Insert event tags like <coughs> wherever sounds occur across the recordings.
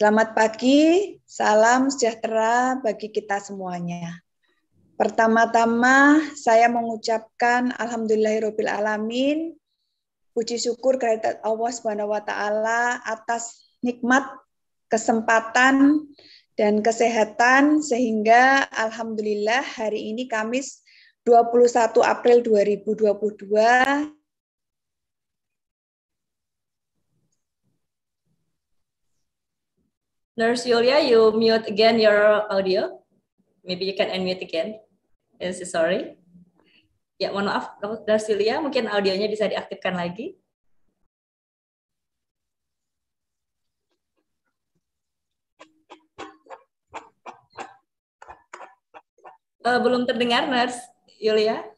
Selamat pagi, salam sejahtera bagi kita semuanya. Pertama-tama saya mengucapkan alhamdulillahirabbil alamin puji syukur kehadirat Allah Subhanahu wa taala atas nikmat kesempatan dan kesehatan sehingga alhamdulillah hari ini Kamis 21 April 2022 Nurse Yulia, you mute again your audio. Maybe you can unmute again. Yes, sorry. Ya, mohon maaf, Nurse Yulia, mungkin audionya bisa diaktifkan lagi. Uh, belum terdengar, Nurse Yulia?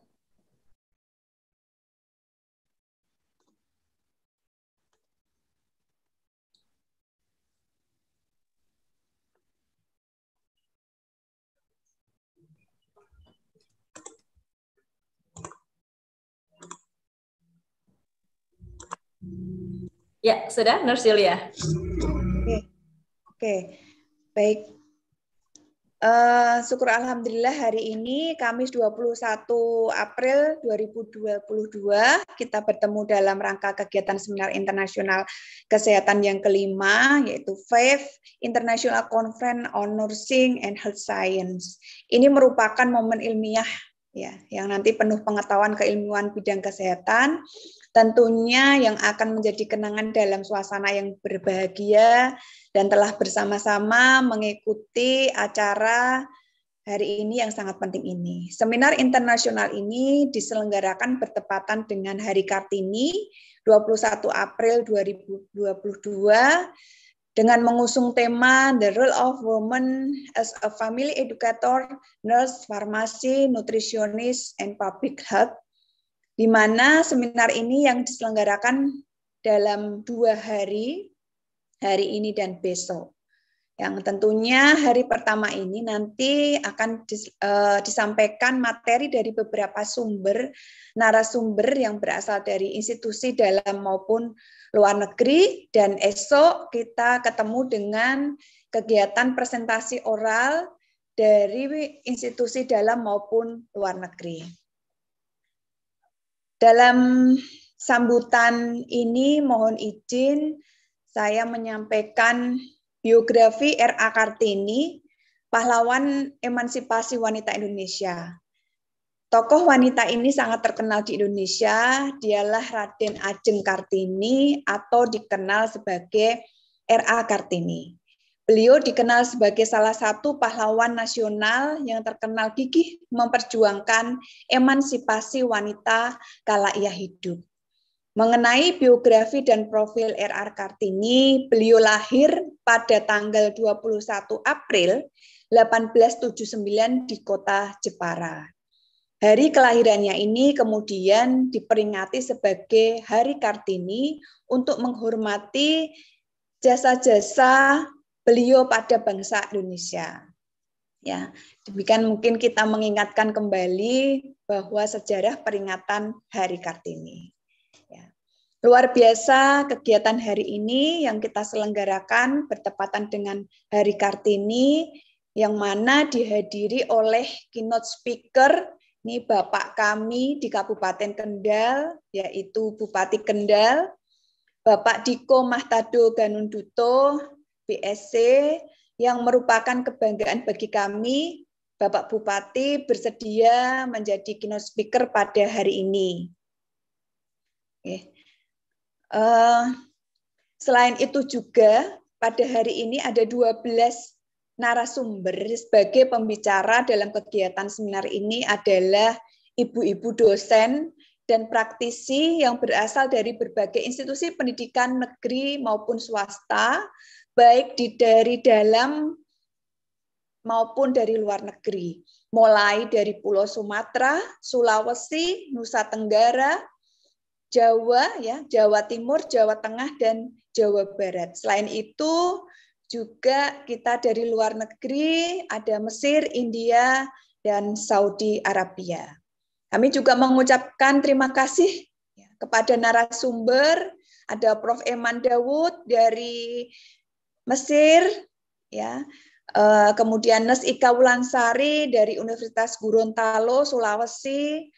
Ya, sudah, Nurse Yulia. Oke, oke, baik. Uh, syukur Alhamdulillah hari ini Kamis 21 April 2022 kita bertemu dalam rangka kegiatan seminar internasional kesehatan yang kelima yaitu FAVE International Conference on Nursing and Health Science. Ini merupakan momen ilmiah ya yang nanti penuh pengetahuan keilmuan bidang kesehatan tentunya yang akan menjadi kenangan dalam suasana yang berbahagia dan telah bersama-sama mengikuti acara hari ini yang sangat penting ini. Seminar internasional ini diselenggarakan bertepatan dengan Hari Kartini 21 April 2022 dengan mengusung tema The Role of Women as a Family Educator, Nurse, Pharmacy, Nutritionist, and Public Health di mana seminar ini yang diselenggarakan dalam dua hari, hari ini dan besok. Yang tentunya hari pertama ini nanti akan dis, uh, disampaikan materi dari beberapa sumber narasumber yang berasal dari institusi dalam maupun luar negeri dan esok kita ketemu dengan kegiatan presentasi oral dari institusi dalam maupun luar negeri. Dalam sambutan ini mohon izin saya menyampaikan biografi R.A. Kartini, pahlawan emansipasi wanita Indonesia. Tokoh wanita ini sangat terkenal di Indonesia, dialah Raden Ajeng Kartini atau dikenal sebagai R.A. Kartini. Beliau dikenal sebagai salah satu pahlawan nasional yang terkenal gigih memperjuangkan emansipasi wanita kala ia hidup. Mengenai biografi dan profil RR Kartini, beliau lahir pada tanggal 21 April 1879 di kota Jepara. Hari kelahirannya ini kemudian diperingati sebagai Hari Kartini untuk menghormati jasa-jasa beliau pada bangsa Indonesia. Ya, demikian mungkin kita mengingatkan kembali bahwa sejarah peringatan Hari Kartini. Ya. Luar biasa kegiatan hari ini yang kita selenggarakan bertepatan dengan Hari Kartini yang mana dihadiri oleh keynote speaker ini Bapak kami di Kabupaten Kendal, yaitu Bupati Kendal, Bapak Diko Mahtado Ganunduto, BSC yang merupakan kebanggaan bagi kami, Bapak Bupati bersedia menjadi keynote speaker pada hari ini. Oke. Uh, selain itu juga pada hari ini ada 12 narasumber sebagai pembicara dalam kegiatan seminar ini adalah ibu-ibu dosen dan praktisi yang berasal dari berbagai institusi pendidikan negeri maupun swasta baik di dari dalam maupun dari luar negeri, mulai dari Pulau Sumatera, Sulawesi, Nusa Tenggara, Jawa, ya, Jawa Timur, Jawa Tengah, dan Jawa Barat. Selain itu, juga kita dari luar negeri, ada Mesir, India, dan Saudi Arabia. Kami juga mengucapkan terima kasih kepada narasumber, ada Prof. Eman Dawud dari Mesir, ya. Uh, kemudian Nes Ika Wulansari dari Universitas Gorontalo, Sulawesi.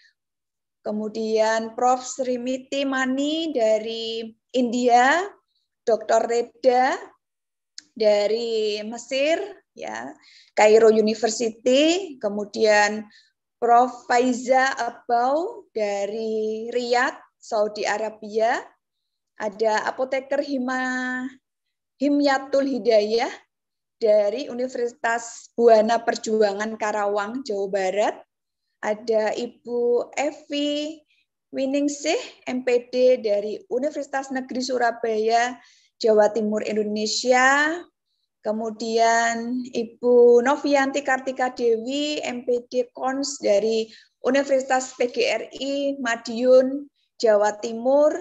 Kemudian Prof. Srimiti Mani dari India, Dr. Reda dari Mesir, ya, Cairo University, kemudian Prof. Faiza Abau dari Riyadh, Saudi Arabia, ada apoteker Hima, Himyatul Hidayah dari Universitas Buana Perjuangan Karawang, Jawa Barat, ada Ibu Evi Winingsih, MPD dari Universitas Negeri Surabaya, Jawa Timur Indonesia, kemudian Ibu Novianti Kartika Dewi, MPD Kons dari Universitas PGRI Madiun, Jawa Timur,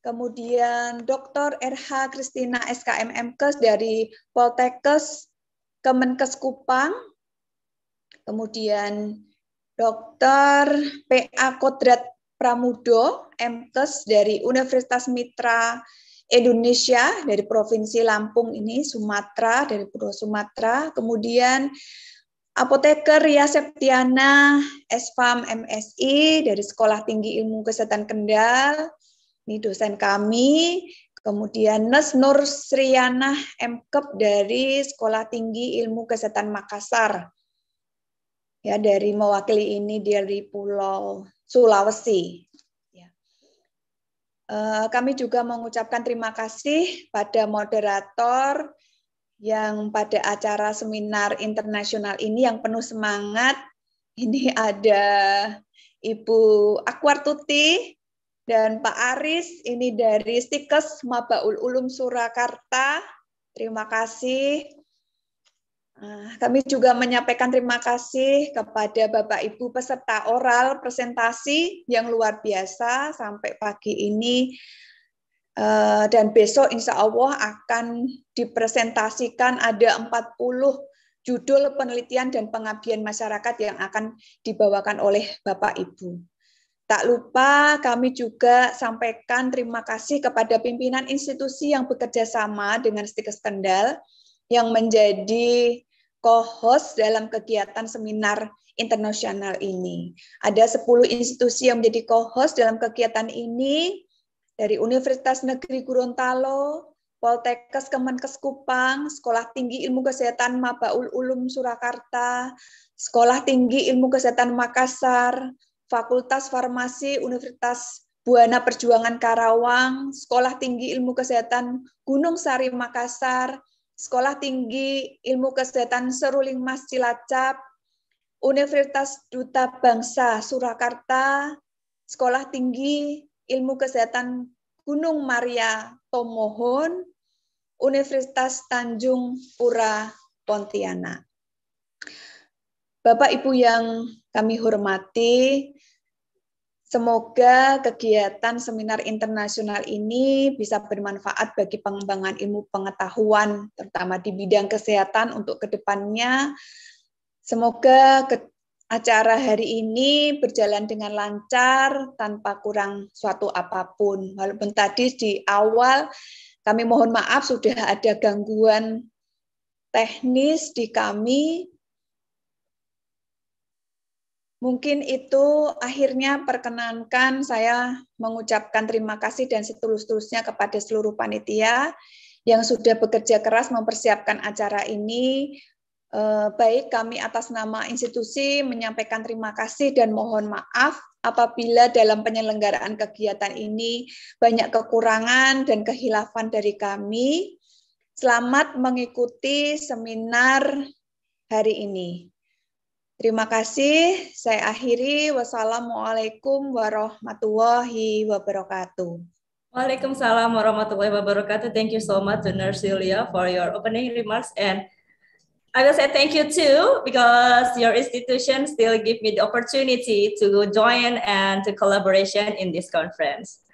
kemudian Dr. RH Kristina SKM MKes dari Poltekkes Kemenkes Kupang, kemudian Dr. PA Kodrat Pramudo, MKes dari Universitas Mitra Indonesia dari Provinsi Lampung ini, Sumatera, dari Pulau Sumatera. Kemudian Apoteker Ria Septiana, SFAM MSI dari Sekolah Tinggi Ilmu Kesehatan Kendal, ini dosen kami. Kemudian Nes Nur Sriana MKEP dari Sekolah Tinggi Ilmu Kesehatan Makassar. Ya, dari mewakili ini dari Pulau Sulawesi. Eh, kami juga mengucapkan terima kasih pada moderator yang pada acara seminar internasional ini yang penuh semangat. Ini ada Ibu Akwartuti dan Pak Aris, ini dari Stikes Mabaul Ulum Surakarta. Terima kasih. Ah, kami juga menyampaikan terima kasih kepada Bapak Ibu peserta oral presentasi yang luar biasa sampai pagi ini eh, dan besok insya Allah akan dipresentasikan ada 40 judul penelitian dan pengabdian masyarakat yang akan dibawakan oleh Bapak Ibu. Tak lupa kami juga sampaikan terima kasih kepada pimpinan institusi yang bekerja sama dengan Stikes Kendal yang menjadi co-host dalam kegiatan seminar internasional ini. Ada 10 institusi yang menjadi co-host dalam kegiatan ini dari Universitas Negeri Gorontalo, Poltekkes Kemenkes Kupang, Sekolah Tinggi Ilmu Kesehatan Mabaul Ulum Surakarta, Sekolah Tinggi Ilmu Kesehatan Makassar, Fakultas Farmasi Universitas Buana Perjuangan Karawang, Sekolah Tinggi Ilmu Kesehatan Gunung Sari Makassar, Sekolah Tinggi Ilmu Kesehatan Seruling Mas Cilacap, Universitas Duta Bangsa Surakarta, Sekolah Tinggi Ilmu Kesehatan Gunung Maria Tomohon, Universitas Tanjung Pura Pontianak. Bapak Ibu yang kami hormati, Semoga kegiatan seminar internasional ini bisa bermanfaat bagi pengembangan ilmu pengetahuan, terutama di bidang kesehatan untuk ke depannya. Semoga ke acara hari ini berjalan dengan lancar tanpa kurang suatu apa pun. Walaupun tadi di awal kami mohon maaf sudah ada gangguan teknis di kami, Mungkin itu akhirnya perkenankan saya mengucapkan terima kasih dan setulus-tulusnya kepada seluruh panitia yang sudah bekerja keras mempersiapkan acara ini. Eh, baik kami atas nama institusi menyampaikan terima kasih dan mohon maaf apabila dalam penyelenggaraan kegiatan ini banyak kekurangan dan kehilafan dari kami. Selamat mengikuti seminar hari ini. Terima kasih. Saya akhiri. Wassalamualaikum warahmatullahi wabarakatuh. Waalaikumsalam warahmatullahi wabarakatuh. Thank you so much to Nurse Julia for your opening remarks and I will say thank you too because your institution still give me the opportunity to join and to collaboration in this conference.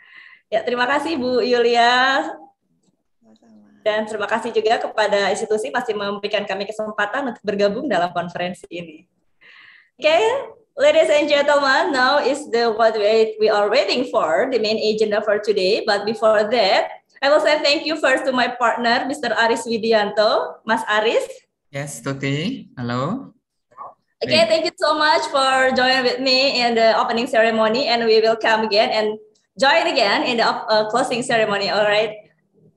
Ya, terima kasih Bu Yulia. Dan terima kasih juga kepada institusi masih memberikan kami kesempatan untuk bergabung dalam konferensi ini. Okay, ladies and gentlemen, now is the what we, we are waiting for, the main agenda for today. But before that, I will say thank you first to my partner, Mr. Aris Widianto. Mas Aris. Yes, Tuti. Hello. Okay, thank you so much for joining with me in the opening ceremony, and we will come again and join again in the uh, closing ceremony. All right.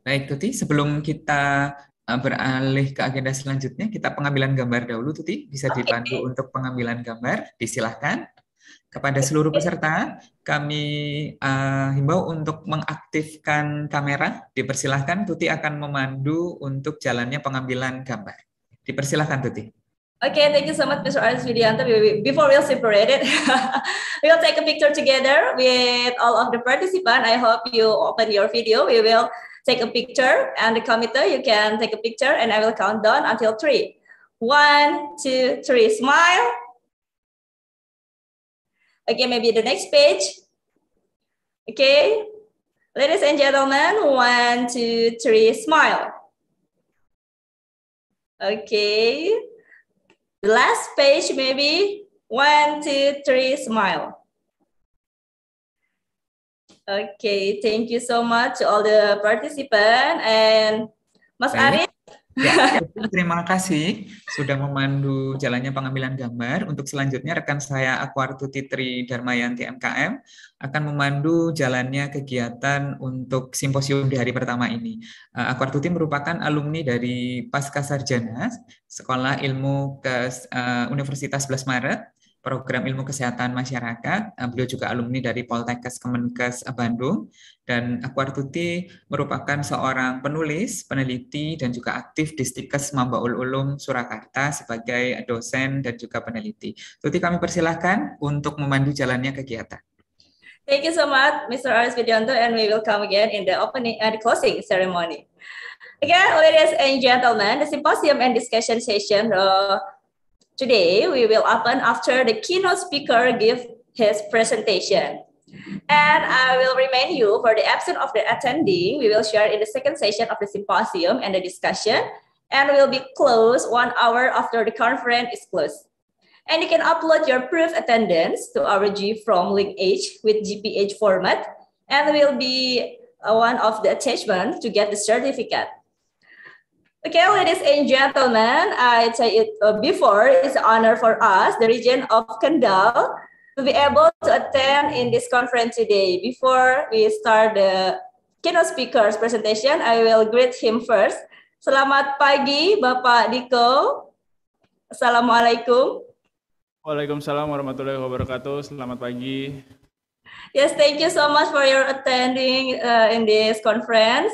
Baik, Tuti. Sebelum kita beralih ke agenda selanjutnya, kita pengambilan gambar dahulu, Tuti. Bisa dipandu okay. untuk pengambilan gambar. Disilahkan. Kepada seluruh peserta, kami uh, himbau untuk mengaktifkan kamera. Dipersilahkan, Tuti akan memandu untuk jalannya pengambilan gambar. Dipersilahkan, Tuti. Okay, thank you so much, Mr. Aris Widianto. Before we'll separate it, <laughs> we'll take a picture together with all of the participants. I hope you open your video. We will take a picture, and the committee, you can take a picture, and I will count down until three. One, two, three. Smile. Okay, maybe the next page. Okay, ladies and gentlemen, one, two, three. Smile. Okay. The last page, maybe one, two, three, smile. Okay, thank you so much to all the participants and Mas Arif. Ya, <laughs> terima kasih sudah memandu jalannya pengambilan gambar. Untuk selanjutnya rekan saya Akwartu Titri Darmayanti MKM akan memandu jalannya kegiatan untuk simposium di hari pertama ini. Uh, Akwartuti merupakan alumni dari Pasca Sarjana Sekolah Ilmu ke uh, Universitas 11 Maret program ilmu kesehatan masyarakat. Eh, beliau juga alumni dari Poltekkes Kemenkes Bandung dan Akwartuti merupakan seorang penulis, peneliti dan juga aktif di Stikes Mambaul Ulum Surakarta sebagai dosen dan juga peneliti. Tuti kami persilahkan untuk memandu jalannya kegiatan. Thank you so much, Mr. Aris Widianto, and we will come again in the opening and uh, closing ceremony. Again, ladies and gentlemen, the symposium and discussion session uh, Today, we will open after the keynote speaker give his presentation. And I will remind you for the absence of the attending, we will share in the second session of the symposium and the discussion, and will be closed one hour after the conference is closed. And you can upload your proof attendance to our G from link H with GPH format, and will be uh, one of the attachments to get the certificate. Okay, ladies and gentlemen, I say it uh, before, it's an honor for us, the region of Kendal, to be able to attend in this conference today. Before we start the keynote speaker's presentation, I will greet him first. Selamat pagi, Bapak Diko. Assalamualaikum. Waalaikumsalam warahmatullahi wabarakatuh. Selamat pagi. Yes, thank you so much for your attending uh, in this conference.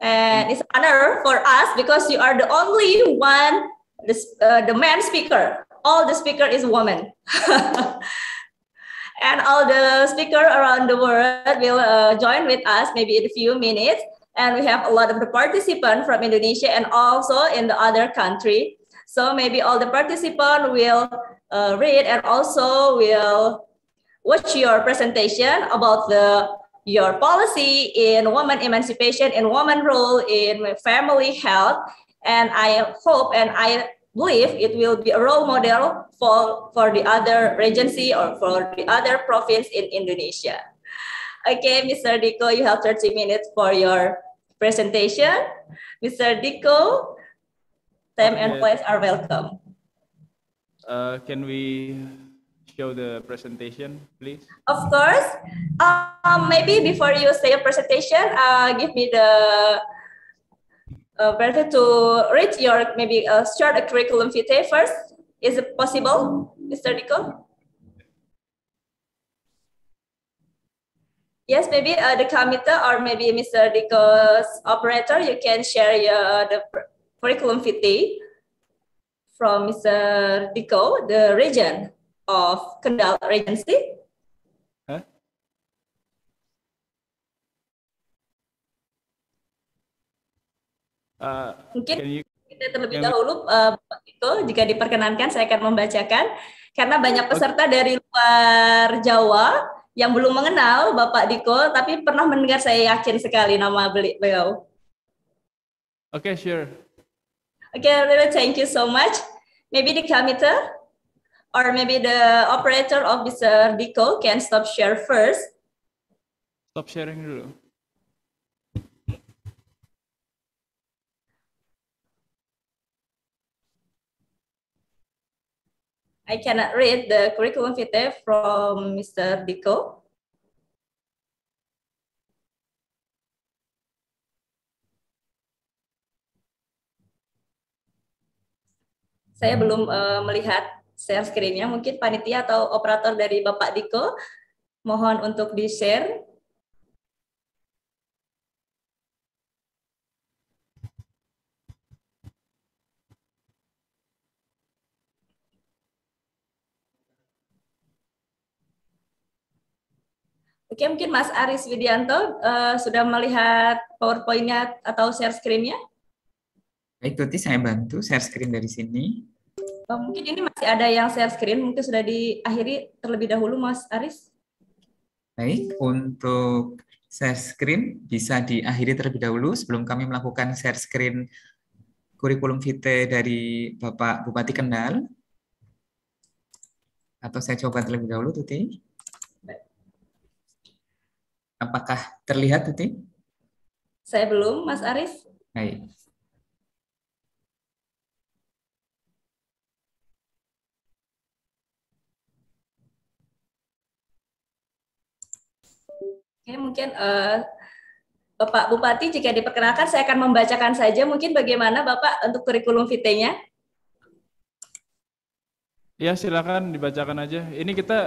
And it's honor for us because you are the only one, the, uh, the man speaker. All the speaker is woman. <laughs> and all the speaker around the world will uh, join with us maybe in a few minutes. And we have a lot of the participants from Indonesia and also in the other country. So maybe all the participants will uh, read and also will watch your presentation about the your policy in woman emancipation and woman role in family health. And I hope and I believe it will be a role model for, for the other regency or for the other province in Indonesia. Okay, Mr. Diko, you have 30 minutes for your presentation. Mr. Diko, time okay. and place are welcome. Uh, can we show the presentation, please? Of course. Um, maybe before you say a presentation, uh, give me the uh, benefit to read your maybe a short a curriculum vitae first. Is it possible, Mr. Nico? Yes, maybe uh, the committee or maybe Mr. Nico's operator, you can share your the curriculum vitae from Mr. Dico, the region of Kendal Regency. Huh? Uh, Mungkin you, kita terlebih dahulu uh, itu jika diperkenankan saya akan membacakan karena banyak peserta dari luar Jawa yang belum mengenal Bapak Diko tapi pernah mendengar saya yakin sekali nama beliau. Oke, okay, sure. Oke, okay, thank you so much. Maybe the committee or maybe the operator officer uh, Dico can stop share first. Stop sharing dulu. I cannot read the curriculum vitae from Mr. Dico. Saya belum uh, melihat share screen-nya. Mungkin panitia atau operator dari Bapak Diko mohon untuk di-share. Oke, mungkin Mas Aris Widianto uh, sudah melihat PowerPoint-nya atau share screen-nya? Baik, Tuti, saya bantu share screen dari sini. Oh, mungkin ini masih ada yang share screen, mungkin sudah diakhiri terlebih dahulu, Mas Aris. Baik, untuk share screen bisa diakhiri terlebih dahulu sebelum kami melakukan share screen kurikulum vitae dari Bapak Bupati Kendal. Atau saya coba terlebih dahulu, Tuti. Apakah terlihat, Tuti? Saya belum, Mas Aris. Baik. Oke, mungkin uh, Bapak Bupati jika diperkenalkan saya akan membacakan saja mungkin bagaimana Bapak untuk kurikulum vitae-nya. Ya, silakan dibacakan aja. Ini kita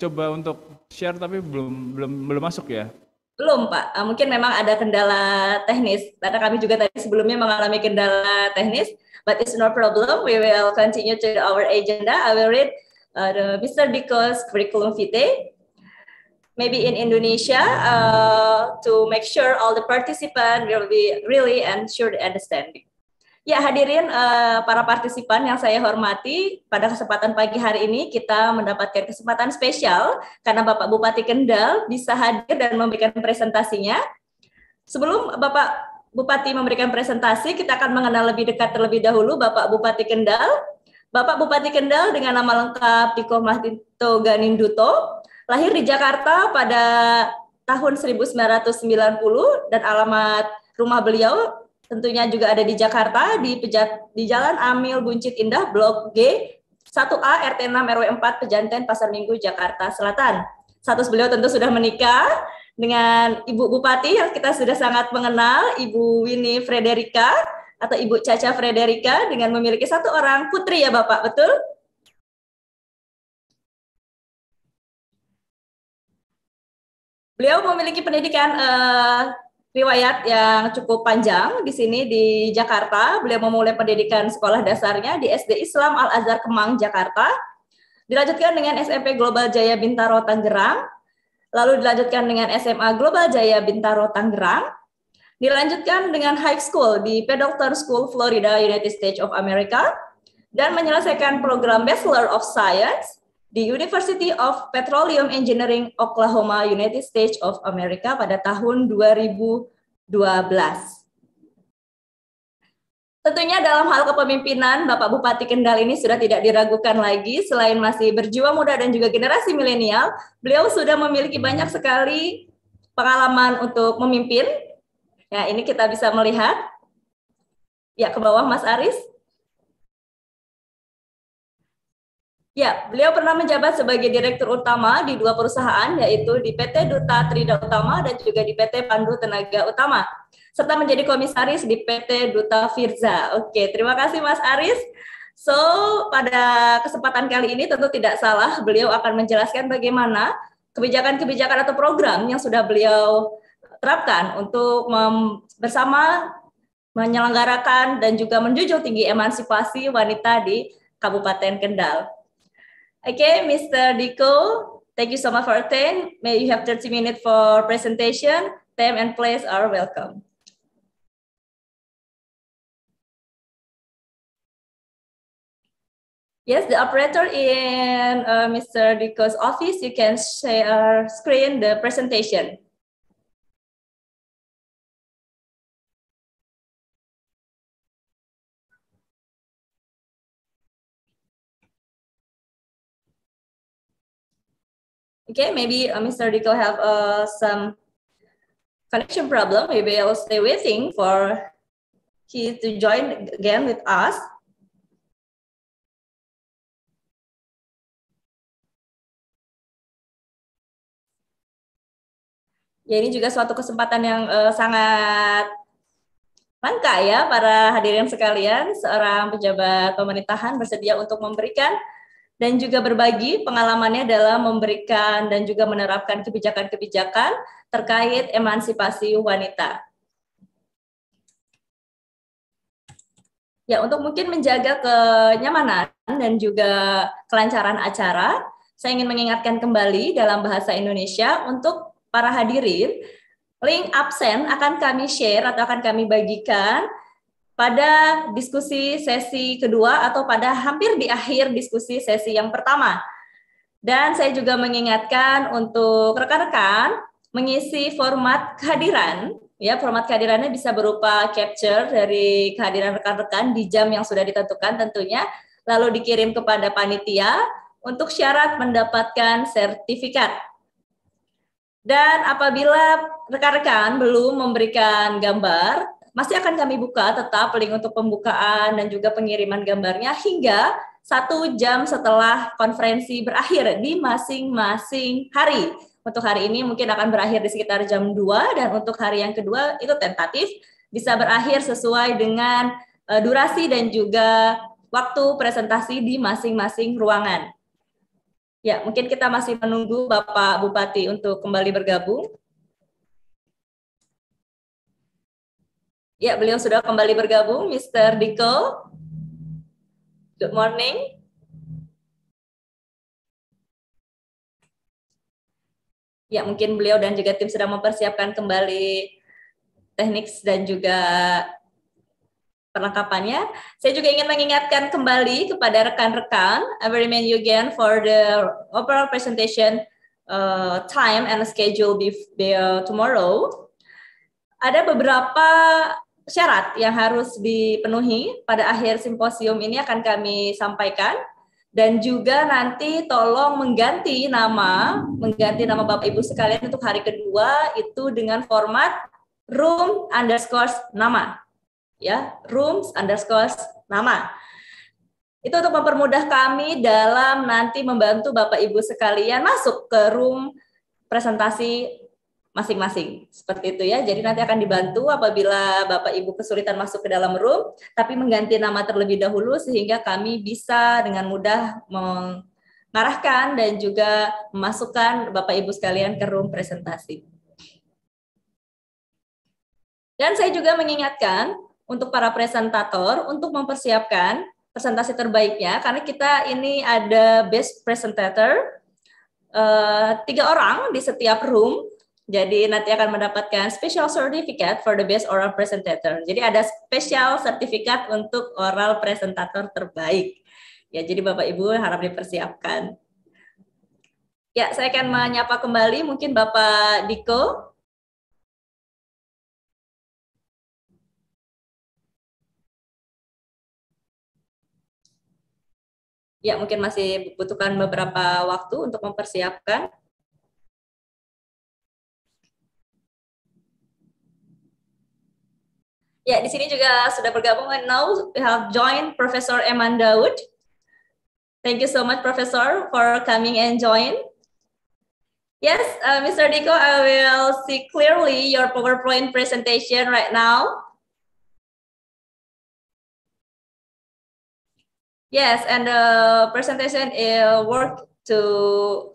coba untuk share tapi belum belum belum masuk ya. Belum, Pak. Uh, mungkin memang ada kendala teknis. Karena kami juga tadi sebelumnya mengalami kendala teknis, but it's no problem. We will continue to our agenda. I will read uh, the Mr. Diko's curriculum vitae maybe in Indonesia uh, to make sure all the participant will be really and sure understanding. Ya hadirin uh, para partisipan yang saya hormati, pada kesempatan pagi hari ini kita mendapatkan kesempatan spesial karena Bapak Bupati Kendal bisa hadir dan memberikan presentasinya. Sebelum Bapak Bupati memberikan presentasi, kita akan mengenal lebih dekat terlebih dahulu Bapak Bupati Kendal. Bapak Bupati Kendal dengan nama lengkap Diko Mahdito Ganinduto, lahir di Jakarta pada tahun 1990 dan alamat rumah beliau tentunya juga ada di Jakarta di Pejat, di Jalan Amil Buncit Indah Blok G 1A RT 6 RW 4 Pejanten Pasar Minggu Jakarta Selatan. Status beliau tentu sudah menikah dengan Ibu Bupati yang kita sudah sangat mengenal, Ibu Winnie Frederika atau Ibu Caca Frederika dengan memiliki satu orang putri ya Bapak, betul? Beliau memiliki pendidikan uh, riwayat yang cukup panjang di sini di Jakarta. Beliau memulai pendidikan sekolah dasarnya di SD Islam Al Azhar Kemang Jakarta. Dilanjutkan dengan SMP Global Jaya Bintaro Tangerang. Lalu dilanjutkan dengan SMA Global Jaya Bintaro Tangerang. Dilanjutkan dengan high school di Pedoctor School Florida United States of America dan menyelesaikan program Bachelor of Science di University of Petroleum Engineering Oklahoma, United States of America pada tahun 2012. Tentunya dalam hal kepemimpinan, Bapak Bupati Kendal ini sudah tidak diragukan lagi. Selain masih berjiwa muda dan juga generasi milenial, beliau sudah memiliki banyak sekali pengalaman untuk memimpin. Ya, ini kita bisa melihat. Ya, ke bawah Mas Aris. Ya, beliau pernah menjabat sebagai direktur utama di dua perusahaan, yaitu di PT Duta Trida Utama dan juga di PT Pandu Tenaga Utama, serta menjadi komisaris di PT Duta Firza. Oke, terima kasih Mas Aris. So, pada kesempatan kali ini tentu tidak salah, beliau akan menjelaskan bagaimana kebijakan-kebijakan atau program yang sudah beliau terapkan untuk bersama menyelenggarakan dan juga menjunjung tinggi emansipasi wanita di Kabupaten Kendal. Okay, Mr. Diko, thank you so much for attending. May you have 30 minutes for presentation. Time and place are welcome. Yes, the operator in uh, Mr. Diko's office, you can share screen the presentation. Okay, maybe uh, Mr. Rico have uh, some connection problem. Maybe I'll stay waiting for he to join again with us. Ya ini juga suatu kesempatan yang uh, sangat langka ya para hadirin sekalian. Seorang pejabat pemerintahan bersedia untuk memberikan dan juga berbagi pengalamannya dalam memberikan dan juga menerapkan kebijakan-kebijakan terkait emansipasi wanita. Ya, untuk mungkin menjaga kenyamanan dan juga kelancaran acara, saya ingin mengingatkan kembali dalam bahasa Indonesia untuk para hadirin, link absen akan kami share atau akan kami bagikan pada diskusi sesi kedua atau pada hampir di akhir diskusi sesi yang pertama. Dan saya juga mengingatkan untuk rekan-rekan mengisi format kehadiran ya format kehadirannya bisa berupa capture dari kehadiran rekan-rekan di jam yang sudah ditentukan tentunya lalu dikirim kepada panitia untuk syarat mendapatkan sertifikat. Dan apabila rekan-rekan belum memberikan gambar, masih akan kami buka tetap link untuk pembukaan dan juga pengiriman gambarnya hingga satu jam setelah konferensi berakhir di masing-masing hari. Untuk hari ini mungkin akan berakhir di sekitar jam 2 dan untuk hari yang kedua itu tentatif bisa berakhir sesuai dengan uh, durasi dan juga waktu presentasi di masing-masing ruangan. Ya, mungkin kita masih menunggu Bapak Bupati untuk kembali bergabung. Ya, beliau sudah kembali bergabung, Mr. Diko. Good morning. Ya, mungkin beliau dan juga tim sedang mempersiapkan kembali teknik dan juga perlengkapannya. Saya juga ingin mengingatkan kembali kepada rekan-rekan, I will remind you again for the overall presentation uh, time and schedule be, uh, tomorrow. Ada beberapa syarat yang harus dipenuhi pada akhir simposium ini akan kami sampaikan dan juga nanti tolong mengganti nama, mengganti nama Bapak Ibu sekalian untuk hari kedua itu dengan format room underscore nama ya rooms underscore nama. Itu untuk mempermudah kami dalam nanti membantu Bapak Ibu sekalian masuk ke room presentasi masing-masing. Seperti itu ya. Jadi nanti akan dibantu apabila Bapak Ibu kesulitan masuk ke dalam room, tapi mengganti nama terlebih dahulu sehingga kami bisa dengan mudah mengarahkan dan juga memasukkan Bapak Ibu sekalian ke room presentasi. Dan saya juga mengingatkan untuk para presentator untuk mempersiapkan presentasi terbaiknya karena kita ini ada best presentator uh, tiga orang di setiap room jadi nanti akan mendapatkan special certificate for the best oral presentator. Jadi ada special sertifikat untuk oral presentator terbaik. Ya, jadi Bapak Ibu harap dipersiapkan. Ya, saya akan menyapa kembali mungkin Bapak Diko ya mungkin masih butuhkan beberapa waktu untuk mempersiapkan. Ya, di sini juga sudah bergabung. And now we have joined Professor Eman Daud. Thank you so much, Professor, for coming and join. Yes, uh, Mr. Diko, I will see clearly your PowerPoint presentation right now. Yes, and the presentation uh, work to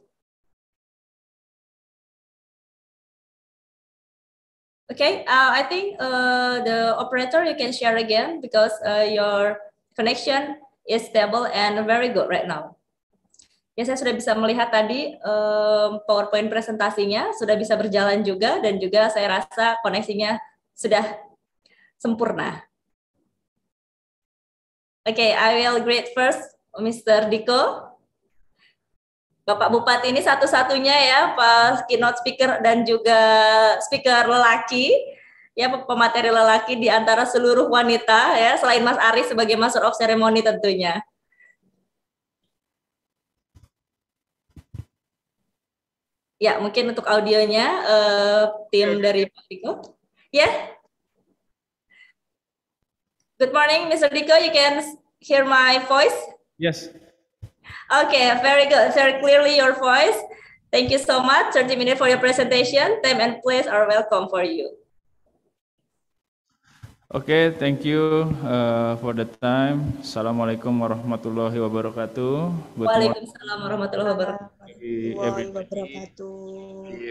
Okay, uh, I think uh, the operator you can share again because uh, your connection is stable and very good right now. Ya, saya sudah bisa melihat tadi um, PowerPoint presentasinya sudah bisa berjalan juga dan juga saya rasa koneksinya sudah sempurna. Oke, okay, I will greet first Mr. Diko. Bapak Bupati ini satu-satunya ya, Pak keynote speaker dan juga speaker lelaki, ya pemateri lelaki di antara seluruh wanita ya, selain Mas Aris sebagai Master of Ceremony tentunya. Ya, mungkin untuk audionya uh, tim dari Pak Diko. Ya, yeah. Good morning, Mr. Diko. You can hear my voice? Yes. Okay, very good. Very clearly your voice. Thank you so much. 30 minutes for your presentation. Time and place are welcome for you. Okay, thank you uh, for the time. Assalamualaikum warahmatullahi wabarakatuh. Waalaikumsalam warahmatullahi wabarakatuh.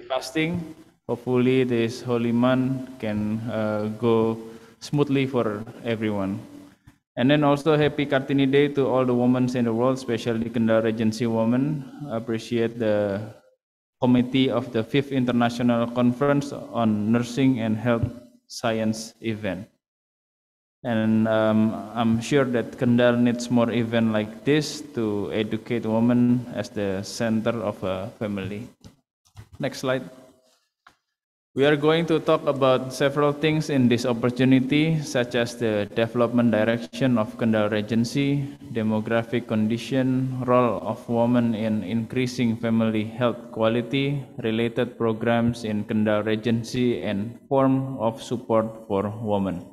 Fasting. Hopefully, this holy month can uh, go smoothly for everyone. And then also happy Kartini Day to all the women in the world, especially Kendal Regency women. Appreciate the committee of the fifth international conference on nursing and health science event. And um, I'm sure that Kendal needs more event like this to educate women as the center of a family. Next slide. We are going to talk about several things in this opportunity, such as the development direction of Kendal Regency, demographic condition, role of women in increasing family health quality, related programs in Kendal Regency, and form of support for women.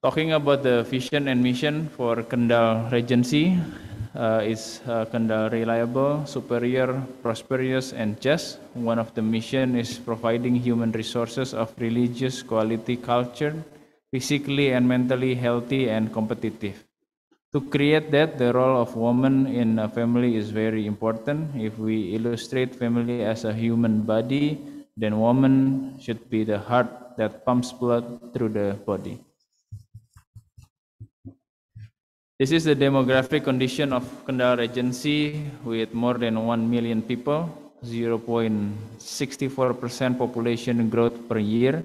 Talking about the vision and mission for Kendal Regency, uh, is uh, reliable, superior, prosperous, and just. One of the mission is providing human resources of religious quality culture, physically and mentally healthy and competitive. To create that, the role of woman in a family is very important. If we illustrate family as a human body, then woman should be the heart that pumps blood through the body. This is the demographic condition of Kendal Regency with more than 1 million people, 0.64% population growth per year,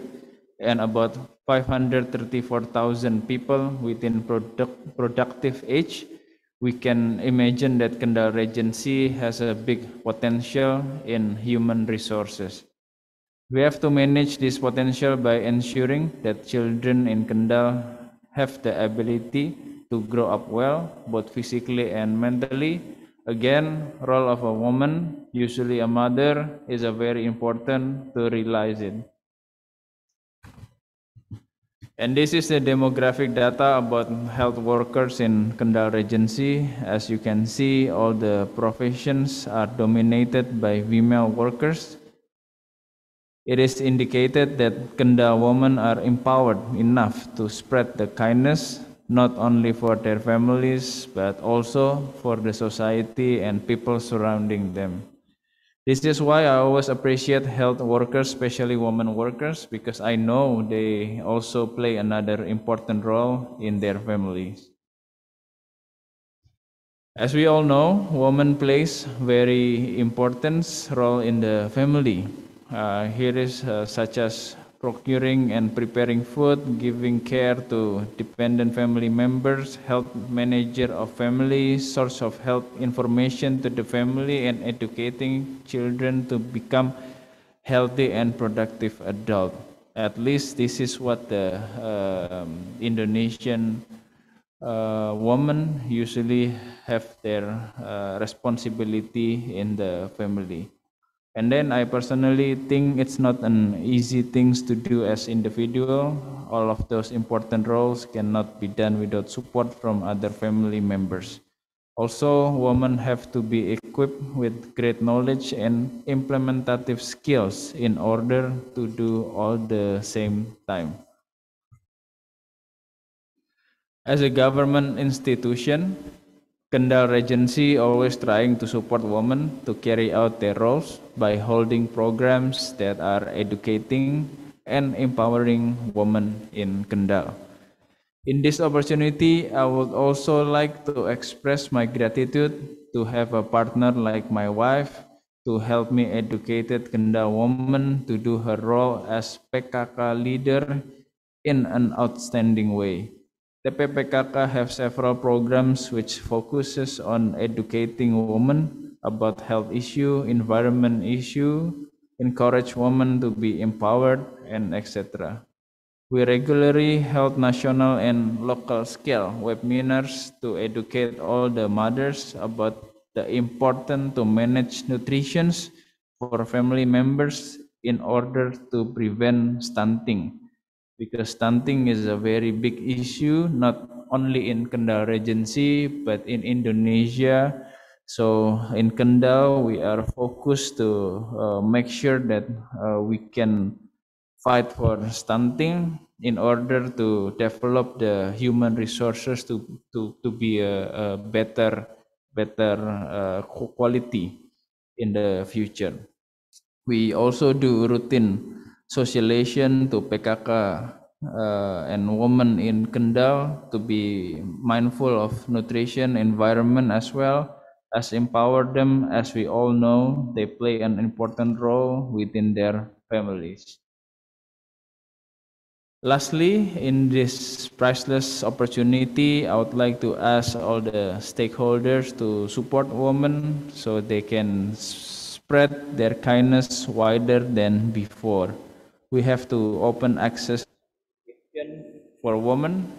and about 534,000 people within product, productive age. We can imagine that Kendal Regency has a big potential in human resources. We have to manage this potential by ensuring that children in Kendal have the ability to grow up well, both physically and mentally. Again, role of a woman, usually a mother, is a very important to realize it. And this is the demographic data about health workers in Kendal Regency. As you can see, all the professions are dominated by female workers. It is indicated that Kendal women are empowered enough to spread the kindness, not only for their families, but also for the society and people surrounding them. This is why I always appreciate health workers, especially women workers, because I know they also play another important role in their families. As we all know, woman plays very important role in the family. Uh, here is uh, such as procuring and preparing food, giving care to dependent family members, health manager of family, source of health information to the family, and educating children to become healthy and productive adult. At least this is what the uh, Indonesian uh, women usually have their uh, responsibility in the family. And then I personally think it's not an easy things to do as individual. All of those important roles cannot be done without support from other family members. Also, women have to be equipped with great knowledge and implementative skills in order to do all the same time. As a government institution, Kendal Regency always trying to support women to carry out their roles by holding programs that are educating and empowering women in Kendal. In this opportunity, I would also like to express my gratitude to have a partner like my wife to help me educate Kendal woman to do her role as PKK leader in an outstanding way. The PPKK have several programs which focuses on educating women about health issue, environment issue, encourage women to be empowered, and etc. We regularly held national and local scale webinars to educate all the mothers about the importance to manage nutrition for family members in order to prevent stunting because stunting is a very big issue not only in Kendal Regency but in Indonesia So in Kendal, we are focused to uh, make sure that uh, we can fight for stunting in order to develop the human resources to to to be a, a better better uh, quality in the future. We also do routine socialization to PKK uh, and women in Kendal to be mindful of nutrition environment as well as empower them as we all know they play an important role within their families. Lastly, in this priceless opportunity, I would like to ask all the stakeholders to support women so they can spread their kindness wider than before. We have to open access for women,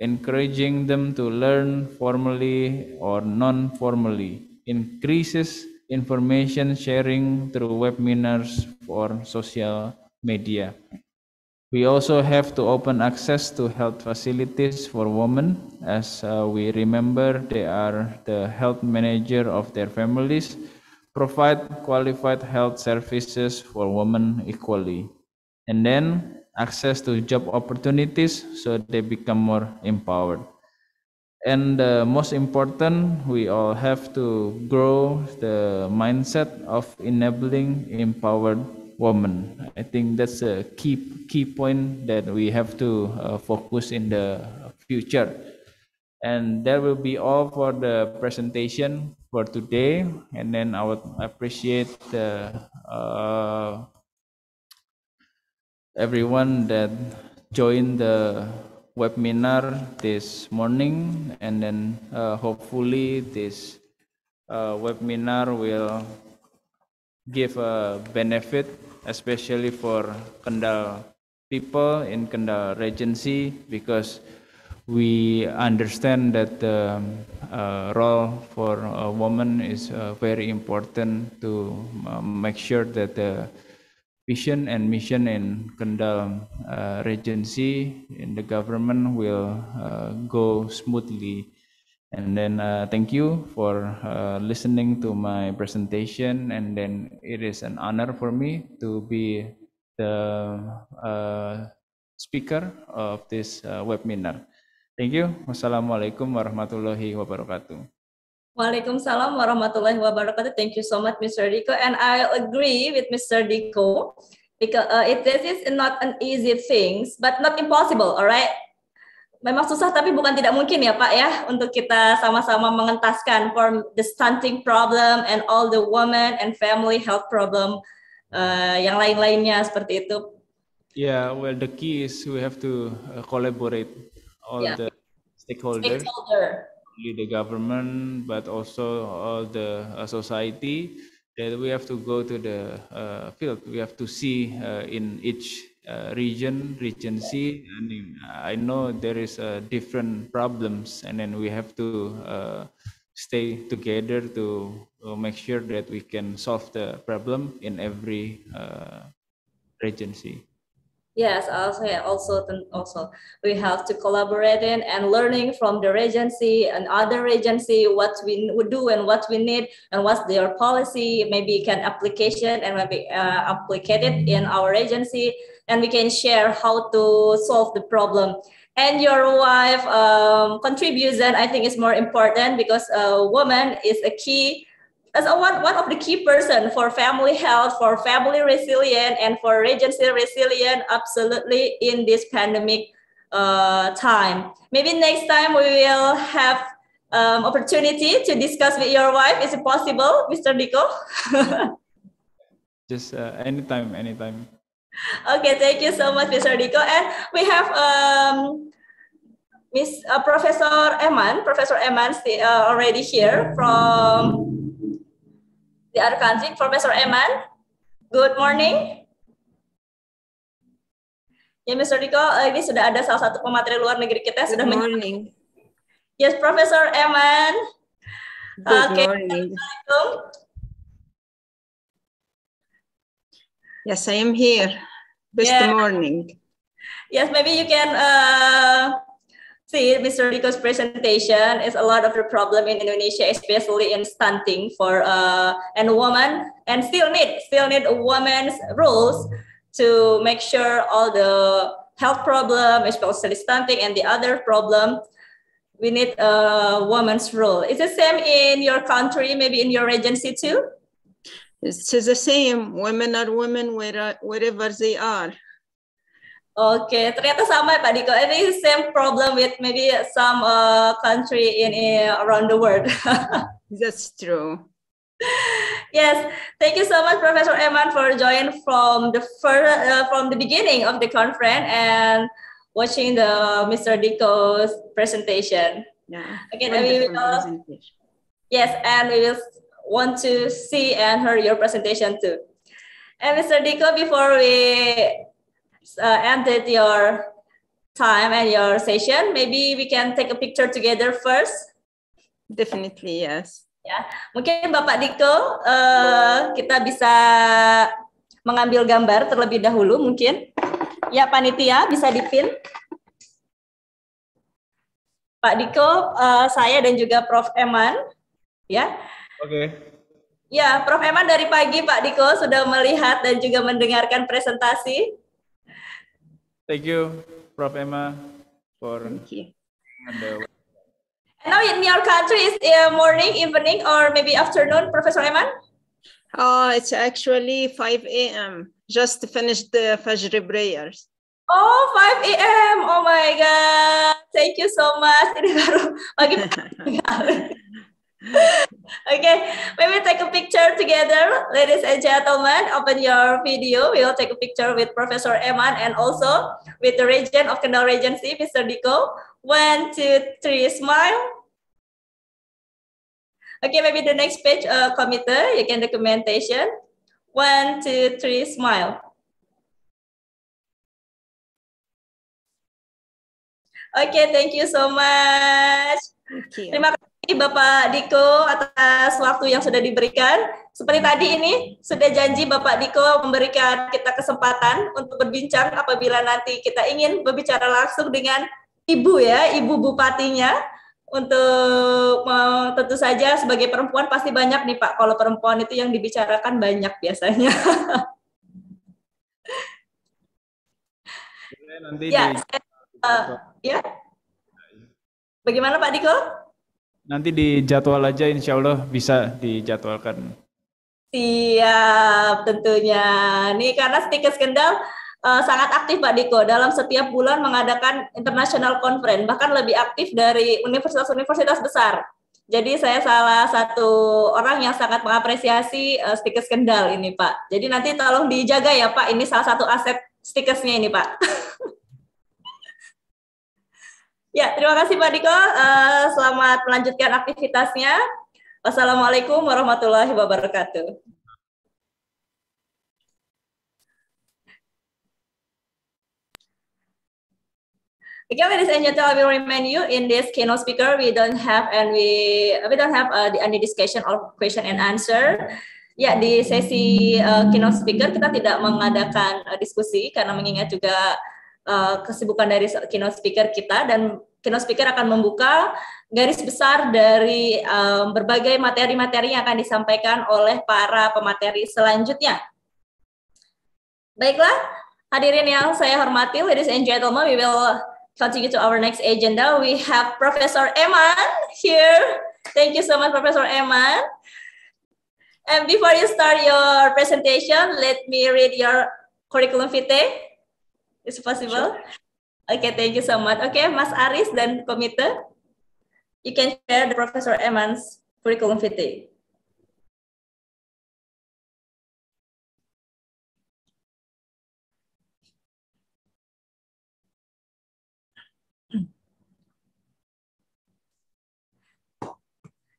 encouraging them to learn formally or non-formally, increases information sharing through webinars or social media. We also have to open access to health facilities for women as uh, we remember they are the health manager of their families, provide qualified health services for women equally. And then access to job opportunities so they become more empowered. And uh, most important, we all have to grow the mindset of enabling empowered woman. I think that's a key key point that we have to uh, focus in the future. And that will be all for the presentation for today. And then I would appreciate the, uh, everyone that joined the webinar this morning. And then uh, hopefully this uh, webinar will give a benefit especially for Kendal people in Kendal Regency because we understand that the uh, role for a woman is uh, very important to uh, make sure that the vision and mission in Kendal uh, Regency in the government will uh, go smoothly and then uh, thank you for uh, listening to my presentation. And then it is an honor for me to be the uh, speaker of this uh, webinar. Thank you. Wassalamualaikum warahmatullahi wabarakatuh. Waalaikumsalam warahmatullahi wabarakatuh. Thank you so much, Mr. Diko. And I agree with Mr. Diko because uh, it, this is not an easy thing, but not impossible, all right? memang susah tapi bukan tidak mungkin ya Pak ya untuk kita sama-sama mengentaskan for the stunting problem and all the women and family health problem uh, yang lain-lainnya seperti itu. Yeah, well the key is we have to uh, collaborate all yeah. the stakeholders, Stakeholder. Only the government but also all the uh, society that we have to go to the uh, field. We have to see uh, in each uh, region, regency. And I know there is uh, different problems, and then we have to uh, stay together to uh, make sure that we can solve the problem in every uh, regency. Yes, also also also we have to collaborate in and learning from the regency and other regency what we would do and what we need and what's their policy. Maybe can application and maybe uh, applicate it in our agency and we can share how to solve the problem. And your wife um, contribution, I think, is more important because a woman is a key as a one, one of the key person for family health, for family resilience, and for regency resilience, absolutely in this pandemic uh, time. Maybe next time we will have um, opportunity to discuss with your wife. Is it possible, Mr. Diko? <laughs> Just uh, anytime, anytime okay, thank you so much, Mr. Diko. And we have um, Miss uh, Professor Eman, Professor Eman uh, already here from the other country. Professor Eman, good morning. Ya, Mr. Diko, uh, ini sudah ada salah satu pemateri luar negeri kita Good sudah morning. Yes, Professor Eman. Good okay. morning. Yes, I am here. Best yeah. morning. Yes, maybe you can uh, see Mr. Rico's presentation is a lot of the problem in Indonesia, especially in stunting for uh, and woman, and still need still need a woman's rules to make sure all the health problem, especially stunting and the other problem, we need a woman's role. Is the same in your country, maybe in your agency too? It's the same. Women are women where, wherever they are. Okay. ternyata sama ya Pak Diko. Ini same problem with maybe some uh, country in, around the world. <laughs> That's true. yes, thank you so much, Professor Eman, for joining from the first, uh, from the beginning of the conference and watching the Mr. Diko's presentation. Yeah. Again, we will, yes, and we will want to see and hear your presentation too. And Mr. Diko, before we uh, ended your time and your session, maybe we can take a picture together first. Definitely, yes. Ya, mungkin Bapak Diko, uh, kita bisa mengambil gambar terlebih dahulu mungkin. Ya, panitia bisa dipin. Pak Diko, uh, saya dan juga Prof. Eman, ya. Oke. Okay. Ya, Prof. Eman dari pagi Pak Diko sudah melihat dan juga mendengarkan presentasi. Thank you, Prof. Emma, for Thank you. And now in your country is uh, morning, evening, or maybe afternoon, Professor Eman? Oh, it's actually 5 a.m. Just finished the Fajr prayers. Oh, 5 a.m. Oh my God. Thank you so much. <laughs> <laughs> Ini baru pagi. okay, maybe take a picture together, ladies and gentlemen. Open your video. We will take a picture with Professor Eman and also with the region of Kendal Regency, Mr. Diko. One, two, three, smile. Okay, maybe the next page, uh, committee, you can documentation. One, two, three, smile. Okay, thank you so much. Thank you. Terima kasih Bapak Diko atas waktu yang sudah diberikan. Seperti tadi ini sudah janji Bapak Diko memberikan kita kesempatan untuk berbincang apabila nanti kita ingin berbicara langsung dengan Ibu ya, Ibu Bupatinya untuk tentu saja sebagai perempuan pasti banyak nih Pak. Kalau perempuan itu yang dibicarakan banyak biasanya. Nanti ya, di... saya, uh, ya. Bagaimana Pak Diko? Nanti di jadwal aja insya Allah bisa dijadwalkan. Siap tentunya. Nih karena Stikers Kendal uh, sangat aktif Pak Diko dalam setiap bulan mengadakan international conference bahkan lebih aktif dari universitas-universitas besar. Jadi saya salah satu orang yang sangat mengapresiasi uh, Stikers Kendal ini Pak. Jadi nanti tolong dijaga ya Pak. Ini salah satu aset Stikersnya ini Pak. <laughs> Ya, terima kasih Pak Diko. Uh, selamat melanjutkan aktivitasnya. Wassalamualaikum warahmatullahi wabarakatuh. Again, ladies and gentlemen, I will remind you in this keynote speaker, we don't have and we we don't have uh, any discussion or question and answer. Ya, di sesi uh, keynote speaker kita tidak mengadakan uh, diskusi karena mengingat juga uh, kesibukan dari keynote speaker kita dan keynote speaker akan membuka garis besar dari um, berbagai materi-materi yang akan disampaikan oleh para pemateri selanjutnya. Baiklah, hadirin yang saya hormati, ladies and gentlemen, we will continue to our next agenda. We have Professor Eman here. Thank you so much, Professor Eman. And before you start your presentation, let me read your curriculum vitae. Is it possible? Sure. Okay, thank you so much. Okay, Mas Aris dan komite, you can share the Professor Eman's curriculum vitae.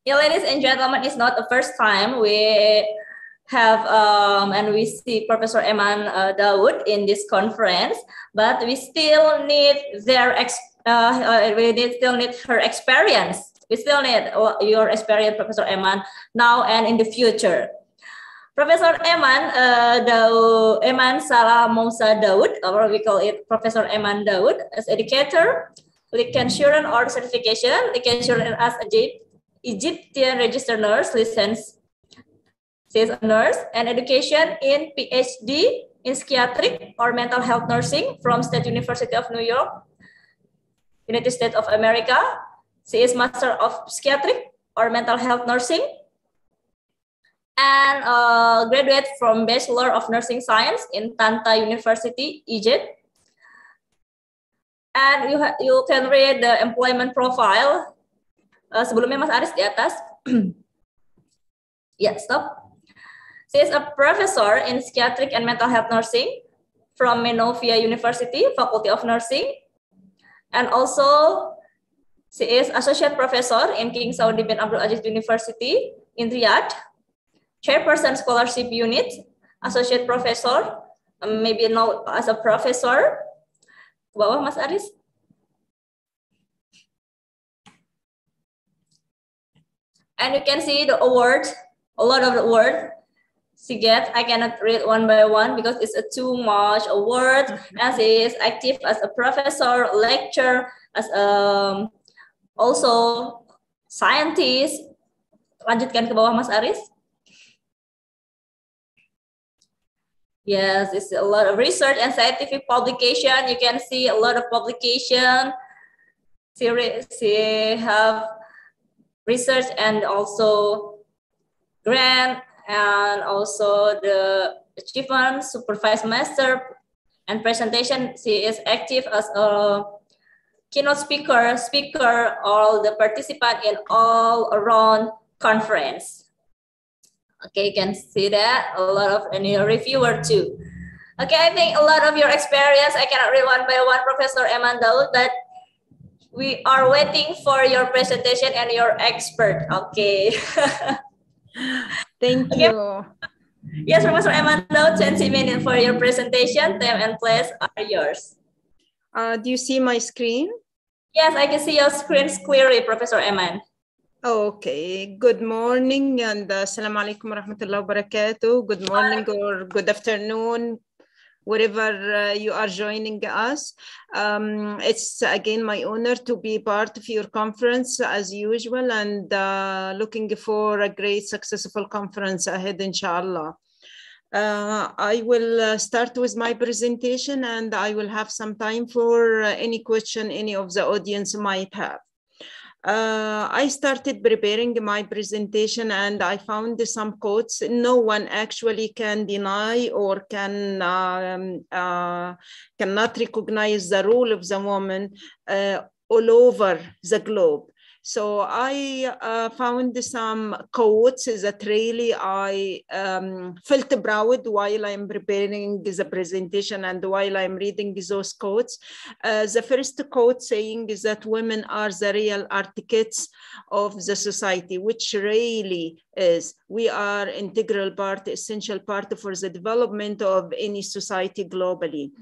Yeah, ladies and gentlemen, it's not the first time we have um, and we see Professor Eman uh, Dawood in this conference, but we still need their ex uh, uh, we need, still need her experience. We still need uh, your experience, Professor Eman, now and in the future. Professor Eman uh, Daud, Eman Salah Mousa Daud, or we call it Professor Eman Dawood, as educator, licensure or certification, licensure as Egypt, Egyptian registered nurse, license says a nurse, and education in PhD in psychiatric or mental health nursing from State University of New York, United States of America. She is Master of Psychiatric or Mental Health Nursing and uh, graduate from Bachelor of Nursing Science in Tanta University, Egypt. And you, you can read the employment profile. Uh, sebelumnya Mas Aris di atas. <clears throat> yeah, stop. She is a professor in psychiatric and mental health nursing from Menovia University, Faculty of Nursing. And also, she is associate professor in King Saudi bin Abdul Aziz University in Riyadh, chairperson scholarship unit, associate professor, um, maybe now as a professor. bawah Mas Aris. And you can see the award, a lot of the award she gets. I cannot read one by one because it's a too much a word. And she is active as a professor, lecturer, as a, um, also scientist. Lanjutkan ke bawah Mas Aris. Yes, it's a lot of research and scientific publication. You can see a lot of publication. She, she have research and also grant and also the achievement, supervised master, and presentation. She is active as a keynote speaker, speaker, all the participant in all around conference. Okay, you can see that a lot of any reviewer too. Okay, I think a lot of your experience, I cannot read one by one, Professor Eman Daud, but we are waiting for your presentation and your expert. Okay. <laughs> Thank okay. you. Yes, Professor Emmanuel, 20 minutes for your presentation. Time and place are yours. Uh, do you see my screen? Yes, I can see your screen clearly, Professor Eman. Okay, good morning and uh, assalamu alaikum warahmatullahi wabarakatuh. Good morning or good afternoon, wherever uh, you are joining us. Um, it's again my honor to be part of your conference as usual and uh, looking for a great successful conference ahead, inshallah. Uh, I will uh, start with my presentation and I will have some time for uh, any question any of the audience might have uh, I started preparing my presentation and I found some quotes. No one actually can deny or can um, uh, cannot recognize the role of the woman uh, all over the globe. So I uh, found some quotes that really I um, felt proud while I'm preparing the presentation and while I'm reading those quotes. Uh, the first quote saying is that women are the real architects of the society, which really is. We are integral part, essential part for the development of any society globally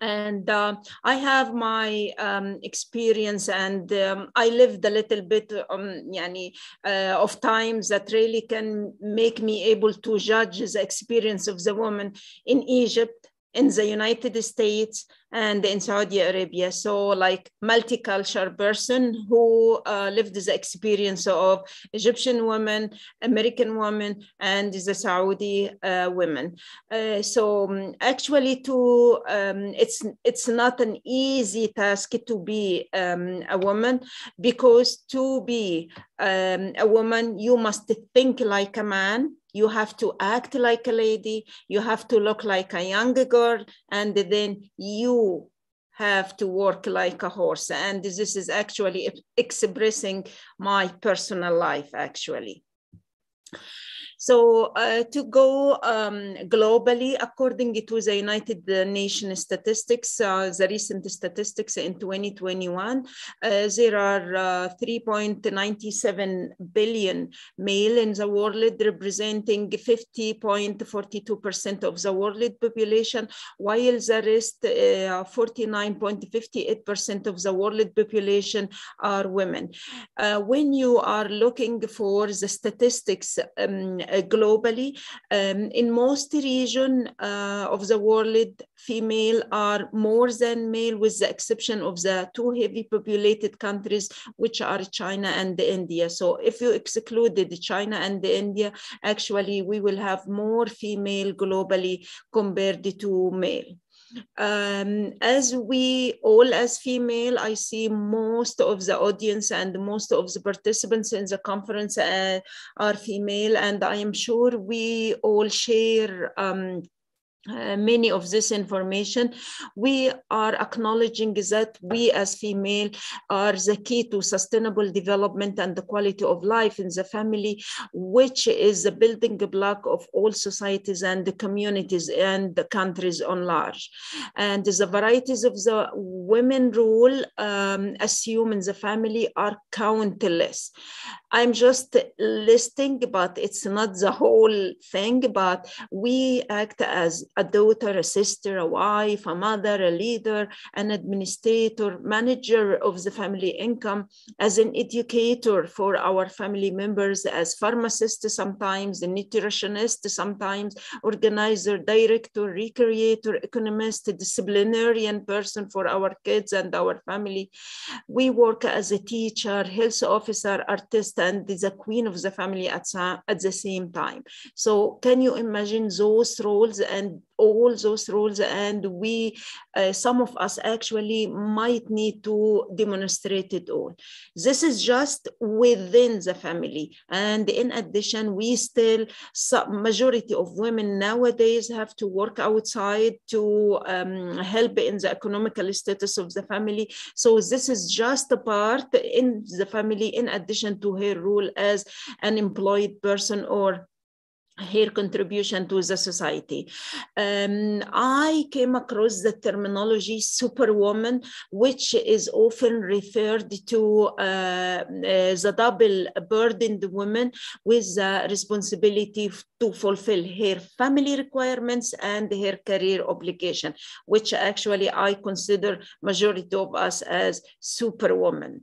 and uh, I have my um, experience, and um, I lived a little bit um, yani, uh, of times that really can make me able to judge the experience of the woman in Egypt, in the United States, and in Saudi Arabia. So like multicultural person who uh, lived the experience of Egyptian women, American women, and the Saudi uh, women. Uh, so um, actually to, um, it's, it's not an easy task to be um, a woman because to be um, a woman, you must think like a man, you have to act like a lady, you have to look like a young girl, and then you have to work like a horse. And this is actually expressing my personal life, actually. So uh, to go um, globally, according to the United Nations statistics, uh, the recent statistics in 2021, uh, there are uh, 3.97 billion male in the world, representing 50.42% of the world population, while the rest, 49.58% uh, of the world population are women. Uh, when you are looking for the statistics um, globally. Um, in most region uh, of the world, female are more than male with the exception of the two heavy populated countries, which are China and India. So if you excluded China and India, actually we will have more female globally compared to male. Um, as we all as female, I see most of the audience and most of the participants in the conference uh, are female, and I am sure we all share um, uh, many of this information we are acknowledging that we as female are the key to sustainable development and the quality of life in the family which is the building block of all societies and the communities and the countries on large. And the varieties of the women role um, assume in the family are countless. I'm just listing but it's not the whole thing but we act as a daughter, a sister, a wife, a mother, a leader, an administrator, manager of the family income, as an educator for our family members, as pharmacist sometimes, a nutritionist sometimes, organizer, director, recreator, economist, disciplinarian person for our kids and our family. We work as a teacher, health officer, artist, and the queen of the family at, at the same time. So can you imagine those roles and all those roles and we uh, some of us actually might need to demonstrate it all. This is just within the family. And in addition we still majority of women nowadays have to work outside to um, help in the economical status of the family. So this is just a part in the family in addition to her role as an employed person or her contribution to the society. Um, I came across the terminology superwoman, which is often referred to uh, uh, the double burdened woman with the responsibility to fulfill her family requirements and her career obligation, which actually I consider majority of us as superwoman.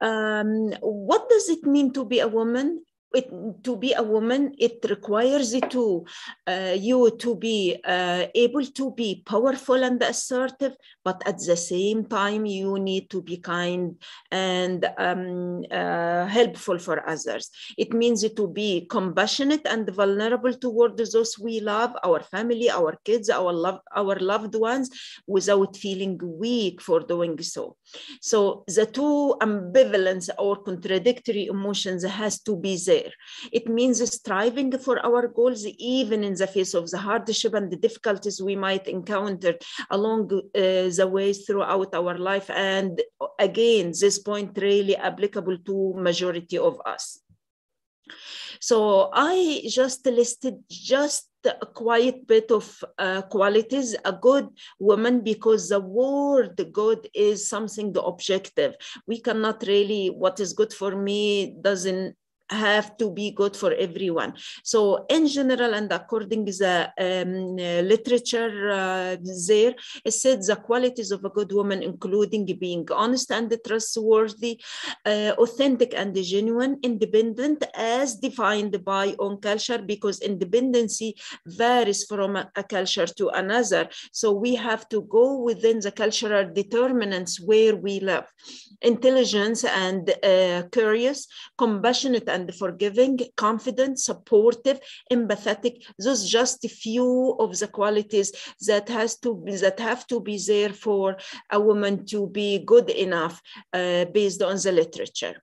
Um, what does it mean to be a woman? It, to be a woman, it requires to uh, you to be uh, able to be powerful and assertive, but at the same time, you need to be kind and um, uh, helpful for others. It means to be compassionate and vulnerable toward those we love, our family, our kids, our our loved ones, without feeling weak for doing so. So the two ambivalence or contradictory emotions has to be there. It means striving for our goals, even in the face of the hardship and the difficulties we might encounter along uh, the way throughout our life. And again, this point really applicable to majority of us. So I just listed just a quite bit of uh, qualities a good woman because the word good is something the objective. We cannot really what is good for me doesn't have to be good for everyone. So in general and according to the um, literature uh, there, it said the qualities of a good woman, including being honest and trustworthy, uh, authentic and genuine, independent as defined by own culture because independency varies from a, a culture to another. So we have to go within the cultural determinants where we live. Intelligence and uh, curious, compassionate and forgiving, confident, supportive, empathetic. Those just a few of the qualities that has to be, that have to be there for a woman to be good enough uh, based on the literature.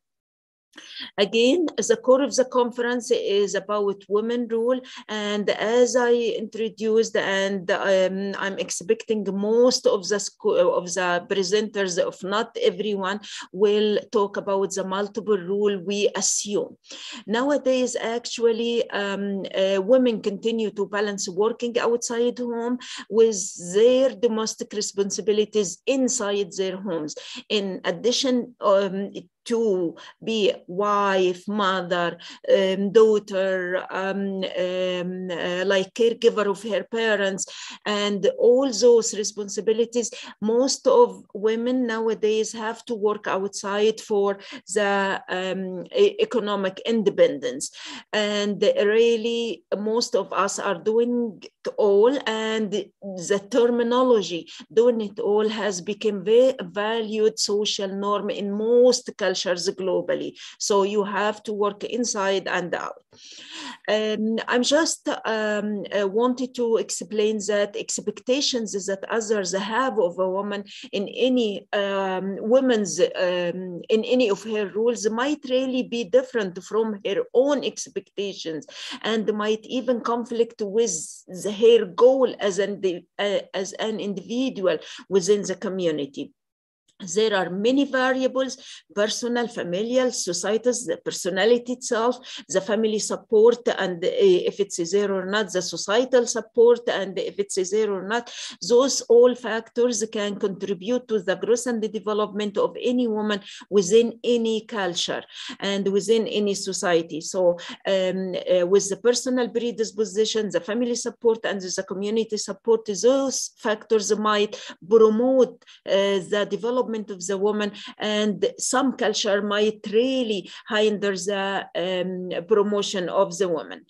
Again, the core of the conference is about women rule. And as I introduced, and um, I'm expecting most of the, of the presenters, if not everyone, will talk about the multiple rule we assume. Nowadays, actually, um, uh, women continue to balance working outside home with their domestic responsibilities inside their homes. In addition, um, to be wife, mother, um, daughter, um, um, uh, like caregiver of her parents, and all those responsibilities. Most of women nowadays have to work outside for the um, economic independence. And really, most of us are doing all, and the terminology doing it all has become very valued social norm in most cultures globally. So you have to work inside and out. Um, I'm just um, uh, wanted to explain that expectations that others have of a woman in any um, women's um, in any of her roles might really be different from her own expectations and might even conflict with the, her goal as an uh, as an individual within the community there are many variables personal familial societies the personality itself the family support and if it's there or not the societal support and if it's there or not. Those all factors can contribute to the growth and the development of any woman within any culture and within any society. So um, uh, with the personal predisposition the family support and the community support those factors might promote uh, the development development of the woman and some culture might really hinder the um, promotion of the woman.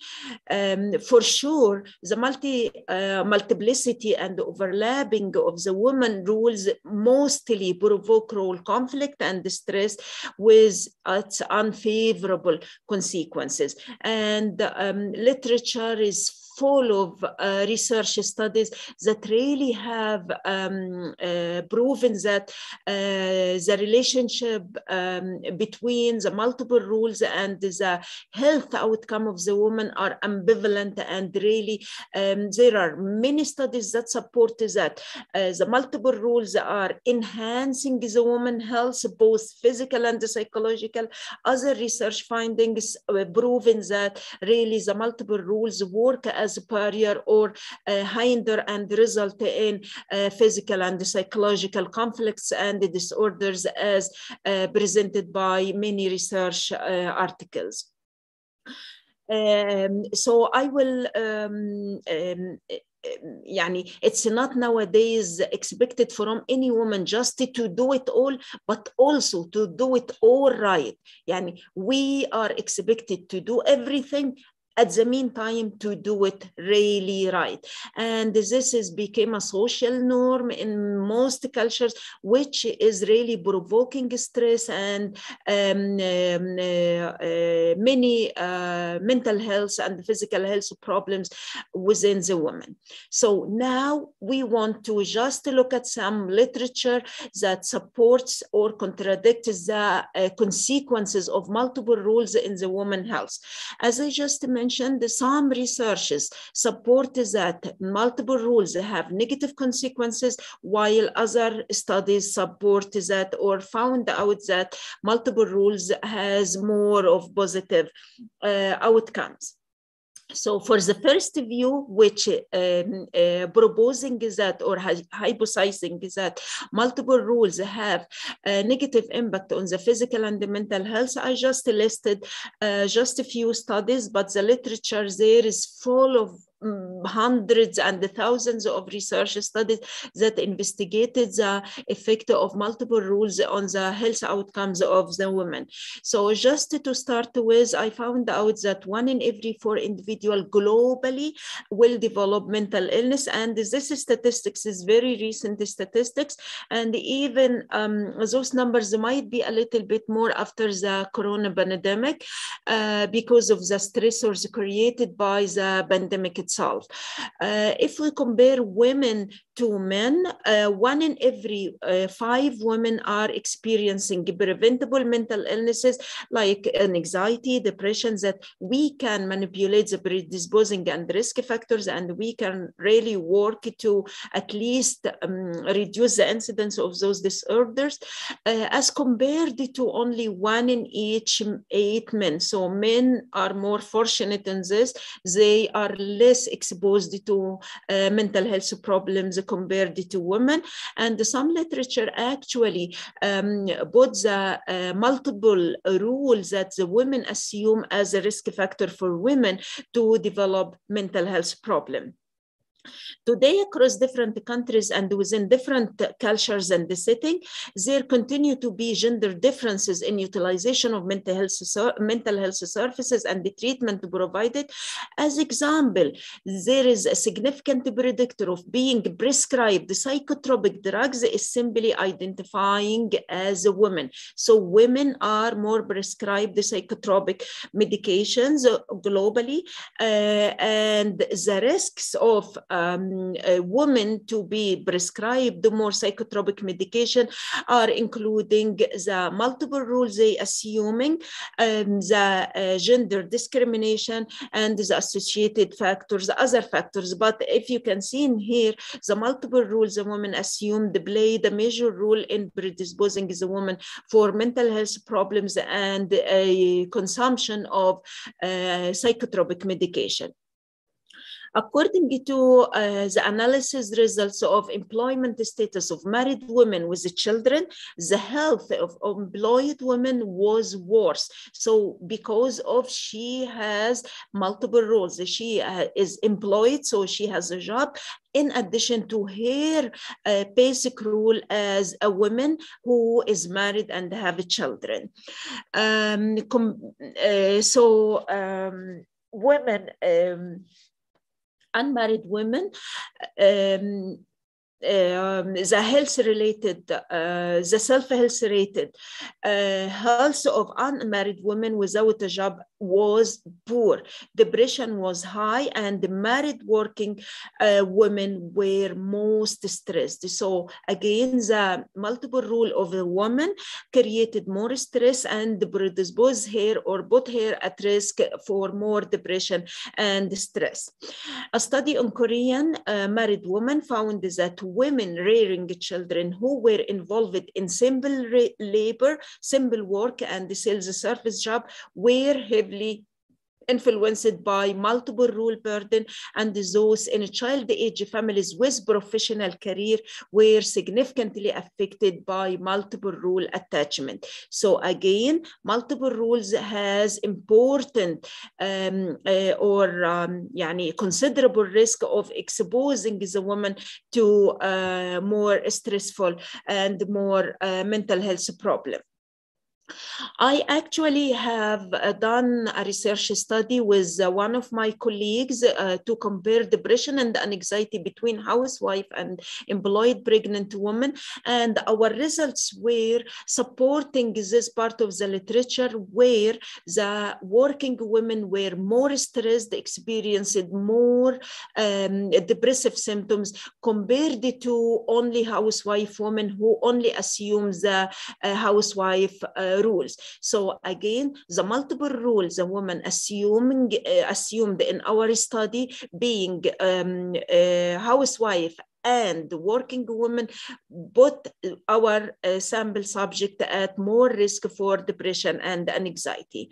Um, for sure, the multi uh, multiplicity and overlapping of the woman rules mostly provoke role conflict and distress with its unfavorable consequences. And um, literature is full of uh, research studies that really have um, uh, proven that uh, the relationship um, between the multiple rules and the health outcome of the woman are ambivalent and really um, there are many studies that support that uh, the multiple rules are enhancing the woman health both physical and psychological. Other research findings uh, proven that really the multiple rules work as a barrier or uh, hinder and result in uh, physical and psychological conflicts and disorders as uh, presented by many research articles. Um, so I will um, um, يعني it's not nowadays expected from any woman just to do it all but also to do it all right يعني we are expected to do everything at the meantime to do it really right. And this has become a social norm in most cultures which is really provoking stress and um, um, uh, uh, many uh, mental health and physical health problems within the woman. So now we want to just look at some literature that supports or contradicts the uh, consequences of multiple rules in the woman health. As i just mentioned mentioned, some researches support that multiple rules have negative consequences, while other studies support that or found out that multiple rules has more of positive uh, outcomes. So for the first view, which um, uh, proposing that or hypothesizing that multiple rules have a negative impact on the physical and the mental health, I just listed uh, just a few studies, but the literature there is full of hundreds and thousands of research studies that investigated the effect of multiple rules on the health outcomes of the women. So just to start with, I found out that one in every four individual globally will develop mental illness. And this statistics is very recent statistics. And even um, those numbers might be a little bit more after the corona pandemic uh, because of the stressors created by the pandemic itself itself. Uh, if we compare women to men, uh, one in every uh, five women are experiencing preventable mental illnesses like anxiety, depression, that we can manipulate the predisposing and risk factors, and we can really work to at least um, reduce the incidence of those disorders, uh, as compared to only one in each eight men. So men are more fortunate in this; they are less less exposed to uh, mental health problems compared to women. And some literature actually um, put the uh, multiple rules that the women assume as a risk factor for women to develop mental health problem. Today, across different countries and within different cultures and the setting, there continue to be gender differences in utilization of mental health, mental health services and the treatment provided. As example, there is a significant predictor of being prescribed psychotropic drugs is simply identifying as a woman. So women are more prescribed the psychotropic medications globally, uh, and the risks of um, women to be prescribed more psychotropic medication are including the multiple rules they assuming, um, the uh, gender discrimination, and the associated factors, other factors. But if you can see in here, the multiple rules the women assumed played a major role in predisposing the woman for mental health problems and a consumption of uh, psychotropic medication. According to uh, the analysis results of employment status of married women with children, the health of employed women was worse. So because of she has multiple roles, she uh, is employed, so she has a job, in addition to her uh, basic role as a woman who is married and have children. Um, uh, so um, women um, unmarried women um, um, the health related, uh, the self health related uh, health of unmarried women without a job was poor. Depression was high, and the married working uh, women were most stressed. So, again, the multiple role of a woman created more stress and predisposed her or put her at risk for more depression and stress. A study on Korean uh, married women found that women rearing children who were involved in simple labor, simple work, and the sales service job were heavily influenced by multiple rule burden and those in child age families with professional career were significantly affected by multiple rule attachment so again multiple rules has important um, uh, or um, يعني considerable risk of exposing the woman to uh, more stressful and more uh, mental health problem I actually have uh, done a research study with uh, one of my colleagues uh, to compare depression and anxiety between housewife and employed pregnant woman. And our results were supporting this part of the literature where the working women were more stressed, experienced more um, depressive symptoms compared to only housewife women who only assume the uh, housewife uh, rules. So again, the multiple rules a woman assuming uh, assumed in our study being um, a housewife and working women put our uh, sample subject at more risk for depression and anxiety.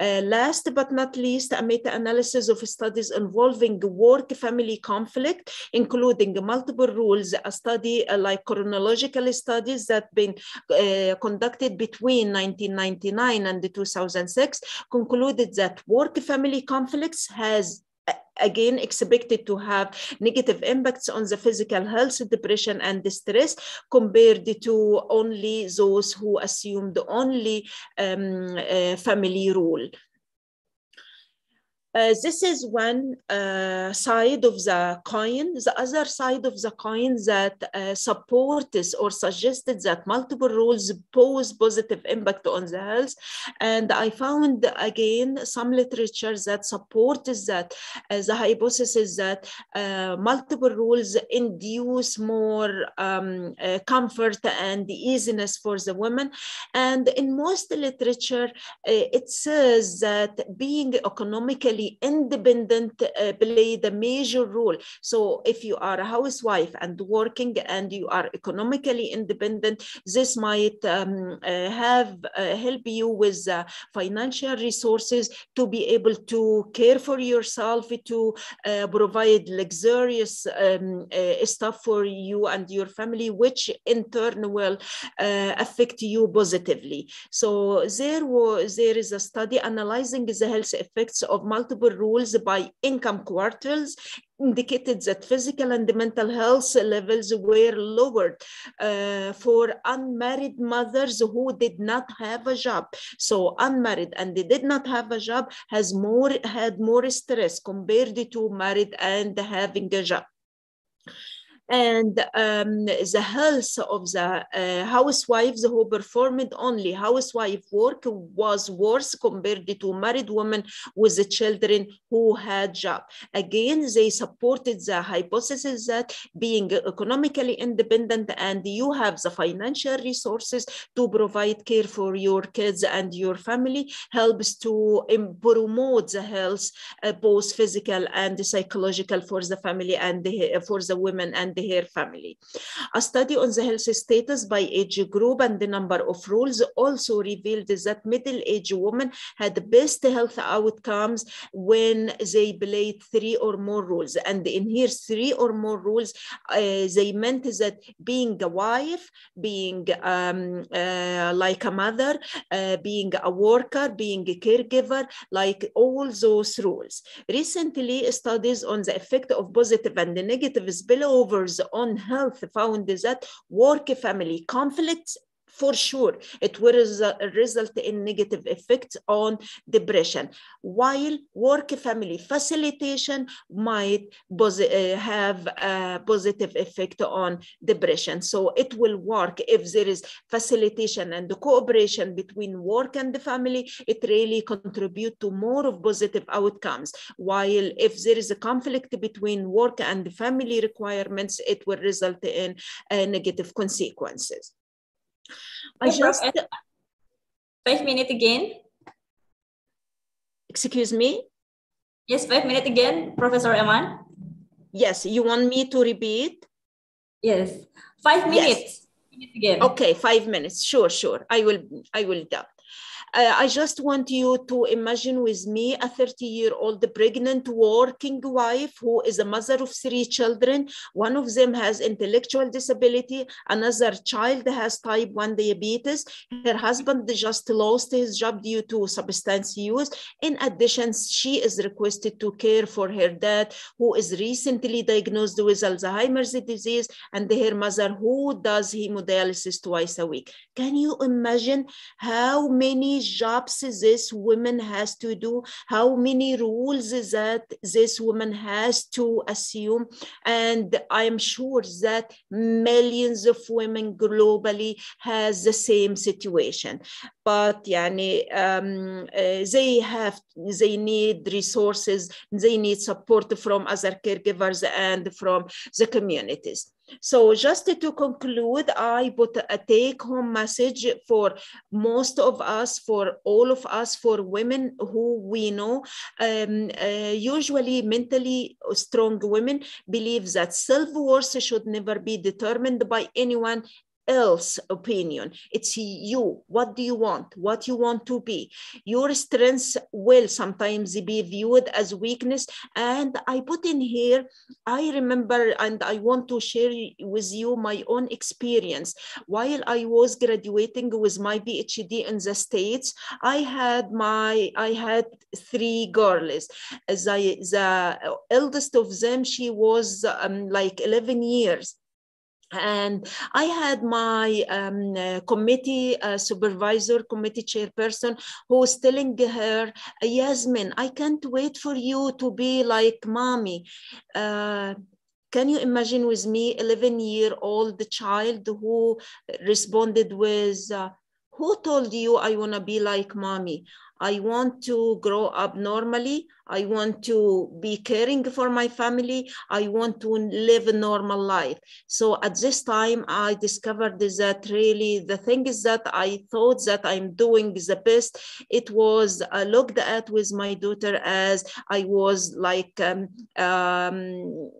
Uh, last but not least, a meta-analysis of studies involving work-family conflict, including multiple rules, a study uh, like chronological studies that been uh, conducted between 1999 and 2006 concluded that work-family conflicts has again expected to have negative impacts on the physical health, depression, and distress compared to only those who assumed only um, uh, family rule. Uh, this is one uh, side of the coin. The other side of the coin that uh, supports or suggested that multiple rules pose positive impact on the health. And I found again some literature that supports that uh, the hypothesis that uh, multiple rules induce more um, uh, comfort and easiness for the women. And in most literature, it says that being economically independent uh, play the major role. So if you are a housewife and working and you are economically independent, this might um, uh, have uh, help you with uh, financial resources to be able to care for yourself, to uh, provide luxurious um, uh, stuff for you and your family, which in turn will affect you positively. So there was there is a study analyzing the health effects of multiple rules by income quartiles indicated that physical and mental health levels were lowered uh, for unmarried mothers who did not have a job. So unmarried and they did not have a job has more had more stress compared to married and having a job and um, the health of the uh, housewives who performed only housewife work was worse compared to married women with the children who had job. Again, they supported the hypothesis that being economically independent and you have the financial resources to provide care for your kids and your family helps to promote the health, uh, both physical and psychological for the family and the, for the women and hair family. A study on the health status by age group and the number of rules also revealed that middle-aged women had the best health outcomes when they played three or more rules. And in here, three or more rules, uh, they meant that being a wife, being um, uh, like a mother, uh, being a worker, being a caregiver, like all those rules. Recently, studies on the effect of positive and the negative on health found that work family conflicts for sure it will result in negative effects on depression. While work family facilitation might uh, have a positive effect on depression. So it will work if there is facilitation and the cooperation between work and the family it really contribute to more of positive outcomes. While if there is a conflict between work and family requirements it will result in uh, negative consequences I just five minutes again. Excuse me? Yes, five minutes again, Professor Eman. Yes, you want me to repeat? Yes, five minutes. Yes. Again. Okay, five minutes. Sure, sure. I will. I will do. Uh, I just want you to imagine with me a 30 year old pregnant working wife who is a mother of three children. One of them has intellectual disability. Another child has type 1 diabetes. Her husband just lost his job due to substance use. In addition, she is requested to care for her dad who is recently diagnosed with Alzheimer's disease and her mother who does hemodialysis twice a week. Can you imagine how many jobs this woman has to do, how many rules that this woman has to assume. And I'm sure that millions of women globally has the same situation. But yani, um, uh, they have, they need resources, they need support from other caregivers and from the communities. So just to conclude, I put a take home message for most of us, for all of us, for women who we know, um, uh, usually mentally strong women believe that self-worth should never be determined by anyone else opinion. It's you. What do you want? What you want to be? Your strengths will sometimes be viewed as weakness. And I put in here, I remember, and I want to share with you my own experience. While I was graduating with my PhD in the States, I had my, I had three girls. The, the eldest of them, she was um, like 11 years and I had my um, uh, committee uh, supervisor, committee chairperson, who was telling her, Yasmin, I can't wait for you to be like mommy. Uh, can you imagine with me, 11 year old child who responded with, uh, Who told you I want to be like mommy? I want to grow up normally. I want to be caring for my family. I want to live a normal life. So at this time, I discovered that really the thing is that I thought that I'm doing the best. It was uh, looked at with my daughter as I was like um, um,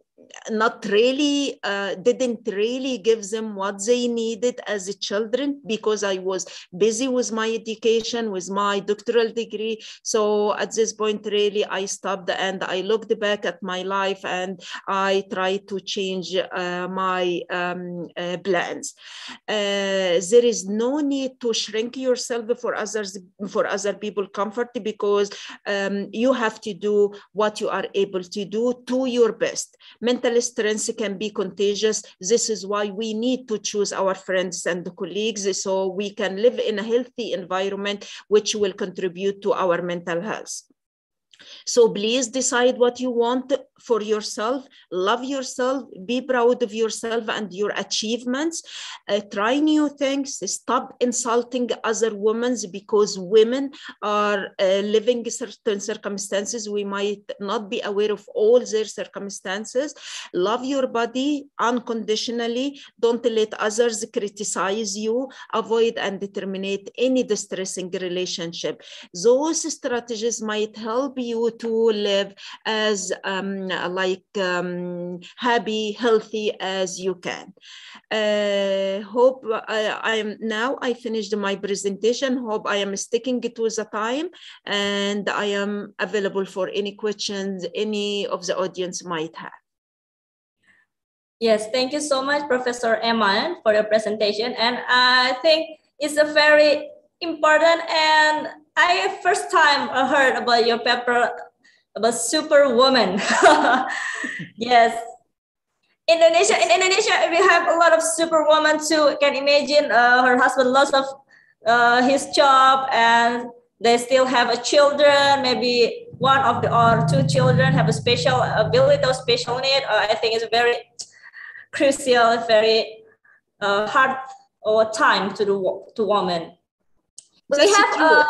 not really uh, didn't really give them what they needed as a children because i was busy with my education with my doctoral degree. So at this point really i stopped and i looked back at my life and i tried to change uh, my um, uh, plans. Uh, there is no need to shrink yourself for others for other people comfort because um, you have to do what you are able to do to your best mental strength can be contagious. This is why we need to choose our friends and colleagues so we can live in a healthy environment which will contribute to our mental health. So please decide what you want for yourself, love yourself, be proud of yourself and your achievements, uh, try new things, stop insulting other women because women are uh, living certain circumstances. We might not be aware of all their circumstances. Love your body unconditionally. Don't let others criticize you. Avoid and terminate any distressing relationship. Those strategies might help you to live as um, like um, happy, healthy as you can. Uh, hope I, I am now I finished my presentation. Hope I am sticking to the time and I am available for any questions any of the audience might have. Yes, thank you so much, Professor Eman, for your presentation. And I think it's a very important and I first time heard about your paper about superwoman. <laughs> yes. Indonesia, in Indonesia, we have a lot of superwoman too. Can imagine uh, her husband lost of uh, his job and they still have a children. Maybe one of the or two children have a special ability or special need. Uh, I think it's very crucial, very uh, hard or time to the to woman. But we have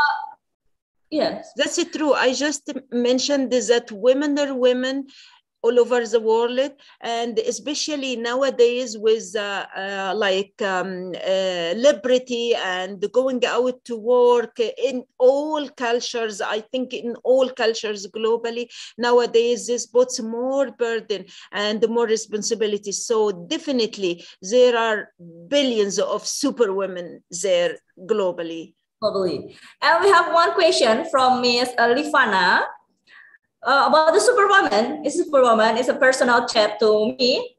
Yes. That's it true. I just mentioned that women are women all over the world and especially nowadays with uh, uh, like um, uh, liberty and going out to work in all cultures i think in all cultures globally nowadays this puts more burden and more responsibility so definitely there are billions of superwomen there globally globally. And we have one question from Miss Livana uh, about the superwoman. Is superwoman is a personal chat to me.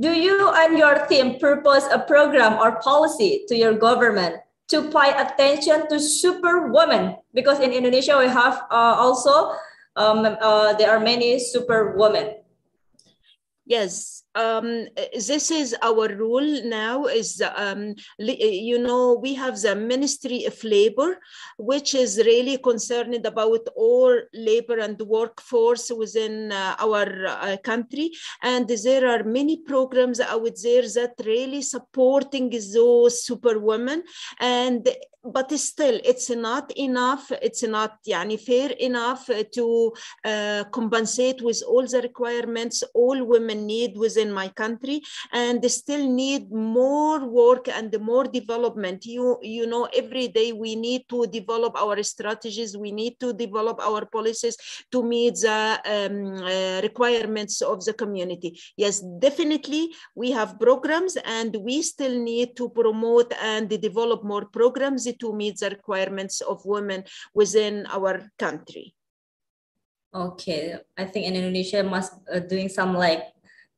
Do you and your team propose a program or policy to your government to pay attention to superwoman? Because in Indonesia we have uh, also um, uh, there are many superwomen. Yes, um, this is our rule now is, um, you know, we have the Ministry of Labor, which is really concerned about all labor and workforce within uh, our uh, country. And there are many programs out there that really supporting those superwomen. And but still it's not enough it's not yani, fair enough to uh, compensate with all the requirements all women need within my country and they still need more work and more development you you know every day we need to develop our strategies we need to develop our policies to meet the um, uh, requirements of the community yes definitely we have programs and we still need to promote and develop more programs to meet the requirements of women within our country. Okay, I think in Indonesia must uh, doing some like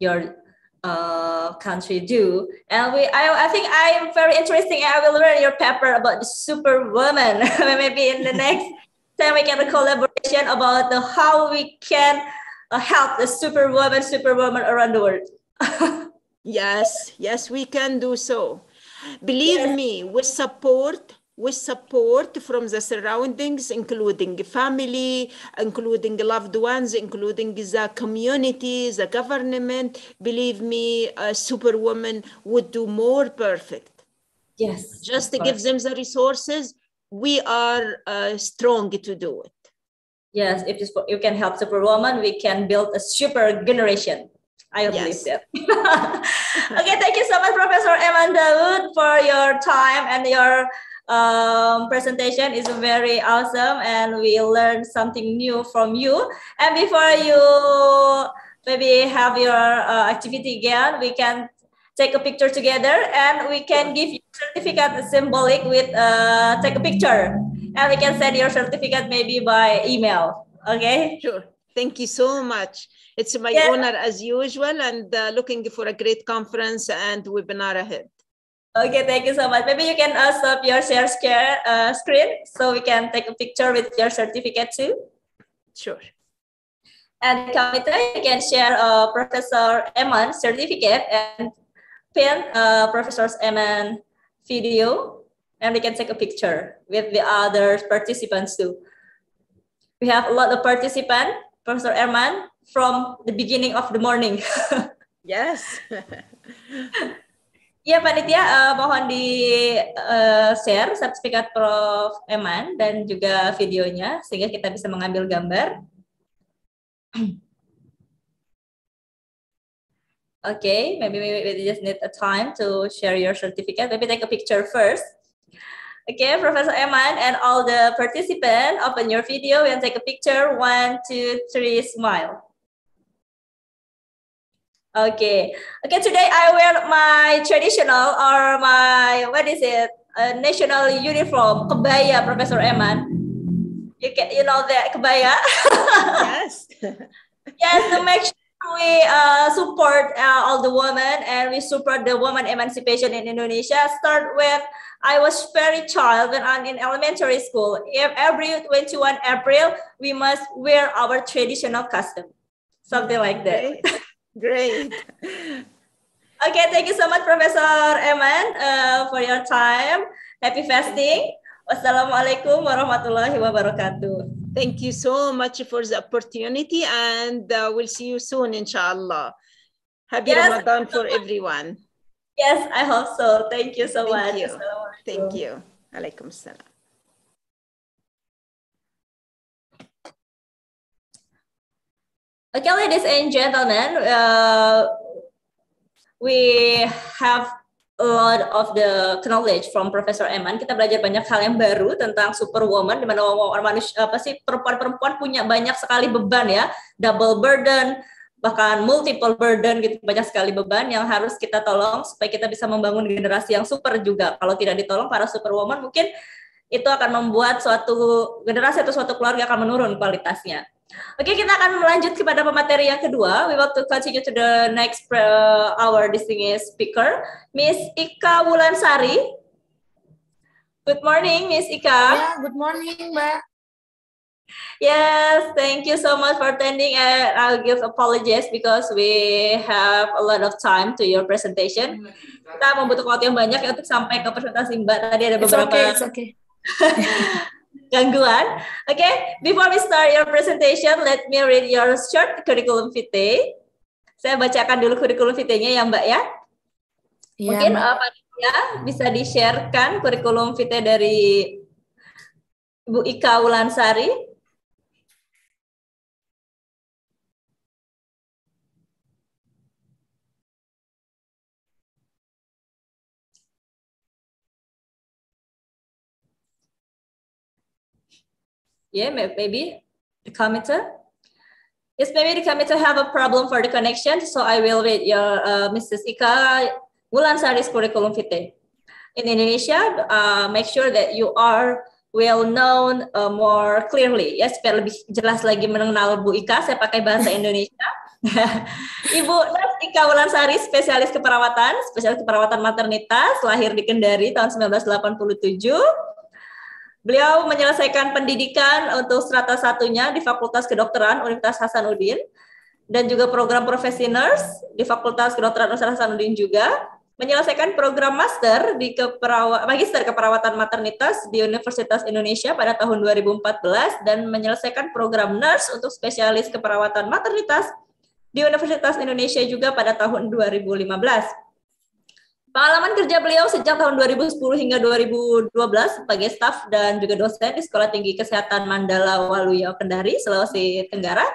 your uh, country do. And we, I, I think I am very interesting. I will learn your paper about the superwoman. <laughs> Maybe in the next time we can have a collaboration about the how we can uh, help the superwoman, superwoman around the world. <laughs> yes, yes, we can do so. Believe yes. me, with support, with support from the surroundings, including family, including loved ones, including the community, the government. Believe me, a superwoman would do more perfect. Yes. Just to give them the resources, we are uh, strong to do it. Yes, if you can help Superwoman, we can build a super generation. I believe Yes. that. <laughs> okay, thank you so much, Professor Eman Dawood, for your time and your um, presentation is very awesome, and we learned something new from you. And before you maybe have your uh, activity again, we can take a picture together, and we can give you certificate symbolic with uh, take a picture, and we can send your certificate maybe by email. Okay. Sure. Thank you so much. It's my Yeah. honor as usual and uh, looking for a great conference and webinar ahead. Okay, thank you so much. Maybe you can uh, stop your share scare, uh, screen so we can take a picture with your certificate too. Sure. And committee, you can share uh, Professor Eman certificate and pin uh, Professor Eman video, and we can take a picture with the other participants too. We have a lot of participants, Professor Eman, from the beginning of the morning. <laughs> Yes. <laughs> Iya panitia eh, mohon di eh, share sertifikat Prof Eman dan juga videonya sehingga kita bisa mengambil gambar. <clears throat> Okay, maybe we, we just need a time to share your certificate. Maybe take a picture first. Okay, Professor Eman and all the participants, open your video and take a picture. One, two, three, smile. Okay. Okay, today I wear my traditional or my, what is it, uh, national uniform, kebaya, Professor Eman. You can, you know that kebaya? <laughs> yes. <laughs> yes, to make sure we uh, support uh, all the women and we support the woman emancipation in Indonesia. Start when I was very child when I'm in elementary school. If every 21 April, we must wear our traditional costume. Something like that. Great. Great. Okay, thank you so much, Professor Eman, uh, for your time. Happy fasting. Wassalamualaikum warahmatullahi wabarakatuh. Thank you so much for the opportunity and uh, we'll see you soon, inshallah. Happy Yes. Ramadan for everyone. Yes, I hope so. Thank you so Thank much. you. Thank you. Alaikum salam. Okay, ladies and gentlemen, uh, we have a lot of the knowledge from Professor Eman. Kita belajar banyak hal yang baru tentang superwoman, di mana manusia apa sih perempuan-perempuan punya banyak sekali beban ya, double burden, bahkan multiple burden gitu, banyak sekali beban yang harus kita tolong supaya kita bisa membangun generasi yang super juga. Kalau tidak ditolong para superwoman mungkin itu akan membuat suatu generasi atau suatu keluarga akan menurun kualitasnya. Oke, kita akan melanjut kepada pemateri yang kedua. We want to continue to the next uh, our distinguished speaker, Miss Ika Wulansari. Good morning, Miss Ika. Ya, good morning, Mbak. Yes, thank you so much for attending. And I'll give apologies because we have a lot of time to your presentation. Kita membutuhkan waktu yang banyak ya untuk sampai ke presentasi Mbak. Tadi ada It's beberapa okay, it's okay. <laughs> gangguan. Okay, before we start your presentation, let me read your short curriculum vitae. Saya bacakan dulu kurikulum vitae-nya ya Mbak ya. Iya, Mungkin Mbak. uh, panitia bisa di-sharekan kurikulum vitae dari Bu Ika Wulansari. Yeah, may- maybe the committee. Yes, maybe the committee have a problem for the connection, so I will read your uh, Mrs. Ika Wulansari's curriculum vitae. In Indonesia, uh, make sure that you are well known uh, more clearly. Ya, supaya lebih jelas lagi mengenal Bu Ika, saya pakai bahasa Indonesia. <laughs> Ibu Nas Ika Wulansari, spesialis keperawatan, spesialis keperawatan maternitas, lahir di Kendari tahun 1987. Beliau menyelesaikan pendidikan untuk strata satunya di Fakultas Kedokteran Universitas Hasanuddin dan juga program profesi nurse di Fakultas Kedokteran Universitas Hasanuddin juga menyelesaikan program master di keperawa, magister keperawatan maternitas di Universitas Indonesia pada tahun 2014 dan menyelesaikan program nurse untuk spesialis keperawatan maternitas di Universitas Indonesia juga pada tahun 2015. Pengalaman kerja beliau sejak tahun 2010 hingga 2012 sebagai staf dan juga dosen di Sekolah Tinggi Kesehatan Mandala Waluyo Kendari, Sulawesi Tenggara.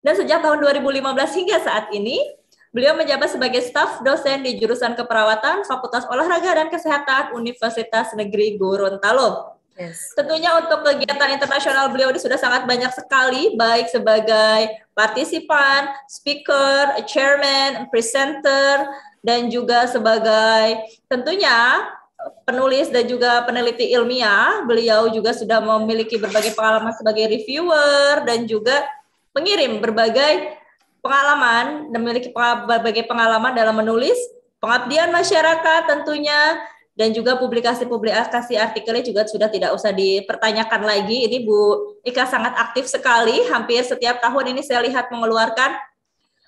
Dan sejak tahun 2015 hingga saat ini, beliau menjabat sebagai staf dosen di jurusan keperawatan Fakultas Olahraga dan Kesehatan Universitas Negeri Gorontalo. Yes. Tentunya untuk kegiatan internasional beliau ini sudah sangat banyak sekali, baik sebagai partisipan, speaker, chairman, presenter, dan juga sebagai tentunya penulis dan juga peneliti ilmiah. Beliau juga sudah memiliki berbagai pengalaman sebagai reviewer dan juga mengirim berbagai pengalaman memiliki berbagai pengalaman dalam menulis pengabdian masyarakat tentunya dan juga publikasi-publikasi artikelnya juga sudah tidak usah dipertanyakan lagi. Ini Bu Ika sangat aktif sekali, hampir setiap tahun ini saya lihat mengeluarkan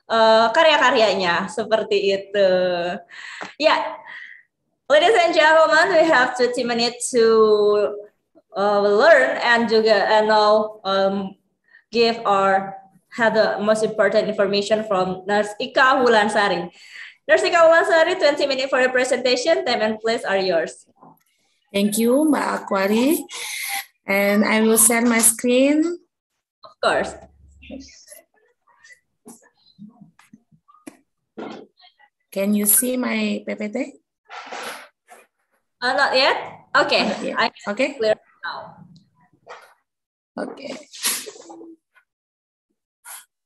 uh, karya-karyanya seperti itu. Ya, yeah. ladies and gentlemen, we have 20 minutes to uh, learn and juga and now um, give our have the most important information from Nurse Ika Wulansari. Nurse Ika Wulansari, 20 minutes for your presentation. Time and place are yours. Thank you, Mbak Akwari. And I will share my screen. Of course. Can you see my PPT? Uh, not yet? Okay. Not yet. Okay. Clear now. Okay.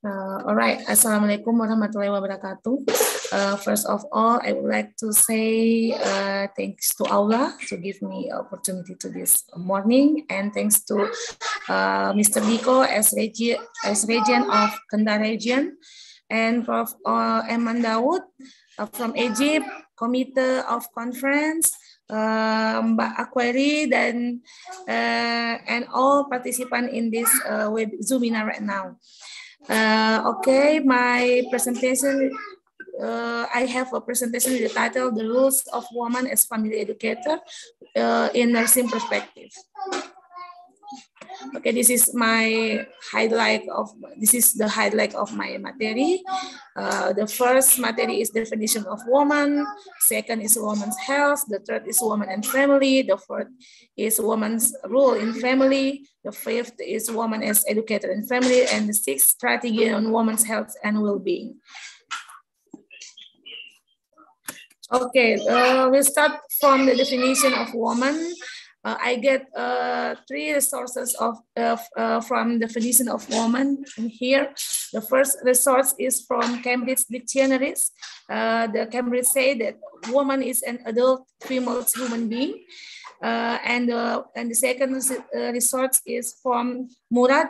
Uh, all right. Assalamualaikum warahmatullahi wabarakatuh. Uh, first of all, I would like to say uh, thanks to Allah to give me opportunity to this morning, and thanks to uh, Mr. Diko as, regi as region of Kendal region, and Prof. Uh, Eman uh, from Egypt, Committee of Conference, uh, Mbak Aquari, dan uh, and all participants in this uh, web Zoominar right now. Uh, okay, my presentation, uh, I have a presentation with the title, The Rules of Woman as Family Educator uh, in Nursing Perspective. Okay, this is my highlight of, this is the highlight of my material. Uh, the first material is definition of woman. Second is woman's health. The third is woman and family. The fourth is woman's role in family. The fifth is woman as educator in family. And the sixth strategy on woman's health and well-being. Okay, uh, we start from the definition of woman uh, I get uh, three resources of, uh, from the definition of woman here. The first resource is from Cambridge Dictionaries. Uh, the Cambridge say that woman is an adult female human being. Uh, and, uh, and the second resource is from Murad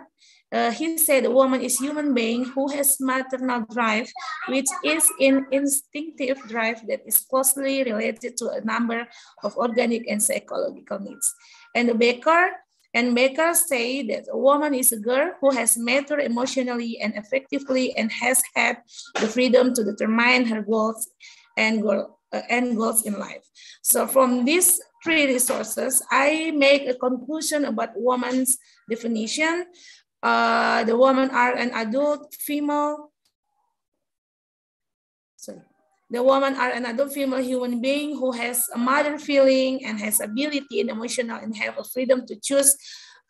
uh, he said a woman is human being who has maternal drive, which is an instinctive drive that is closely related to a number of organic and psychological needs. And the Baker and Baker say that a woman is a girl who has matured emotionally and effectively and has had the freedom to determine her goals and, goal, uh, and goals in life. So from these three resources, I make a conclusion about woman's definition uh, the women are an adult female. Sorry. The woman are an adult female human being who has a mother feeling and has ability and emotional and have a freedom to choose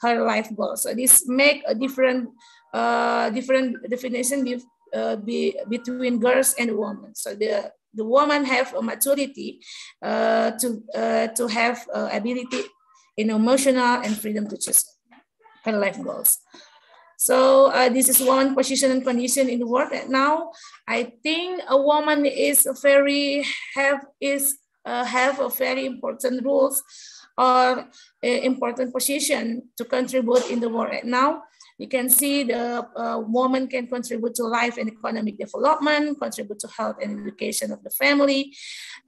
her life goals. So this make a different uh, different definition be, uh, be, between girls and women. So the the woman have a maturity uh, to uh, to have uh, ability in emotional and freedom to choose her life goals. So uh, this is one position and condition in the world. And now I think a woman is a very have is uh, have a very important rules or important position to contribute in the world. Right now you can see the uh, woman can contribute to life and economic development, contribute to health and education of the family,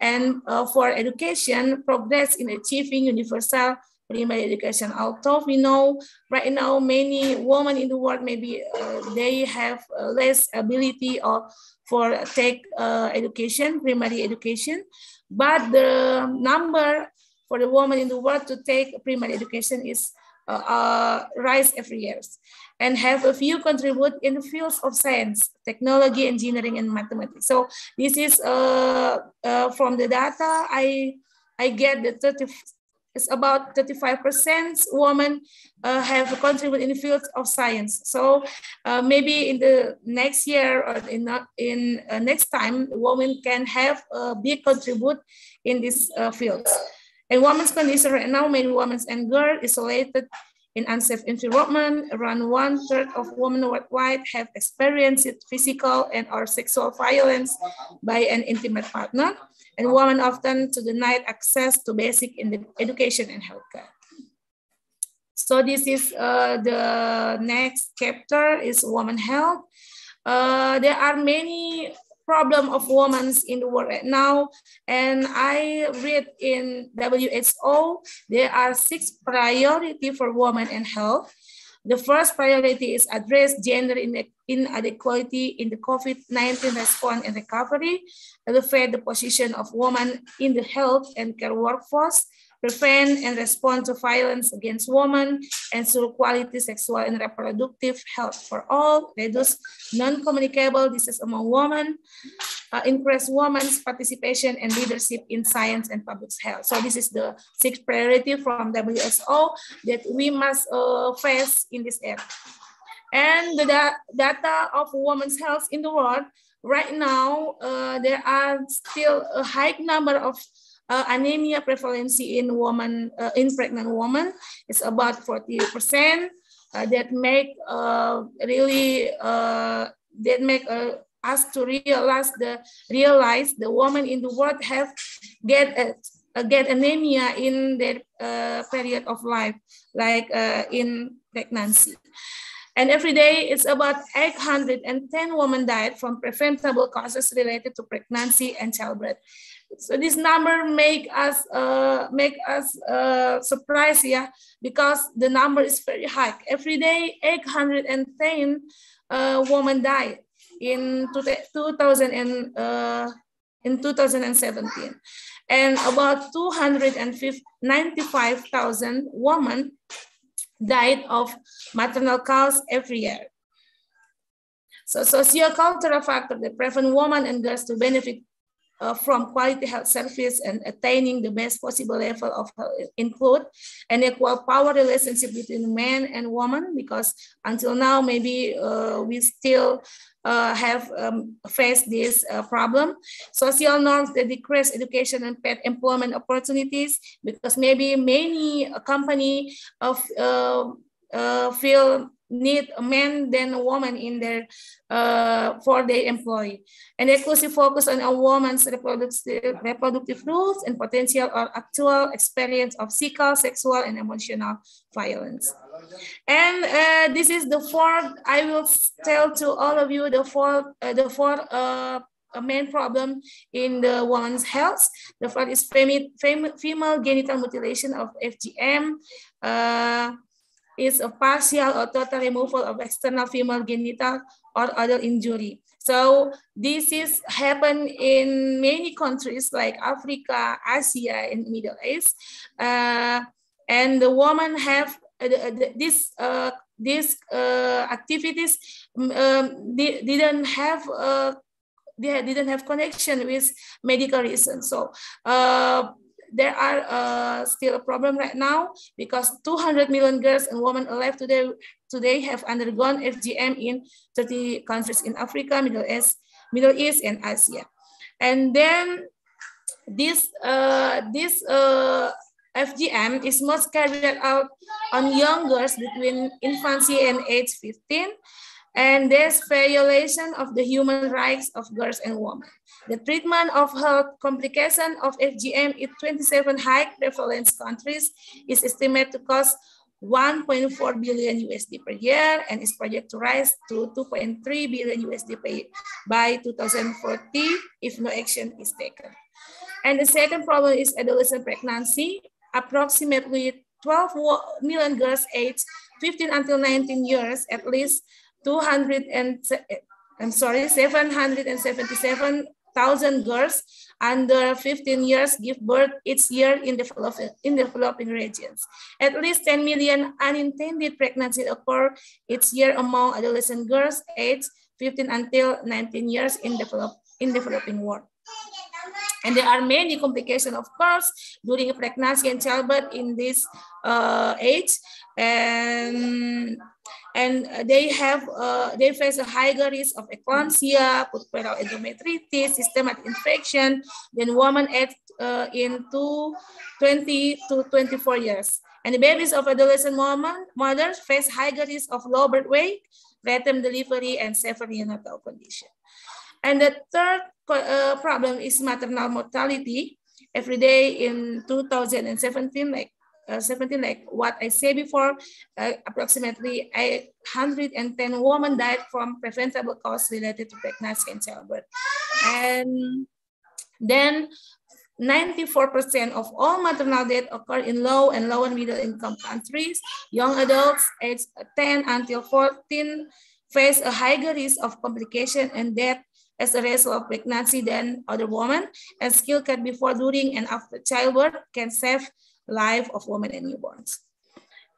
and uh, for education, progress in achieving universal primary education. Although we know right now many women in the world maybe uh, they have uh, less ability or for take uh, education, primary education, but the number for the woman in the world to take primary education is uh, uh, rise every year. And have a few contribute in the fields of science, technology, engineering, and mathematics. So this is uh, uh, from the data I I get the 30, it's about 35% women uh, have contributed in the field of science. So uh, maybe in the next year or in, in uh, next time, women can have a big contribute in these uh, field. And women's condition right now, many women and girls isolated in unsafe environment. Around one third of women worldwide have experienced physical and or sexual violence by an intimate partner and women often to deny access to basic education and healthcare. So this is uh, the next chapter is women health. Uh, there are many problem of women in the world right now. And I read in WHO, there are six priority for women and health. The first priority is address gender inequality in the COVID-19 response and recovery, elevate the position of women in the health and care workforce, prevent and respond to violence against women, and ensure quality sexual and reproductive health for all, reduce non-communicable disease among women, uh, increase women's participation and leadership in science and public health. So this is the sixth priority from WHO that we must uh, face in this era. And the da data of women's health in the world, right now, uh, there are still a high number of uh, anemia prevalence in woman uh, in pregnant women is about 40 percent. Uh, that make uh, really uh, that make uh, us to realize the realize the woman in the world have get get anemia in their period of life, like in pregnancy. And every day, it's about 810 women died from preventable causes related to pregnancy and childbirth. So this number make us uh, make us uh, surprised, yeah, because the number is very high. Every day, 810 uh, women died in 2000 and, uh, in 2017, and about 295,000 women died of maternal cause every year. So socio-cultural factor that prevent women and girls to benefit uh, from quality health service and attaining the best possible level of health include an equal power relationship between men and women because until now maybe uh, we still uh, have um, faced this uh, problem. Social norms that decrease education and employment opportunities because maybe many company of uh, uh, feel need a man than a woman in their uh, for their employee. And exclusive focus on a woman's reproductive, reproductive rules and potential or actual experience of physical, sexual, and emotional violence. And uh, this is the fourth, I will tell to all of you the fourth, uh, the fourth uh, main problem in the woman's health. The first is femi fem female genital mutilation of FGM. Uh, is a partial or total removal of external female genital or other injury. So this is happen in many countries like Africa, Asia, and Middle East. Uh, and the woman have uh, this uh, uh, activities um, they didn't have uh, they didn't have connection with medical reasons. So uh, there are uh, still a problem right now because 200 million girls and women alive today today have undergone FGM in 30 countries in Africa, Middle East, Middle East, and Asia. And then this uh, this uh, FGM is most carried out on young girls between infancy and age 15 and there's violation of the human rights of girls and women. The treatment of health complication of FGM in 27 high prevalence countries is estimated to cost 1.4 billion USD per year and is projected to rise to 2.3 billion USD by 2040 if no action is taken. And the second problem is adolescent pregnancy. Approximately 12 million girls aged 15 until 19 years at least 200 and I'm sorry, 777 thousand girls under 15 years give birth each year in developing, in developing regions. At least 10 million unintended pregnancies occur each year among adolescent girls aged 15 until 19 years in, develop, in developing world. And there are many complications, of course, during pregnancy and childbirth in this uh, age. And and they have uh, they face a higher risk of eclampsia, puerperal endometritis, systemic infection than women at uh, in 20 to 24 years. And the babies of adolescent women, mothers face higher risk of low birth weight, preterm delivery, and severe neonatal condition. And the third uh, problem is maternal mortality. Every day in 2017, like uh, 17, like what I said before, uh, approximately 110 women died from preventable causes related to pregnancy and childbirth. And then 94% of all maternal deaths occur in low and low and middle income countries. Young adults aged 10 until 14 face a higher risk of complication and death as a result of pregnancy than other women. And skill care before, during, and after childbirth can save life of women and newborns.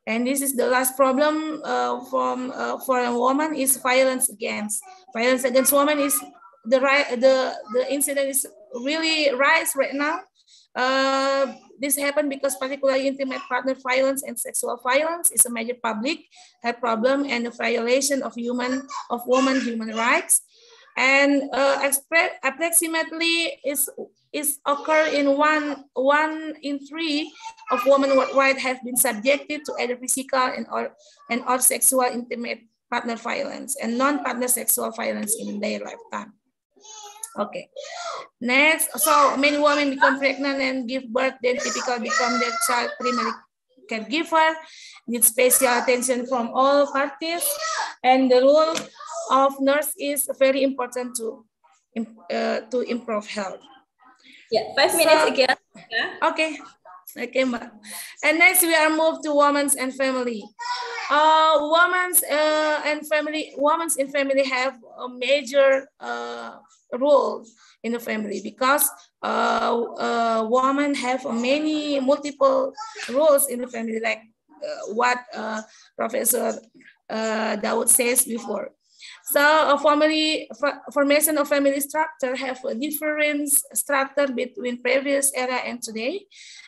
And this is the last problem uh, from uh, for a woman is violence against violence against women is the right the the incident is really rise right now. Uh, this happened because particularly intimate partner violence and sexual violence is a major public health problem and a violation of human of women human rights. And uh, approximately is is occur in one one in three of women worldwide have been subjected to either physical and or and or sexual intimate partner violence and non-partner sexual violence in their lifetime. Okay. Next, so many women become pregnant and give birth, then typically become their child primary caregiver, need special attention from all parties, and the role of nurse is very important to uh, to improve health. Yeah, five minutes so, again. Yeah. Okay. Okay, And next we are moved to women's and family. Uh, women's uh, and family, women's in family have a major uh, role in the family because uh, uh, women have many multiple roles in the family, like uh, what uh, Professor uh, Dawood says before. So a family formation of family structure have a different structure between previous era and today.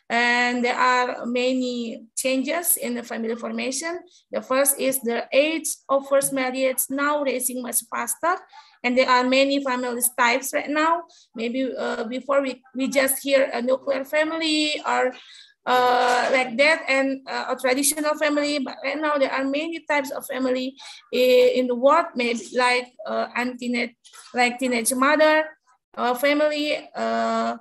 And there are many changes in the family formation. The first is the age of first marriage now raising much faster. And there are many family types right now. Maybe uh, before we, we just hear a nuclear family or uh, like that and uh, a traditional family. But right now there are many types of family in the world, maybe like uh, anti like teenage mother uh, family, uh,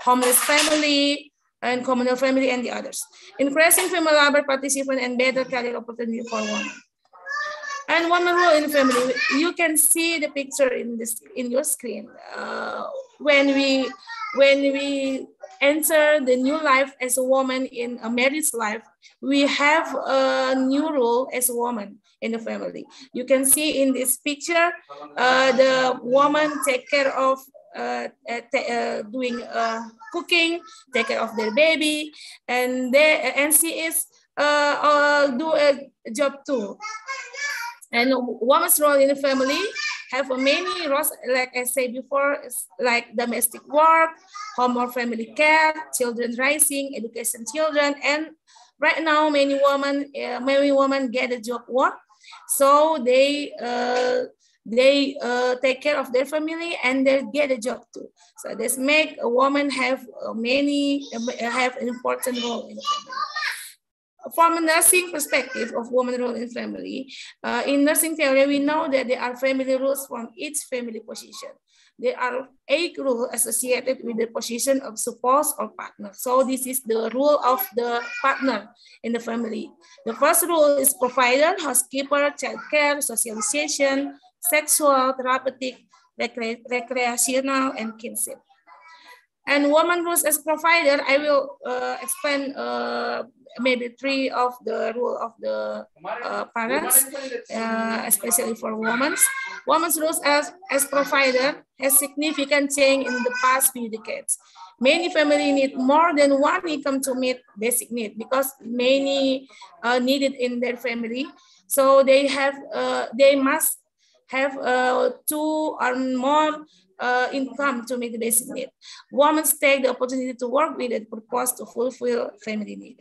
homeless family, and communal family, and the others. Increasing female labor participation and better career opportunity for women. And woman role in family, you can see the picture in this in your screen. Uh, when we when we enter the new life as a woman in a married life, we have a new role as a woman in the family. You can see in this picture, uh, the woman take care of uh, uh, doing uh, cooking, take care of their baby, and they and she is uh, uh, do a job too. And woman's role in the family have many roles, like I said before, like domestic work, home or family care, children raising, education children, and right now many women, uh, many women get a job work, so they uh, they uh, take care of their family and they get a job too. So this make a woman have many have an important role in family from a nursing perspective of woman role in family, uh, in nursing theory, we know that there are family rules from each family position. There are eight rules associated with the position of spouse or partner. So this is the rule of the partner in the family. The first rule is provider, housekeeper, child care, socialization, sexual, therapeutic, recre recreational, and kinship. And woman rules as provider, I will uh, explain uh, maybe three of the rule of the uh, parents, uh, especially for women. Women's roles as, as provider has significant change in the past few decades. Many family need more than one income to meet basic need because many uh, need it in their family. So they have, uh, they must have uh, two or more uh, income to meet the basic need. Women take the opportunity to work with the purpose to fulfill family needs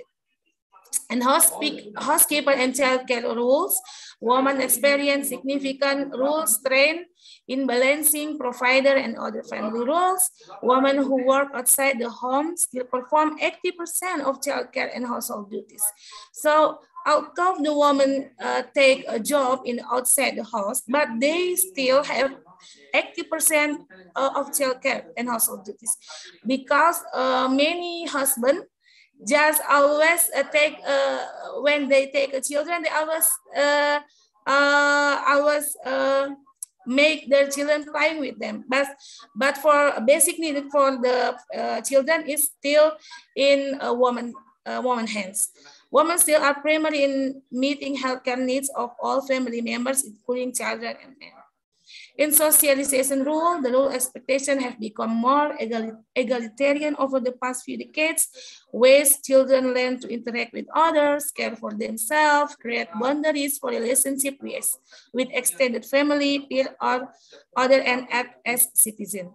and housekeeper and child care rules, women experience significant rules strain in balancing provider and other family roles. Women who work outside the home still perform 80% of child care and household duties. So although the women uh, take a job in outside the house, but they still have 80% uh, of childcare and household duties because uh, many husbands just always uh, take uh, when they take children they always uh, always make their children playing with them. But but for basic need for the uh, children is still in a woman uh, woman hands. Women still are primary in meeting healthcare needs of all family members including children and men in socialization rule, the rule expectation have become more egalitarian over the past few decades, ways children learn to interact with others, care for themselves, create boundaries for relationship with, with extended family, peer, or other, and act as citizen.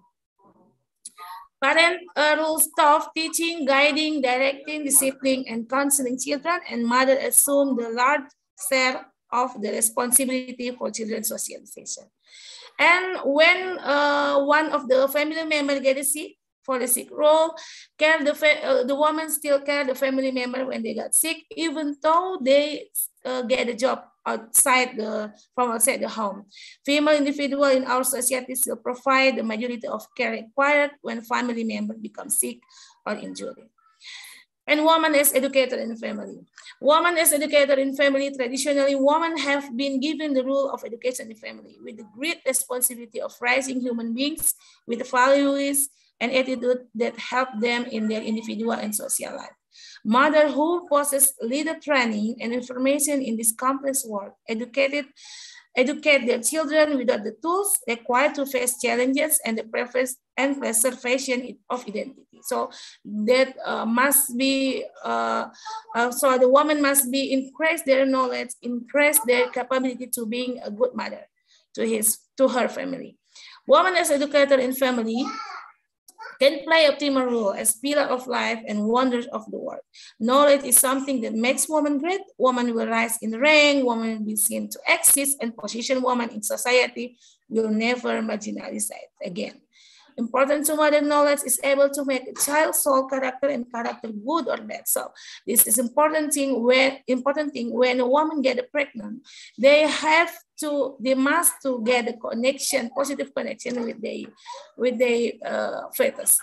Parent uh, rules stop teaching, guiding, directing, disciplining, and counseling children, and mother assume the large share of the responsibility for children's socialization. And when uh, one of the family member get sick for the sick role, care the uh, the woman still care the family member when they got sick, even though they uh, get a job outside the from outside the home. Female individual in our society still provide the majority of care required when family member become sick or injured and woman is educator in family. Woman is educated in family. Traditionally, women have been given the role of education in family with the great responsibility of raising human beings with values and attitude that help them in their individual and social life. Mother who possess leader training and information in this complex world, educated educate their children without the tools required to face challenges and the preface and preservation of identity. So that uh, must be, uh, uh, so the woman must be increase their knowledge, increase their capability to being a good mother to his, to her family. Woman as educator in family can play a optimal role as pillar of life and wonders of the world. Knowledge is something that makes woman great. Woman will rise in rank, woman will be seen to exist and position woman in society will never marginalize it again. Important to modern knowledge is able to make a child's soul character and character good or bad. So this is important thing when important thing when a woman get pregnant, they have to they must to get a connection, positive connection with the with the uh, fetus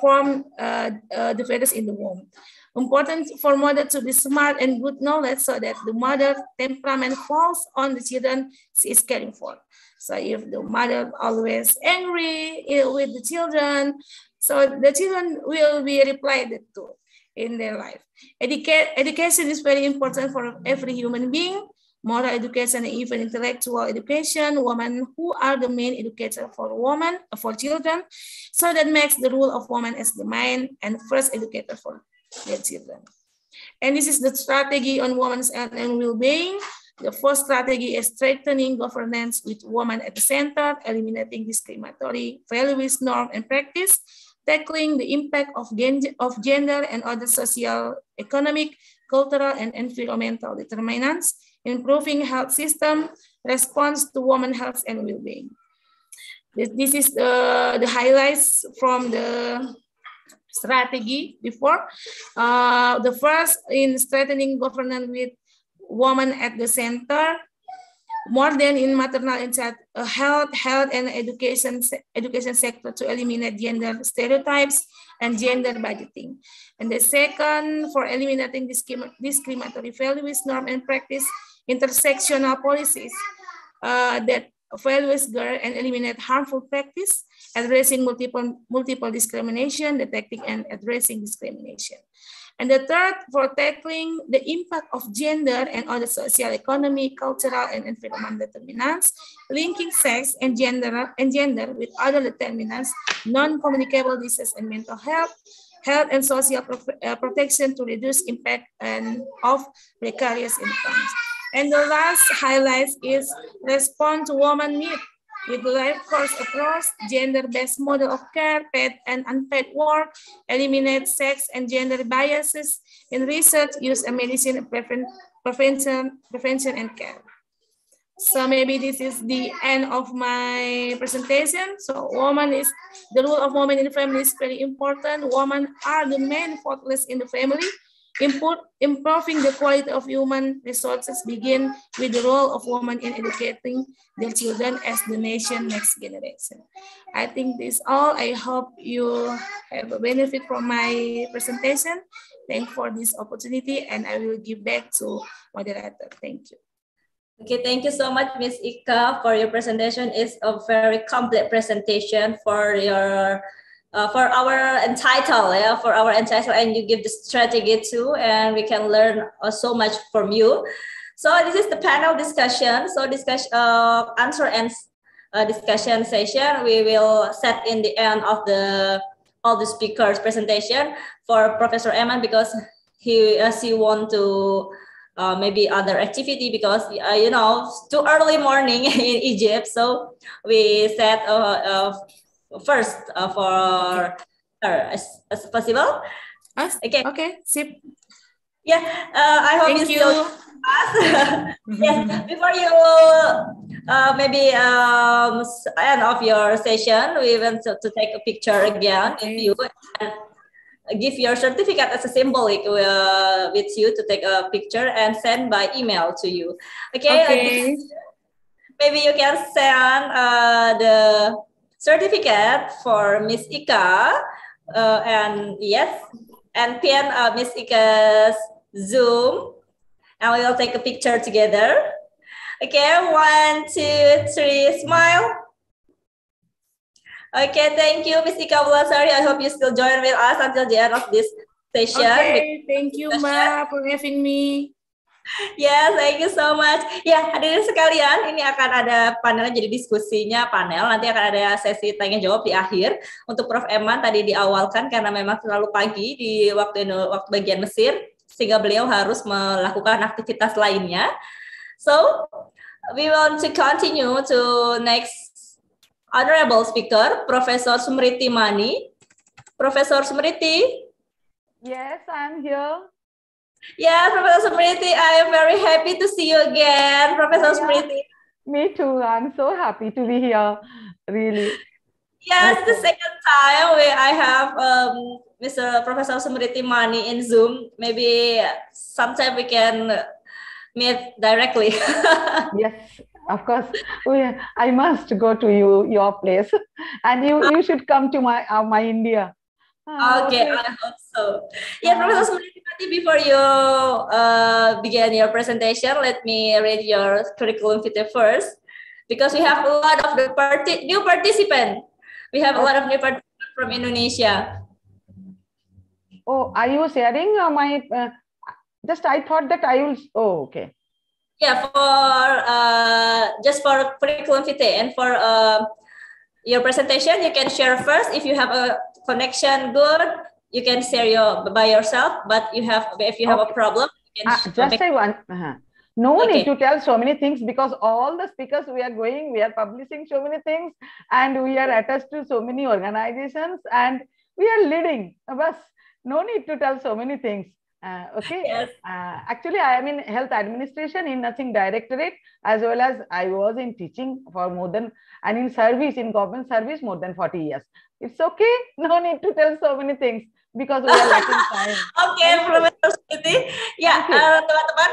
from uh, uh, the fetus in the womb. Important for mother to be smart and good knowledge so that the mother temperament falls on the children she is caring for. So if the mother always angry eh, with the children, so the children will be replied to in their life. Educa education is very important for every human being. Moral education and even intellectual education, women who are the main educator for women, for children. So that makes the role of woman as the main and first educator for their children. And this is the strategy on women's and well-being. The first strategy is strengthening governance with women at the center, eliminating discriminatory values, norm, and practice, tackling the impact of, of gender and other social, economic, cultural, and environmental determinants, improving health system, response to women health and well-being. This, this is the, the highlights from the strategy before. Uh, the first in strengthening governance with woman at the center more than in maternal and child uh, health, health and education, education sector to eliminate gender stereotypes and gender budgeting. And the second, for eliminating discriminatory values, norm and practice, intersectional policies uh, that values girl and eliminate harmful practice, addressing multiple, multiple discrimination, detecting and addressing discrimination. And the third, for tackling the impact of gender and other social, economic, cultural, and environmental determinants, linking sex and gender, and gender with other determinants, non-communicable disease and mental health, health and social uh, protection to reduce impact and of precarious incomes. And the last highlight is respond to woman need with life course across gender-based model of care, paid and unpaid work, eliminate sex and gender biases in research, use and medicine prevent, prevention, prevention and care. So maybe this is the end of my presentation. So woman is, the role of woman in family is very important. Women are the main fortress in the family. Import, improving the quality of human resources begin with the role of women in educating their children as the nation next generation. I think this all. I hope you have a benefit from my presentation. Thank for this opportunity and I will give back to moderator. Thank you. Okay, thank you so much, Ms. Ika, for your presentation. It's a very complete presentation for your uh, for our entitled, yeah, for our entitled, and you give the strategy too, and we can learn uh, so much from you. So this is the panel discussion. So discussion, uh, answer and uh, discussion session. We will set in the end of the all the speakers presentation for Professor Eman because he as he want to uh, maybe other activity because uh, you know too early morning <laughs> in Egypt. So we set uh, uh, first uh, for her as, as possible. Us? Okay. Okay. Sip. Yeah. Uh, I hope Thank you you. <laughs> yes. Before you uh, maybe um, end of your session, we want to, to take a picture again Okay. with you and give your certificate as a symbolic uh, with you to take a picture and send by email to you. Okay. Okay. maybe you can send uh, the certificate for Miss Ika, uh, and yes, and pin uh, Miss Ika's Zoom, and we will take a picture together. Okay, one, two, three, smile. Okay, thank you, Miss Ika Wulasari. I hope you still join with us until the end of this session. Okay. Thank you, Ma, for having me. <laughs> Yes, thank you so much. Ya, hadirin sekalian, ini akan ada panelnya jadi diskusinya panel. Nanti akan ada sesi tanya jawab di akhir. Untuk Prof Eman tadi diawalkan karena memang terlalu pagi di waktu waktu bagian Mesir sehingga beliau harus melakukan aktivitas lainnya. So, we want to continue to next honorable speaker, Profesor Sumriti Mani. Profesor Sumriti, Yes, I'm here. Yes, Professor Smriti, I am very happy to see you again, Professor Yeah. Smriti. Me too. I'm so happy to be here. Really. Yes, the second time we, I have um, Mr. Professor Smriti Mani in Zoom. Maybe sometime we can meet directly. <laughs> Yes, of course. We, I must go to you, your place, and you, you should come to my, uh, my India. Ah, okay, I hope so. Yeah, Professor Smriti, before you uh, begin your presentation, let me read your curriculum vitae first, because we have a lot of the parti- new participant. We have a lot of new participants from Indonesia. Oh, are you sharing uh, my? Uh, just I thought that I will. Oh, okay. Yeah, for uh, just for curriculum vitae and for uh, your presentation, you can share first. If you have a connection good, you can share your by yourself. But you have if you have a problem, you can Uh, just I want. uh No Okay. need to tell so many things because all the speakers we are going, we are publishing so many things, and we are attached to so many organizations, and we are leading. Bas, no need to tell so many things. Uh, okay. Yes. Uh, actually, I am in health administration in nursing directorate as well as I was in teaching for more than and in service in government service more than 40 years. It's okay. <laughs> No need to tell so many things because we are lacking <laughs> time. You. Profesor Smriti. Ya, you. eh, teman-teman,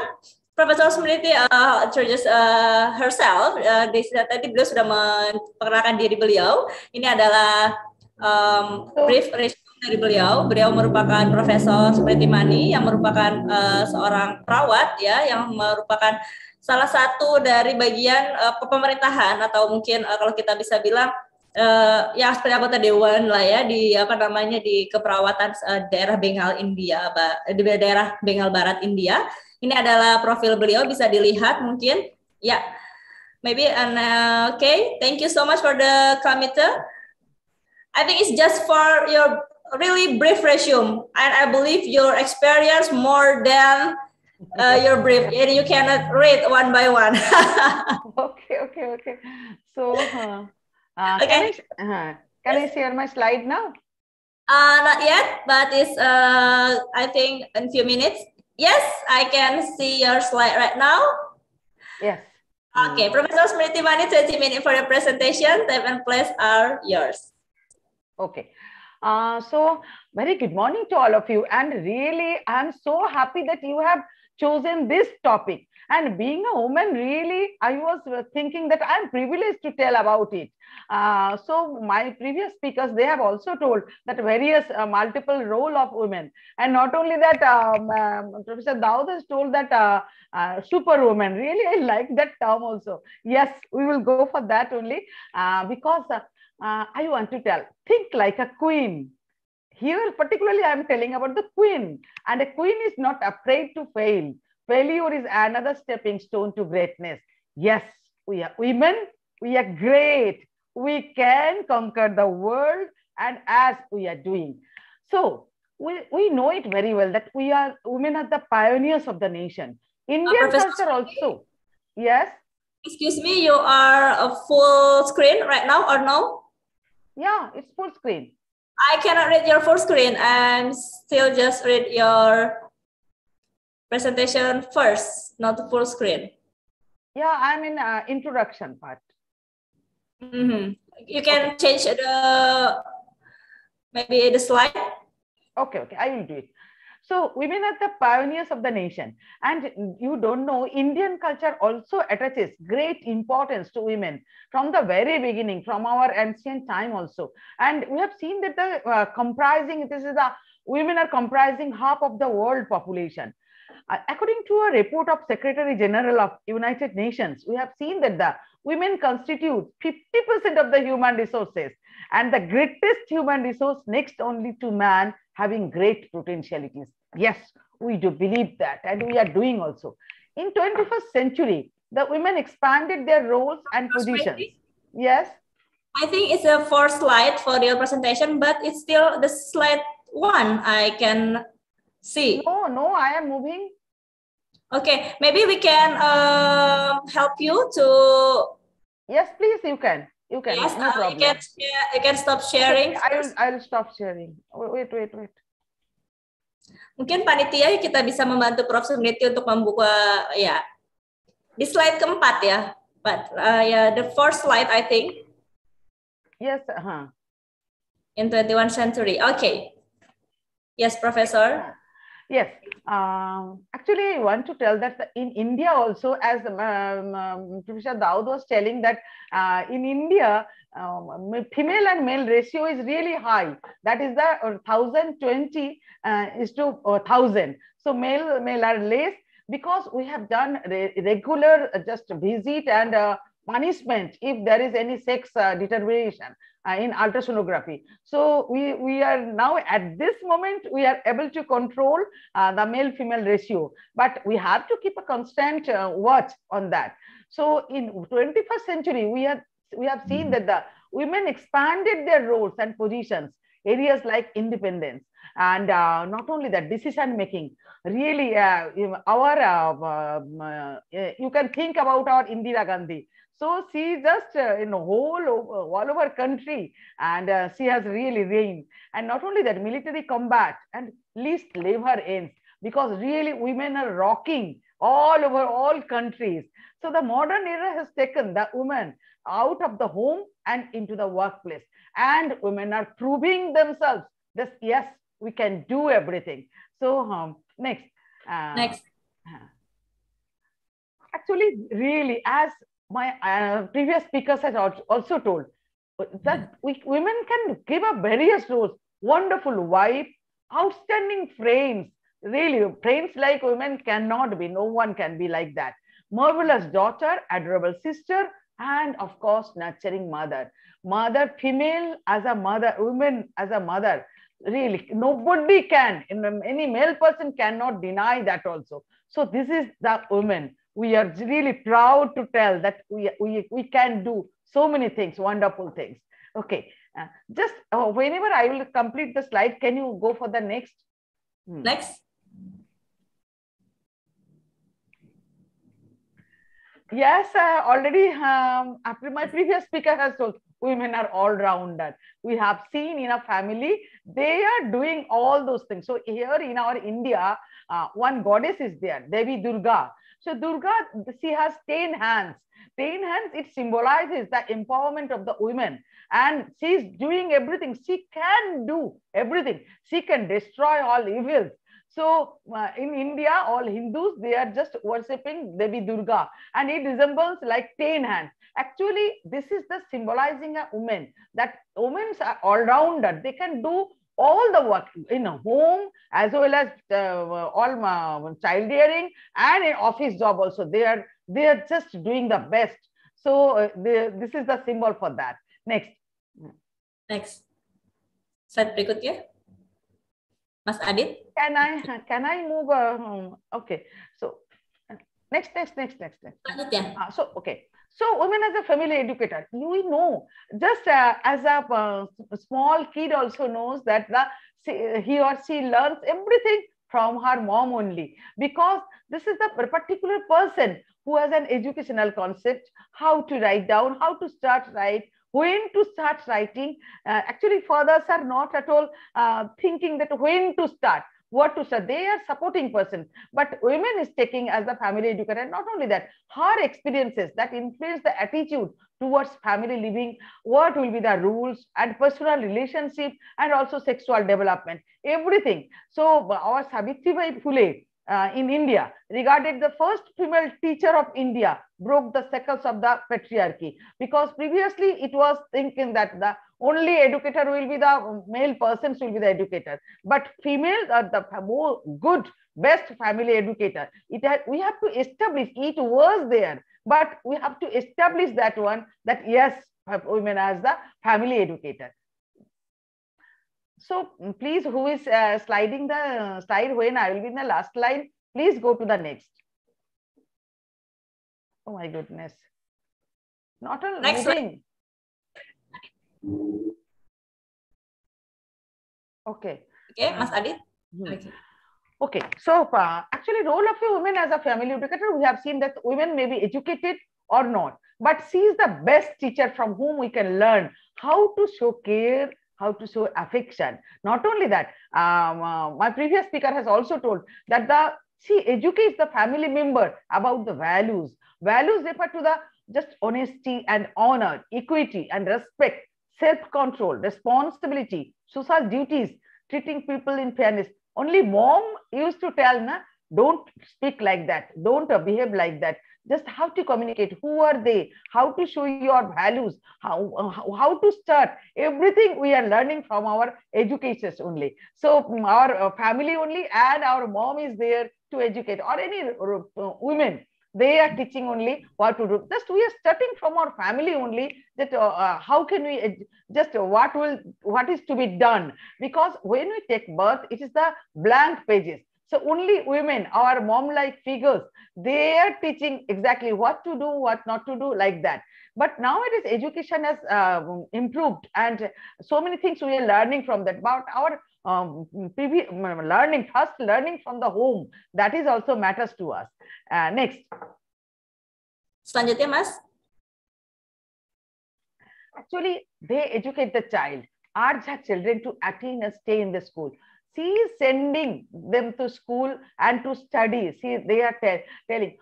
Profesor Smriti uh, introduce uh, herself. Uh, di tadi beliau sudah memperkenalkan diri beliau. Ini adalah um, brief resume dari beliau. Beliau merupakan Profesor Smriti Mani yang merupakan uh, seorang perawat ya, yang merupakan salah satu dari bagian uh, pemerintahan atau mungkin uh, kalau kita bisa bilang uh, ya seperti anggota dewan lah ya di apa namanya di keperawatan uh, daerah Bengal India di daerah Bengal Barat India. Ini adalah profil beliau bisa dilihat mungkin ya maybe and uh, okay thank you so much for the committee. I think it's just for your really brief resume and I believe your experience more than uh, your brief and you cannot read one by one. <laughs> okay, okay, okay. So, uh, uh, okay. Can, I, uh, can yes. I share my slide now? Uh, not yet, but it's, uh, I think, in a few minutes. Yes, I can see your slide right now. Yes. Okay, mm. Professor Smriti 20 minutes for your presentation. Time and place are yours. Okay. Uh, so, very good morning to all of you. And really, I'm so happy that you have chosen this topic. And being a woman, really, I was thinking that I'm privileged to tell about it. Uh, so my previous speakers, they have also told that various uh, multiple role of women. And not only that, um, um, Professor Daud has told that uh, uh superwoman. Really, I like that term also. Yes, we will go for that only uh, because uh, I want to tell, think like a queen here, particularly, I'm telling about the queen. And a queen is not afraid to fail. Failure is another stepping stone to greatness. Yes, we are women. We are great. We can conquer the world. And as we are doing. So we, we know it very well that we are women are the pioneers of the nation. Indian uh, culture also. Yes. Excuse me, you are a full screen right now or no? Yeah, it's full screen. I cannot read your full screen. I'm still just read your presentation first, not the full screen. Yeah, I'm in uh, introduction part. Mm -hmm. You can okay. change the maybe the slide. Okay, okay, I will do it. So women are the pioneers of the nation. And you don't know, Indian culture also attaches great importance to women from the very beginning, from our ancient time also. And we have seen that the uh, comprising, this is the women are comprising half of the world population. Uh, according to a report of Secretary General of United Nations, we have seen that the women constitute 50% of the human resources and the greatest human resource next only to man having great potentialities. Yes, we do believe that and we are doing also. In 21st century, the women expanded their roles and positions. Yes. I think it's a fourth slide for your presentation, but it's still the slide one I can see. No, no, I am moving. Okay, maybe we can uh, help you to. Yes, please, you can. You can. Yes, no uh, problem. You can, share, you can stop sharing. I will, I will stop sharing. Wait, wait, wait. Mungkin panitia kita bisa membantu Prof. Sumniti untuk membuka ya di slide keempat ya, but uh, ya yeah, the first slide I think. Yes. Uh -huh. In 21st century. Okay. Yes, Professor. Yes, um, actually, I want to tell that in India also, as um, um, Professor Daud was telling that uh, in India, um, female and male ratio is really high. That is the 1020 uh, is to uh, 1000. So male, male are less because we have done re regular uh, just visit and uh, punishment if there is any sex uh, determination uh, in ultrasonography. So we, we are now at this moment, we are able to control uh, the male female ratio, but we have to keep a constant uh, watch on that. So in 21st century, we have, we have seen that the women expanded their roles and positions, areas like independence, and uh, not only that decision making really uh, our uh, um, uh, you can think about our indira gandhi so she just uh, in whole all over country, and uh, she has really reigned. And not only that, military combat and least labor ends because really women are rocking all over all countries. So the modern era has taken the woman out of the home and into the workplace, and women are proving themselves that yes, we can do everything. So um, next, uh, next. Actually, really, as my uh, previous speakers has also told that we, women can give up various roles wonderful wife outstanding friends really friends like women cannot be no one can be like that marvelous daughter, adorable sister, and of course, nurturing mother. Mother, female as a mother, women as a mother. Really, nobody can, any male person cannot deny that also. So this is the woman. We are really proud to tell that we, we, we can do so many things, wonderful things. Okay, uh, just uh, whenever I will complete the slide, can you go for the next? Hmm. Next. Yes, uh, already um, after my previous speaker has told, women are all rounder. We have seen in a family, they are doing all those things. So here in our India, uh, one goddess is there, Devi Durga. So Durga, she has 10 hands. 10 hands, it symbolizes the empowerment of the women. And she's doing everything. She can do everything. She can destroy all evils. So uh, in India, all Hindus, they are just worshipping Devi Durga and it resembles like 10 hands. Actually, this is the symbolizing a woman that women are all-rounder. They can do all the work in a home as well as uh, all uh, child rearing and in office job also. They are, they are just doing the best. So uh, they, this is the symbol for that. Next. Next. Slide berikutnya. Mas Adit? Can I can I move? Uh, okay. So next, next, next, next, next. Uh, so okay. So women as a family educator, you know, just uh, as a uh, small kid also knows that the he or she learns everything from her mom only because this is the particular person who has an educational concept, how to write down, how to start write, when to start writing. Uh, actually, fathers are not at all uh, thinking that when to start, what to say They are supporting person, but women is taking as a family educator. And not only that, her experiences that influence the attitude towards family living, what will be the rules and personal relationship and also sexual development, everything. So our Savitribai Phule, uh, in India, regarded the first female teacher of India, broke the shackles of the patriarchy. Because previously it was thinking that the only educator will be the male persons will be the educator. But females are the more good, best family educator. It had, we have to establish, it was there, but we have to establish that one, that yes, women as the family educator. So mm, please, who is uh, sliding the uh, slide when I will be in the last line, please go to the next. Oh my goodness. Not a next moving. Okay. Okay, Mas Adit. Hmm. Okay. Okay, so uh, actually role of a woman as a family educator, we have seen that women may be educated or not, but she is the best teacher from whom we can learn how to show care, how to show affection. Not only that, um, uh, my previous speaker has also told that the she educates the family member about the values. Values refer to the just honesty and honor, equity and respect, self-control, responsibility, social duties, treating people in fairness. Only mom used to tell, na, don't speak like that, don't behave like that. Just how to communicate who are they how to show your values how how to start. Everything we are learning from our educators only. So our family only and our mom is there to educate or any uh, women they are teaching only what to do just we are starting from our family only that uh, uh, how can we just what will what is to be done because when we take birth it is the blank pages so only women, our mom-like figures, they are teaching exactly what to do, what not to do, like that. But nowadays, education has uh, improved, and so many things we are learning from that. About our um, learning, first learning from the home, that is also matters to us. Uh, next. Selanjutnya, Mas. Actually, they educate the child, urge their children to attain and stay in the school she is sending them to school and to study see they are telling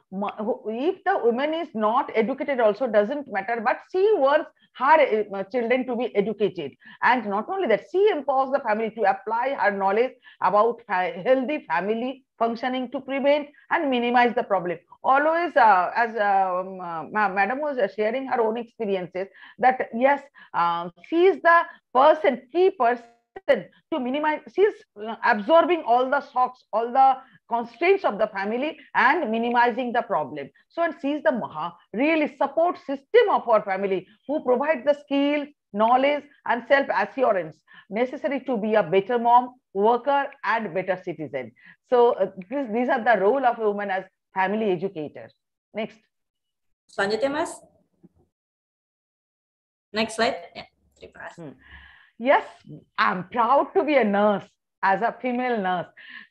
if the woman is not educated also doesn't matter but she wants her uh, children to be educated. And not only that she empowers the family to apply her knowledge about healthy family functioning to prevent and minimize the problem. Always uh, as um, uh, madam was sharing her own experiences that yes uh, she is the person key person person to minimize, she's absorbing all the shocks, all the constraints of the family and minimizing the problem. So, and she's the Maha, really support system of our family who provides the skills, knowledge and self-assurance necessary to be a better mom, worker and better citizen. So uh, this, these are the role of a woman as family educator. Next. Selanjutnya, Mas. Next slide. Ya, terima kasih. Hmm. Yes, I'm proud to be a nurse as a female nurse.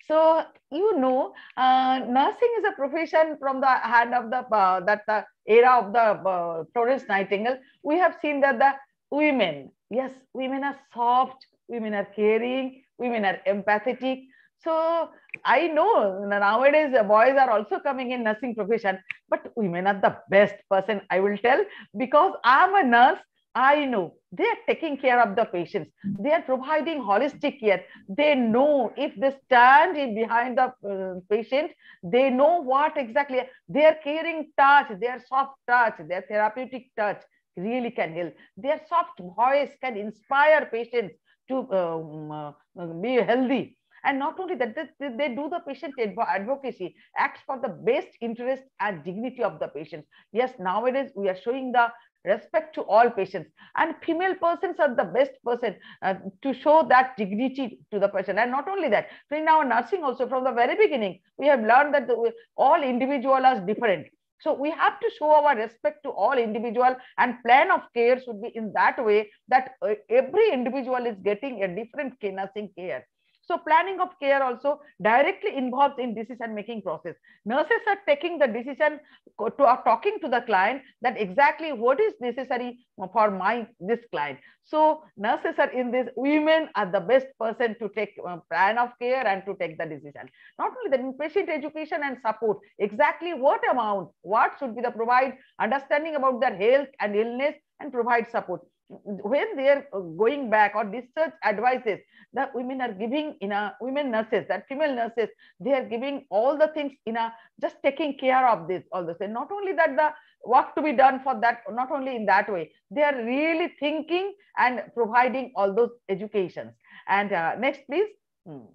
So you know, uh, nursing is a profession from the hand of the uh, that the era of the uh, Florence Nightingale. We have seen that the women, yes, women are soft, women are caring, women are empathetic. So I know nowadays the boys are also coming in nursing profession, but women are the best person I will tell because I'm a nurse I know they are taking care of the patients. They are providing holistic care. They know if they stand in behind the uh, patient, they know what exactly their caring touch, their soft touch, their therapeutic touch really can help. Their soft voice can inspire patients to um, uh, be healthy. And not only that, they, they do the patient advocacy, acts for the best interest and dignity of the patient. Yes, nowadays we are showing the respect to all patients. And female persons are the best person uh, to show that dignity to the person. And not only that in our nursing also from the very beginning we have learned that the, all individual are different. So we have to show our respect to all individual and plan of care should be in that way that uh, every individual is getting a different nursing care so planning of care also directly involves in decision making process. Nurses are taking the decision to are talking to the client that exactly what is necessary for my this client. So nurses are in this, women are the best person to take uh, plan of care and to take the decision. Not only that in patient education and support, exactly what amount, what should be the provide, understanding about their health and illness and provide support when they are going back or research advices that women are giving in a women nurses that female nurses they are giving all the things in a just taking care of this all this and not only that the work to be done for that not only in that way they are really thinking and providing all those educations. And uh, next please. Hmm.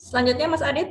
selanjutnya mas adit.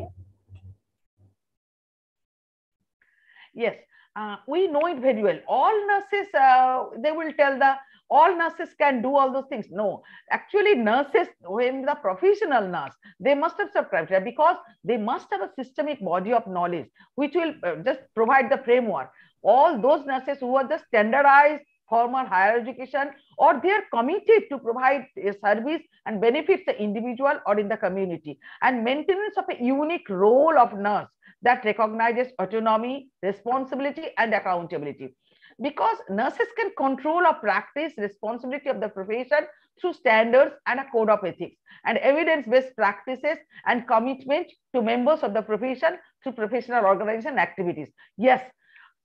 Yes uh, we know it very well. All nurses uh, they will tell the all nurses can do all those things. No, actually nurses, when the professional nurse, they must have subscribed because they must have a systemic body of knowledge, which will uh, just provide the framework. All those nurses who are just standardized formal higher education or they are committed to provide a service and benefits the individual or in the community and maintenance of a unique role of nurse that recognizes autonomy, responsibility and accountability because nurses can control or practice responsibility of the profession through standards and a code of ethics and evidence-based practices and commitment to members of the profession through professional organization activities. Yes,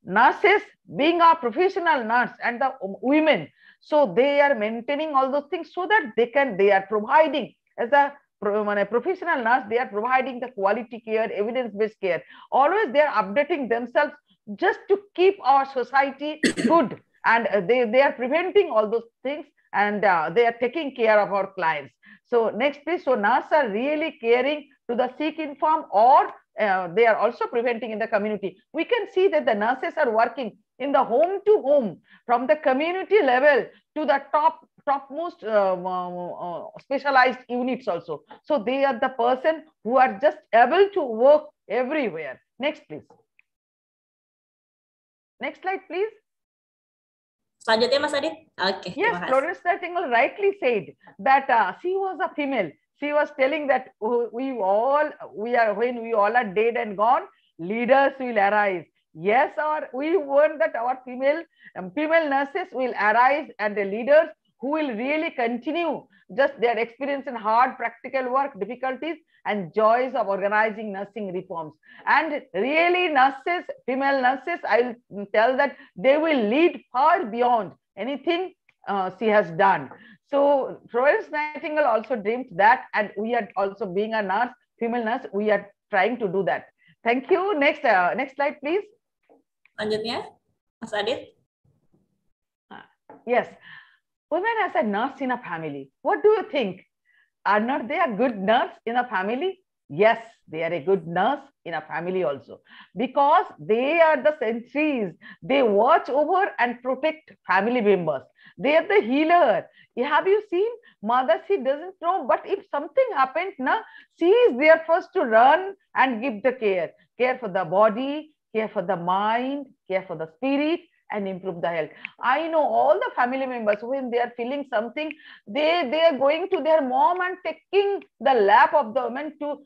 nurses being a professional nurse and the women, so they are maintaining all those things so that they can, they are providing as a um, professional nurse, they are providing the quality care, evidence-based care. Always they are updating themselves just to keep our society <coughs> good and uh, they, they are preventing all those things and uh, they are taking care of our clients. So next please, so nurses are really caring to the sick inform or uh, they are also preventing in the community. We can see that the nurses are working in the home to home from the community level to the top topmost uh, uh, specialized units also. So they are the person who are just able to work everywhere. Next please. Next slide, please. Selanjutnya, Mas Adit. Okay. Yes, Florence Nightingale rightly said that uh, she was a female. She was telling that we all, we are when we all are dead and gone, leaders will arise. Yes, our we want that our female um, female nurses will arise and the leaders who will really continue just their experience in hard practical work, difficulties, and joys of organizing nursing reforms. And really, nurses, female nurses, I'll tell that they will lead far beyond anything uh, she has done. So, Florence Nightingale also dreamed that, and we are also being a nurse, female nurse, we are trying to do that. Thank you. Next, uh, next slide, please. Selanjutnya, Mas Adit. Uh, yes, women as a nurse in a family. What do you think? Are not they a good nurse in a family? Yes, they are a good nurse in a family also because they are the sentries. They watch over and protect family members. They are the healer. Have you seen mother? She doesn't know, but if something happened, na, she is there first to run and give the care. Care for the body, care for the mind, care for the spirit, and improve the health. I know all the family members when they are feeling something, they, they are going to their mom and taking the lap of the woman to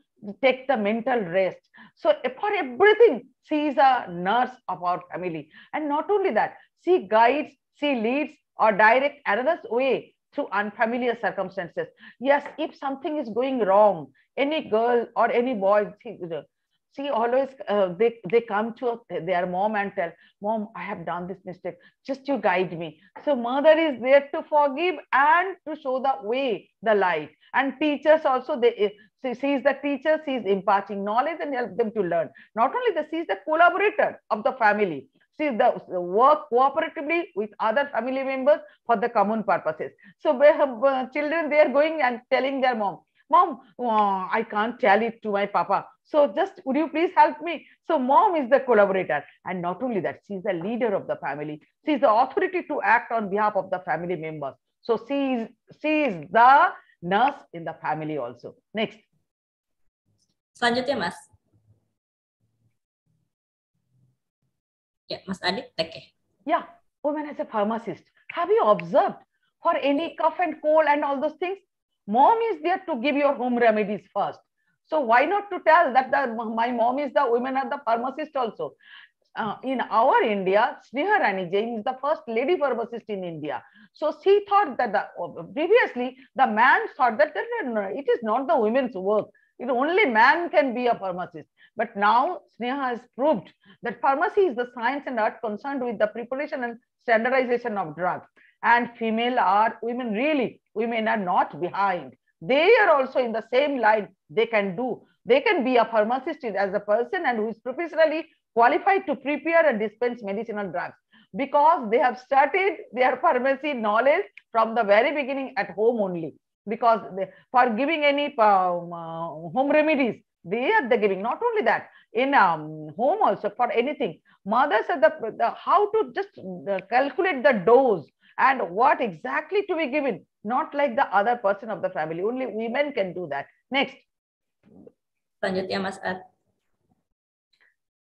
take the mental rest. So eh, for everything, she is a nurse of our family. And not only that, she guides, she leads or direct another way through unfamiliar circumstances. Yes, if something is going wrong, any girl or any boy, see always uh, they they come to their mom and tell mom i have done this mistake. Just you guide me. So mother is there to forgive and to show the way the light. And teachers also they she sees the teacher she is imparting knowledge and help them to learn. Not only the she is the collaborator of the family. She the, the work cooperatively with other family members for the common purposes. So uh, children they are going and telling their mom mom oh, i can't tell it to my papa so just would you please help me? So mom is the collaborator. And not only that she's the leader of the family. She's the authority to act on behalf of the family members. So she is she is the nurse in the family also. Next. Selanjutnya mas. Ya mas Adit okay. yeah woman as a pharmacist. Have you observed for any cough and cold and all those things? Mom is there to give your home remedies first. So why not to tell that the, my mom is the women are the pharmacist also. Uh, in our India, Sneha Rani Jain is the first lady pharmacist in India. So she thought that the, previously the man thought that, that it is not the women's work. It only man can be a pharmacist. But now Sneha has proved that pharmacy is the science and art concerned with the preparation and standardization of drugs and female are women really women are not behind they are also in the same line. They can do they can be a pharmacist as a person and who is professionally qualified to prepare and dispense medicinal drugs. Because they have started their <laughs> pharmacy knowledge from the very beginning at home only. Because they, for giving any um, uh, home remedies they are the giving. Not only that in um, home also for anything. Mothers are the, the how to just uh, calculate the dose and what exactly to be given, not like the other person of the family. Only women can do that. Next. Selanjutnya Mas Ad.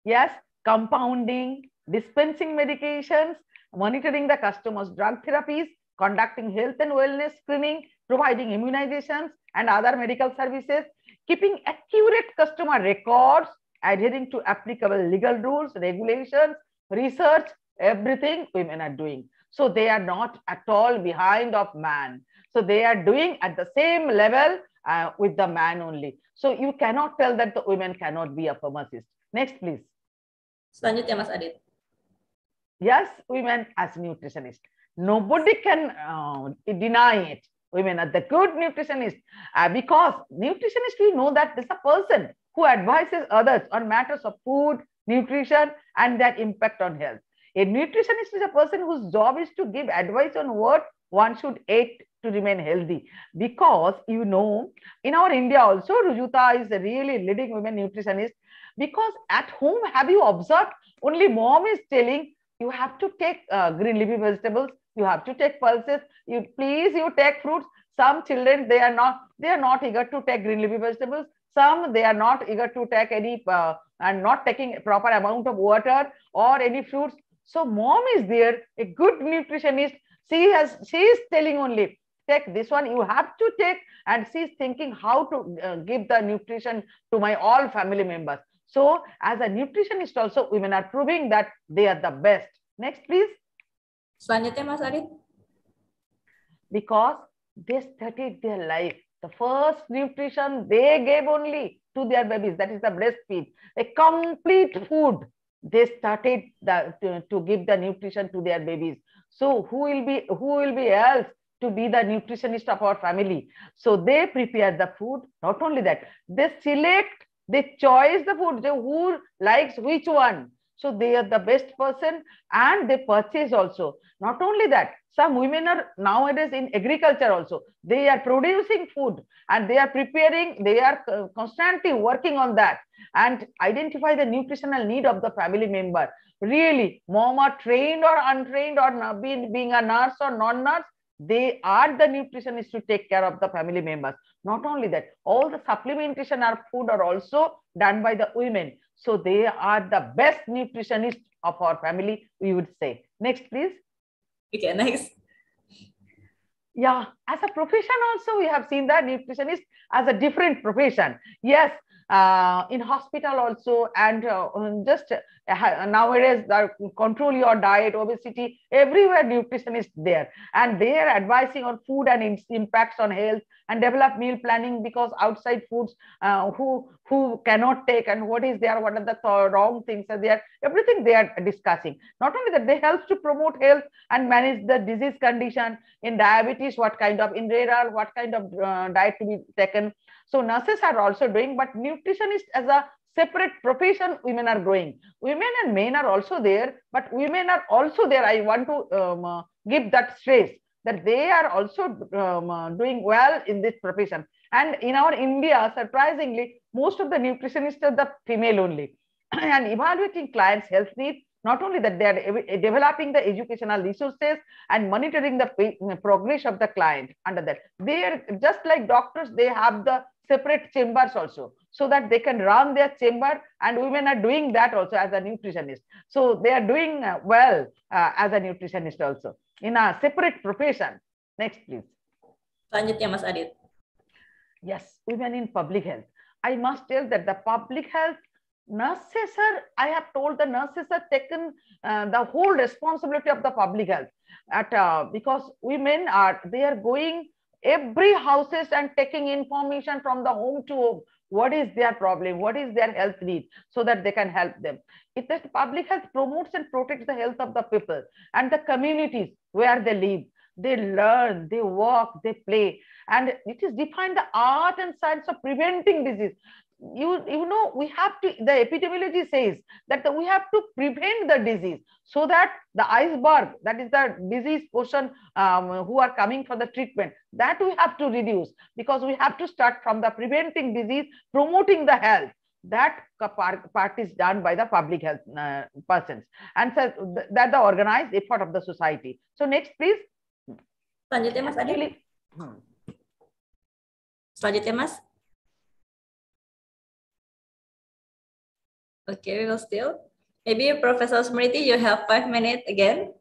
Yes, compounding, dispensing medications, monitoring the customer's drug therapies, conducting health and wellness screening, providing immunizations and other medical services, keeping accurate customer records, adhering to applicable legal rules, regulations, research, everything women are doing. So they are not at all behind of man. So they are doing at the same level uh, with the man only. So you cannot tell that the women cannot be a pharmacist. Next, please. Selanjutnya, Mas Adit. Yes, women as nutritionists. Nobody can uh, deny it. Women are the good nutritionist uh, because nutritionist, we know that this is a person who advises others on matters of food, nutrition, and their impact on health. A nutritionist is a person whose job is to give advice on what one should eat to remain healthy. Because you know, in our India also, Rujuta is a really leading women nutritionist. Because at home, have you observed? Only mom is telling you have to take uh, green leafy vegetables, you have to take pulses, you please you take fruits. Some children they are not they are not eager to take green leafy vegetables. Some they are not eager to take any uh, and not taking proper amount of water or any fruits. So mom is there, a good nutritionist. She has, she is telling only, take this one, you have to take, and she is thinking how to uh, give the nutrition to my all family members. So as a nutritionist also, women are proving that they are the best. Next, please. Selanjutnya, Mas Arif. Because they studied their life. The first nutrition they gave only to their babies, that is the breastfeed, a complete food they started the, to, to give the nutrition to their babies. So who will be who will be else to be the nutritionist of our family? So they prepare the food. Not only that, they select, they choose the food. They, who likes which one. So they are the best person and they purchase also. Not only that, some women are nowadays in agriculture also. They are producing food and they are preparing, they are constantly working on that and identify the nutritional need of the family member. Really, mom are trained or untrained or being, being a nurse or non-nurse, they are the nutritionists to take care of the family members. Not only that, all the supplementation of food are also done by the women. So they are the best nutritionist of our family, we would say. Next, please. Okay, next. Yeah, as a profession also, we have seen that nutritionist as a different profession. Yes, uh, in hospital also and uh, just uh, nowadays the control your diet obesity everywhere nutrition is there. And they are advising on food and its impacts on health and develop meal planning because outside foods uh, who who cannot take and what is there what are the wrong things are there everything they are discussing. Not only that they help to promote health and manage the disease condition in diabetes what kind of in renal what kind of uh, diet to be taken so nurses are also doing, but nutritionist as a separate profession, women are growing. Women and men are also there, but women are also there. I want to um, uh, give that stress that they are also um, uh, doing well in this profession. And in our India, surprisingly, most of the nutritionists are the female only. <clears throat> and evaluating clients' health needs, not only that they are developing the educational resources and monitoring the progress of the client under that. They are just like doctors, they have the separate chambers also so that they can run their chamber and women are doing that also as a nutritionist. So they are doing uh, well uh, as a nutritionist also. In a separate profession. Next please. Selanjutnya mas adit. Yes women in public health. I must tell that the public health nurses are i have told the nurses are taken uh, the whole responsibility of the public health. At uh, because women are they are going every houses and taking information from the home to home what is their problem? What is their health need? So that they can help them. It is public health promotes and protects the health of the people and the communities where they live. They learn they walk they play. And it is defined the art and science of preventing disease you you know we have to the epidemiology says that we have to prevent the disease so that the iceberg that is the disease portion um, who are coming for the treatment that we have to reduce because we have to start from the preventing disease promoting the health. That part is done by the public health uh, persons and so that the organized effort of the society. So next please. Selanjutnya mas Adili selanjutnya mas Okay, we will still. Maybe Professor Smriti, you have five minutes again.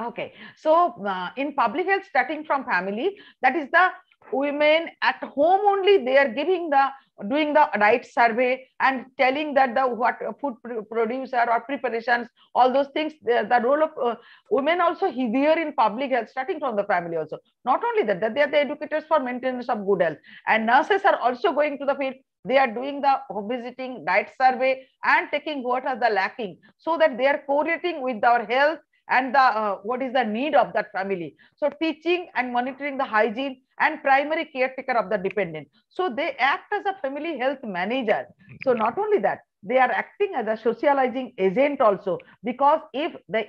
Okay, so uh, in public health, starting from family, that is the women at home only, they are giving the doing the right survey and telling that the what food producer or preparations all those things the, the role of uh, women also here in public health starting from the family also not only that, that they are the educators for maintenance of good health and nurses are also going to the field they are doing the visiting diet survey and taking what are the lacking so that they are correlating with our health and the uh, what is the need of that family. So teaching and monitoring the hygiene and primary caretaker of the dependent. So they act as a family health manager. So not only that they are acting as a socializing agent also. Because if the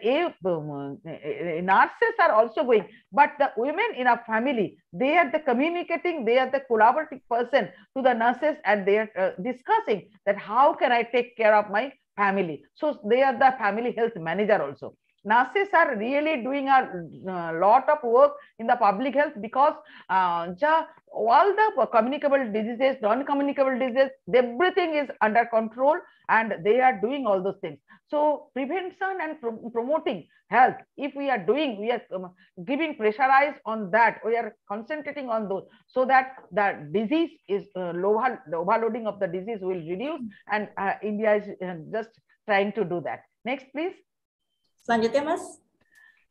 um, nurses are also going but the women in a family they are the communicating they are the collaborative person to the nurses and they are uh, discussing that how can i take care of my family? So they are the family health manager also nurses are really doing a uh, lot of work in the public health because uh, all the communicable diseases, non-communicable diseases, everything is under control and they are doing all those things. So prevention and promoting health, if we are doing, we are um, giving pressurize on that, we are concentrating on those so that the disease is uh, low, the overloading of the disease will reduce and uh, India is uh, just trying to do that. Next, please. Selanjutnya, Mas.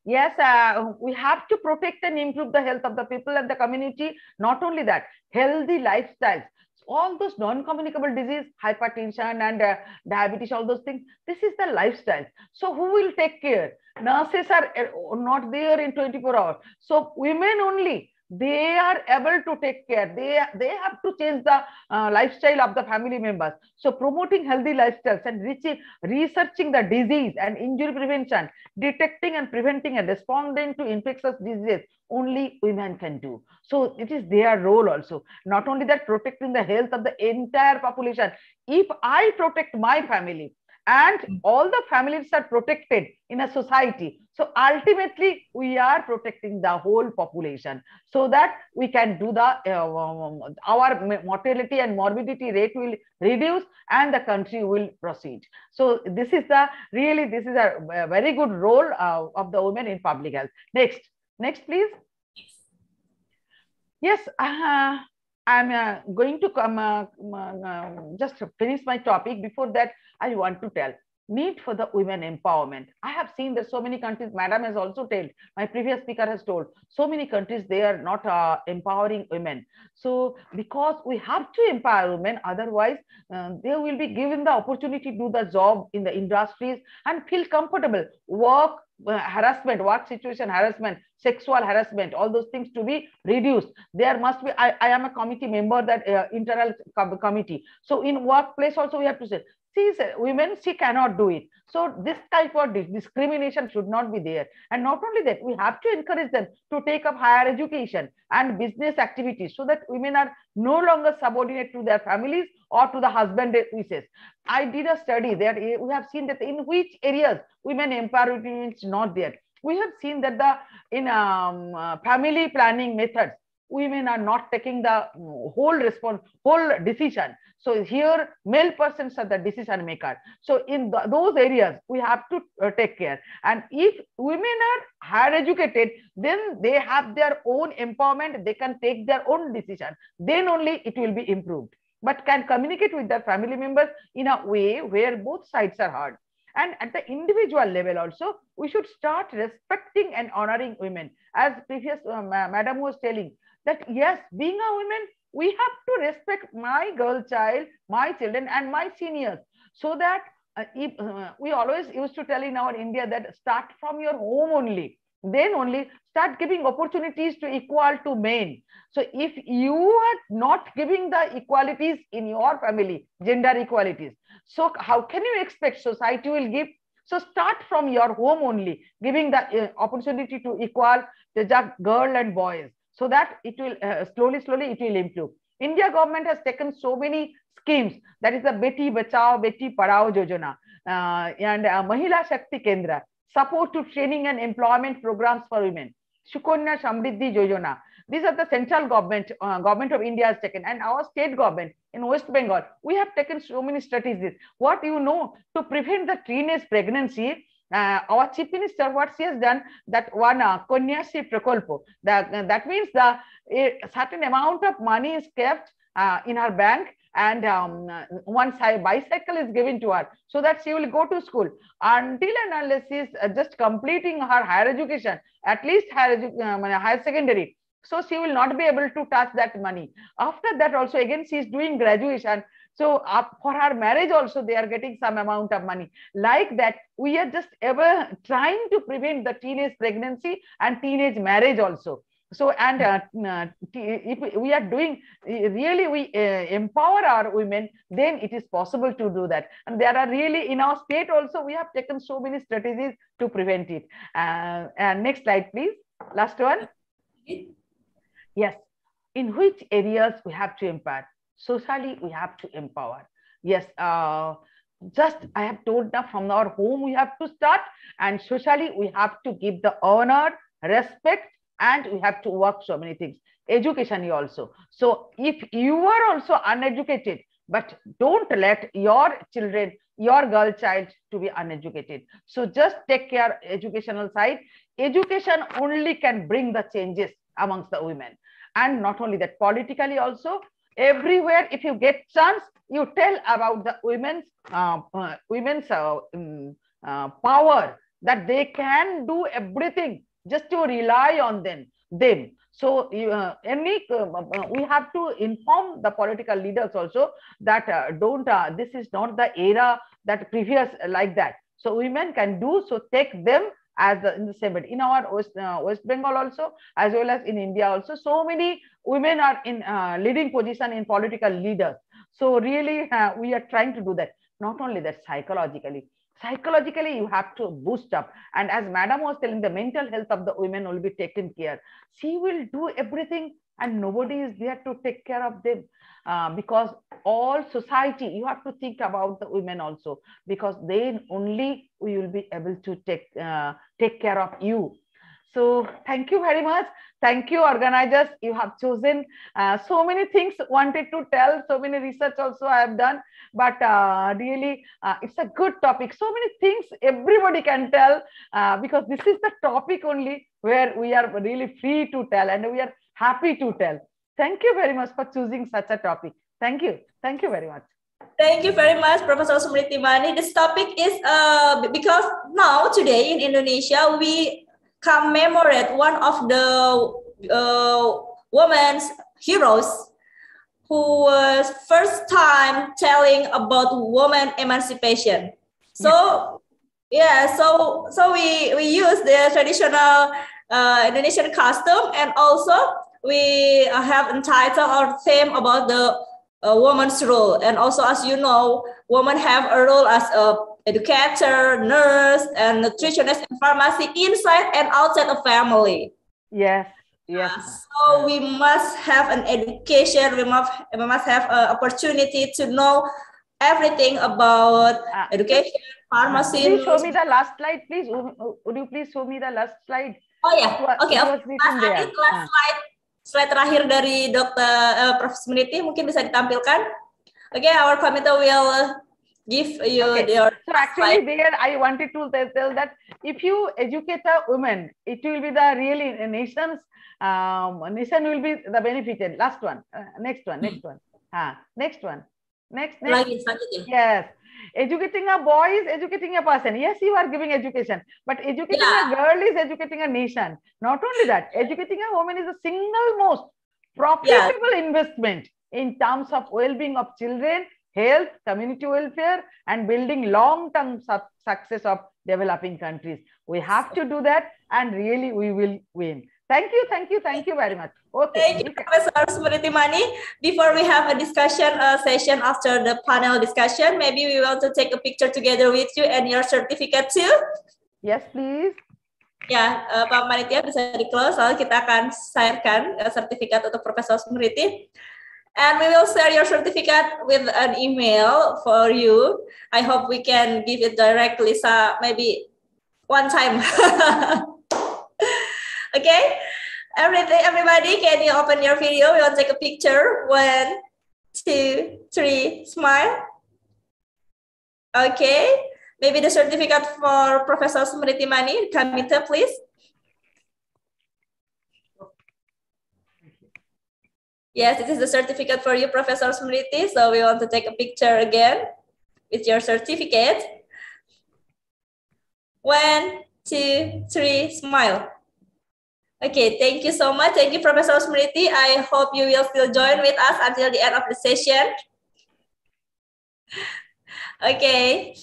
Yes, uh, we have to protect and improve the health of the people and the community. Not only that, healthy lifestyles. All those non-communicable disease, hypertension and uh, diabetes, all those things, this is the lifestyle. So who will take care? Nurses are uh, not there in 24 hours. So women only, they are able to take care. They, they have to change the uh, lifestyle of the family members. So promoting healthy lifestyles and reaching, researching the disease and injury prevention, detecting and preventing and responding to infectious diseases, only women can do. So it is their role also. Not only that, protecting the health of the entire population. If I protect my family, and Mm. all the families are protected in a society. So ultimately, we are protecting the whole population so that we can do the uh, um, our mortality and morbidity rate will reduce and the country will proceed. So this is the really this is a, a very good role uh, of the women in public health. Next, next, please. Yes, uh, I'm uh, going to come uh, uh, just finish my topic. Before that, I want to tell need for the women empowerment. I have seen that so many countries, Madam has also told, my previous speaker has told, so many countries, they are not uh, empowering women. So because we have to empower women, otherwise uh, they will be given the opportunity to do the job in the industries and feel comfortable, work uh, harassment, work situation harassment, sexual harassment, all those things to be reduced. There must be, I, I am a committee member that uh, internal com committee. So in workplace also we have to say, see women she cannot do it so this type of discrimination should not be there and not only that we have to encourage them to take up higher education and business activities so that women are no longer subordinate to their families or to the husband wishes i did a study that we have seen that in which areas women empowerment is not there we have seen that the in um, uh, family planning methods women are not taking the whole response whole decision so here, male persons are the decision maker. So in the, those areas, we have to uh, take care. And if women are higher educated, then they have their own empowerment. They can take their own decision. Then only it will be improved. But can communicate with their family members in a way where both sides are heard. And at the individual level also, we should start respecting and honoring women. As previous uh, madam was telling, that yes, being a woman, we have to respect my girl child, my children, and my seniors, so that uh, if, uh, we always used to tell in our India that start from your home only. Then only start giving opportunities to equal to men. So if you are not giving the equalities in your family, gender equalities, so how can you expect society will give so start from your home only, giving the uh, opportunity to equal the girl and boys so that it will uh, slowly, slowly it will improve. India government has taken so many schemes. That is the Beti Bachao, Beti Padhao Yojana uh, and uh, Mahila Shakti Kendra, support to training and employment programs for women. Shukonya Samriddhi Yojana. These are the central government, uh, government of India has taken and our state government in West Bengal. We have taken so many strategies. What you know to prevent the teenage pregnancy, uh, our chief minister, what she has done, that one uh, Prakolpo, that, uh, that means the a certain amount of money is kept uh, in her bank and um, one bicycle is given to her so that she will go to school until and unless she is uh, just completing her higher education, at least higher, um, higher secondary. So she will not be able to touch that money. After that also again she is doing graduation so uh, for her marriage also, they are getting some amount of money. Like that, we are just ever trying to prevent the teenage pregnancy and teenage marriage also. So, and uh, uh if we are doing, really we uh, empower our women, then it is possible to do that. And there are really, in our state also, we have taken so many strategies to prevent it. Uh, and next slide, please. Last one. Yes. In which areas we have to empower? socially we have to empower yes uh, just i have told now from our home we have to start and socially we have to give the honor respect and we have to work so many things. Education also. So if you are also uneducated but don't let your children your girl child to be uneducated. So just take care educational side. Education only can bring the changes amongst the women. And not only that politically also everywhere if you get chance you tell about the women's uh, uh, women's uh, um, uh, power that they can do everything just to rely on them them so uh, any uh, we have to inform the political leaders also that don't this is not the era that previous like that so women can do so take them as the, in the same in our West, uh, West Bengal also, as well as in India also, so many women are in uh, leading position in political leaders. So really, uh, we are trying to do that. Not only that, psychologically, psychologically you have to boost up. And as madam was telling the mental health of the women will be taken care. She will do everything and nobody is there to take care of them. Uh, because all society you have to think about the women also. Because then only we will be able to take uh, take care of you so thank you very much. Thank you organizers. You have chosen uh, so many things wanted to tell so many research also i have done. But uh, really uh, it's a good topic. So many things everybody can tell uh, because this is the topic only where we are really free to tell and we are happy to tell. Thank you very much for choosing such a topic. Thank you. Thank you very much. Thank you very much, Professor Smriti Mani. This topic is uh, because now today in Indonesia we commemorate one of the uh, women's heroes who was first time telling about woman emancipation. So yeah, so so we we use the traditional uh, Indonesian custom and also we have entitled our theme about the uh, woman's role and also as you know women have a role as a educator, nurse, and nutritionist in pharmacy inside and outside of family. Yes. Yes. Uh, so we must have an education. We must we must have an opportunity to know everything about uh, education, pharmacy. Please show me the last slide, please. Would you please show me the last slide? Oh yeah. Okay. Last, last slide, slide terakhir dari Dokter uh, Prof. Smriti mungkin bisa ditampilkan. Oke, okay, our committee will give you okay. your so actually there i wanted to tell that if you educate a woman it will be the really nation's um, nation will be the benefited last one uh, next one next one ah next one next, next. yes educating a boy is educating a person yes you are giving education but educating yeah. a girl is educating a nation not only that educating a woman is the single most profitable yeah. investment in terms of well-being of children health, community welfare, and building long-term su success of developing countries. We have to do that and really we will win. Thank you, thank you, thank you very much. Okay. Thank you, Professor Smriti Mani. Before we have a discussion uh, session after the panel discussion, maybe we want to take a picture together with you and your certificate too. Yes, please. Ya, uh, Pak Manitia bisa di-close, lalu kita akan sharekan uh, sertifikat untuk Profesor Smriti. And we will share your certificate with an email for you. I hope we can give it directly, so maybe one time. <laughs> okay, everything, everybody, can you open your video? We will take a picture. One, two, three, smile. Okay, maybe the certificate for Professor Smriti Mani, Kamita, please. Yes, this is the certificate for you, Professor Smriti. So we want to take a picture again with your certificate. One, two, three, smile. Okay, thank you so much. Thank you, Professor Smriti. I hope you will still join with us until the end of the session. <laughs> Okay,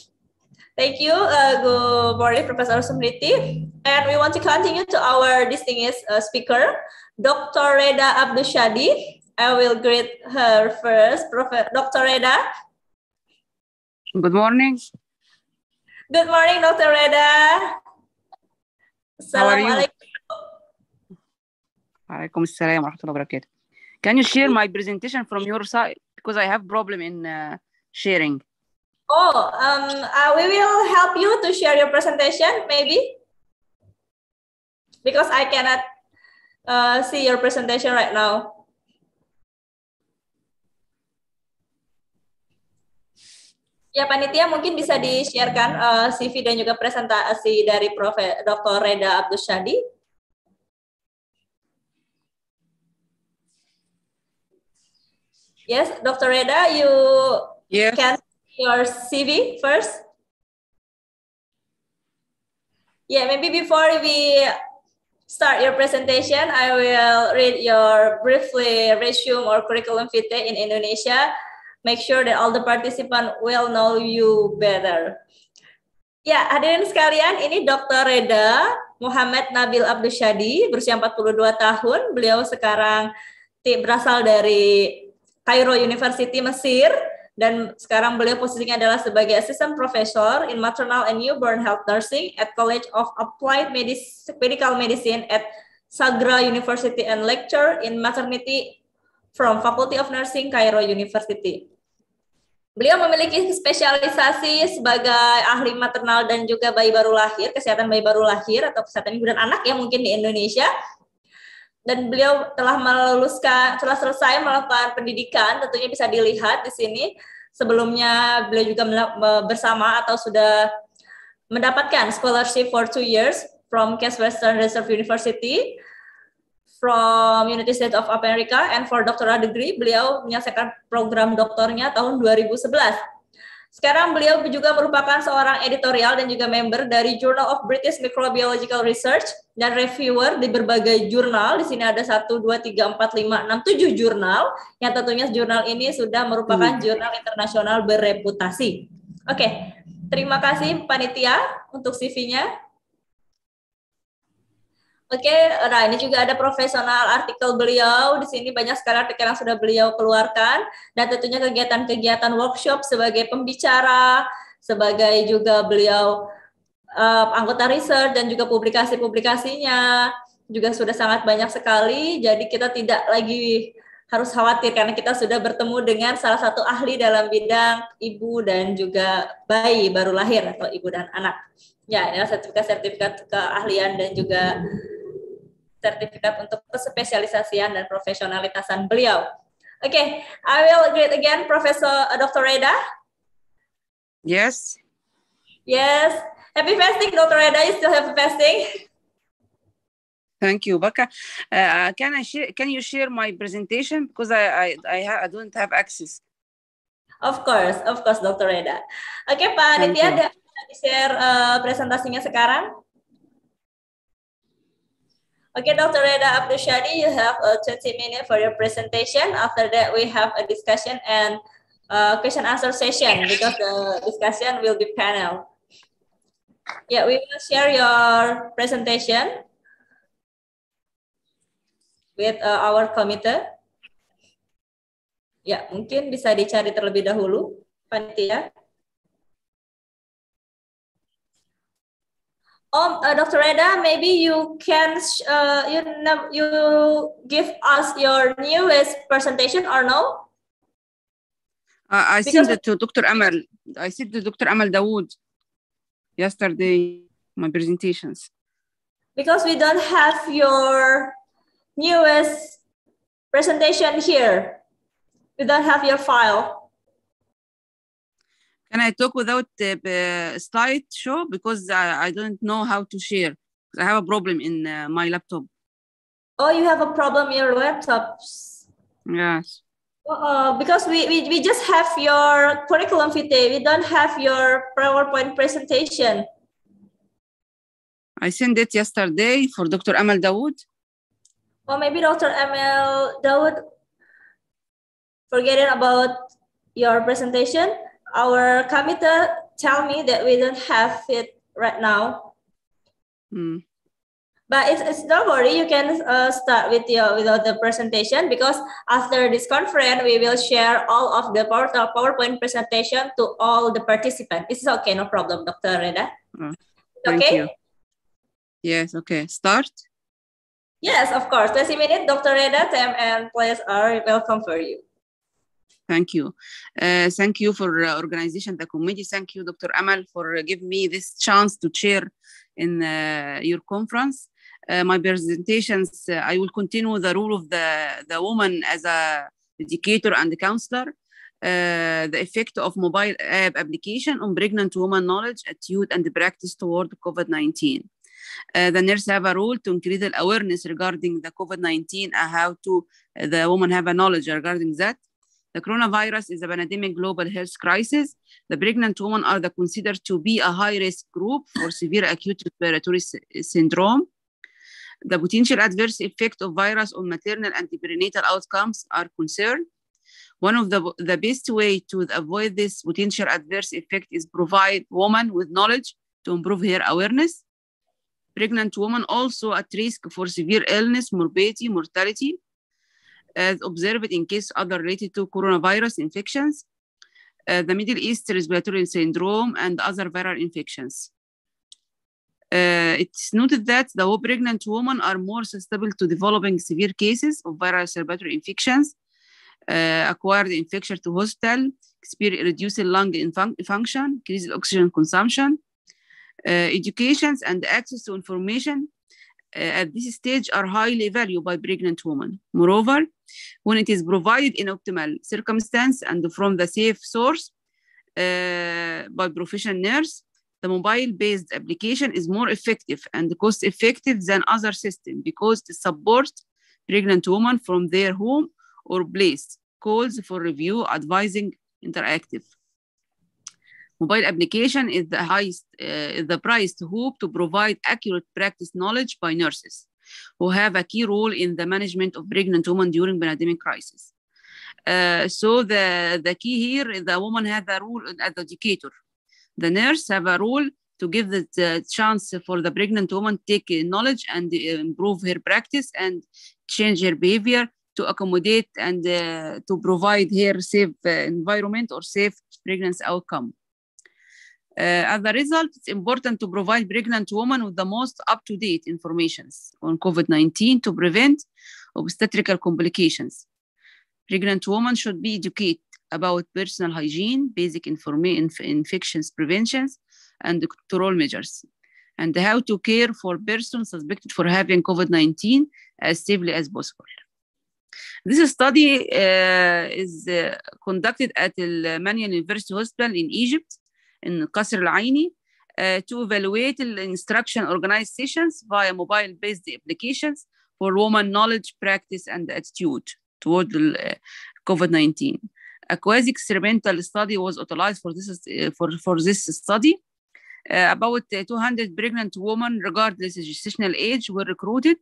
thank you. Uh, good morning, Professor Smriti. And we want to continue to our distinguished uh, speaker, Dr. Reda Abdul Shadi. I will greet her first, Prophet Dr. Reda. Good morning. Good morning, Dr. Reda. You? Alaikum assalam wabarakatuh. Can you share my presentation from your side? Because I have problem in uh, sharing. Oh, um, uh, we will help you to share your presentation, maybe. Because I cannot uh, see your presentation right now. Ya, panitia mungkin bisa di-sharekan uh, eh, CV dan juga presentasi dari Prof. Dr. Reda Abdul Shadi. Yes, Dr. Reda, you yeah. can your CV first. Yeah, maybe before we start your presentation, I will read your briefly resume or curriculum vitae in Indonesia make sure that all the participants will know you better. Ya, hadirin sekalian, ini Dr. Reda Muhammad Nabil Abdusyadi, berusia 42 tahun. Beliau sekarang berasal dari Cairo University, Mesir. Dan sekarang beliau posisinya adalah sebagai Assistant Professor in Maternal and Newborn Health Nursing at College of Applied Medical Medicine at Sagra University and lecture in maternity from Faculty of Nursing Cairo University. Beliau memiliki spesialisasi sebagai ahli maternal dan juga bayi baru lahir, kesehatan bayi baru lahir atau kesehatan ibu dan anak ya mungkin di Indonesia. Dan beliau telah meluluskan, telah selesai melakukan pendidikan, tentunya bisa dilihat di sini. Sebelumnya beliau juga bersama atau sudah mendapatkan scholarship for two years from Case Western Reserve University from United States of America and for doctoral degree beliau menyelesaikan program doktornya tahun 2011. Sekarang beliau juga merupakan seorang editorial dan juga member dari Journal of British Microbiological Research dan reviewer di berbagai jurnal. Di sini ada 1, 2, 3, 4, 5, 6, 7 jurnal yang tentunya jurnal ini sudah merupakan hmm. jurnal internasional bereputasi. Oke, terima kasih panitia untuk CV-nya. Oke, nah ini juga ada profesional artikel beliau. Di sini banyak sekali artikel yang sudah beliau keluarkan. Dan tentunya kegiatan-kegiatan workshop sebagai pembicara, sebagai juga beliau uh, anggota research dan juga publikasi-publikasinya juga sudah sangat banyak sekali. Jadi kita tidak lagi harus khawatir karena kita sudah bertemu dengan salah satu ahli dalam bidang ibu dan juga bayi baru lahir atau ibu dan anak. Ya, ini sertifikat-sertifikat keahlian dan juga sertifikat untuk kespesialisasian dan profesionalitasan beliau. Oke, okay, I will greet again Professor uh, Dr. Reda. Yes. Yes. Happy fasting, Dr. Reda. You still have fasting? Thank you, Baka. Uh, can I share? Can you share my presentation because I I I, ha I don't have access. Of course, of course, Dr. Reda. Oke, okay, Pak Nitya, ada share uh, presentasinya sekarang? Okay, Dr. Reda Abdushadi, you have uh, 20 minutes for your presentation. After that, we have a discussion and uh, question answer session because the discussion will be panel. Yeah, we will share your presentation with uh, our committee. Ya, mungkin bisa dicari terlebih dahulu, panitia. Um, uh, Dr. Reda, maybe you can uh, you you give us your newest presentation or no? Uh, I because sent it to Dr. Amal. I sent to Dr. Amal Dawood yesterday. My presentations. Because we don't have your newest presentation here. We don't have your file. Can I talk without the uh, slide show because I, I don't know how to share? I have a problem in uh, my laptop. Oh, you have a problem in your laptops. Yes. Uh, because we, we, we just have your curriculum vitae. We don't have your PowerPoint presentation. I sent it yesterday for Dr. Amal Dawood. Or maybe Dr. Amal Dawood forgetting about your presentation our committee tell me that we don't have it right now. Mm. But it's, it's don't worry, you can uh, start with your without the presentation because after this conference, we will share all of the PowerPoint presentation to all the participants. It's okay, no problem, Dr. Reda. Oh, thank okay? you. Yes, okay. Start? Yes, of course. 20 minutes, Dr. Reda, time and place are welcome for you. Thank you. Uh, thank you for uh, organization the committee. Thank you, Dr. Amal, for giving me this chance to chair in uh, your conference. Uh, my presentations, uh, I will continue the role of the, the woman as a educator and counselor, uh, the effect of mobile app application on pregnant woman knowledge, attitude, and practice toward COVID-19. the nurse have a role to increase the awareness regarding the COVID-19 and how to the woman have a knowledge regarding that. The coronavirus is a pandemic global health crisis. The pregnant women are the considered to be a high risk group for severe acute respiratory syndrome. The potential adverse effect of virus on maternal and perinatal outcomes are concerned. One of the, the best way to avoid this potential adverse effect is provide women with knowledge to improve her awareness. Pregnant women also at risk for severe illness, morbidity, mortality, as observed in cases other related to coronavirus infections, uh, the Middle East respiratory syndrome, and other viral infections. Uh, it's noted that the pregnant women are more susceptible to developing severe cases of viral respiratory infections, uh, acquired infection to hospital, experience reduced lung infun- function, increased oxygen consumption, uh, educations and access to information uh, at this stage are highly valued by pregnant women. Moreover, when it is provided in optimal circumstance and from the safe source uh, by professional nurse, the mobile-based application is more effective and cost-effective than other systems because it supports pregnant women from their home or place, calls for review, advising, interactive. Mobile application is the highest, uh, the price hope to provide accurate practice knowledge by nurses who have a key role in the management of pregnant women during pandemic crisis. Uh, so the, the key here is the woman has a role as educator. The nurse have a role to give the, the chance for the pregnant woman to take knowledge and uh, improve her practice and change her behavior to accommodate and uh, to provide her safe uh, environment or safe pregnancy outcome. Uh, as a result, it's important to provide pregnant women with the most up-to-date information on COVID-19 to prevent obstetrical complications. Pregnant women should be educated about personal hygiene, basic inf- infections preventions, and control measures, and how to care for persons suspected for having COVID-19 as safely as possible. This study uh, is uh, conducted at the Manian University Hospital in Egypt, in Qasr Al Aini, uh, to evaluate the instruction organized sessions via mobile based applications for woman knowledge, practice, and attitude toward the, COVID 19. A quasi experimental study was utilized for this, uh, for, for this study. Uh, about 200 pregnant women, regardless of gestational age, were recruited.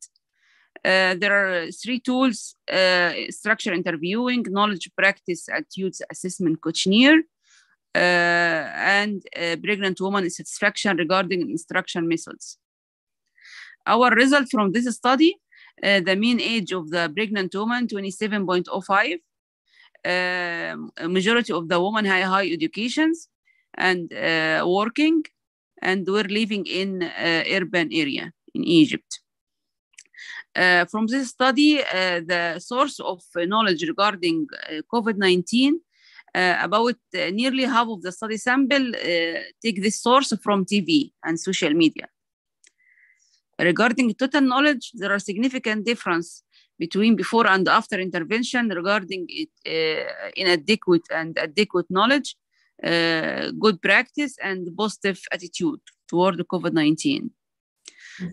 Uh, there are three tools uh, structure interviewing, knowledge practice attitudes assessment questionnaire, uh, and uh, pregnant woman satisfaction regarding instruction methods. Our result from this study, uh, the mean age of the pregnant woman, 27.05. a majority of the women had high educations and working and were living in urban area in Egypt. Uh, from this study, uh, the source of knowledge regarding uh, COVID-19, Uh, about uh, nearly half of the study sample uh, take this source from TV and social media. Regarding total knowledge, there are significant difference between before and after intervention regarding it, inadequate and adequate knowledge, good practice, and positive attitude toward COVID-19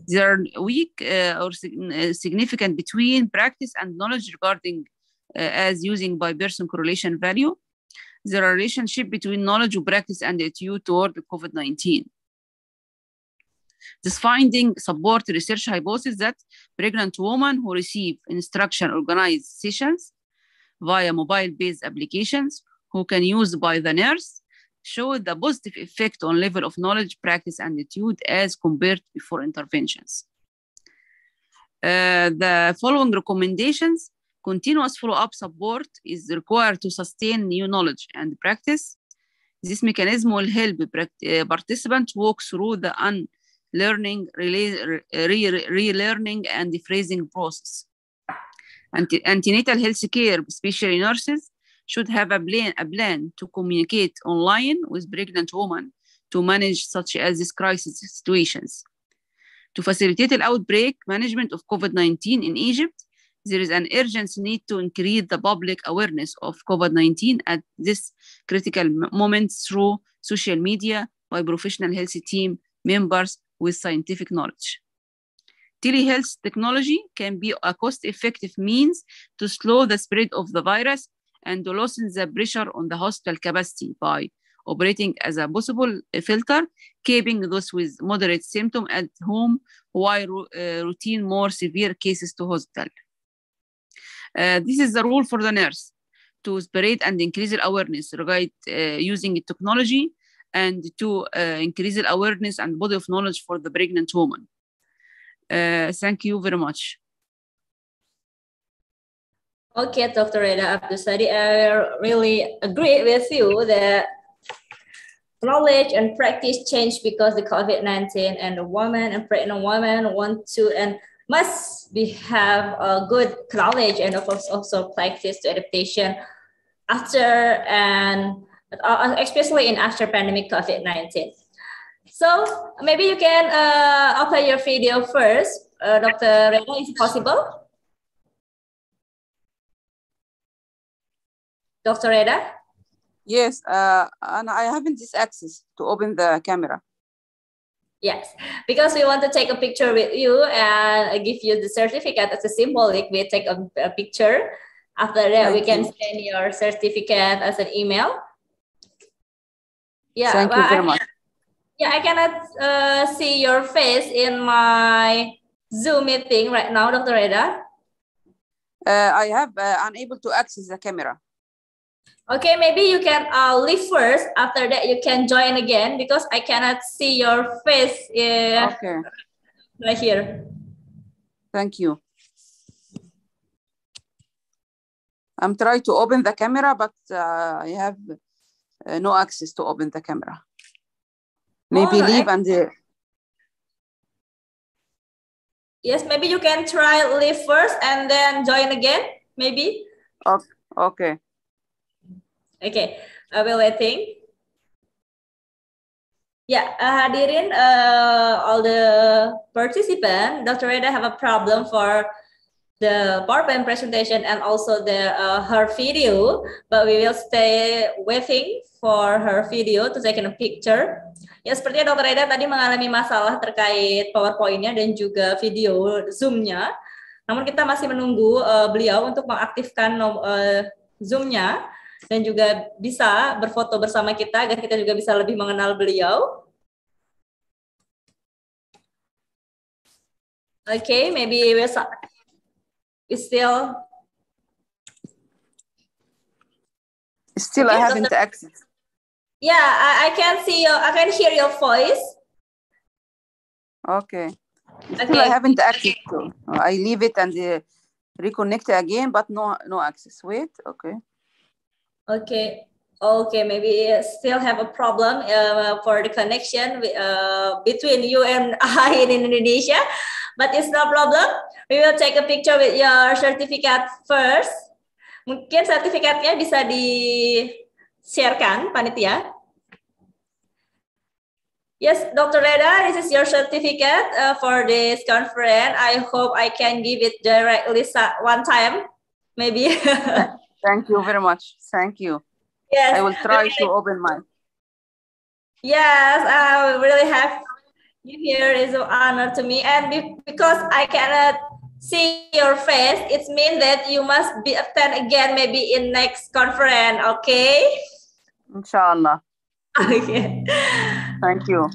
there are weak uh, or sig- significant between practice and knowledge regarding uh, as using by person correlation value. Are relationship between knowledge of practice and attitude toward COVID-19. This finding support research hypothesis that pregnant women who receive instruction organized sessions via mobile-based applications who can use by the nurse show the positive effect on level of knowledge, practice, and attitude as compared before interventions. Uh, the following recommendations, continuous follow-up support is required to sustain new knowledge and practice. This mechanism will help uh, participants walk through the unlearning, relearning, and phrasing process. Ante antenatal health care, especially nurses, should have a plan, a plan to communicate online with pregnant women to manage such as these crisis situations. To facilitate the outbreak management of COVID-19 in Egypt, there is an urgent need to increase the public awareness of COVID-19 at this critical moment through social media by professional health team members with scientific knowledge. Telehealth technology can be a cost-effective means to slow the spread of the virus and to lessen the pressure on the hospital capacity by operating as a possible filter, keeping those with moderate symptoms at home while uh, routine more severe cases to hospital. Uh, this is the role for the nurse to spread and increase awareness regarding uh, using technology and to uh, increase the awareness and body of knowledge for the pregnant woman. Thank you very much. Okay, Dr. Reda Abdusadi, I really agree with you that knowledge and practice change because the COVID-19 and the woman and pregnant woman want to and must be have a good knowledge and of course also practice to adaptation after and uh, especially in after pandemic COVID-19. So maybe you can uh, open your video first, uh, Dr. Reda, is it possible? Dr. Reda? Yes, uh, and I haven't this access to open the camera. Yes, because we want to take a picture with you and give you the certificate as a symbolic. We take a, a picture. After that, Thank we can you. send your certificate as an email. Yeah, Thank you very I- much. Yeah, I cannot uh, see your face in my Zoom meeting right now, Dr. Reda. Uh, I have uh, unable to access the camera. Okay, maybe you can uh, leave first. After that, you can join again because I cannot see your face uh, Okay, right here. thank you. I'm trying to open the camera, but uh, I have uh, no access to open the camera. Maybe Oh, leave I- and uh, Yes, maybe you can try leave first and then join again. Maybe. okay. Okay, I will waiting. Ya, uh, hadirin uh, all the participant, Dr. Reda have a problem for the PowerPoint presentation and also the uh, her video, but we will stay waiting for her video to take a picture. Ya, sepertinya Dr. Reda tadi mengalami masalah terkait PowerPoint-nya dan juga video Zoom-nya. Namun kita masih menunggu uh, beliau untuk mengaktifkan uh, Zoom-nya dan juga bisa berfoto bersama kita agar kita juga bisa lebih mengenal beliau. Okay, maybe we still Still, I haven't access. yeah, I, I can see your I can hear your voice. Okay. Still, Okay. I haven't access to. I leave it and uh, reconnect again, but no, no access. Wait. Okay. Okay. Okay, maybe still have a problem uh, for the connection uh, between you and <laughs> I in Indonesia, but it's no problem. We will take a picture with your certificate first. Mungkin sertifikatnya bisa di-sharekan, panitia. Yes, Dr. Reda, this is your certificate uh, for this conference. I hope I can give it directly one time, maybe. <laughs> Thank you very much. Thank you. yes. I will try really- to open my. Yes, I really have you here is an honor to me, and be- because I cannot see your face, it means that you must be attend again, maybe in next conference. Okay. Inshallah. Okay. Thank you.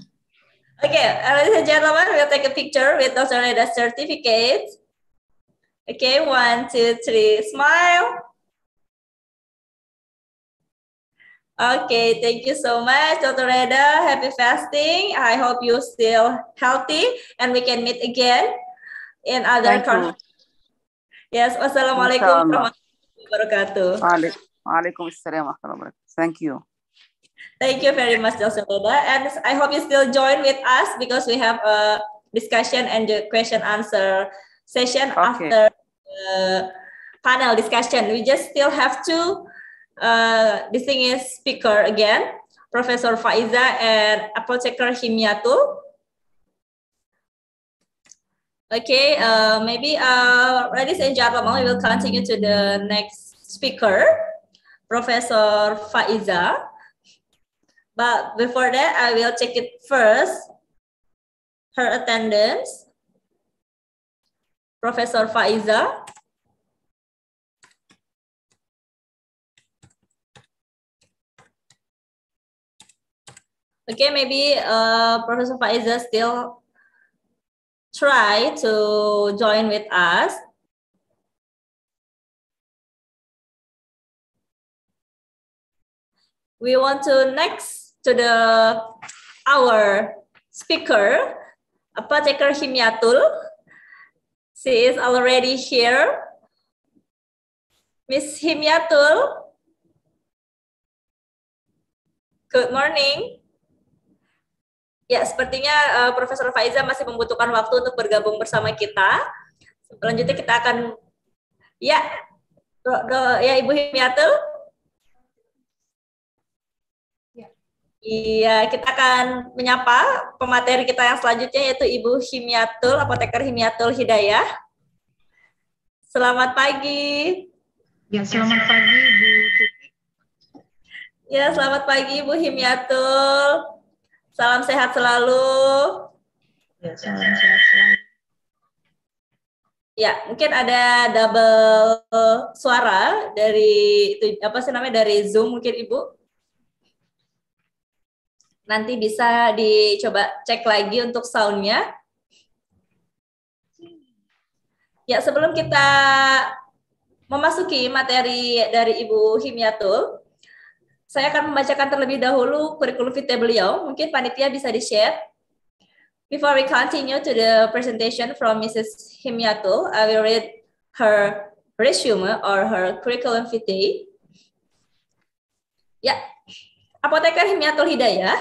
Okay, ladies and gentlemen, we'll take a picture with Dr. Reda's certificate. Okay, one, two, three, smile. Okay, thank you so much, Dr. Reda. Happy fasting. I hope you're still healthy and we can meet again in other conference. Yes, wassalamualaikum warahmatullahi wabarakatuh. Waalaikum Waalaikum assalam wa rahmatullahi wa barakatuh. Thank you. Thank you very much, Dr. Reda. And I hope you still join with us because we have a discussion and the question answer session Okay. after the panel discussion. We just still have two uh, distinguished speaker again, Professor Faiza and Apotheker Himyatul. Okay, uh, maybe, uh, ladies and gentlemen, we will continue to the next speaker, Professor Faiza. But before that, I will check it first. Her attendance. Professor Faiza. Okay, maybe uh, Professor Faiza still try to join with us. We want to next to the our speaker, Apotheker Himyatul. She is already here. Miss Himyatul. Good morning. Ya, sepertinya uh, Profesor Faiza masih membutuhkan waktu untuk bergabung bersama kita. Selanjutnya kita akan ya, do, do, ya Ibu Himyatul. Iya, kita akan menyapa pemateri kita yang selanjutnya yaitu Ibu Himyatul, apoteker Himyatul Hidayah. Selamat pagi. Ya, selamat pagi Bu Ya, selamat pagi Bu Himyatul. Salam sehat selalu. Ya, salam sehat selalu. Ya, mungkin ada double suara dari itu apa sih namanya dari Zoom mungkin Ibu nanti bisa dicoba cek lagi untuk soundnya. Ya, sebelum kita memasuki materi dari Ibu Himyatul, saya akan membacakan terlebih dahulu kurikulum vitae beliau. Mungkin panitia bisa di-share. Before we continue to the presentation from Mrs. Himyatul, I will read her resume or her curriculum vitae. Ya, Apoteker Himyatul Hidayah,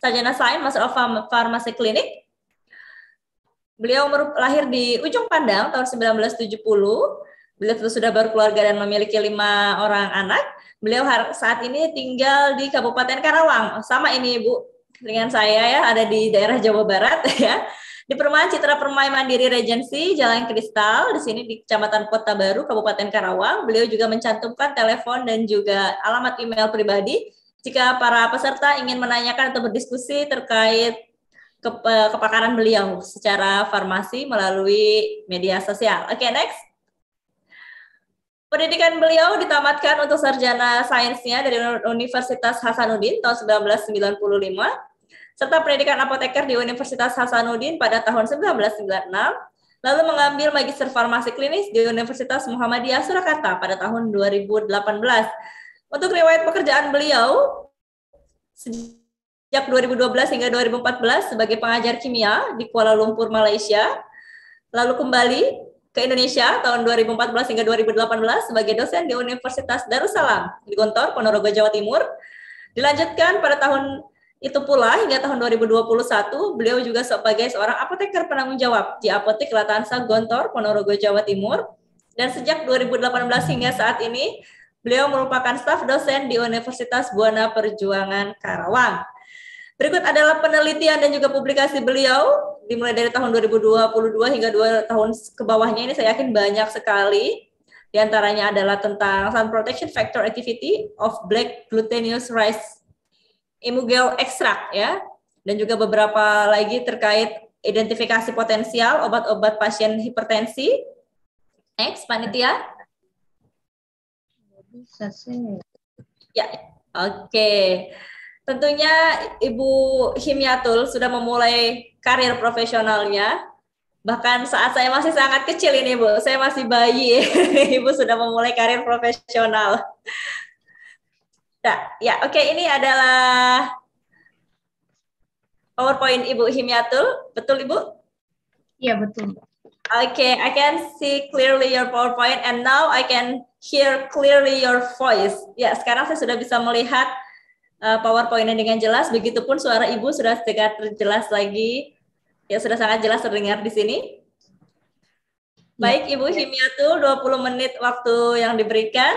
sarjana sains Master of Pharmacy Clinic. Beliau lahir di Ujung Pandang tahun 1970. Beliau sudah berkeluarga dan memiliki lima orang anak. Beliau saat ini tinggal di Kabupaten Karawang. Sama ini Ibu dengan saya ya, ada di daerah Jawa Barat <laughs> ya. Di Perumahan Citra Permai Mandiri Regency, Jalan Kristal, di sini di Kecamatan Kota Baru, Kabupaten Karawang. Beliau juga mencantumkan telepon dan juga alamat email pribadi jika para peserta ingin menanyakan atau berdiskusi terkait kepakaran beliau secara farmasi melalui media sosial. Oke, okay, next. Pendidikan beliau ditamatkan untuk sarjana sainsnya dari Universitas Hasanuddin tahun 1995, serta pendidikan apoteker di Universitas Hasanuddin pada tahun 1996, lalu mengambil magister farmasi klinis di Universitas Muhammadiyah Surakarta pada tahun 2018 untuk riwayat pekerjaan beliau, sejak 2012 hingga 2014 sebagai pengajar kimia di Kuala Lumpur, Malaysia, lalu kembali ke Indonesia tahun 2014 hingga 2018 sebagai dosen di Universitas Darussalam di Gontor, Ponorogo, Jawa Timur. Dilanjutkan pada tahun itu pula hingga tahun 2021 beliau juga sebagai seorang apoteker penanggung jawab di Apotek Latansa Gontor, Ponorogo, Jawa Timur. Dan sejak 2018 hingga saat ini Beliau merupakan staf dosen di Universitas Buana Perjuangan Karawang. Berikut adalah penelitian dan juga publikasi beliau dimulai dari tahun 2022 hingga dua tahun ke bawahnya ini saya yakin banyak sekali. Di antaranya adalah tentang sun protection factor activity of black glutinous rice imugel extract ya dan juga beberapa lagi terkait identifikasi potensial obat-obat pasien hipertensi. Next, panitia. Bisa sih. Ya, oke. Okay. Tentunya Ibu Himyatul sudah memulai karir profesionalnya. Bahkan saat saya masih sangat kecil ini, Bu. Saya masih bayi. <laughs> Ibu sudah memulai karir profesional. Nah, ya, oke. Okay. Ini adalah PowerPoint Ibu Himyatul. Betul, Ibu? Iya, betul. Okay, I can see clearly your PowerPoint and now I can hear clearly your voice. Ya, sekarang saya sudah bisa melihat uh, PowerPoint dengan jelas. Begitupun suara Ibu sudah sedikit terjelas lagi. Ya, sudah sangat jelas terdengar di sini. Baik, Ibu ya. Himiatul, 20 menit waktu yang diberikan.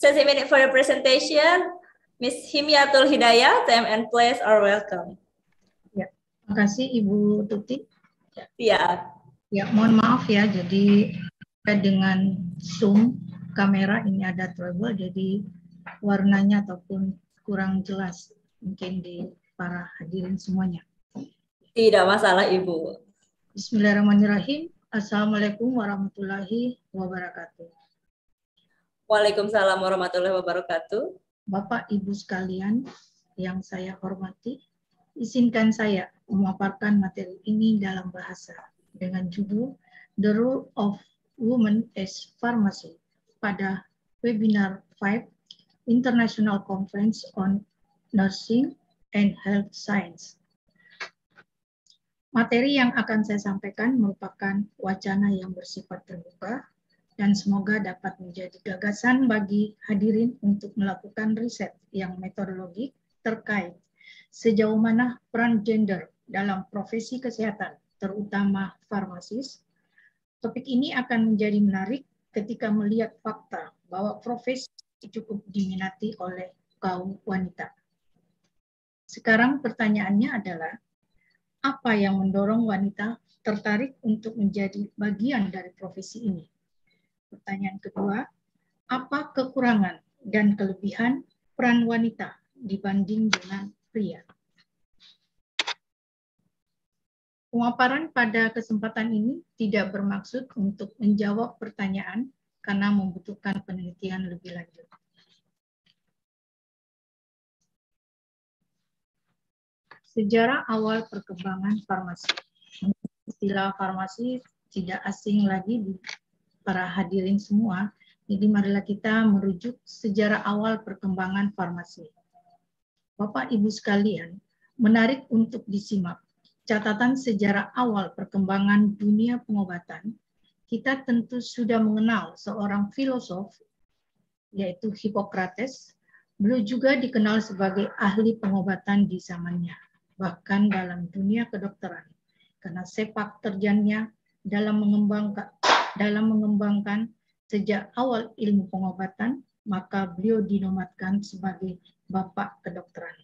60 minute for your presentation. Miss Himiatul Hidayah, time and place are welcome. Ya, terima kasih Ibu Tuti. Ya. Ya, mohon maaf ya, jadi dengan Zoom kamera ini ada trouble jadi warnanya ataupun kurang jelas mungkin di para hadirin semuanya. Tidak masalah Ibu. Bismillahirrahmanirrahim. Assalamualaikum warahmatullahi wabarakatuh. Waalaikumsalam warahmatullahi wabarakatuh. Bapak Ibu sekalian yang saya hormati, izinkan saya memaparkan materi ini dalam bahasa dengan judul The Role of Women as Pharmacy pada webinar 5 International Conference on Nursing and Health Science. Materi yang akan saya sampaikan merupakan wacana yang bersifat terbuka dan semoga dapat menjadi gagasan bagi hadirin untuk melakukan riset yang metodologik terkait sejauh mana peran gender dalam profesi kesehatan, terutama farmasis. Topik ini akan menjadi menarik ketika melihat fakta bahwa profesi cukup diminati oleh kaum wanita. Sekarang pertanyaannya adalah, apa yang mendorong wanita tertarik untuk menjadi bagian dari profesi ini? Pertanyaan kedua, apa kekurangan dan kelebihan peran wanita dibanding dengan pria? Pemaparan pada kesempatan ini tidak bermaksud untuk menjawab pertanyaan karena membutuhkan penelitian lebih lanjut. Sejarah awal perkembangan farmasi. Istilah farmasi tidak asing lagi di para hadirin semua. Jadi marilah kita merujuk sejarah awal perkembangan farmasi. Bapak Ibu sekalian, menarik untuk disimak catatan sejarah awal perkembangan dunia pengobatan. Kita tentu sudah mengenal seorang filosof yaitu Hippocrates. Beliau juga dikenal sebagai ahli pengobatan di zamannya bahkan dalam dunia kedokteran karena sepak terjangnya dalam mengembangkan dalam mengembangkan sejak awal ilmu pengobatan maka beliau dinomatkan sebagai bapak kedokteran.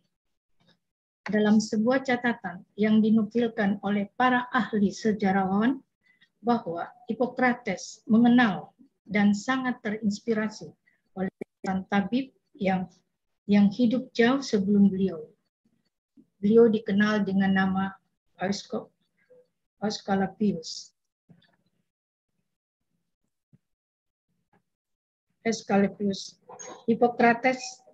Dalam sebuah catatan yang dinukilkan oleh para ahli sejarawan bahwa Hippocrates mengenal dan sangat terinspirasi oleh tabib yang yang hidup jauh sebelum beliau beliau dikenal dengan nama Asclepius. Asclepius. Hippocrates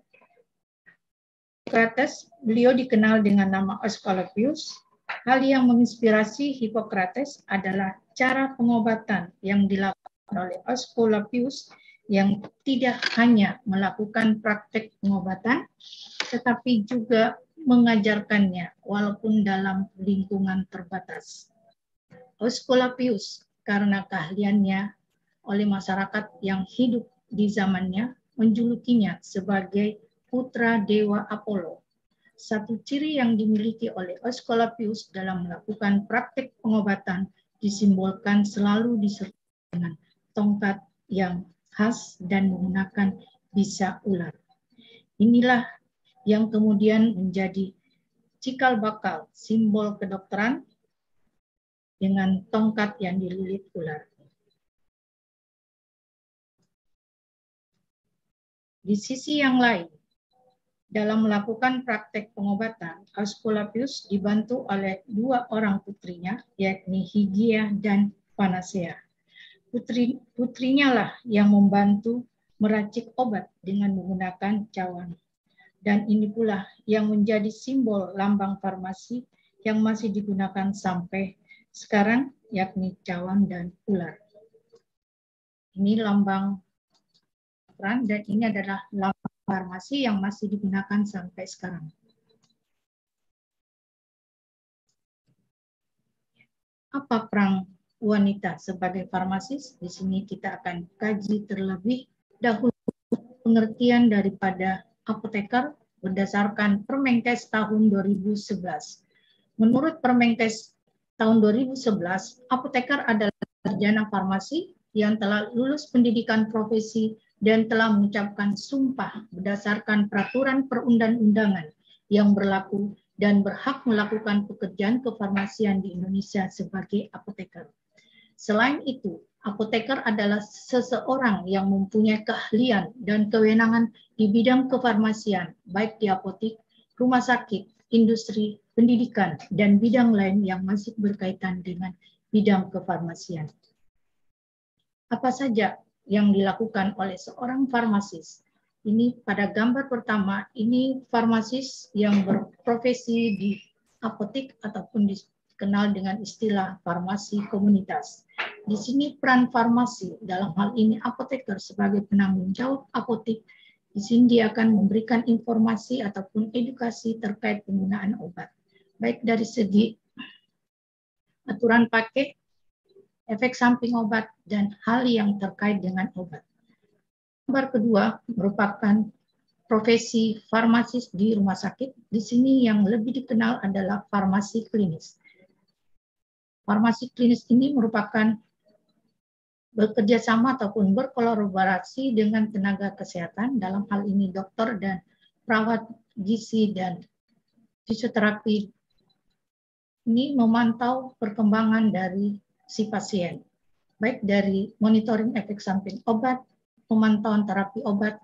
Hippocrates, beliau dikenal dengan nama Asclepius. Hal yang menginspirasi Hippocrates adalah cara pengobatan yang dilakukan oleh Asclepius yang tidak hanya melakukan praktek pengobatan, tetapi juga mengajarkannya walaupun dalam lingkungan terbatas. Oskolapius karena keahliannya oleh masyarakat yang hidup di zamannya menjulukinya sebagai putra dewa Apollo. Satu ciri yang dimiliki oleh Oskolapius dalam melakukan praktik pengobatan disimbolkan selalu disertai dengan tongkat yang khas dan menggunakan bisa ular. Inilah yang kemudian menjadi cikal bakal simbol kedokteran dengan tongkat yang dililit ular. Di sisi yang lain, dalam melakukan praktek pengobatan, Asclepius dibantu oleh dua orang putrinya, yakni Higia dan Panacea. Putri, putrinya lah yang membantu meracik obat dengan menggunakan cawan dan ini pula yang menjadi simbol lambang farmasi yang masih digunakan sampai sekarang, yakni cawan dan ular. Ini lambang peran dan ini adalah lambang farmasi yang masih digunakan sampai sekarang. Apa perang wanita sebagai farmasis? Di sini kita akan kaji terlebih dahulu pengertian daripada apoteker berdasarkan Permenkes tahun 2011. Menurut Permenkes tahun 2011, apoteker adalah sarjana farmasi yang telah lulus pendidikan profesi dan telah mengucapkan sumpah berdasarkan peraturan perundang-undangan yang berlaku dan berhak melakukan pekerjaan kefarmasian di Indonesia sebagai apoteker. Selain itu, apoteker adalah seseorang yang mempunyai keahlian dan kewenangan di bidang kefarmasian, baik di apotik, rumah sakit, industri, pendidikan, dan bidang lain yang masih berkaitan dengan bidang kefarmasian. Apa saja yang dilakukan oleh seorang farmasis? Ini pada gambar pertama, ini farmasis yang berprofesi di apotik ataupun dikenal dengan istilah farmasi komunitas. Di sini peran farmasi dalam hal ini apoteker sebagai penanggung jawab apotik Di sini dia akan memberikan informasi ataupun edukasi terkait penggunaan obat. Baik dari segi aturan pakai, efek samping obat, dan hal yang terkait dengan obat. Gambar kedua merupakan profesi farmasis di rumah sakit. Di sini yang lebih dikenal adalah farmasi klinis. Farmasi klinis ini merupakan bekerja sama ataupun berkolaborasi dengan tenaga kesehatan dalam hal ini dokter dan perawat gizi dan fisioterapi ini memantau perkembangan dari si pasien baik dari monitoring efek samping obat, pemantauan terapi obat,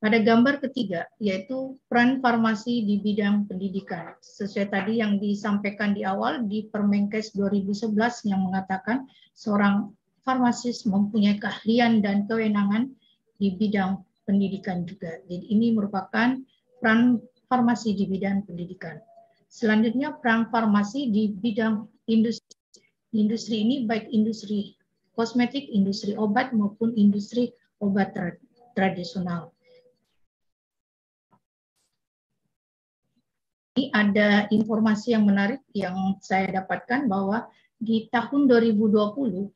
Pada gambar ketiga, yaitu peran farmasi di bidang pendidikan. Sesuai tadi yang disampaikan di awal di Permenkes 2011 yang mengatakan seorang farmasis mempunyai keahlian dan kewenangan di bidang pendidikan juga. Jadi ini merupakan peran farmasi di bidang pendidikan. Selanjutnya peran farmasi di bidang industri. Industri ini baik industri kosmetik, industri obat maupun industri obat tradisional. Ini ada informasi yang menarik yang saya dapatkan bahwa di tahun 2020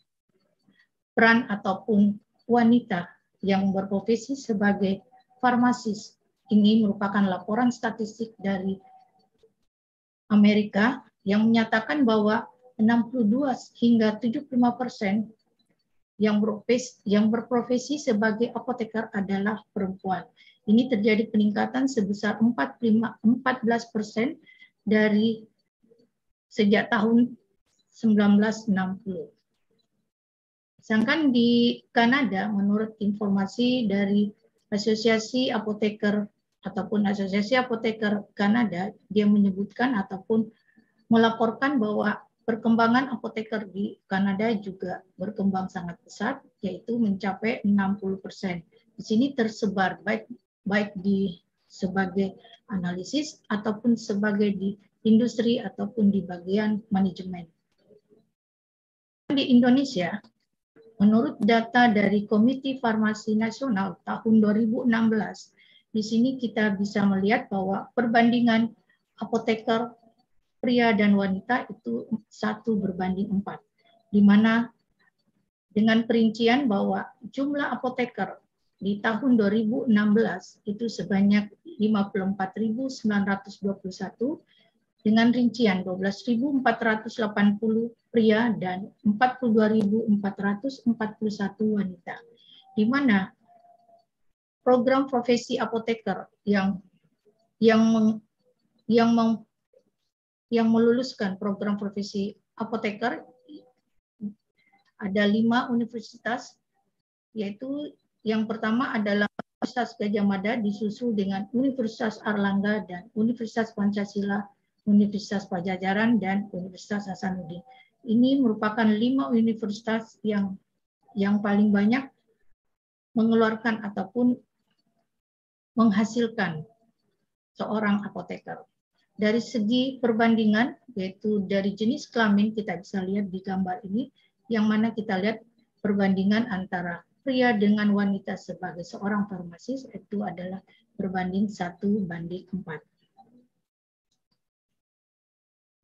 peran ataupun wanita yang berprofesi sebagai farmasis ini merupakan laporan statistik dari Amerika yang menyatakan bahwa 62 hingga 75 persen yang berprofesi, yang berprofesi sebagai apoteker adalah perempuan. Ini terjadi peningkatan sebesar 45, 14 persen dari sejak tahun 1960. Sedangkan di Kanada, menurut informasi dari Asosiasi Apoteker ataupun Asosiasi Apoteker Kanada, dia menyebutkan ataupun melaporkan bahwa perkembangan apoteker di Kanada juga berkembang sangat pesat, yaitu mencapai 60 persen. Di sini tersebar baik baik di sebagai analisis ataupun sebagai di industri ataupun di bagian manajemen. Di Indonesia, menurut data dari Komite Farmasi Nasional tahun 2016, di sini kita bisa melihat bahwa perbandingan apoteker pria dan wanita itu satu berbanding empat, di mana dengan perincian bahwa jumlah apoteker di tahun 2016 itu sebanyak 54.921 dengan rincian 12.480 pria dan 42.441 wanita. Di mana program profesi apoteker yang yang meng, yang meng, yang meluluskan program profesi apoteker ada lima universitas yaitu yang pertama adalah Universitas Gajah Mada disusul dengan Universitas Arlangga dan Universitas Pancasila, Universitas Pajajaran, dan Universitas Hasanuddin. Ini merupakan lima universitas yang yang paling banyak mengeluarkan ataupun menghasilkan seorang apoteker. Dari segi perbandingan, yaitu dari jenis kelamin, kita bisa lihat di gambar ini, yang mana kita lihat perbandingan antara pria dengan wanita sebagai seorang farmasis itu adalah berbanding satu banding empat.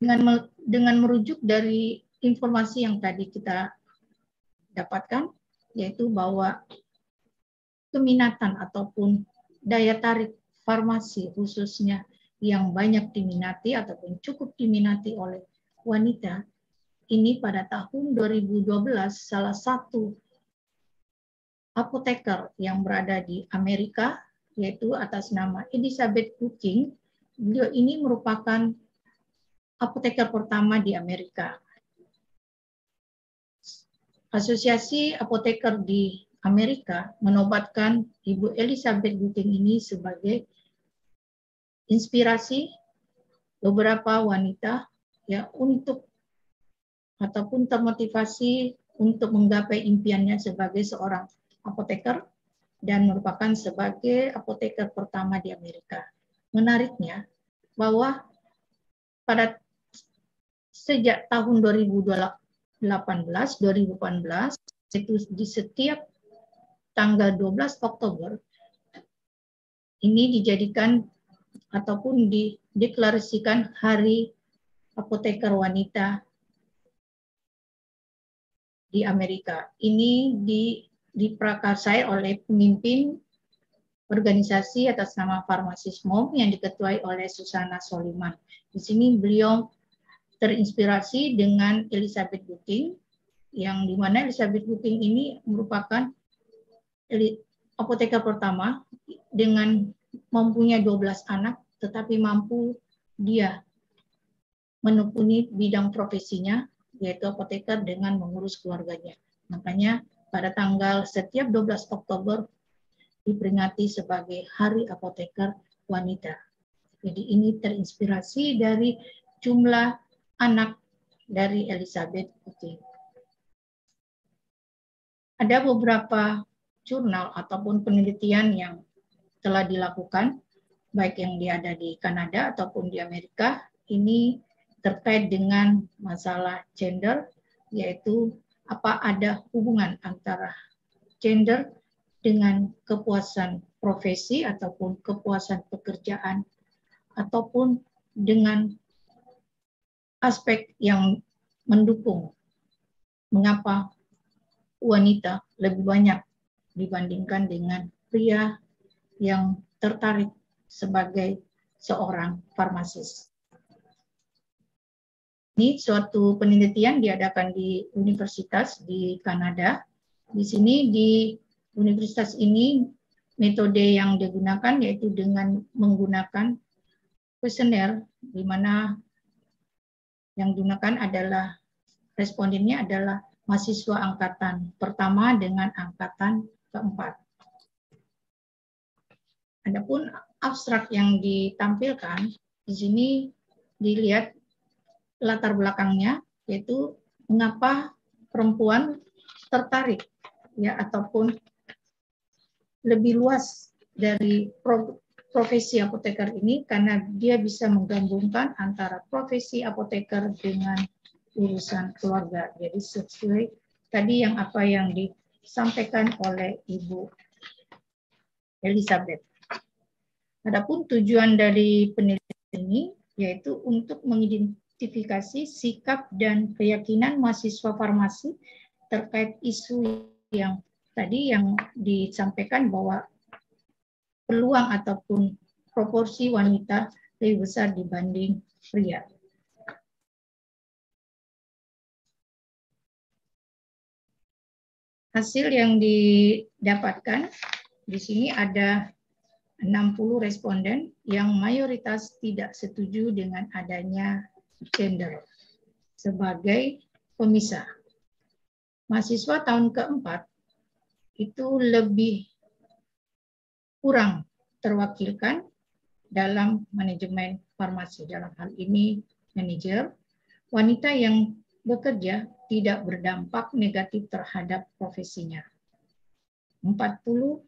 Dengan dengan merujuk dari informasi yang tadi kita dapatkan, yaitu bahwa keminatan ataupun daya tarik farmasi khususnya yang banyak diminati ataupun cukup diminati oleh wanita ini pada tahun 2012 salah satu apoteker yang berada di Amerika, yaitu atas nama Elizabeth Cooking. Beliau ini merupakan apoteker pertama di Amerika. Asosiasi apoteker di Amerika menobatkan Ibu Elizabeth Cooking ini sebagai inspirasi beberapa wanita ya untuk ataupun termotivasi untuk menggapai impiannya sebagai seorang apoteker dan merupakan sebagai apoteker pertama di Amerika. Menariknya bahwa pada sejak tahun 2018, 2018 itu di setiap tanggal 12 Oktober ini dijadikan ataupun dideklarasikan Hari Apoteker Wanita di Amerika. Ini di diprakarsai oleh pemimpin organisasi atas nama Farmasis Mom yang diketuai oleh Susana Soliman. Di sini beliau terinspirasi dengan Elizabeth Booking, yang di mana Elizabeth Booking ini merupakan apoteker pertama dengan mempunyai 12 anak, tetapi mampu dia menekuni bidang profesinya, yaitu apoteker dengan mengurus keluarganya. Makanya pada tanggal setiap 12 Oktober diperingati sebagai Hari Apoteker Wanita. Jadi ini terinspirasi dari jumlah anak dari Elizabeth Putih. Ada beberapa jurnal ataupun penelitian yang telah dilakukan, baik yang ada di Kanada ataupun di Amerika, ini terkait dengan masalah gender, yaitu apa ada hubungan antara gender dengan kepuasan profesi ataupun kepuasan pekerjaan ataupun dengan aspek yang mendukung mengapa wanita lebih banyak dibandingkan dengan pria yang tertarik sebagai seorang farmasis. Ini suatu penelitian diadakan di universitas di Kanada. Di sini di universitas ini metode yang digunakan yaitu dengan menggunakan kuesioner di mana yang digunakan adalah respondennya adalah mahasiswa angkatan pertama dengan angkatan keempat. Adapun abstrak yang ditampilkan di sini dilihat latar belakangnya yaitu mengapa perempuan tertarik ya ataupun lebih luas dari profesi apoteker ini karena dia bisa menggabungkan antara profesi apoteker dengan urusan keluarga. Jadi sesuai tadi yang apa yang disampaikan oleh Ibu Elizabeth. Adapun tujuan dari penelitian ini yaitu untuk mengidentifikasi identifikasi sikap dan keyakinan mahasiswa farmasi terkait isu yang tadi yang disampaikan bahwa peluang ataupun proporsi wanita lebih besar dibanding pria. Hasil yang didapatkan di sini ada 60 responden yang mayoritas tidak setuju dengan adanya gender sebagai pemisah. Mahasiswa tahun keempat itu lebih kurang terwakilkan dalam manajemen farmasi. Dalam hal ini manajer, wanita yang bekerja tidak berdampak negatif terhadap profesinya. 40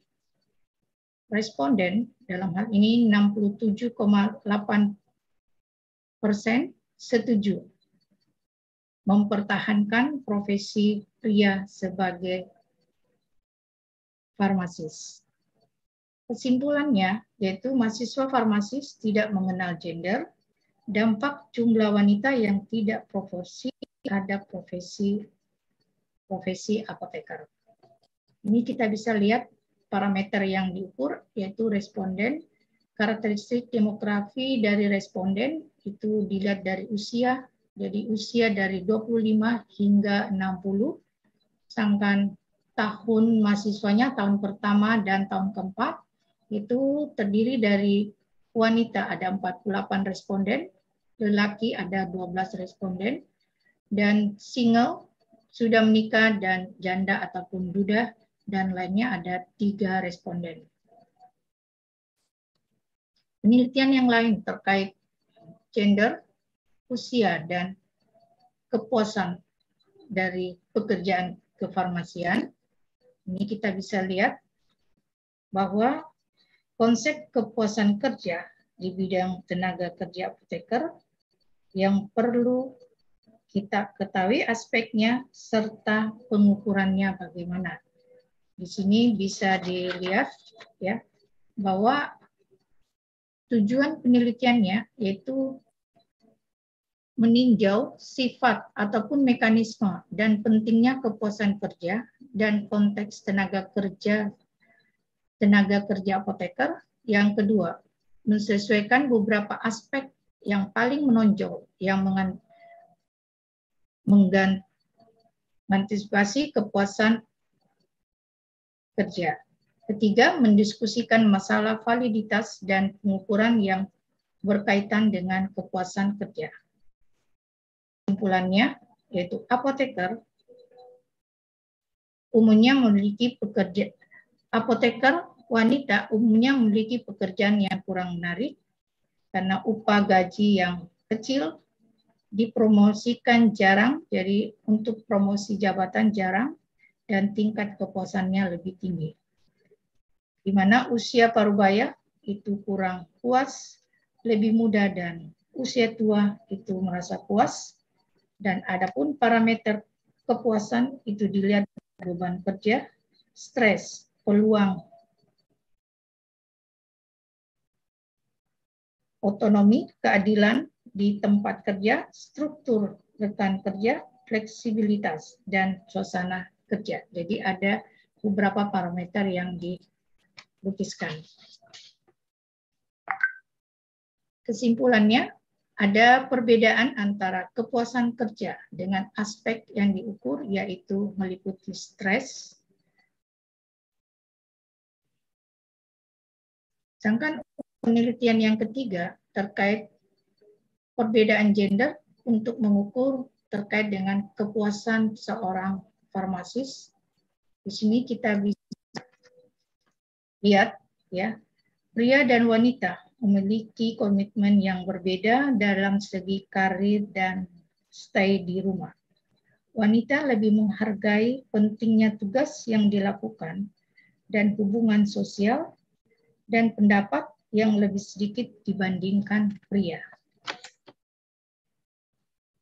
responden dalam hal ini 67,8 persen setuju mempertahankan profesi pria sebagai farmasis. Kesimpulannya, yaitu mahasiswa farmasis tidak mengenal gender, dampak jumlah wanita yang tidak proporsi terhadap profesi profesi apoteker. Ini kita bisa lihat parameter yang diukur, yaitu responden, karakteristik demografi dari responden, itu dilihat dari usia, jadi usia dari 25 hingga 60, sedangkan tahun mahasiswanya tahun pertama dan tahun keempat itu terdiri dari wanita ada 48 responden, lelaki ada 12 responden, dan single sudah menikah dan janda ataupun duda dan lainnya ada tiga responden. Penelitian yang lain terkait gender, usia, dan kepuasan dari pekerjaan kefarmasian, ini kita bisa lihat bahwa konsep kepuasan kerja di bidang tenaga kerja apoteker yang perlu kita ketahui aspeknya serta pengukurannya bagaimana. Di sini bisa dilihat ya bahwa tujuan penelitiannya yaitu meninjau sifat ataupun mekanisme dan pentingnya kepuasan kerja dan konteks tenaga kerja tenaga kerja apoteker. Yang kedua, menyesuaikan beberapa aspek yang paling menonjol yang mengantisipasi kepuasan kerja. Ketiga, mendiskusikan masalah validitas dan pengukuran yang berkaitan dengan kepuasan kerja. Kesimpulannya, yaitu apoteker umumnya memiliki pekerja apoteker wanita umumnya memiliki pekerjaan yang kurang menarik karena upah gaji yang kecil, dipromosikan jarang, jadi untuk promosi jabatan jarang, dan tingkat kepuasannya lebih tinggi. Di mana usia parubaya itu kurang puas, lebih muda dan usia tua itu merasa puas, dan adapun parameter kepuasan itu dilihat beban kerja, stres, peluang otonomi, keadilan di tempat kerja, struktur rekan kerja, fleksibilitas, dan suasana kerja. Jadi ada beberapa parameter yang dilukiskan. Kesimpulannya, ada perbedaan antara kepuasan kerja dengan aspek yang diukur, yaitu meliputi stres, sedangkan penelitian yang ketiga terkait perbedaan gender untuk mengukur terkait dengan kepuasan seorang farmasis. Di sini kita bisa lihat ya, pria dan wanita memiliki komitmen yang berbeda dalam segi karir dan stay di rumah. Wanita lebih menghargai pentingnya tugas yang dilakukan dan hubungan sosial dan pendapat yang lebih sedikit dibandingkan pria.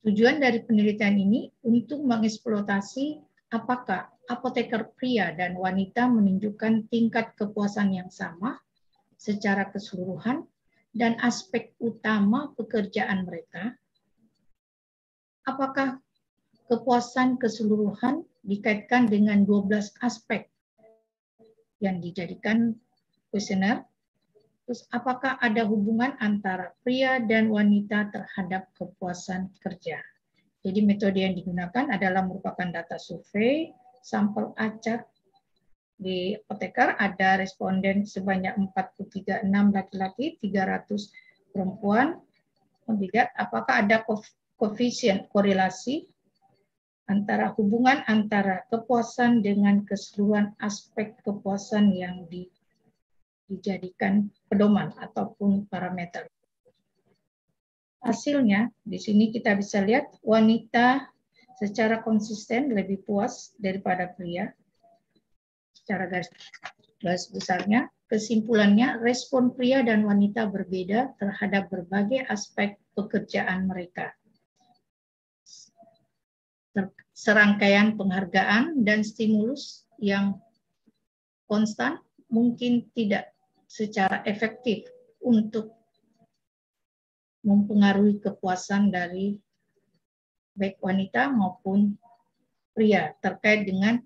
Tujuan dari penelitian ini untuk mengeksploitasi apakah apoteker pria dan wanita menunjukkan tingkat kepuasan yang sama secara keseluruhan dan aspek utama pekerjaan mereka. Apakah kepuasan keseluruhan dikaitkan dengan 12 aspek yang dijadikan kuesioner Terus apakah ada hubungan antara pria dan wanita terhadap kepuasan kerja? Jadi metode yang digunakan adalah merupakan data survei, sampel acak di apoteker ada responden sebanyak 436 laki-laki, 300 perempuan. Kemudian apakah ada koefisien korelasi antara hubungan antara kepuasan dengan keseluruhan aspek kepuasan yang di dijadikan pedoman ataupun parameter. Hasilnya, di sini kita bisa lihat wanita secara konsisten lebih puas daripada pria. Secara garis, garis besarnya, kesimpulannya respon pria dan wanita berbeda terhadap berbagai aspek pekerjaan mereka. Serangkaian penghargaan dan stimulus yang konstan mungkin tidak secara efektif untuk mempengaruhi kepuasan dari baik wanita maupun pria terkait dengan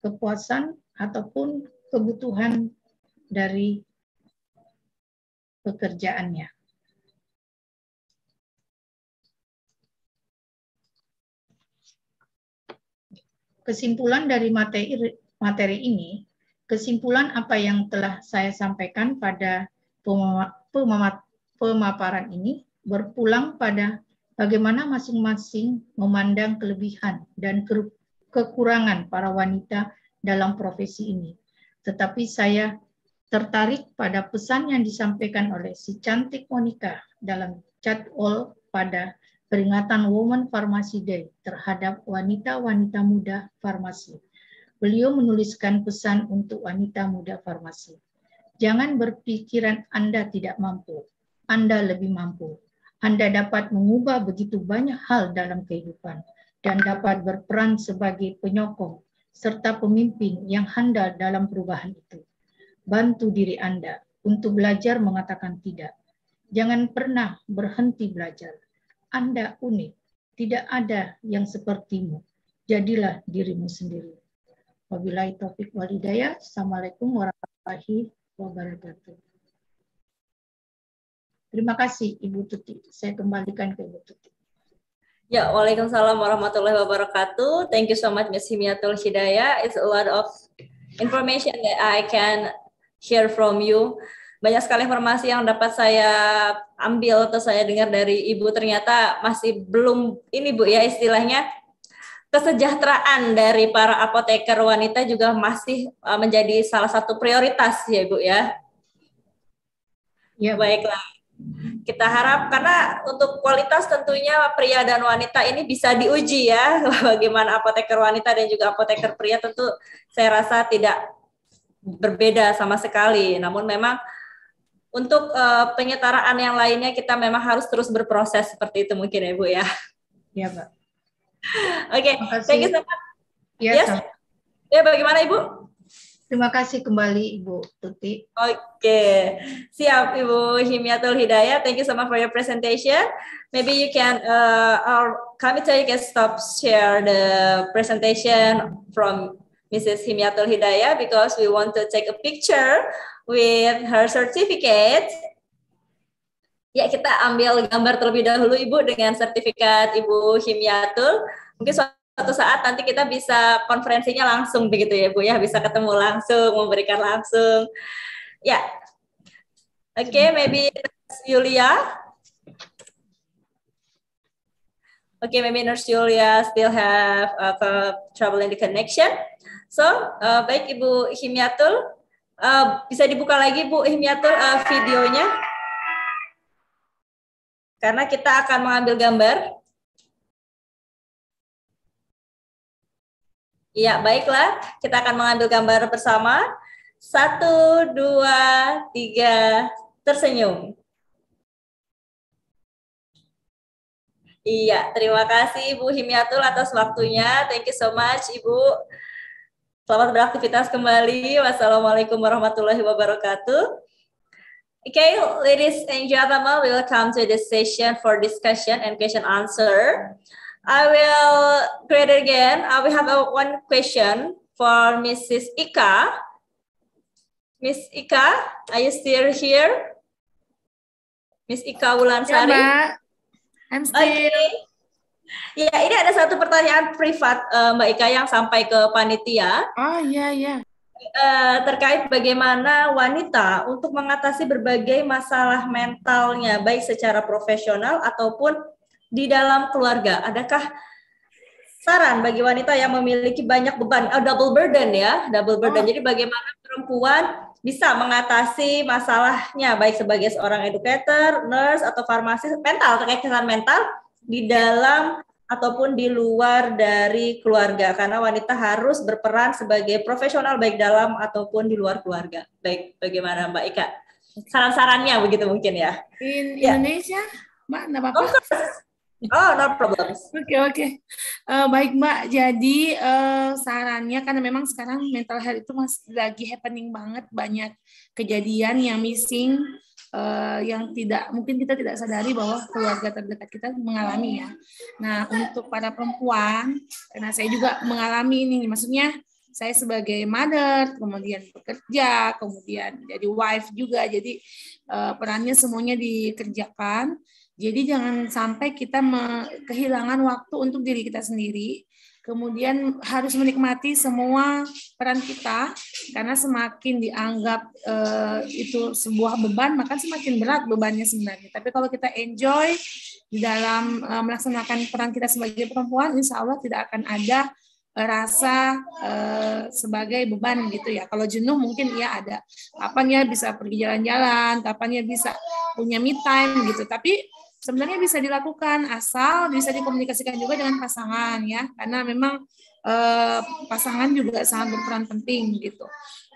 kepuasan ataupun kebutuhan dari pekerjaannya. Kesimpulan dari materi, materi ini kesimpulan apa yang telah saya sampaikan pada pemaparan ini berpulang pada bagaimana masing-masing memandang kelebihan dan kekurangan para wanita dalam profesi ini. Tetapi saya tertarik pada pesan yang disampaikan oleh si cantik Monica dalam chat all pada peringatan Women Pharmacy Day terhadap wanita-wanita muda farmasi beliau menuliskan pesan untuk wanita muda farmasi. Jangan berpikiran Anda tidak mampu. Anda lebih mampu. Anda dapat mengubah begitu banyak hal dalam kehidupan dan dapat berperan sebagai penyokong serta pemimpin yang handal dalam perubahan itu. Bantu diri Anda untuk belajar mengatakan tidak. Jangan pernah berhenti belajar. Anda unik, tidak ada yang sepertimu. Jadilah dirimu sendiri. Wabillahi taufik walidayah. Assalamualaikum warahmatullahi wabarakatuh. Terima kasih Ibu Tuti. Saya kembalikan ke Ibu Tuti. Ya, Waalaikumsalam warahmatullahi wabarakatuh. Thank you so much, Ms. Himiatul Hidayah. It's a lot of information that I can hear from you. Banyak sekali informasi yang dapat saya ambil atau saya dengar dari Ibu. Ternyata masih belum ini Bu ya istilahnya kesejahteraan dari para apoteker wanita juga masih uh, menjadi salah satu prioritas ya Bu ya. Ya. Baiklah kita harap karena untuk kualitas tentunya pria dan wanita ini bisa diuji ya <laughs> bagaimana apoteker wanita dan juga apoteker pria tentu saya rasa tidak berbeda sama sekali namun memang untuk uh, penyetaraan yang lainnya kita memang harus terus berproses seperti itu mungkin ya Bu ya. Iya, Pak. Oke, okay. thank you so much. Ya, yes. Ya, bagaimana Ibu? Terima kasih kembali Ibu Tuti. Oke, okay. siap Ibu Himiatul Hidayah. Thank you so much for your presentation. Maybe you can, uh, our committee can stop share the presentation from Mrs. Himiatul Hidayah because we want to take a picture with her certificate. Ya, kita ambil gambar terlebih dahulu Ibu dengan sertifikat Ibu Himiatul. Mungkin suatu saat nanti kita bisa konferensinya langsung begitu ya Bu ya, bisa ketemu langsung, memberikan langsung. Ya. Oke, okay, maybe Yulia. Okay, maybe Nurse Julia still have uh, trouble in the connection. So, uh, baik Ibu Himiatul, uh, bisa dibuka lagi Bu Himiatul uh, videonya. Karena kita akan mengambil gambar. Iya, baiklah. Kita akan mengambil gambar bersama. Satu, dua, tiga, tersenyum. Iya, terima kasih Ibu Himiatul atas waktunya. Thank you so much, Ibu. Selamat beraktivitas kembali. Wassalamualaikum warahmatullahi wabarakatuh. Okay, ladies and gentlemen, welcome to this session for discussion and question answer. I will create again. I will have a, one question for Mrs. Ika. Miss Ika, are you still here? Miss Ika Wulansari. Ya, Mbak. I'm still. Okay. Ya, ini ada satu pertanyaan privat uh, Mbak Ika yang sampai ke panitia. Oh, iya, iya. Uh, terkait bagaimana wanita untuk mengatasi berbagai masalah mentalnya, baik secara profesional ataupun di dalam keluarga? Adakah saran bagi wanita yang memiliki banyak beban, oh, double burden ya, double burden. Oh. Jadi bagaimana perempuan bisa mengatasi masalahnya baik sebagai seorang educator, nurse atau farmasis mental terkait kesehatan mental di dalam ataupun di luar dari keluarga karena wanita harus berperan sebagai profesional baik dalam ataupun di luar keluarga. Baik, bagaimana Mbak Ika? Saran-sarannya begitu mungkin ya. In ya. Indonesia, Mbak, enggak apa-apa. Oh, Oh, no problem. Oke, okay, oke. Okay. Uh, eh, baik, Mbak. Jadi uh, sarannya karena memang sekarang mental health itu masih lagi happening banget, banyak kejadian yang missing uh, yang tidak mungkin kita tidak sadari bahwa keluarga terdekat kita mengalami ya. Nah, untuk para perempuan, karena saya juga mengalami ini, maksudnya saya sebagai mother, kemudian bekerja, kemudian jadi wife juga, jadi uh, perannya semuanya dikerjakan jadi jangan sampai kita kehilangan waktu untuk diri kita sendiri. Kemudian harus menikmati semua peran kita karena semakin dianggap uh, itu sebuah beban maka semakin berat bebannya sebenarnya. Tapi kalau kita enjoy di dalam uh, melaksanakan peran kita sebagai perempuan, insya Allah tidak akan ada rasa uh, sebagai beban gitu ya. Kalau jenuh mungkin ya ada. Kapan ya bisa pergi jalan-jalan, kapan ya bisa punya me time gitu. Tapi sebenarnya bisa dilakukan asal bisa dikomunikasikan juga dengan pasangan ya. Karena memang eh, pasangan juga sangat berperan penting gitu.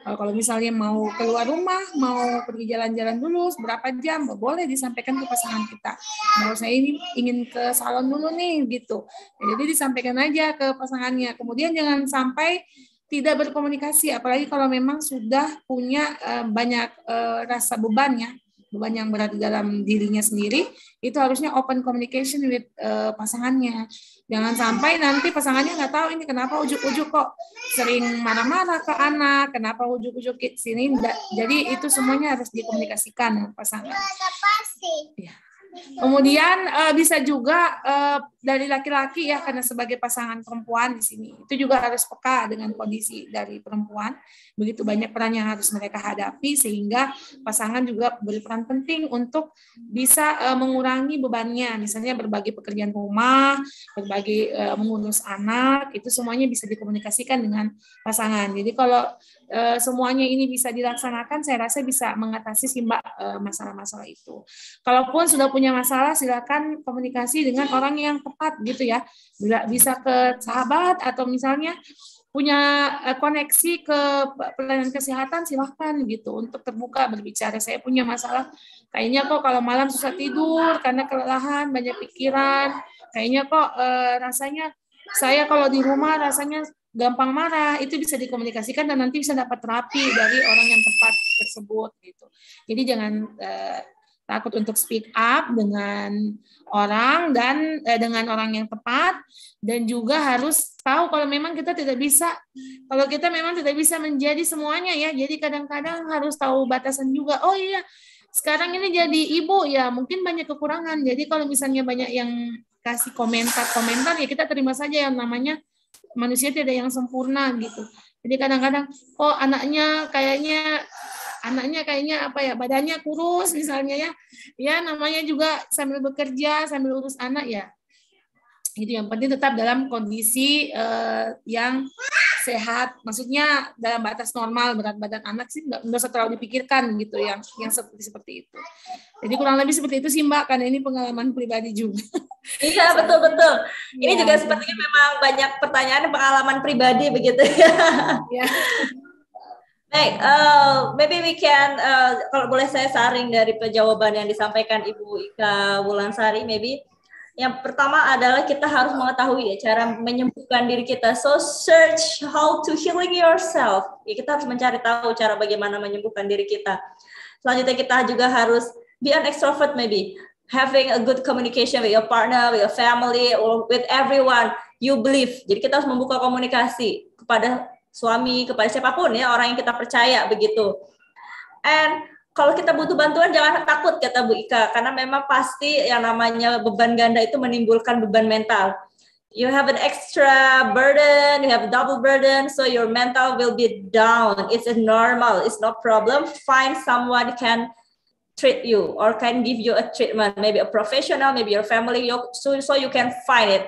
Kalau misalnya mau keluar rumah mau pergi jalan-jalan dulu berapa jam boleh disampaikan ke pasangan kita. Mau saya ini ingin ke salon dulu nih gitu. Jadi disampaikan aja ke pasangannya. Kemudian jangan sampai tidak berkomunikasi, apalagi kalau memang sudah punya uh, banyak uh, rasa beban ya, beban yang berat di dalam dirinya sendiri, itu harusnya open communication with uh, pasangannya. Jangan sampai nanti pasangannya nggak tahu ini kenapa ujuk-ujuk kok sering marah-marah ke anak, kenapa ujuk-ujuk sini. Jadi itu semuanya harus dikomunikasikan pasangan. Ya. Kemudian uh, bisa juga uh, dari laki-laki ya karena sebagai pasangan perempuan di sini itu juga harus peka dengan kondisi dari perempuan. Begitu banyak peran yang harus mereka hadapi sehingga pasangan juga berperan penting untuk bisa uh, mengurangi bebannya. Misalnya berbagi pekerjaan rumah, berbagi uh, mengurus anak, itu semuanya bisa dikomunikasikan dengan pasangan. Jadi kalau uh, semuanya ini bisa dilaksanakan, saya rasa bisa mengatasi sih Mbak masalah-masalah itu. Kalaupun sudah punya masalah silakan komunikasi dengan orang yang tepat gitu ya. Bisa ke sahabat atau misalnya punya eh, koneksi ke pelayanan kesehatan silahkan gitu untuk terbuka berbicara. Saya punya masalah kayaknya kok kalau malam susah tidur karena kelelahan banyak pikiran. Kayaknya kok eh, rasanya saya kalau di rumah rasanya gampang marah itu bisa dikomunikasikan dan nanti bisa dapat terapi dari orang yang tepat tersebut gitu. Jadi jangan eh, takut untuk speak up dengan orang dan eh, dengan orang yang tepat. Dan juga harus tahu kalau memang kita tidak bisa kalau kita memang tidak bisa menjadi semuanya ya. Jadi kadang-kadang harus tahu batasan juga. Oh iya sekarang ini jadi ibu ya mungkin banyak kekurangan. Jadi kalau misalnya banyak yang kasih komentar-komentar ya kita terima saja yang namanya manusia tidak yang sempurna gitu. Jadi kadang-kadang oh anaknya kayaknya anaknya kayaknya apa ya badannya kurus misalnya ya. Ya namanya juga sambil bekerja sambil urus anak ya. Itu yang penting tetap dalam kondisi uh, yang sehat. Maksudnya dalam batas normal berat badan anak sih nggak usah terlalu dipikirkan gitu yang yang seperti seperti itu. Jadi kurang lebih seperti itu sih mbak karena ini pengalaman pribadi juga. Iya betul betul. Ini ya. juga sepertinya memang banyak pertanyaan pengalaman pribadi begitu ya, ya. Baik, uh, maybe we can, uh, kalau boleh saya saring dari jawaban yang disampaikan Ibu Ika Wulansari, maybe yang pertama adalah kita harus mengetahui ya cara menyembuhkan diri kita. So search how to healing yourself. Ya, kita harus mencari tahu cara bagaimana menyembuhkan diri kita. Selanjutnya kita juga harus be an extrovert maybe. Having a good communication with your partner, with your family, or with everyone you believe. Jadi kita harus membuka komunikasi kepada suami, kepada siapa pun ya orang yang kita percaya begitu. And kalau kita butuh bantuan jangan takut kata Bu Ika karena memang pasti yang namanya beban ganda itu menimbulkan beban mental. You have an extra burden, you have a double burden, so your mental will be down. It's normal, it's no problem. Find someone can treat you or can give you a treatment, maybe a professional, maybe your family, so so you can find it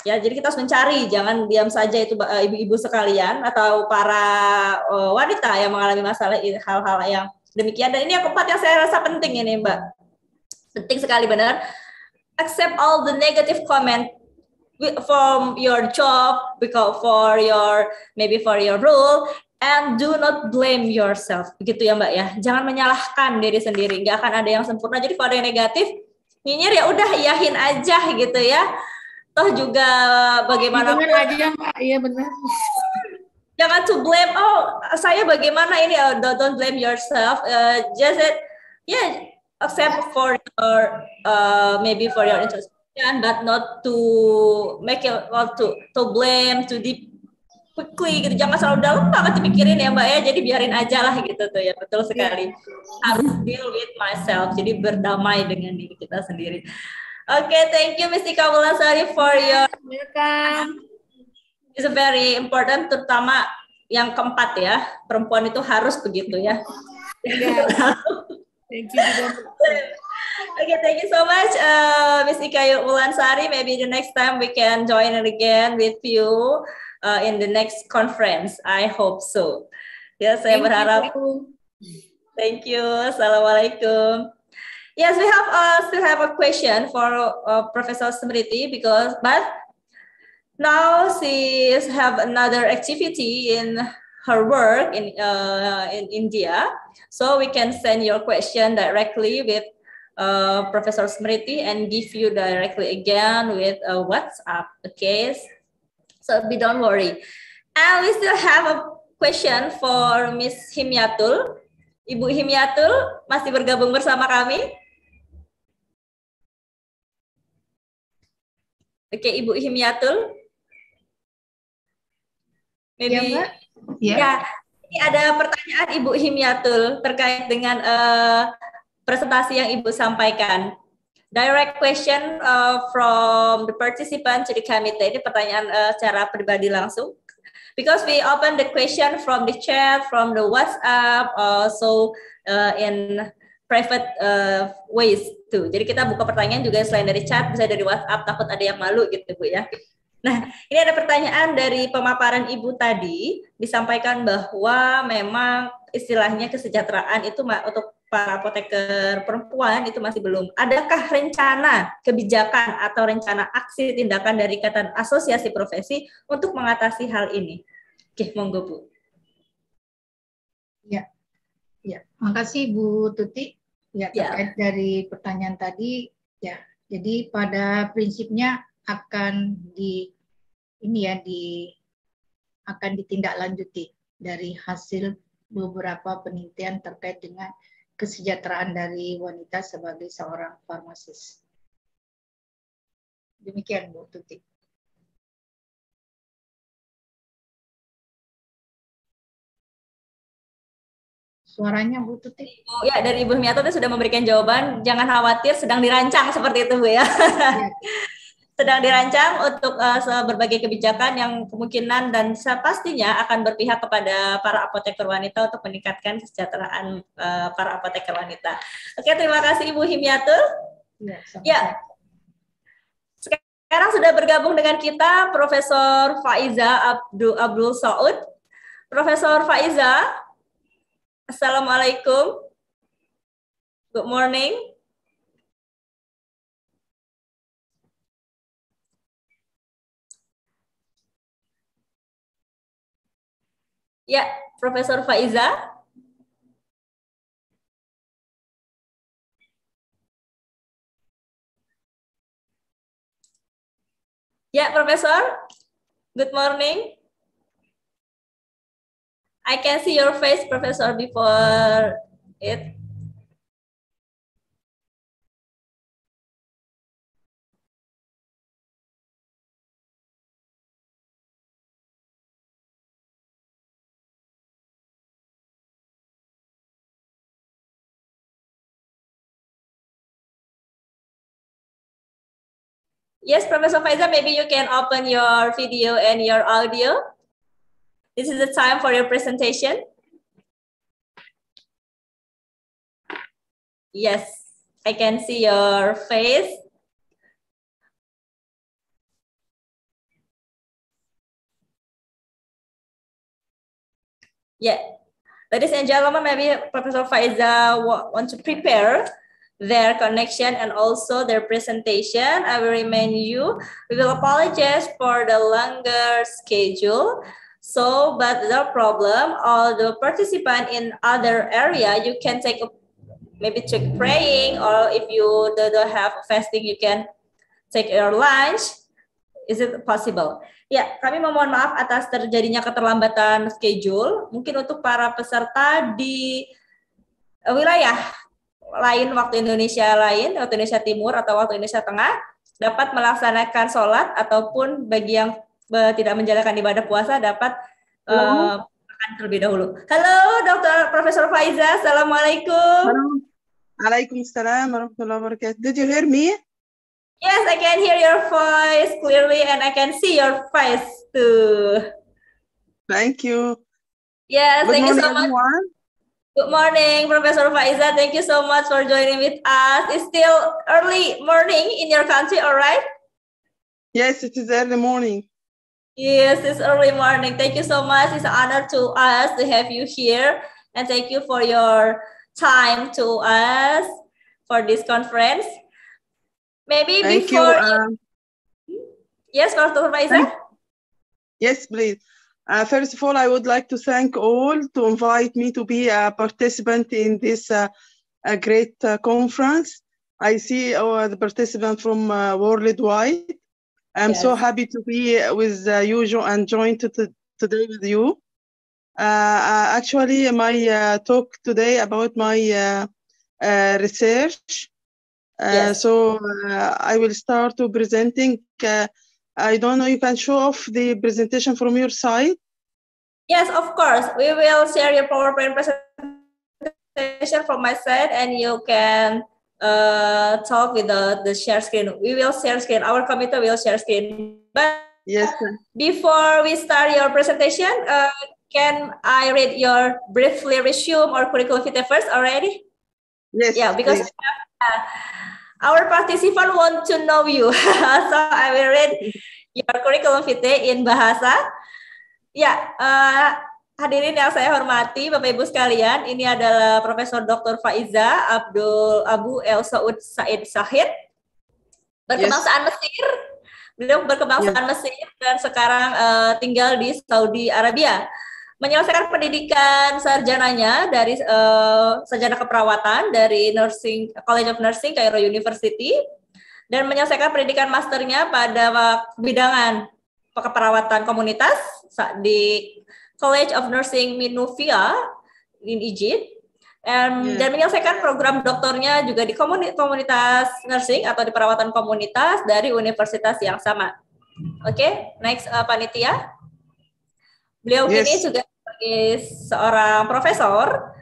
Ya, jadi kita harus mencari, jangan diam saja itu eh, ibu-ibu sekalian atau para uh, wanita yang mengalami masalah hal-hal yang demikian. Dan ini yang keempat yang saya rasa penting ini, Mbak. Penting sekali benar. Accept all the negative comment from your job, because for your maybe for your role, and do not blame yourself. Begitu ya, Mbak ya. Jangan menyalahkan diri sendiri. Nggak akan ada yang sempurna. Jadi kalau ada yang negatif, nyinyir ya udah iyahin aja gitu ya toh juga bagaimana mbak iya benar <laughs> jangan to blame oh saya bagaimana ini oh, don't, don't blame yourself. Uh, just it yeah accept for your uh, maybe for your introspection but not to make it well, to to blame to deep quickly gitu. Jangan selalu dalam banget dipikirin ya mbak ya. Jadi biarin aja lah gitu tuh ya. Betul sekali. Harus deal with myself. Jadi berdamai dengan diri kita sendiri. Oke, okay, thank you Miss Ika Wulasari for your welcome. It's very important, terutama yang keempat ya, perempuan itu harus begitu ya. Yeah. thank you. okay, thank you so much, uh, Miss Ika Wulansari. Maybe the next time we can join again with you uh, in the next conference. I hope so. Ya, saya thank berharap. You. Thank you. Assalamualaikum. Yes, we have uh, still have a question for uh, Professor Smriti because, but now she have another activity in her work in uh, in India. So we can send your question directly with uh, Professor Smriti and give you directly again with a WhatsApp. Okay, so be don't worry. And we still have a question for Miss Himyatul. Ibu Himyatul masih bergabung bersama kami. Oke, okay, Ibu Himyatul. Maybe, ya, Mbak. Ya. ya, ini ada pertanyaan Ibu Himyatul terkait dengan uh, presentasi yang Ibu sampaikan. Direct question uh, from the participant to the committee. Ini pertanyaan uh, secara pribadi langsung. Because we open the question from the chat, from the WhatsApp, also uh, in private uh, ways tuh. Jadi kita buka pertanyaan juga selain dari chat, bisa dari WhatsApp, takut ada yang malu gitu Bu ya. Nah, ini ada pertanyaan dari pemaparan Ibu tadi, disampaikan bahwa memang istilahnya kesejahteraan itu untuk para apoteker perempuan itu masih belum. Adakah rencana kebijakan atau rencana aksi tindakan dari ikatan asosiasi profesi untuk mengatasi hal ini? Oke, monggo Bu. Ya, ya, makasih Bu Tuti. Ya, ya. terkait ya. dari pertanyaan tadi, ya, jadi pada prinsipnya akan di ini ya di akan ditindaklanjuti dari hasil beberapa penelitian terkait dengan kesejahteraan dari wanita sebagai seorang farmasis. Demikian Bu Tuti. Suaranya Bu Tuti. Oh, ya, dari Ibu Miato sudah memberikan jawaban. Jangan khawatir, sedang dirancang seperti itu Bu ya. ya. <laughs> sedang dirancang untuk uh, berbagai kebijakan yang kemungkinan dan pastinya akan berpihak kepada para apoteker wanita untuk meningkatkan kesejahteraan uh, para apoteker wanita. Oke, terima kasih Ibu Himyatul. Ya, ya. Sekarang sudah bergabung dengan kita Profesor Faiza Abdul Abdul Saud. Profesor Faiza, Assalamualaikum. Good morning. Ya, Profesor Faiza. Ya, Profesor. Good morning. I can see your face, Professor, before it. Yes, Professor Faiza, maybe you can open your video and your audio. This is the time for your presentation. Yes, I can see your face. Yeah, ladies and gentlemen, maybe Professor Faiza want to prepare their connection and also their presentation. I will remind you, we will apologize for the longer schedule. So, but the problem, all the participant in other area, you can take a, maybe take praying or if you don't have fasting, you can take your lunch. Is it possible? Ya, kami memohon maaf atas terjadinya keterlambatan schedule. Mungkin untuk para peserta di wilayah lain waktu Indonesia lain, waktu Indonesia Timur atau waktu Indonesia Tengah dapat melaksanakan sholat ataupun bagi yang uh, tidak menjalankan ibadah puasa dapat uh, makan terlebih dahulu. Halo, Dr. Profesor Faiza. Assalamualaikum. Waalaikumsalam warahmatullahi wabarakatuh. Did you hear me? Yes, I can hear your voice clearly and I can see your face too. Thank you. Yes, Good thank morning, you so much. Everyone. Good morning, Professor Faiza. Thank you so much for joining with us. It's still early morning in your country, all right? Yes, it is early morning. Yes, it's early morning. Thank you so much. It's an honor to us to have you here. And thank you for your time to us for this conference. Maybe thank before... You, uh, yes, Professor Faiza? Yes, please. Uh, first of all, I would like to thank all to invite me to be a participant in this uh, great uh, conference. I see uh, the participants from uh, worldwide. I'm yes. so happy to be with uh, you and join to, to today with you. Uh, actually, my uh, talk today about my uh, uh, research. Uh, Yes. So uh, I will start to presenting. I don't know. You can show off the presentation from your side. Yes, of course. We will share your PowerPoint presentation from my side, and you can uh, talk with the, the share screen. We will share screen. Our committee will share screen. But Yes. before we start your presentation, uh, can I read your briefly resume or curriculum vitae first already? Yes. Yeah, because please. uh, our participant want to know you. <laughs> so I will read your curriculum vitae in bahasa. Ya, eh, hadirin yang saya hormati, Bapak Ibu sekalian, ini adalah Profesor Dr. Faiza Abdul Abu El Saud Said Sahid, berkebangsaan Mesir. Beliau berkebangsaan Mesir dan sekarang eh, tinggal di Saudi Arabia. Menyelesaikan pendidikan sarjananya dari eh, sarjana keperawatan dari Nursing College of Nursing Cairo University dan menyelesaikan pendidikan masternya pada bidangan keperawatan komunitas di College of Nursing Minufia in Egypt Em, dan menyelesaikan program doktornya juga di komuni- komunitas nursing atau di perawatan komunitas dari universitas yang sama. Oke, next uh, panitia. Beliau Yes. ini juga sebagai seorang profesor.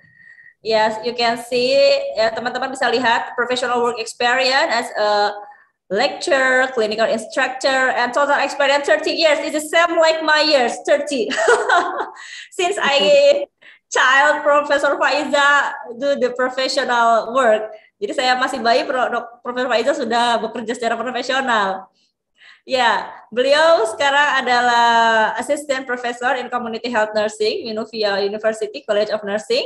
Yes, you can see ya teman-teman bisa lihat professional work experience as a lecturer, clinical instructor, and total experience 30 years. It's the same like my years, 30. <laughs> Since I <laughs> child Profesor Faiza do the professional work. Jadi saya masih bayi, Profesor Faiza sudah bekerja secara profesional. Ya, beliau sekarang adalah Assistant Professor in Community Health Nursing, Minuvia University College of Nursing,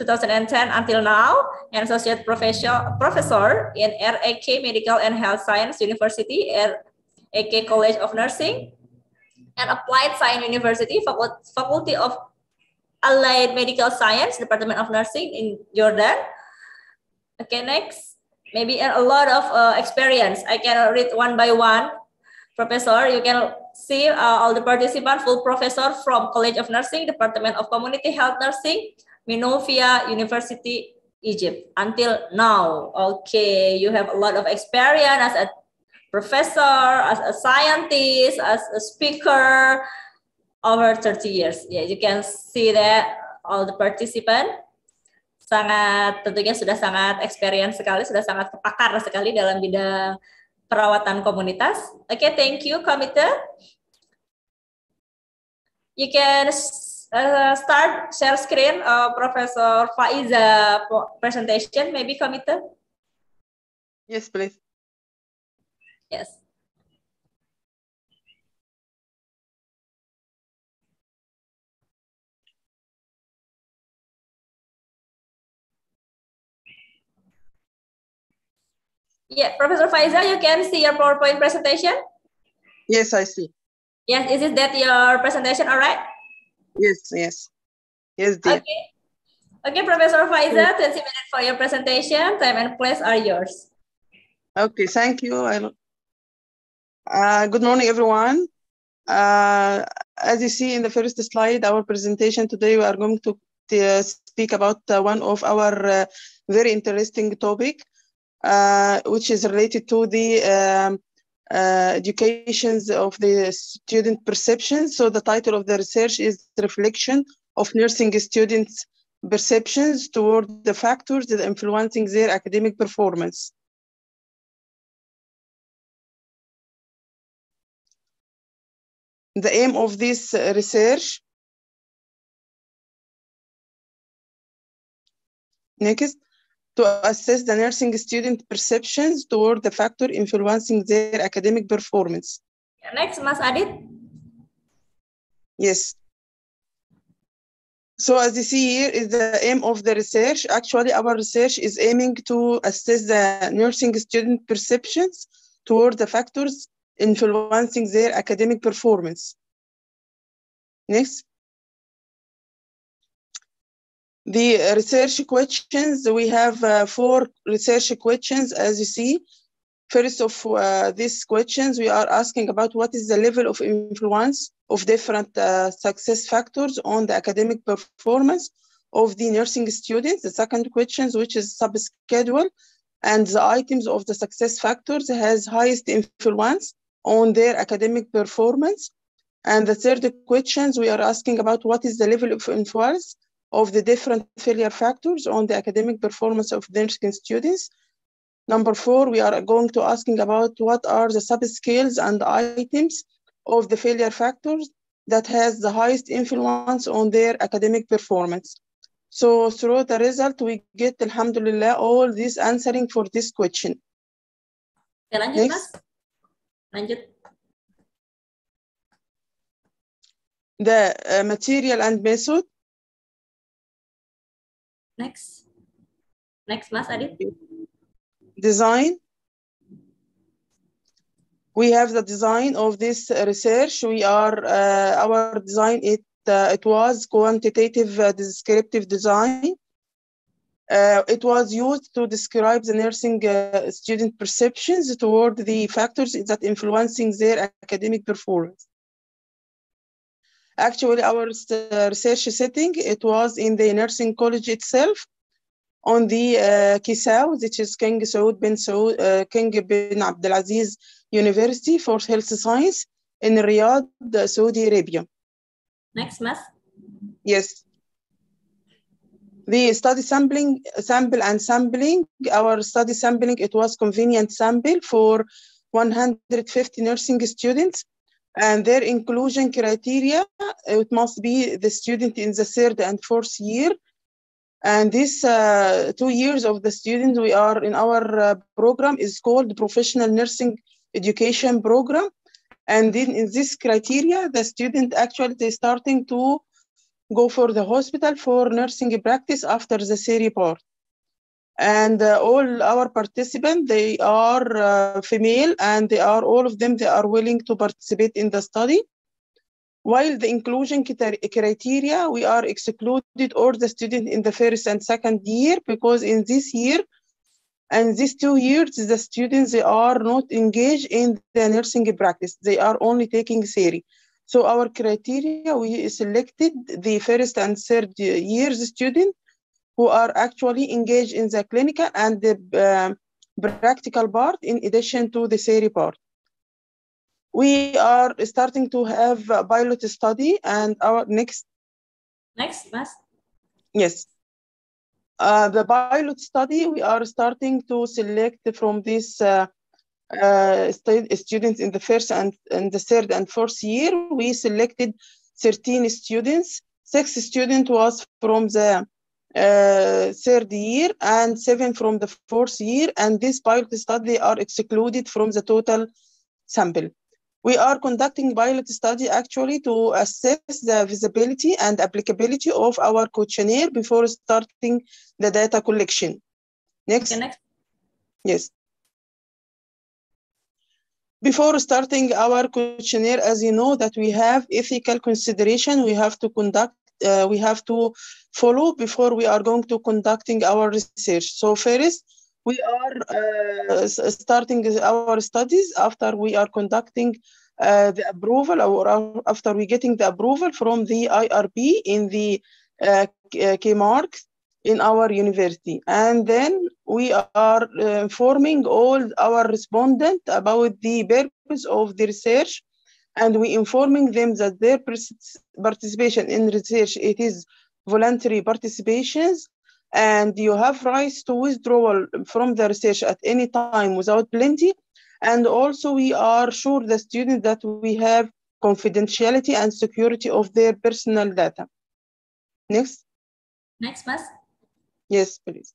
2010 until now, and Associate Professor, Professor in RAK Medical and Health Science University, RAK College of Nursing, and Applied Science University, Faculty of Allied Medical Science, Department of Nursing in Jordan. Okay, next. Maybe a lot of uh, experience. I can read one by one. Professor, you can see uh, all the participants, full professor from College of Nursing, Department of Community Health Nursing, Minofia University, Egypt. Until now, okay, you have a lot of experience as a professor, as a scientist, as a speaker, over 30 years. Yeah, you can see that all the participant sangat tentunya sudah sangat experience sekali, sudah sangat kepakar sekali dalam bidang perawatan komunitas. Oke, thank you, Komite. You can uh, start share screen, uh, Professor Faiza presentation, maybe Komite. Yes, please. Yes. Yeah, Professor Faiza, you can see your PowerPoint presentation. Yes, I see. Yes, is it that your presentation all right? Yes, yes. Yes, dear. Okay. Okay, Professor Faiza, 20 minutes for your presentation. Time and place are yours. Okay, thank you. I, uh, good morning, everyone. Uh, as you see in the first slide, our presentation today, we are going to uh, speak about uh, one of our uh, very interesting topic, which is related to the um, uh, educations of the student perception. So the title of the research is Reflection of Nursing Students' Perceptions Toward the Factors that Influencing Their Academic Performance. the aim of this uh, research next to assess the nursing student perceptions toward the factor influencing their academic performance Next, Mas Adit. yes so as you see here is the aim of the research actually our research is aiming to assess the nursing student perceptions toward the factors influencing their academic performance. Next. The research questions, we have uh, four research questions as you see. First of uh, these questions, we are asking about what is the level of influence of different uh, success factors on the academic performance of the nursing students. The second questions, which is subschedule, and the items of the success factors has highest influence on their academic performance. And the third questions, we are asking about what is the level of influence of the different failure factors on the academic performance of nursing students. Number four, we are going to asking about what are the subscales and items of the failure factors that has the highest influence on their academic performance. So through the result, we get, alhamdulillah, all this answering for this question. Lanjut, Next. Mas. Lanjut. The uh, material and method. Next. Next, Mas Adit. design. We have the design of this research. We are uh, our design. It uh, it was quantitative uh, descriptive design. Uh, it was used to describe the nursing uh, student perceptions toward the factors that influencing their academic performance. Actually, our research setting it was in the nursing college itself on the uh, which is King Saud bin Saud, uh, King bin Abdulaziz University for Health Science in Riyadh, Saudi Arabia. Next, Mas. Yes. The study sampling, sample and sampling, our study sampling, it was convenient sample for 150 nursing students and their inclusion criteria, it must be the student in the third and fourth year and this uh, two years of the students we are in our uh, program is called professional nursing education program. And then in this criteria, the student actually starting to go for the hospital for nursing practice after the theory part. And uh, all our participants, they are uh, female and they are all of them, they are willing to participate in the study. While the inclusion criteria, we are excluded all the students in the first and second year because in this year and these two years, the students they are not engaged in the nursing practice. They are only taking theory. So our criteria, we selected the first and third years student who are actually engaged in the clinical and the uh, practical part in addition to the theory part. We are starting to have a pilot study and our next Next, Mas. yes. Uh, the pilot study we are starting to select from these uh, uh, stu- students in the first and, and the third and fourth year. We selected 13 students. Six students was from the uh, third year and seven from the fourth year and this pilot study are excluded from the total sample we are conducting pilot study actually to assess the visibility and applicability of our questionnaire before starting the data collection. Next. Okay, next. Yes. Before starting our questionnaire, as you know that we have ethical consideration, we have to conduct, uh, we have to follow before we are going to conducting our research. So first, we are uh, starting our studies after we are conducting uh, the approval or after we getting the approval from the IRB in the uh, uh, KMARC in our university. And then we are informing all our respondents about the purpose of the research and we informing them that their participation in research, it is voluntary participations and you have rights to withdrawal from the research at any time without plenty. And also we are sure the students that we have confidentiality and security of their personal data. Next. Next, Mas. Yes, please.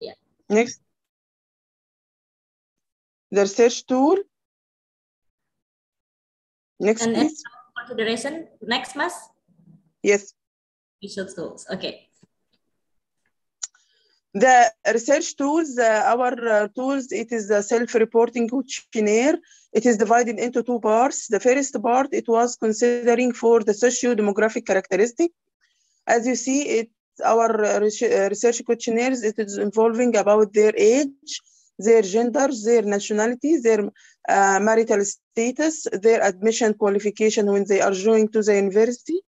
Yeah. Next. The research tool. Next, And please. consideration. Next, Mas. Yes. Visual tools. Okay. The research tools, uh, our uh, tools, it is the self-reporting questionnaire. It is divided into two parts. The first part, it was considering for the socio-demographic characteristic. As you see, it our uh, research questionnaires, it is involving about their age, their gender, their nationality, their uh, marital status, their admission qualification when they are joining to the university,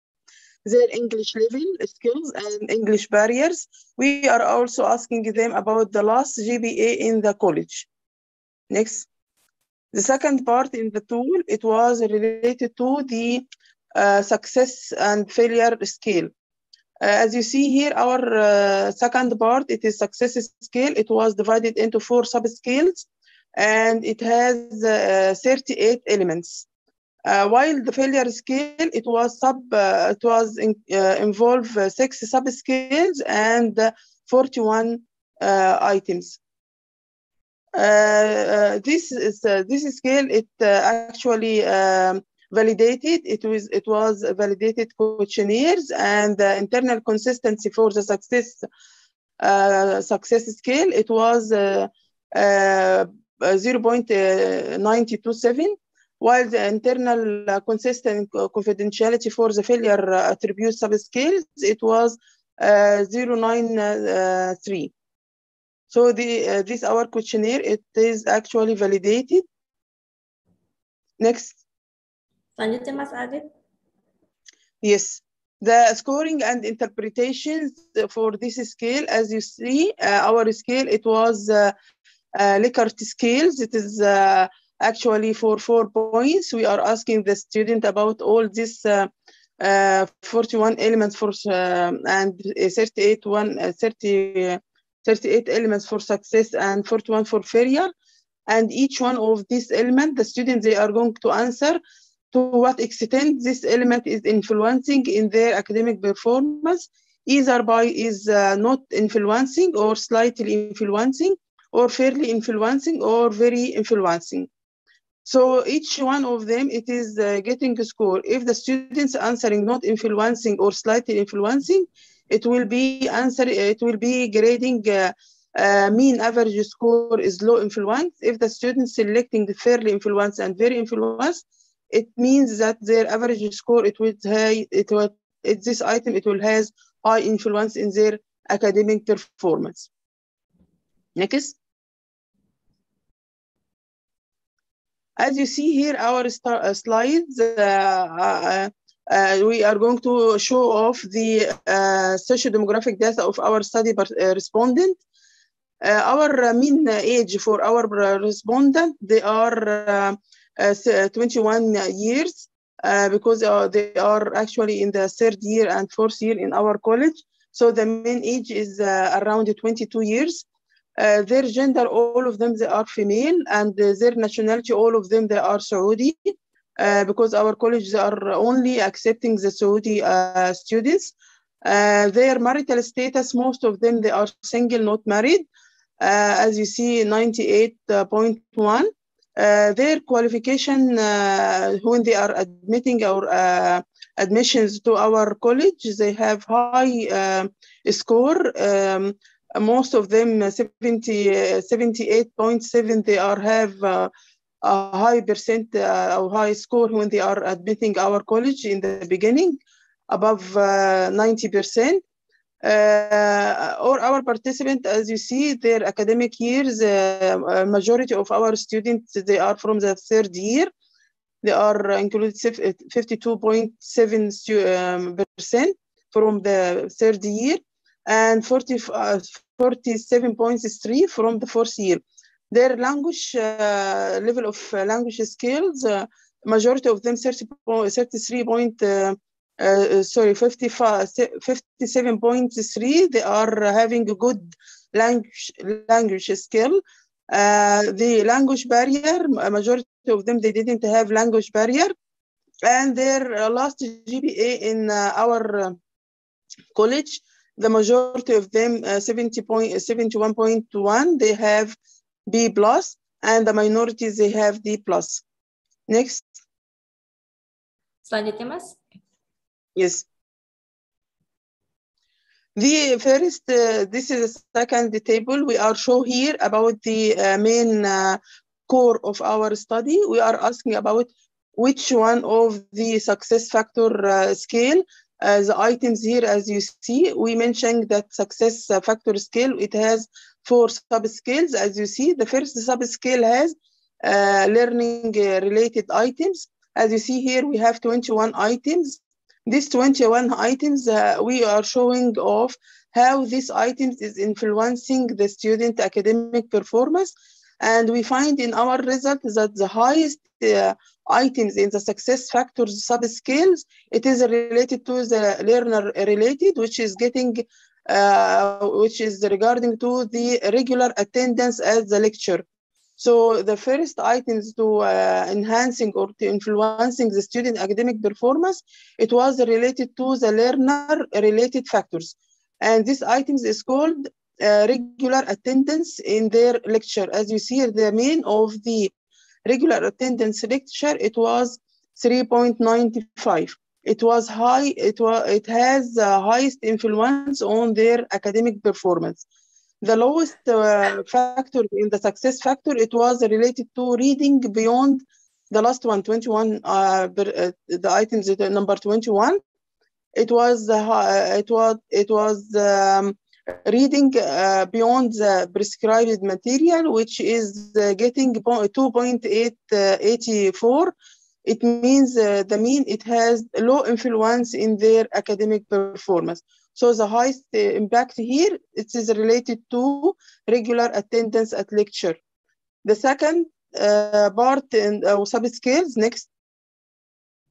their English level skills and English barriers. We are also asking them about the last GPA in the college. Next. The second part in the tool, it was related to the uh, success and failure scale. Uh, as you see here, our uh, second part, it is success scale. It was divided into four subscales and it has uh, 38 elements. Uh, while the failure scale, it was sub, uh, it was in, uh, involve uh, six subscales and uh, 41 uh, items. This is this scale. It actually um, validated. It was it was validated questionnaires and internal consistency for the success uh, success scale. It was uh, uh, 0.927 while the internal uh, consistent confidentiality for the failure uh, attribute subscales, it was uh, 093. So the, uh, this our questionnaire, it is actually validated. Next. Selanjutnya Mas Adit. Yes. The scoring and interpretations for this scale, as you see, uh, our scale, it was uh, uh, Likert scales. It is uh, actually for four points. We are asking the student about all these uh, uh, 41 elements for uh, and 38 one uh, 30 38 elements for success and 41 for failure and each one of these elements the students they are going to answer to what extent this element is influencing in their academic performance either by is uh, not influencing or slightly influencing or fairly influencing or very influencing so each one of them, it is uh, getting a score. If the students answering not influencing or slightly influencing, it will be answer. It will be grading uh, uh, mean average score is low influence. If the students selecting the fairly influence and very influence, it means that their average score it will high. It will it, this item it will has high influence in their academic performance. Next. As you see here, our star, uh, slides, uh, uh, uh, we are going to show off the uh, socio-demographic data of our study uh, respondent. our mean age for our respondent, they are Uh, uh, 21 years uh, because they are actually in the third year and fourth year in our college. So the mean age is around 22 years. Uh, their gender, all of them, they are female, and uh, their nationality, all of them, they are Saudi, uh, because our colleges are only accepting the Saudi students. their marital status, most of them, they are single, not married. as you see, 98.1. Uh, their qualification, uh, when they are admitting our uh, admissions to our college, they have high score. Um, most of them 70 78.7 they are have uh, a high percent uh, or high score when they are admitting our college in the beginning above 90% uh, or our participant as you see their academic years majority of our students they are from the third year they are included 52.7 percent from the third year and 40, uh, 47.3 from the fourth year. Their language uh, level of uh, language skills, majority of them 30, 33 point, sorry, 55, 57.3, they are having a good language, language skill. Uh, the language barrier, a majority of them, they didn't have language barrier. And their last GPA in our college, the majority of them, uh, 70 point, 71.1, they have B plus, and the minorities, they have D plus. Next. Mas. Yes. The first, uh, this is the second table. We are show here about the uh, main uh, core of our study. We are asking about which one of the success factor uh, scale uh, the items here, as you see, we mentioned that success factor scale, it has four subscales. As you see, the first subscale has uh, learning uh, related items. As you see here, we have 21 items. These 21 items, uh, we are showing off how these items is influencing the student academic performance. And we find in our result that the highest uh, items in the success factors subscales, it is related to the learner related, which is getting, uh, which is regarding to the regular attendance at the lecture. So the first items to uh, enhancing or to influencing the student academic performance, it was related to the learner related factors. And this items is called uh, regular attendance in their lecture. As you see, the mean of the regular attendance lecture, it was 3.95. It was high, it, was, it has the highest influence on their academic performance. The lowest uh, factor in the success factor, it was related to reading beyond the last one, 21, uh, the items number 21. It was, uh, it was, it was um, reading uh, beyond the prescribed material, which is uh, getting 2.884. It means uh, the mean, it has low influence in their academic performance. So the highest impact here, it is related to regular attendance at lecture. The second uh, part in uh, subscales, next,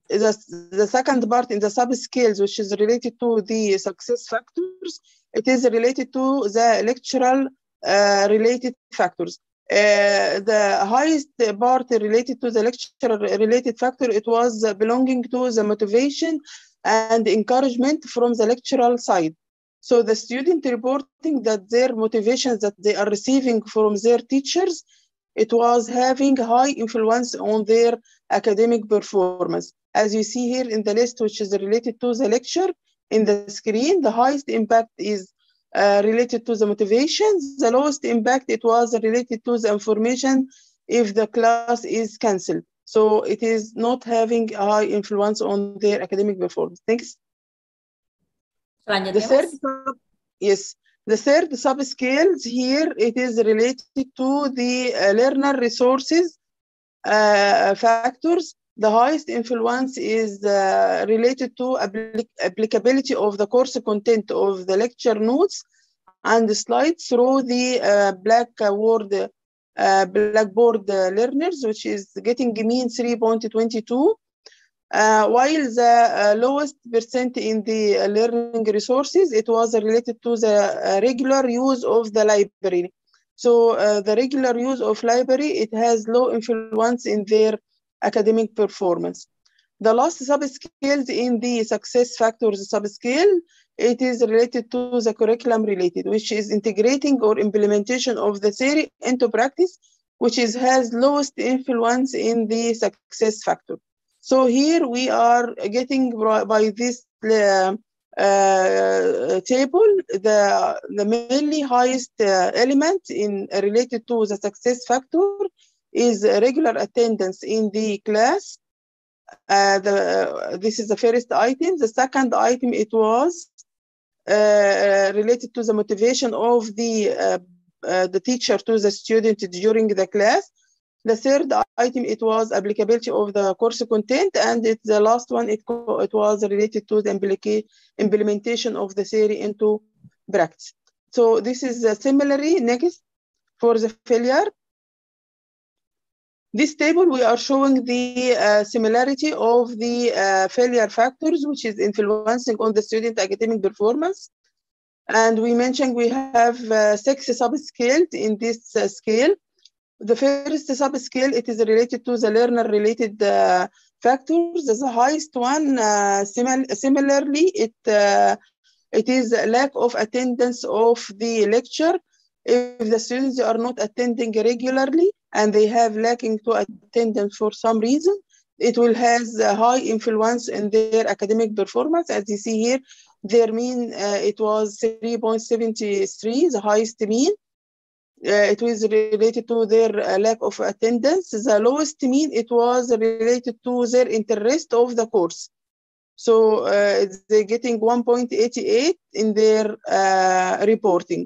the, the second part in the subscales, which is related to the success factors, it is related to the lectural uh, related factors. Uh, the highest part related to the lectural related factor, it was belonging to the motivation and encouragement from the lectural side. So the student reporting that their motivations that they are receiving from their teachers, it was having high influence on their academic performance. As you see here in the list, which is related to the lecture in the screen, the highest impact is uh, related to the motivations. The lowest impact, it was related to the information if the class is canceled. So it is not having a high influence on their academic performance. Thanks. The third, yes, the third subscales here, it is related to the uh, learner resources uh, factors. The highest influence is uh, related to applic applicability of the course content of the lecture notes and the slides through the uh, Blackboard, Blackboard uh, learners, which is getting mean 3.22. Uh, while the uh, lowest percent in the uh, learning resources, it was related to the regular use of the library. So the regular use of library, it has low influence in their academic performance. The last subscales in the success factors subscale, it is related to the curriculum related, which is integrating or implementation of the theory into practice, which is has lowest influence in the success factor. So here we are getting by this uh, uh, table the, the mainly highest uh, element in related to the success factor is regular attendance in the class. Uh, the, this is the first item. The second item, it was uh, related to the motivation of the, uh, the teacher to the student during the class. The third item, it was applicability of the course content, and it, the last one, it, it was related to the implementation of the theory into practice. So this is uh, similarly next for the failure. This table, we are showing the uh, similarity of the uh, failure factors, which is influencing on the student academic performance. And we mentioned we have uh, six subscales in this uh, scale. The first subscale, it is related to the learner-related uh, factors. The highest one, uh, simil similarly, it, uh, it is lack of attendance of the lecture. If the students are not attending regularly and they have lacking to attendance for some reason, it will has a high influence in their academic performance. As you see here, their mean, uh, it was 3.73, the highest mean. Uh, it was related to their uh, lack of attendance. The lowest mean, it was related to their interest of the course. So uh, they're getting 1.88 in their uh, reporting.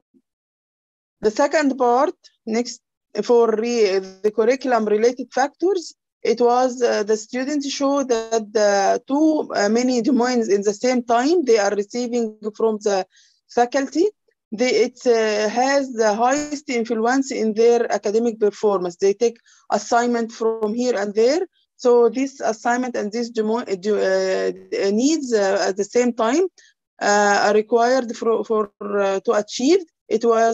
The second part, next for the curriculum related factors, it was uh, the students show that the too uh, many domains in the same time they are receiving from the faculty. It uh, has the highest influence in their academic performance. They take assignment from here and there. So this assignment and this demo, uh, needs uh, at the same time uh, are required for, for to achieve. It was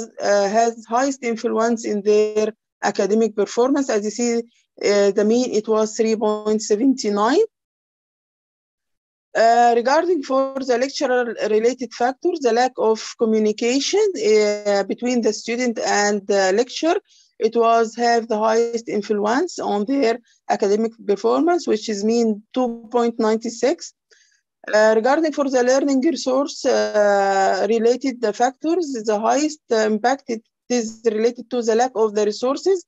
has highest influence in their academic performance. As you see, uh, the mean it was 3.79. Uh, regarding for the lecturer related factors, the lack of communication uh, between the student and the lecturer, it was have the highest influence on their academic performance, which is mean 2.96. Uh, regarding for the learning resource uh, related factors, the highest impact it is related to the lack of the resources.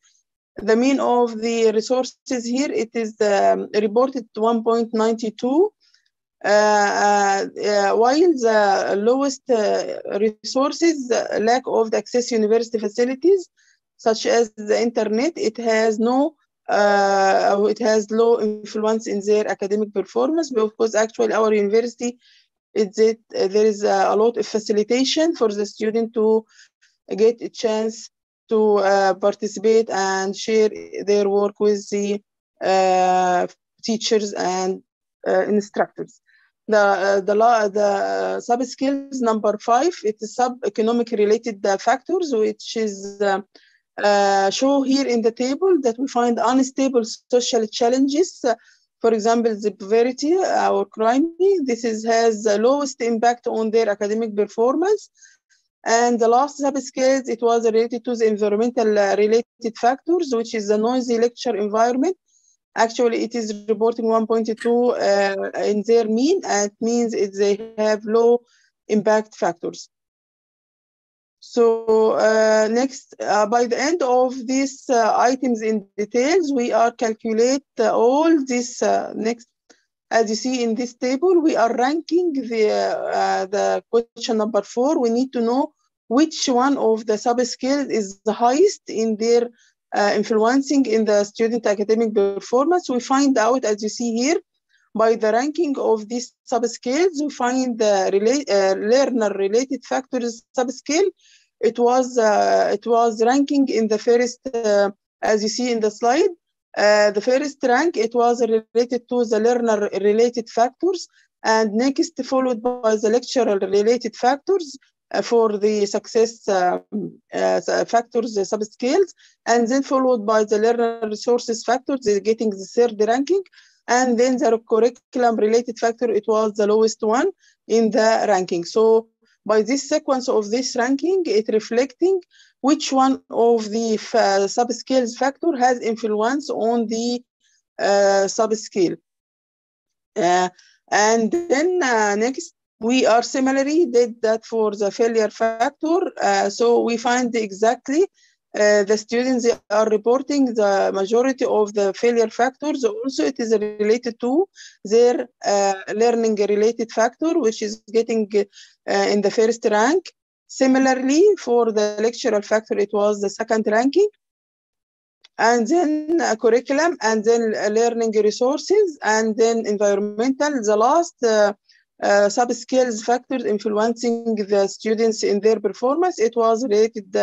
The mean of the resources here, it is um, reported 1.92, uh, uh, while the lowest uh, resources, lack of the access university facilities, such as the internet, it has no, uh, it has low influence in their academic performance, because actually our university, it's it, there is a lot of facilitation for the student to get a chance to uh, participate and share their work with the uh, teachers and uh, instructors. The, uh, the, the sub skills number five, it is sub economic related factors, which is uh, show here in the table that we find unstable social challenges. for example, the poverty or crime. This is, has the lowest impact on their academic performance. And the last sub-scales, it was related to the environmental related factors, which is the noisy lecture environment. Actually, it is reporting 1.2 uh, in their mean, and it means it, they have low impact factors. So uh, next, uh, by the end of these uh, items in details, we are calculate all this next as you see in this table, we are ranking the, the question number four. We need to know which one of the sub-skills is the highest in their uh, influencing in the student academic performance. We find out, as you see here, by the ranking of these sub-skills, we find the relate, uh, learner-related factors sub-scale. It was uh, it was ranking in the first, uh, as you see in the slide, uh, the first rank, it was related to the learner-related factors, and next followed by the lecturer-related factors uh, for the success uh, uh factors, the sub-scales, and then followed by the learner resources factors, getting the third ranking, and then the curriculum-related factor, it was the lowest one in the ranking. So by this sequence of this ranking, it reflecting which one of the uh, subscales factor has influence on the uh, subscale. Uh, and then uh, next, we are similarly did that for the failure factor. Uh, so we find exactly uh, the students are reporting the majority of the failure factors. Also, it is related to their uh, learning related factor, which is getting uh, in the first rank. Similarly, for the lectural factor, it was the second ranking. And then curriculum, and then learning resources, and then environmental. The last uh, uh, sub-skills factors influencing the students in their performance, it was related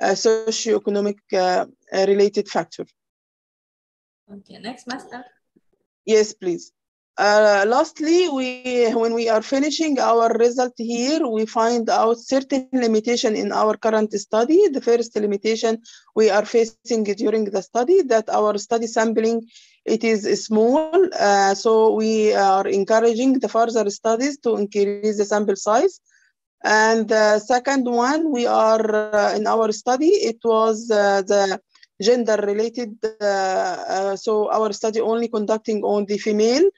uh, socio-economic uh, related factor. Okay, next, Master. Yes, please. Uh, lastly, we when we are finishing our result here, we find out certain limitation in our current study. The first limitation we are facing during the study that our study sampling it is small, uh, so we are encouraging the further studies to increase the sample size. And the second one, we are uh, in our study, it was uh, the gender related. Uh, so our study only conducting on the female.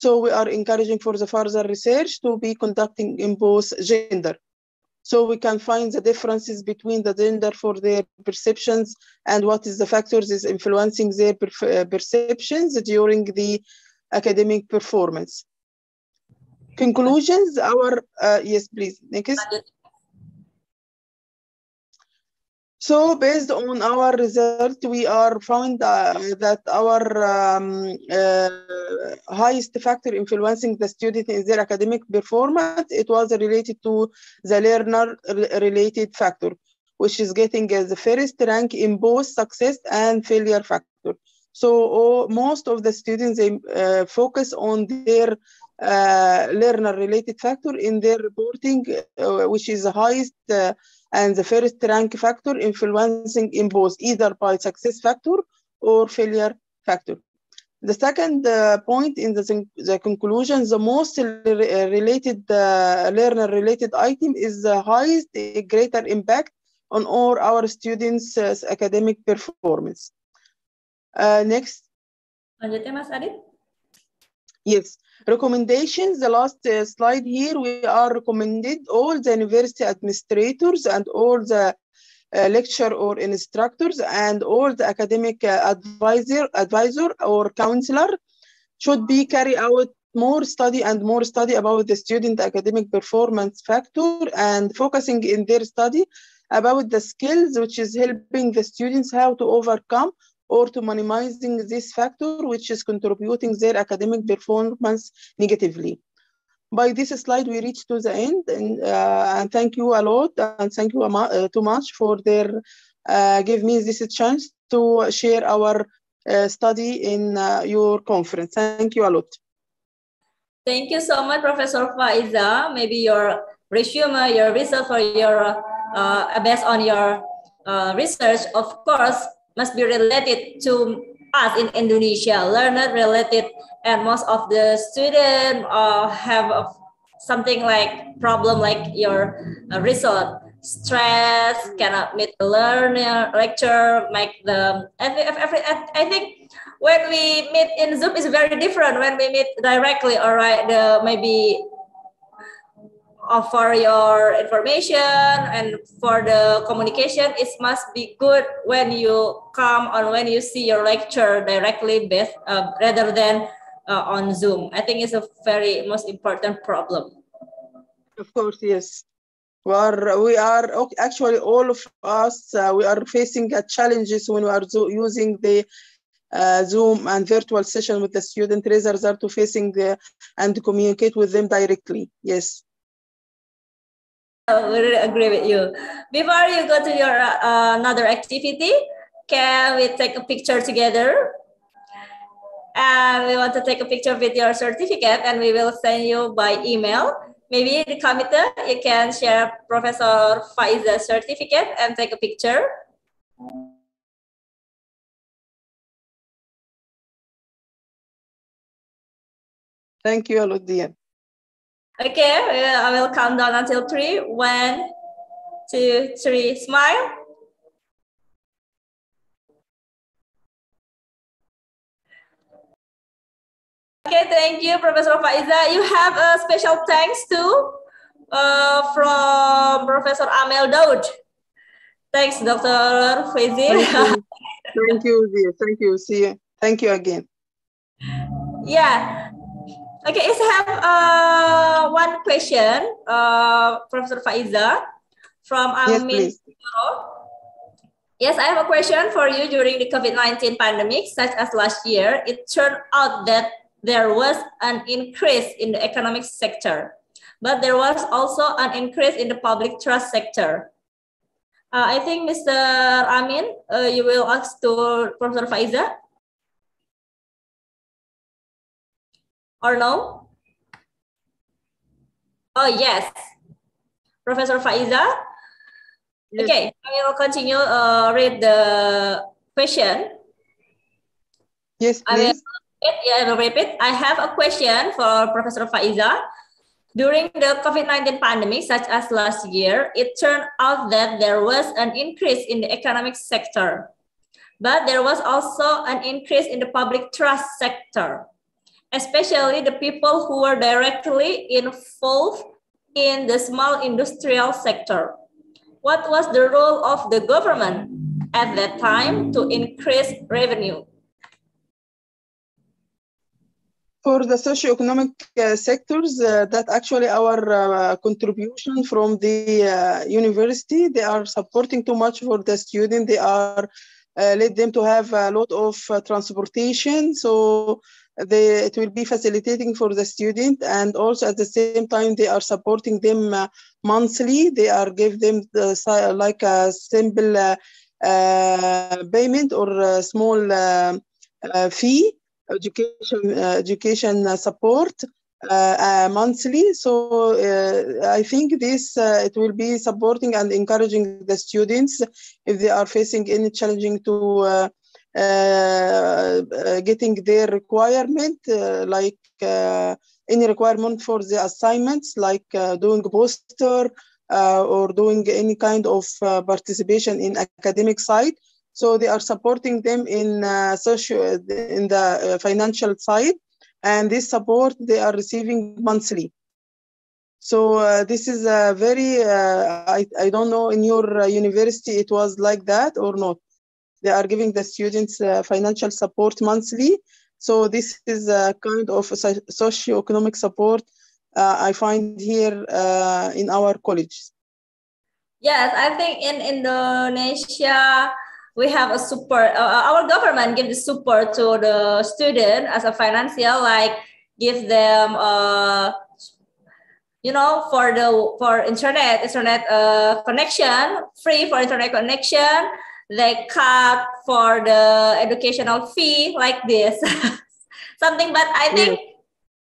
So we are encouraging for the further research to be conducting in both gender. So we can find the differences between the gender for their perceptions and what is the factors is influencing their perceptions during the academic performance. Conclusions, our, uh, yes, please, next. So based on our result, we are found uh, that our um, uh, highest factor influencing the student in their academic performance, it was related to the learner related factor, which is getting uh, the first rank in both success and failure factor. So oh, most of the students they, uh, focus on their uh, learner related factor in their reporting, uh, which is the highest and the first rank factor influencing in both either by success factor or failure factor. The second uh, point in the, the conclusion, the most related uh, learner related item is the highest greater impact on all our students' uh, academic performance. next. Lanjutnya Mas Adit. Yes. Recommendations, the last uh, slide here, we are recommended all the university administrators and all the uh, lecture or instructors and all the academic uh, advisor, advisor or counselor should be carry out more study and more study about the student academic performance factor and focusing in their study about the skills which is helping the students how to overcome or to minimizing this factor which is contributing their academic performance negatively. By this slide, we reach to the end, and, uh, and thank you a lot, and thank you uh, too much for their uh, give me this chance to share our uh, study in uh, your conference. Thank you a lot. Thank you so much, Professor Faiza. Maybe your resume, your result for your uh, based on your research, of course, must be related to us in Indonesia, learner related, and most of the students uh, have a, something like problem like your uh, result, stress, cannot meet the learner lecture, make the, every, I think when we meet in Zoom is very different. When we meet directly, all right, the maybe for your information and for the communication it must be good when you come or when you see your lecture directly based, uh, rather than uh, on zoom i think it's a very most important problem of course yes we are, we are actually all of us uh, we are facing challenges when we are using the uh, Zoom and virtual session with the student rather are to facing the, and communicate with them directly. Yes. I really agree with you. Before you go to your uh, another activity, can we take a picture together? And we want to take a picture with your certificate and we will send you by email. Maybe the committee, you can share Professor Faiza's certificate and take a picture. Thank you, Aludia. Okay, I will count down until three. One, two, three. Smile. Okay, thank you, Professor Faiza. You have a special thanks too uh, from Professor Amel Daud. Thanks, Dr. Faizi. Thank you, thank you, thank you. See you. Thank you again. Yeah, Okay, I have uh, one question, uh, Professor Faiza from Amin. Yes, yes, I have a question for you during the COVID-19 pandemic, such as last year. It turned out that there was an increase in the economic sector, but there was also an increase in the public trust sector. Uh, I think Mr. Amin, uh, you will ask to Professor Faiza. Or no? Oh, yes. Professor Faiza? Yes. Okay, I will continue uh, read the question. Yes, please. I will, yeah, I will repeat. I have a question for Professor Faiza. During the COVID-19 pandemic, such as last year, it turned out that there was an increase in the economic sector, but there was also an increase in the public trust sector especially the people who were directly involved in the small industrial sector. What was the role of the government at that time to increase revenue? for the socioeconomic uh, sectors, uh, that actually our uh, contribution from the uh, university, they are supporting too much for the student. They are uh, let them to have a lot of uh, transportation. So they, it will be facilitating for the student. And also at the same time, they are supporting them uh, monthly. They are give them the, like a simple uh, uh, payment or small uh, uh, fee education uh, education support monthly. So I think this it will be supporting and encouraging the students if they are facing any challenging to getting their requirement, uh, like uh, any requirement for the assignments, like uh, doing poster uh, or doing any kind of uh, participation in academic side. So they are supporting them in uh, social, in the uh, financial side, and this support they are receiving monthly. So uh, this is a very, uh, I, I don't know in your uh, university it was like that or not. They are giving the students uh, financial support monthly. So this is a kind of so- socio-economic support uh, I find here uh, in our colleges. Yes, I think in Indonesia we have a support. Uh, our government gives the support to the student as a financial, like give them, uh, you know, for the for internet internet uh, connection, free for internet connection. They cut for the educational fee like this, <laughs> something. But I think.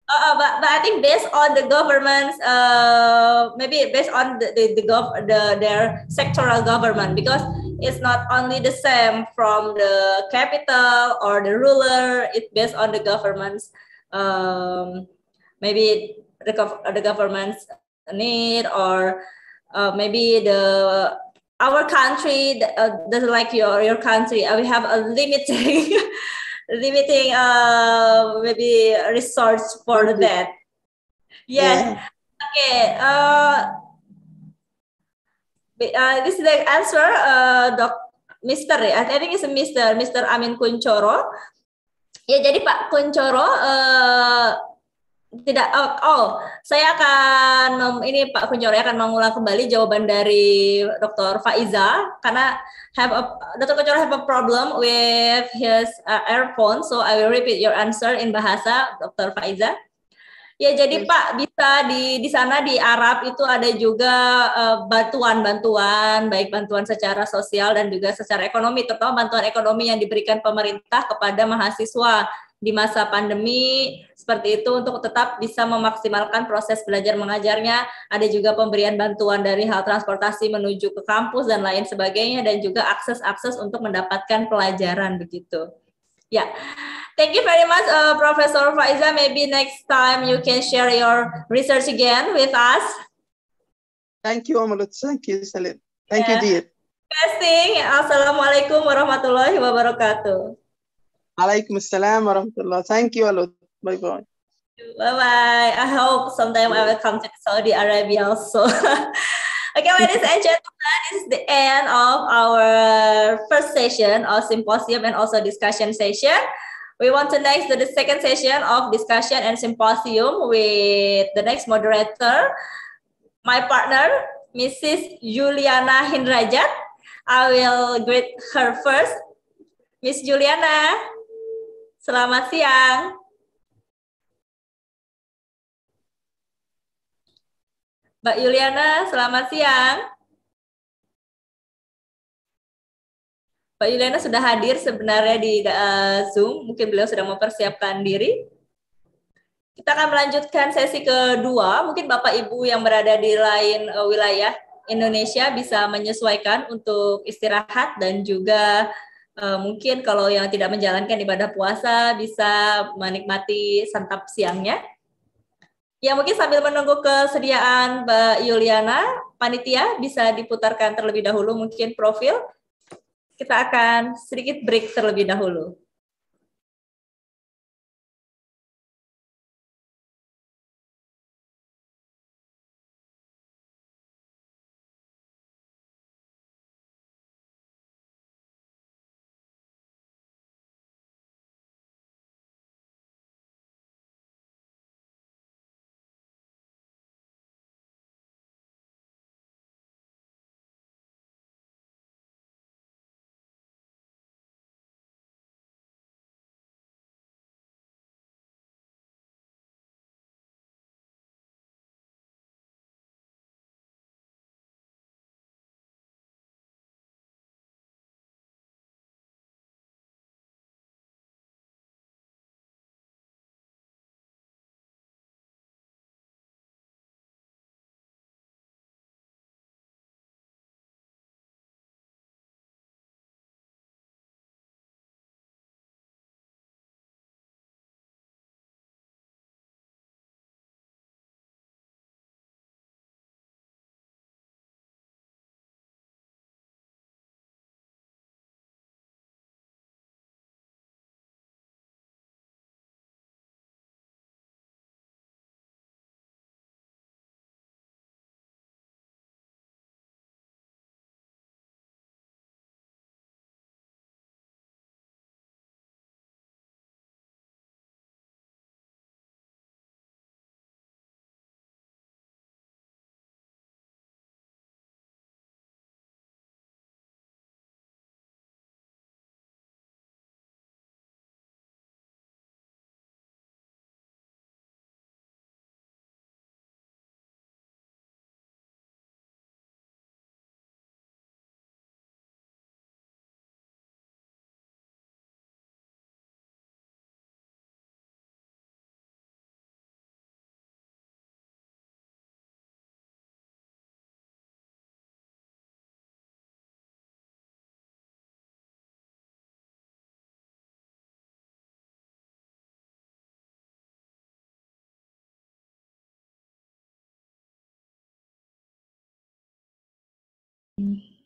Uh, but, but I think based on the government's uh, maybe based on the the, the, gov- the their sectoral government because it's not only the same from the capital or the ruler it's based on the government's um, maybe the, gov- the government's need or uh, maybe the our country uh, doesn't like your your country uh, we have a limiting <laughs> limiting uh maybe resource for that yes okay uh, uh, this is the answer, uh, Dok Mister. I think it's Mister, Mister Amin Kuncoro. Ya, jadi Pak Kuncoro uh, tidak oh, oh, saya akan mem- ini Pak Kuncoro akan mengulang kembali jawaban dari Dr. Faiza karena have a, Dr. Kuncoro have a problem with his uh, earphone, so I will repeat your answer in bahasa Dr. Faiza. Ya, jadi Pak bisa di di sana di Arab itu ada juga eh, bantuan-bantuan, baik bantuan secara sosial dan juga secara ekonomi, terutama bantuan ekonomi yang diberikan pemerintah kepada mahasiswa di masa pandemi seperti itu untuk tetap bisa memaksimalkan proses belajar mengajarnya. Ada juga pemberian bantuan dari hal transportasi menuju ke kampus dan lain sebagainya dan juga akses-akses untuk mendapatkan pelajaran begitu. Ya, thank you very much, uh, Professor Faiza. Maybe next time you can share your research again with us. Thank you, Amalut. Thank you, Salim. Thank Yeah. you, dear. Testing. Assalamualaikum warahmatullahi wabarakatuh. Alaikum assalam wa rahmatullah. Thank you, Alut. Bye bye. Bye bye. I hope sometime I will come to Saudi Arabia also. <laughs> okay, ladies and gentlemen, this is the end of our first session of symposium and also discussion session. We want to next to the second session of discussion and symposium with the next moderator, my partner, Mrs. Juliana Hindrajat. I will greet her first. Miss Juliana, selamat siang. Mbak Yuliana, selamat siang. Mbak Yuliana sudah hadir sebenarnya di uh, Zoom, mungkin beliau sudah mempersiapkan diri. Kita akan melanjutkan sesi kedua, mungkin Bapak Ibu yang berada di lain uh, wilayah Indonesia bisa menyesuaikan untuk istirahat dan juga uh, mungkin kalau yang tidak menjalankan ibadah puasa bisa menikmati santap siangnya. Ya mungkin sambil menunggu kesediaan Mbak Yuliana, panitia bisa diputarkan terlebih dahulu mungkin profil. Kita akan sedikit break terlebih dahulu. Um,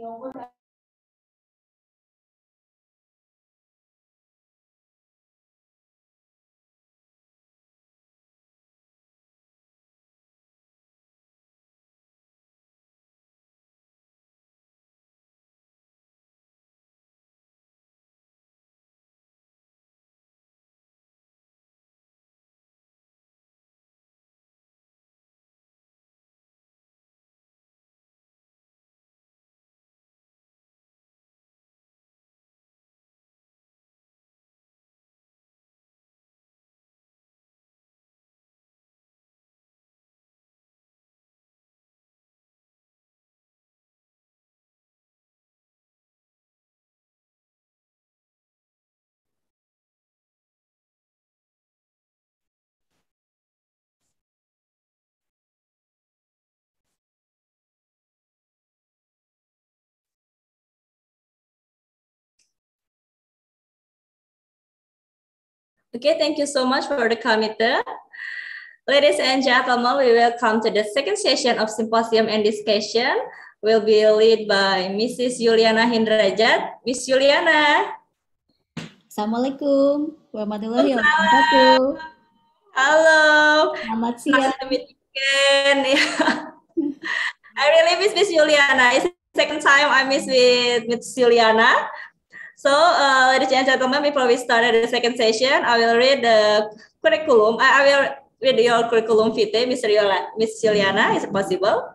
有问题。Okay, thank you so much for the committee. Ladies and gentlemen, we will come to the second session of symposium and discussion. Will be led by Mrs. Juliana Hindrajat. Miss Juliana. Assalamualaikum warahmatullahi wabarakatuh. Halo. Selamat siang. <laughs> I really miss Miss Juliana. It's the second time I miss with Miss Juliana. So, uh, ladies and gentlemen, before we start the second session, I will read the curriculum. I, I will read your curriculum vitae, Miss, Miss Juliana, is it possible?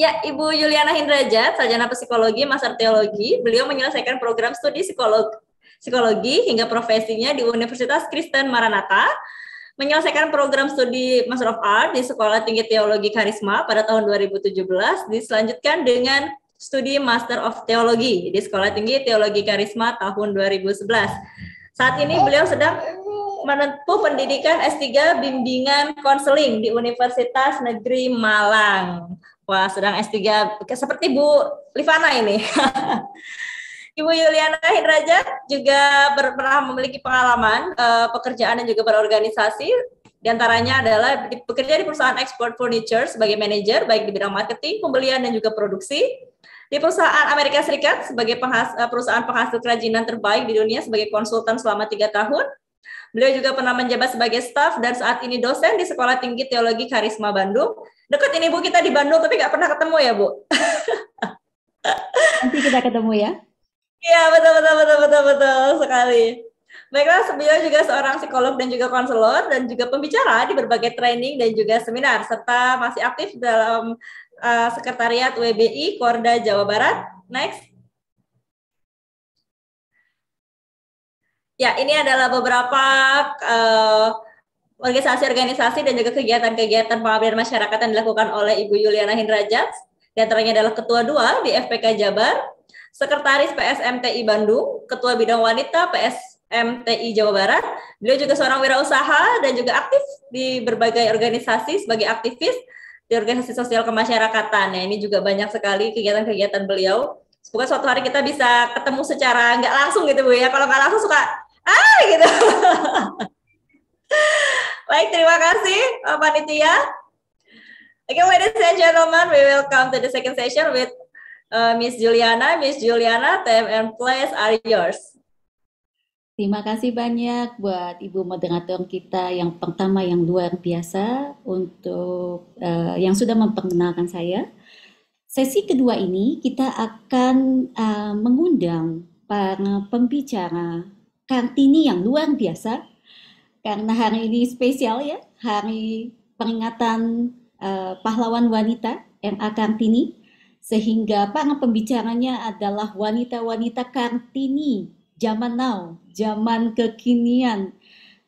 Ya, Ibu Juliana Hindrajat, sarjana psikologi, master teologi. Beliau menyelesaikan program studi psikologi, psikologi hingga profesinya di Universitas Kristen Maranatha, menyelesaikan program studi Master of Art di Sekolah Tinggi Teologi Karisma pada tahun 2017, diselanjutkan dengan studi Master of Theology di Sekolah Tinggi Teologi Karisma tahun 2011. Saat ini beliau sedang menempuh pendidikan S3 Bimbingan Konseling di Universitas Negeri Malang. Wah, sedang S3 seperti Bu Livana ini. <laughs> Ibu Yuliana Hindrajat juga pernah memiliki pengalaman uh, pekerjaan dan juga berorganisasi. Di antaranya adalah bekerja di perusahaan ekspor furniture sebagai manajer, baik di bidang marketing, pembelian, dan juga produksi di perusahaan Amerika Serikat sebagai penghas, eh, perusahaan penghasil kerajinan terbaik di dunia sebagai konsultan selama tiga tahun. Beliau juga pernah menjabat sebagai staf dan saat ini dosen di Sekolah Tinggi Teologi Karisma Bandung. Dekat ini Bu, kita di Bandung tapi nggak pernah ketemu ya Bu. Nanti kita ketemu ya. Iya betul betul betul betul betul sekali. Baiklah, beliau juga seorang psikolog dan juga konselor dan juga pembicara di berbagai training dan juga seminar serta masih aktif dalam uh, Sekretariat WBI Korda Jawa Barat. Next. Ya, ini adalah beberapa uh, organisasi-organisasi dan juga kegiatan-kegiatan pengabdian masyarakat yang dilakukan oleh Ibu Yuliana Hindrajat. Di antaranya adalah Ketua 2 di FPK Jabar, Sekretaris PSMTI Bandung, Ketua Bidang Wanita PSMTI Jawa Barat. Beliau juga seorang wirausaha dan juga aktif di berbagai organisasi sebagai aktivis di organisasi sosial kemasyarakatan. Ya, ini juga banyak sekali kegiatan-kegiatan beliau. Semoga suatu hari kita bisa ketemu secara nggak langsung gitu Bu ya. Kalau nggak langsung suka ah gitu. <laughs> Baik, terima kasih panitia. Okay, ladies and gentlemen, we will come to the second session with uh, Miss Juliana. Miss Juliana, time and place are yours. Terima kasih banyak buat Ibu moderator kita yang pertama yang luar biasa untuk uh, yang sudah memperkenalkan saya. Sesi kedua ini kita akan uh, mengundang para pembicara Kartini yang luar biasa. Karena hari ini spesial ya, hari peringatan uh, pahlawan wanita MA Kartini. Sehingga para pembicaranya adalah wanita-wanita Kartini zaman now, zaman kekinian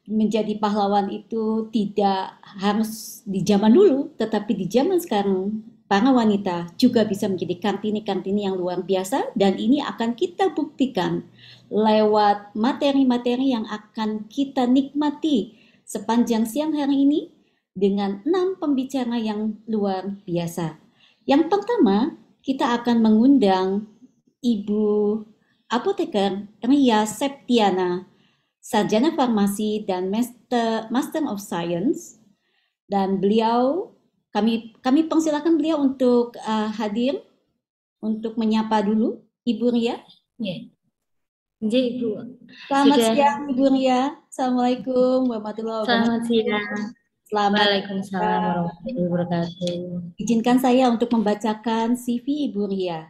menjadi pahlawan itu tidak harus di zaman dulu, tetapi di zaman sekarang para wanita juga bisa menjadi kartini-kartini yang luar biasa dan ini akan kita buktikan lewat materi-materi yang akan kita nikmati sepanjang siang hari ini dengan enam pembicara yang luar biasa. Yang pertama, kita akan mengundang Ibu apoteker Ria Septiana, sarjana farmasi dan Master, Master of Science. Dan beliau, kami kami persilakan beliau untuk uh, hadir untuk menyapa dulu Ibu Ria. Ya. Jadi Ibu. Selamat Sudah. siang Ibu Ria. Assalamualaikum warahmatullahi wabarakatuh. Selamat siang. Selamat Waalaikumsalam warahmatullahi wabarakatuh. Izinkan saya untuk membacakan CV Ibu Ria.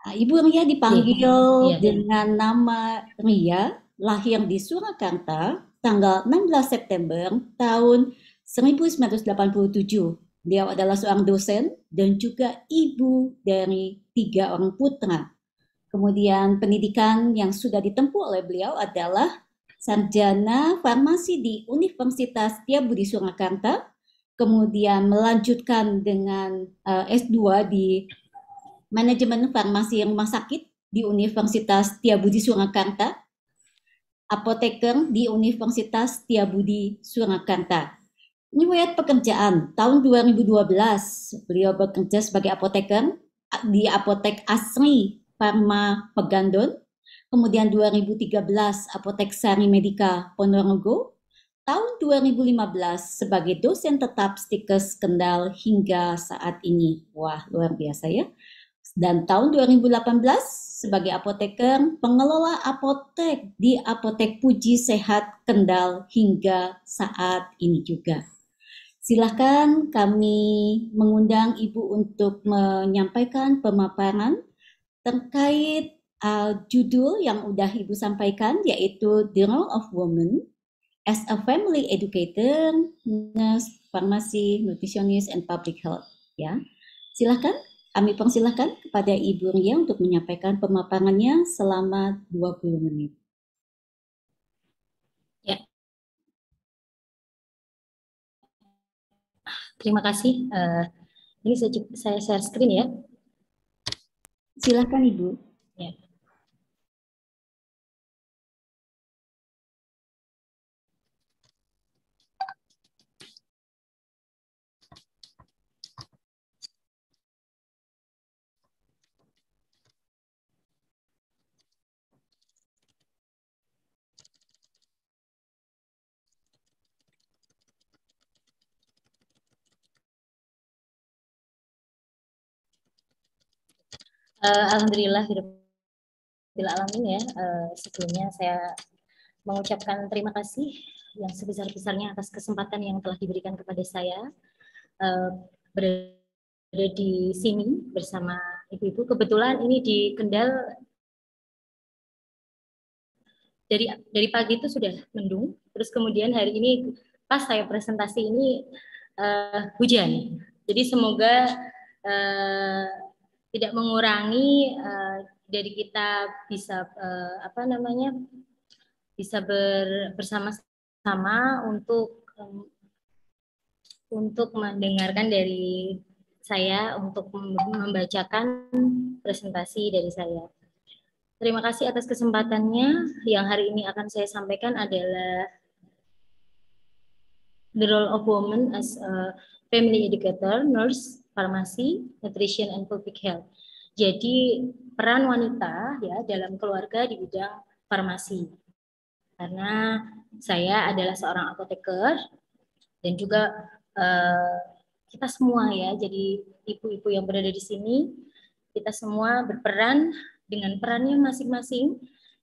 Ah, Ibu Ria dipanggil Iya. dengan nama Ria, lahir di Surakarta tanggal 16 September tahun 1987. Beliau adalah seorang dosen dan juga ibu dari tiga orang putra. Kemudian pendidikan yang sudah ditempuh oleh beliau adalah sarjana farmasi di Universitas Setiabudi Surakarta, kemudian melanjutkan dengan eh, S2 di manajemen farmasi rumah sakit di Universitas Setiabudi Surakarta, apoteker di Universitas Setiabudi Surakarta. Riwayat pekerjaan tahun 2012 beliau bekerja sebagai apoteker di Apotek Asri Parma Pegandon. Kemudian 2013 Apotek Sari Medika Ponorogo. Tahun 2015 sebagai dosen tetap Stikes Kendal hingga saat ini. Wah, luar biasa ya. Dan tahun 2018 sebagai apoteker pengelola apotek di Apotek Puji Sehat Kendal hingga saat ini juga. Silahkan kami mengundang Ibu untuk menyampaikan pemaparan terkait uh, judul yang udah Ibu sampaikan yaitu The Role of Women as a Family Educator, Nurse, Pharmacy, Nutritionist, and Public Health. Ya, silahkan kami persilahkan kepada Ibu Ria untuk menyampaikan pemaparannya selama 20 menit. Ya. Terima kasih. Eh, ini saya, saya share screen ya. Silahkan Ibu. Ya. Eh, Alhamdulillah Bila alamin ya. Eh, sebelumnya saya mengucapkan terima kasih yang sebesar-besarnya atas kesempatan yang telah diberikan kepada saya eh, berada di sini bersama ibu-ibu. Kebetulan ini di Kendal dari dari pagi itu sudah mendung, terus kemudian hari ini pas saya presentasi ini eh, hujan. Jadi semoga eh, tidak mengurangi eh, dari kita bisa eh, apa namanya bisa ber, bersama-sama untuk em, untuk mendengarkan dari saya untuk mem- membacakan presentasi dari saya. Terima kasih atas kesempatannya. Yang hari ini akan saya sampaikan adalah the role of woman as a family educator, nurse, pharmacy, nutrition, and public health. Jadi peran wanita ya dalam keluarga di bidang farmasi. Karena saya adalah seorang apoteker dan juga eh, kita semua ya, jadi ibu-ibu yang berada di sini, kita semua berperan dengan perannya masing-masing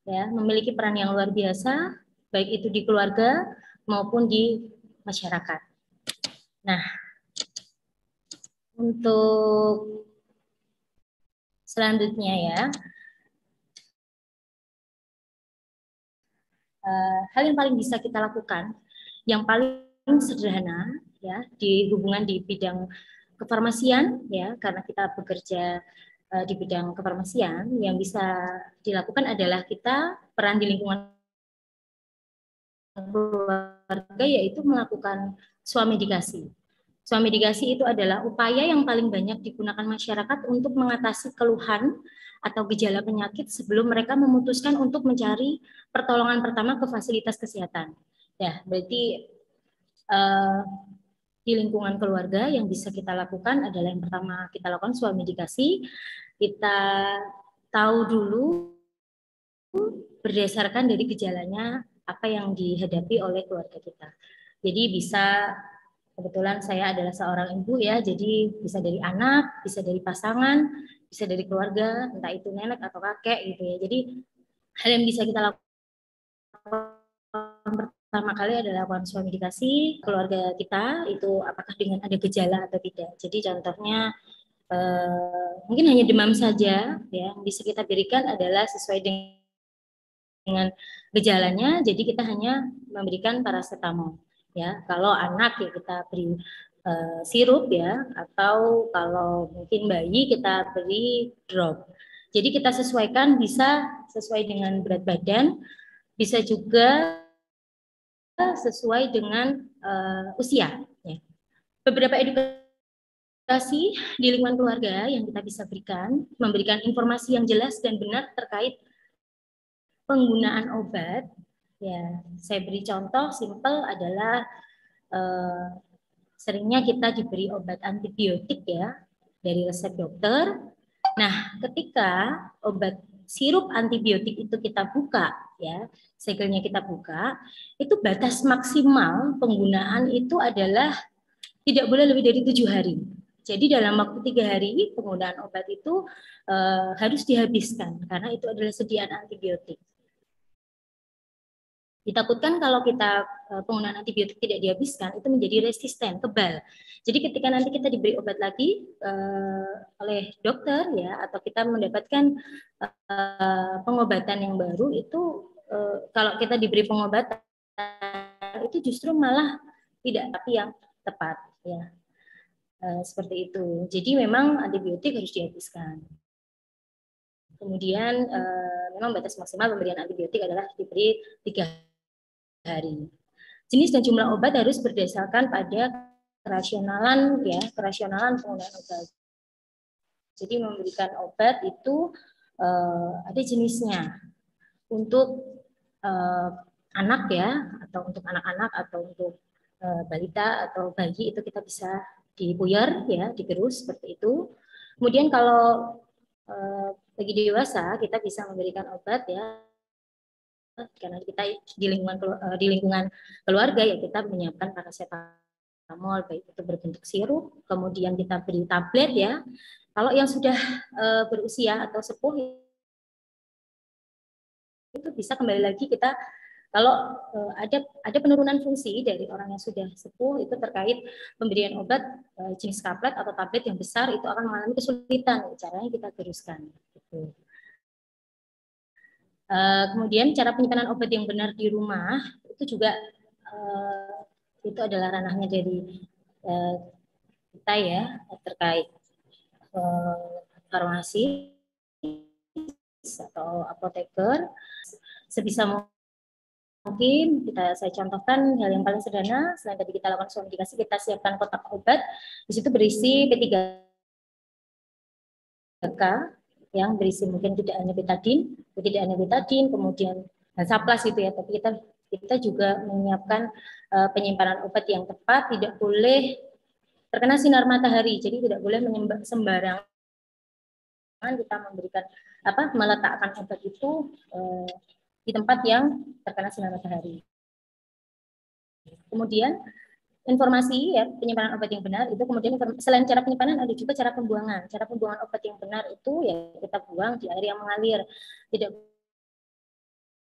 ya, memiliki peran yang luar biasa baik itu di keluarga maupun di masyarakat. Nah, untuk selanjutnya ya, eh, hal yang paling bisa kita lakukan, yang paling sederhana ya di hubungan di bidang kefarmasian ya, karena kita bekerja eh, di bidang kefarmasian, yang bisa dilakukan adalah kita peran di lingkungan keluarga yaitu melakukan swamedikasi. Swamedikasi itu adalah upaya yang paling banyak digunakan masyarakat untuk mengatasi keluhan atau gejala penyakit sebelum mereka memutuskan untuk mencari pertolongan pertama ke fasilitas kesehatan. Ya, berarti eh, di lingkungan keluarga yang bisa kita lakukan adalah yang pertama kita lakukan swamedikasi. Kita tahu dulu berdasarkan dari gejalanya apa yang dihadapi oleh keluarga kita. Jadi bisa kebetulan saya adalah seorang ibu ya, jadi bisa dari anak, bisa dari pasangan, bisa dari keluarga, entah itu nenek atau kakek gitu ya. Jadi hal yang bisa kita lakukan pertama kali adalah lakukan suami keluarga kita itu apakah dengan ada gejala atau tidak. Jadi contohnya eh, mungkin hanya demam saja ya yang bisa kita berikan adalah sesuai dengan gejalanya. Jadi kita hanya memberikan paracetamol ya. Kalau anak ya kita beri uh, sirup ya atau kalau mungkin bayi kita beri drop. Jadi kita sesuaikan bisa sesuai dengan berat badan, bisa juga sesuai dengan uh, usia. Ya. Beberapa edukasi di lingkungan keluarga yang kita bisa berikan, memberikan informasi yang jelas dan benar terkait penggunaan obat. Ya, saya beri contoh simpel adalah uh, seringnya kita diberi obat antibiotik ya dari resep dokter. Nah, ketika obat sirup antibiotik itu kita buka ya, segelnya kita buka, itu batas maksimal penggunaan itu adalah tidak boleh lebih dari tujuh hari. Jadi dalam waktu tiga hari penggunaan obat itu uh, harus dihabiskan karena itu adalah sediaan antibiotik. Ditakutkan kalau kita eh, penggunaan antibiotik tidak dihabiskan itu menjadi resisten, kebal. Jadi ketika nanti kita diberi obat lagi uh, oleh dokter ya atau kita mendapatkan uh, pengobatan yang baru itu uh, kalau kita diberi pengobatan itu justru malah tidak tapi yang tepat ya. Uh, seperti itu. Jadi memang antibiotik harus dihabiskan. Kemudian uh, memang batas maksimal pemberian antibiotik adalah diberi tiga hari. Jenis dan jumlah obat harus berdasarkan pada kerasionalan ya, kerasionalan penggunaan obat. Jadi memberikan obat itu uh, ada jenisnya. Untuk uh, anak ya, atau untuk anak-anak atau untuk uh, balita atau bayi itu kita bisa dipuyer ya, digerus seperti itu. Kemudian kalau uh, bagi dewasa kita bisa memberikan obat ya karena kita di lingkungan eh, di lingkungan keluarga ya kita menyiapkan paracetamol baik itu berbentuk sirup, kemudian kita beri tablet ya. Kalau yang sudah uh, berusia atau sepuh itu bisa kembali lagi kita kalau uh, ada ada penurunan fungsi dari orang yang sudah sepuh itu terkait pemberian obat jenis tablet atau tablet yang besar itu akan mengalami kesulitan caranya kita teruskan gitu. Uh, kemudian cara penyimpanan obat yang benar di rumah itu juga uh, itu adalah ranahnya dari uh, kita ya terkait farmasi atau apoteker. Sebisa mungkin kita saya contohkan hal yang paling sederhana selain tadi kita lakukan suami kita siapkan kotak obat. Di situ berisi P3K yang berisi mungkin tidak hanya betadin, hanya betadin, kemudian saplas itu ya, tapi kita kita juga menyiapkan uh, penyimpanan obat yang tepat, tidak boleh terkena sinar matahari, jadi tidak boleh sembarangan kita memberikan apa meletakkan obat itu uh, di tempat yang terkena sinar matahari. Kemudian informasi ya penyimpanan obat yang benar itu kemudian selain cara penyimpanan ada juga cara pembuangan. Cara pembuangan obat yang benar itu ya kita buang di air yang mengalir. Tidak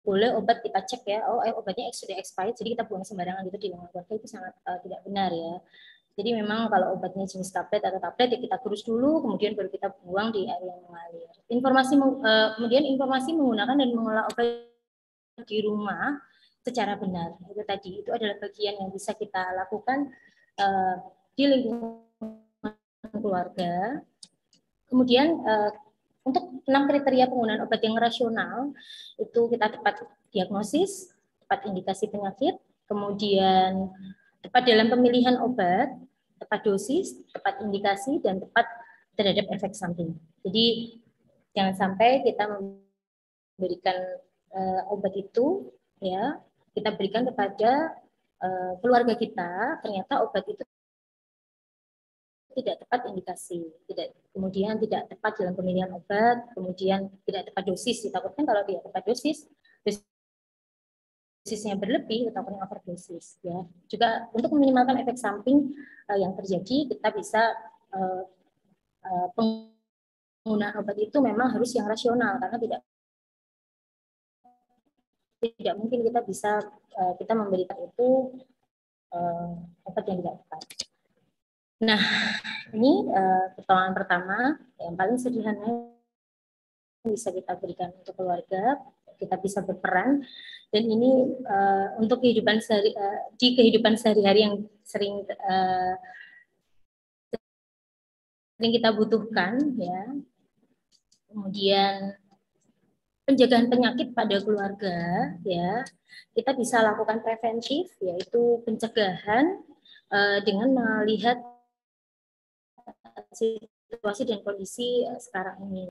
boleh obat kita cek ya. Oh eh, obatnya sudah expired jadi kita buang sembarangan gitu di lingkungan keluarga itu sangat uh, tidak benar ya. Jadi memang kalau obatnya jenis tablet atau tablet ya kita kurus dulu kemudian baru kita buang di air yang mengalir. Informasi uh, kemudian informasi menggunakan dan mengolah obat di rumah secara benar. Itu tadi itu adalah bagian yang bisa kita lakukan uh, di lingkungan keluarga. Kemudian uh, untuk enam kriteria penggunaan obat yang rasional itu kita tepat diagnosis, tepat indikasi penyakit, kemudian tepat dalam pemilihan obat, tepat dosis, tepat indikasi dan tepat terhadap efek samping. Jadi jangan sampai kita memberikan uh, obat itu ya kita berikan kepada uh, keluarga kita, ternyata obat itu tidak tepat indikasi, tidak kemudian tidak tepat dalam pemilihan obat, kemudian tidak tepat dosis. Ditakutkan kalau tidak tepat dosis, dosisnya berlebih, takutnya overdosis. Ya, juga untuk meminimalkan efek samping uh, yang terjadi, kita bisa uh, uh, penggunaan obat itu memang harus yang rasional karena tidak tidak mungkin kita bisa uh, kita memberikan itu uh, obat yang tidak tepat. Nah, ini uh, pertolongan pertama yang paling sederhana bisa kita berikan untuk keluarga, kita bisa berperan dan ini uh, untuk kehidupan sehari uh, di kehidupan sehari-hari yang sering uh, sering kita butuhkan ya. Kemudian penjagaan penyakit pada keluarga ya. Kita bisa lakukan preventif yaitu pencegahan uh, dengan melihat situasi dan kondisi sekarang ini.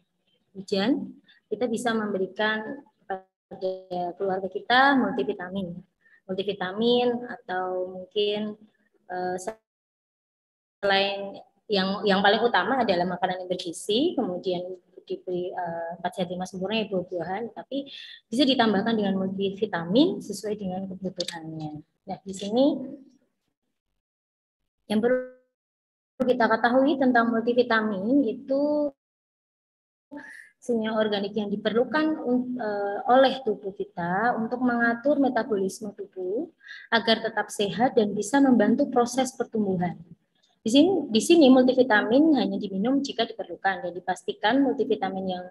Hujan kita bisa memberikan pada keluarga kita multivitamin. Multivitamin atau mungkin uh, selain yang yang paling utama adalah makanan yang bergizi, kemudian diberi uh, 4 sehat 5 sempurna ya buah-buahan, tapi bisa ditambahkan dengan multivitamin sesuai dengan kebutuhannya. Nah, di sini yang perlu kita ketahui tentang multivitamin itu senyawa organik yang diperlukan uh, oleh tubuh kita untuk mengatur metabolisme tubuh agar tetap sehat dan bisa membantu proses pertumbuhan. Di sini, di sini multivitamin hanya diminum jika diperlukan dan dipastikan multivitamin yang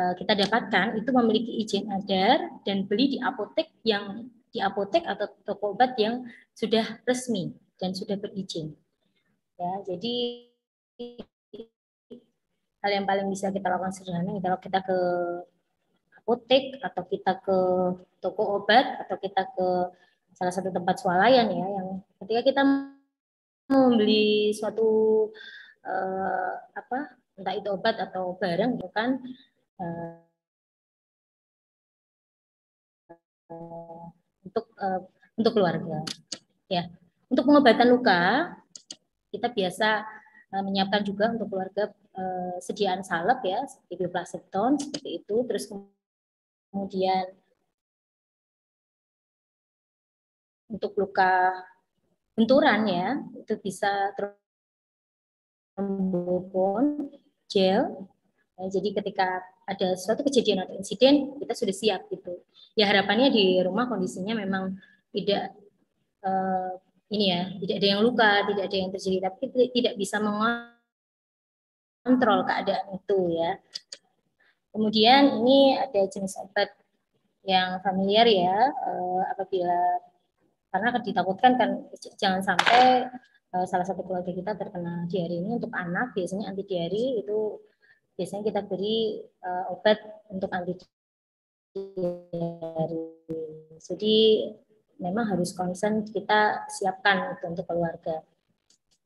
uh, kita dapatkan itu memiliki izin edar dan beli di apotek yang di apotek atau toko obat yang sudah resmi dan sudah berizin. Ya, jadi hal yang paling bisa kita lakukan sederhana kalau kita ke apotek atau kita ke toko obat atau kita ke salah satu tempat swalayan ya yang ketika kita membeli suatu uh, apa entah itu obat atau barang itu kan uh, untuk uh, untuk keluarga ya. Untuk pengobatan luka kita biasa uh, menyiapkan juga untuk keluarga uh, sediaan salep ya seperti bioplaseton seperti itu. Terus kemudian untuk luka benturan ya itu bisa trombofon gel. Ya, jadi ketika ada suatu kejadian atau insiden kita sudah siap gitu. Ya harapannya di rumah kondisinya memang tidak uh, ini ya tidak ada yang luka tidak ada yang terjadi tapi tidak bisa mengontrol keadaan itu ya. Kemudian ini ada jenis obat yang familiar ya uh, apabila karena ditakutkan kan jangan sampai uh, salah satu keluarga kita terkena diare ini untuk anak biasanya anti diare itu biasanya kita beri uh, obat untuk anti diare jadi memang harus concern kita siapkan itu untuk keluarga.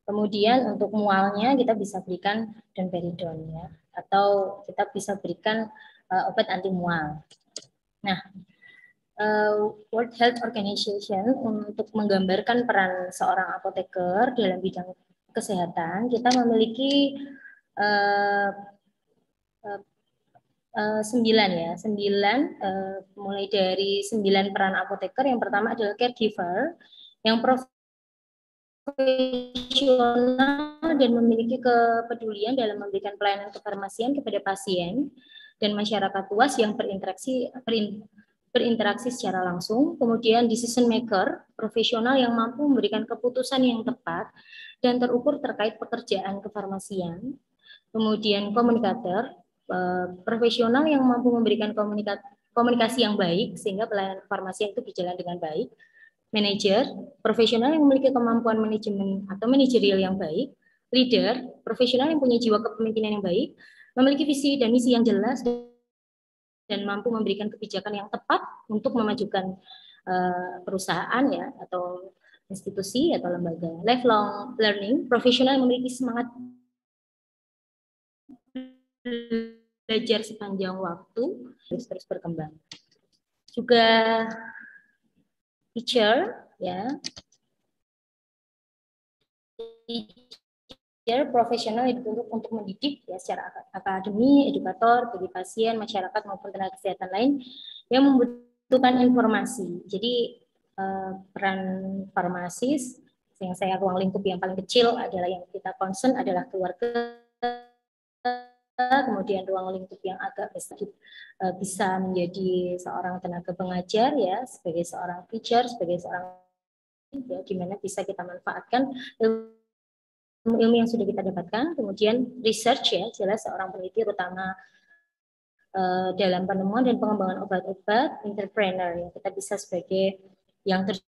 Kemudian untuk mualnya kita bisa berikan domperidon ya atau kita bisa berikan uh, obat anti mual. Nah uh, World Health Organization untuk menggambarkan peran seorang apoteker dalam bidang kesehatan, kita memiliki uh, uh, uh, sembilan ya, sembilan uh, mulai dari sembilan peran apoteker. Yang pertama adalah caregiver, yang profesional dan memiliki kepedulian dalam memberikan pelayanan kefarmasian kepada pasien dan masyarakat luas yang berinteraksi berin, berinteraksi secara langsung, kemudian decision maker, profesional yang mampu memberikan keputusan yang tepat dan terukur terkait pekerjaan kefarmasian, kemudian komunikator, eh, profesional yang mampu memberikan komunikasi yang baik sehingga pelayanan kefarmasian itu berjalan dengan baik, manager, profesional yang memiliki kemampuan manajemen atau manajerial yang baik, leader, profesional yang punya jiwa kepemimpinan yang baik, memiliki visi dan misi yang jelas dan mampu memberikan kebijakan yang tepat untuk memajukan uh, perusahaan ya atau institusi atau lembaga. Lifelong learning, profesional yang memiliki semangat belajar sepanjang waktu terus terus berkembang. Juga teacher ya Care profesional yang dituntut untuk mendidik ya secara akademi, edukator, bagi pasien, masyarakat maupun tenaga kesehatan lain yang membutuhkan informasi. Jadi eh, peran farmasis yang saya ruang lingkup yang paling kecil adalah yang kita concern adalah keluarga kemudian ruang lingkup yang agak besar uh, bisa menjadi seorang tenaga pengajar ya, sebagai seorang teacher, sebagai seorang ya, gimana bisa kita manfaatkan ilmu, yang sudah kita dapatkan, kemudian research ya, jelas seorang peneliti terutama uh, dalam penemuan dan pengembangan obat-obat, entrepreneur ya, kita bisa sebagai yang terjun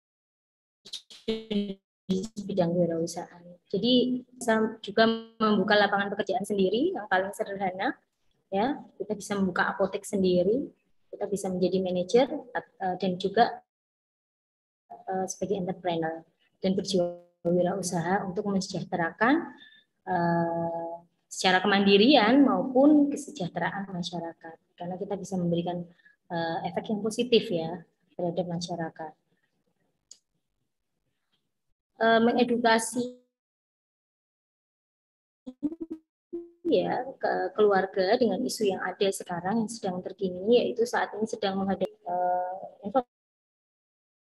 di bidang wirausahaan. Jadi bisa juga membuka lapangan pekerjaan sendiri yang paling sederhana ya. Kita bisa membuka apotek sendiri, kita bisa menjadi manajer uh, dan juga uh, sebagai entrepreneur dan berjiwa untuk mensejahterakan uh, secara kemandirian maupun kesejahteraan masyarakat. Karena kita bisa memberikan uh, efek yang positif ya terhadap masyarakat. Uh, mengedukasi ya ke keluarga dengan isu yang ada sekarang yang sedang terkini yaitu saat ini sedang menghadapi uh,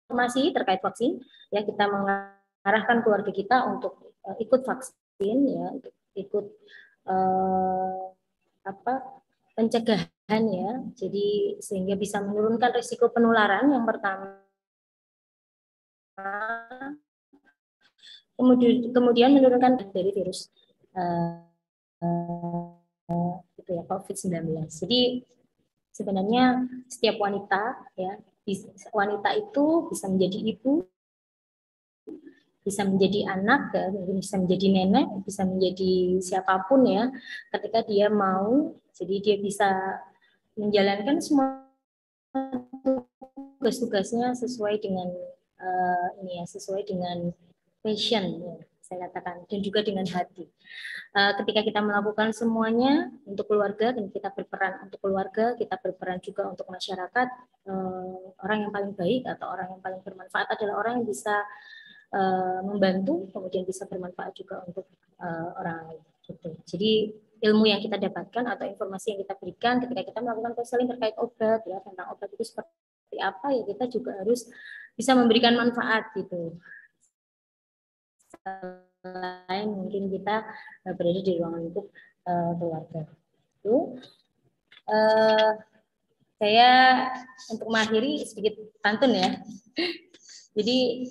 informasi terkait vaksin ya kita mengarahkan keluarga kita untuk uh, ikut vaksin ya ikut uh, apa pencegahan ya jadi sehingga bisa menurunkan risiko penularan yang pertama kemudian kemudian menurunkan dari virus uh, uh, itu ya COVID-19. Jadi sebenarnya setiap wanita ya wanita itu bisa menjadi ibu, bisa menjadi anak, ya, bisa menjadi nenek, bisa menjadi siapa pun ya. Ketika dia mau, jadi dia bisa menjalankan semua tugas-tugasnya sesuai dengan uh, ini ya, sesuai dengan passion ya, saya katakan dan juga dengan hati. Uh, ketika kita melakukan semuanya untuk keluarga dan kita berperan untuk keluarga, kita berperan juga untuk masyarakat. Uh, orang yang paling baik atau orang yang paling bermanfaat adalah orang yang bisa uh, membantu, kemudian bisa bermanfaat juga untuk uh, orang lain. Gitu. Jadi ilmu yang kita dapatkan atau informasi yang kita berikan ketika kita melakukan konseling terkait obat ya tentang obat itu seperti apa ya kita juga harus bisa memberikan manfaat gitu lain mungkin kita uh, berada di ruang lingkup uh, keluarga. Itu uh, saya untuk mengakhiri sedikit pantun ya. <laughs> Jadi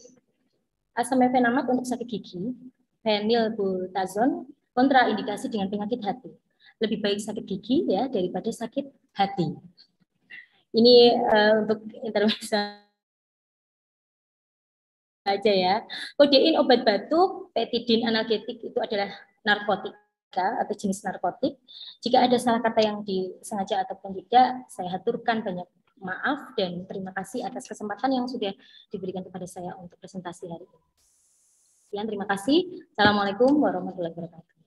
asam mefenamat untuk sakit gigi, phenylbutazon kontraindikasi dengan penyakit hati. Lebih baik sakit gigi ya daripada sakit hati. Ini uh, untuk intervensi aja ya. Kodein obat batuk, petidin analgetik itu adalah narkotika atau jenis narkotik. Jika ada salah kata yang disengaja ataupun tidak, saya haturkan banyak maaf dan terima kasih atas kesempatan yang sudah diberikan kepada saya untuk presentasi hari ini. Sekian, terima kasih. Assalamualaikum warahmatullahi wabarakatuh.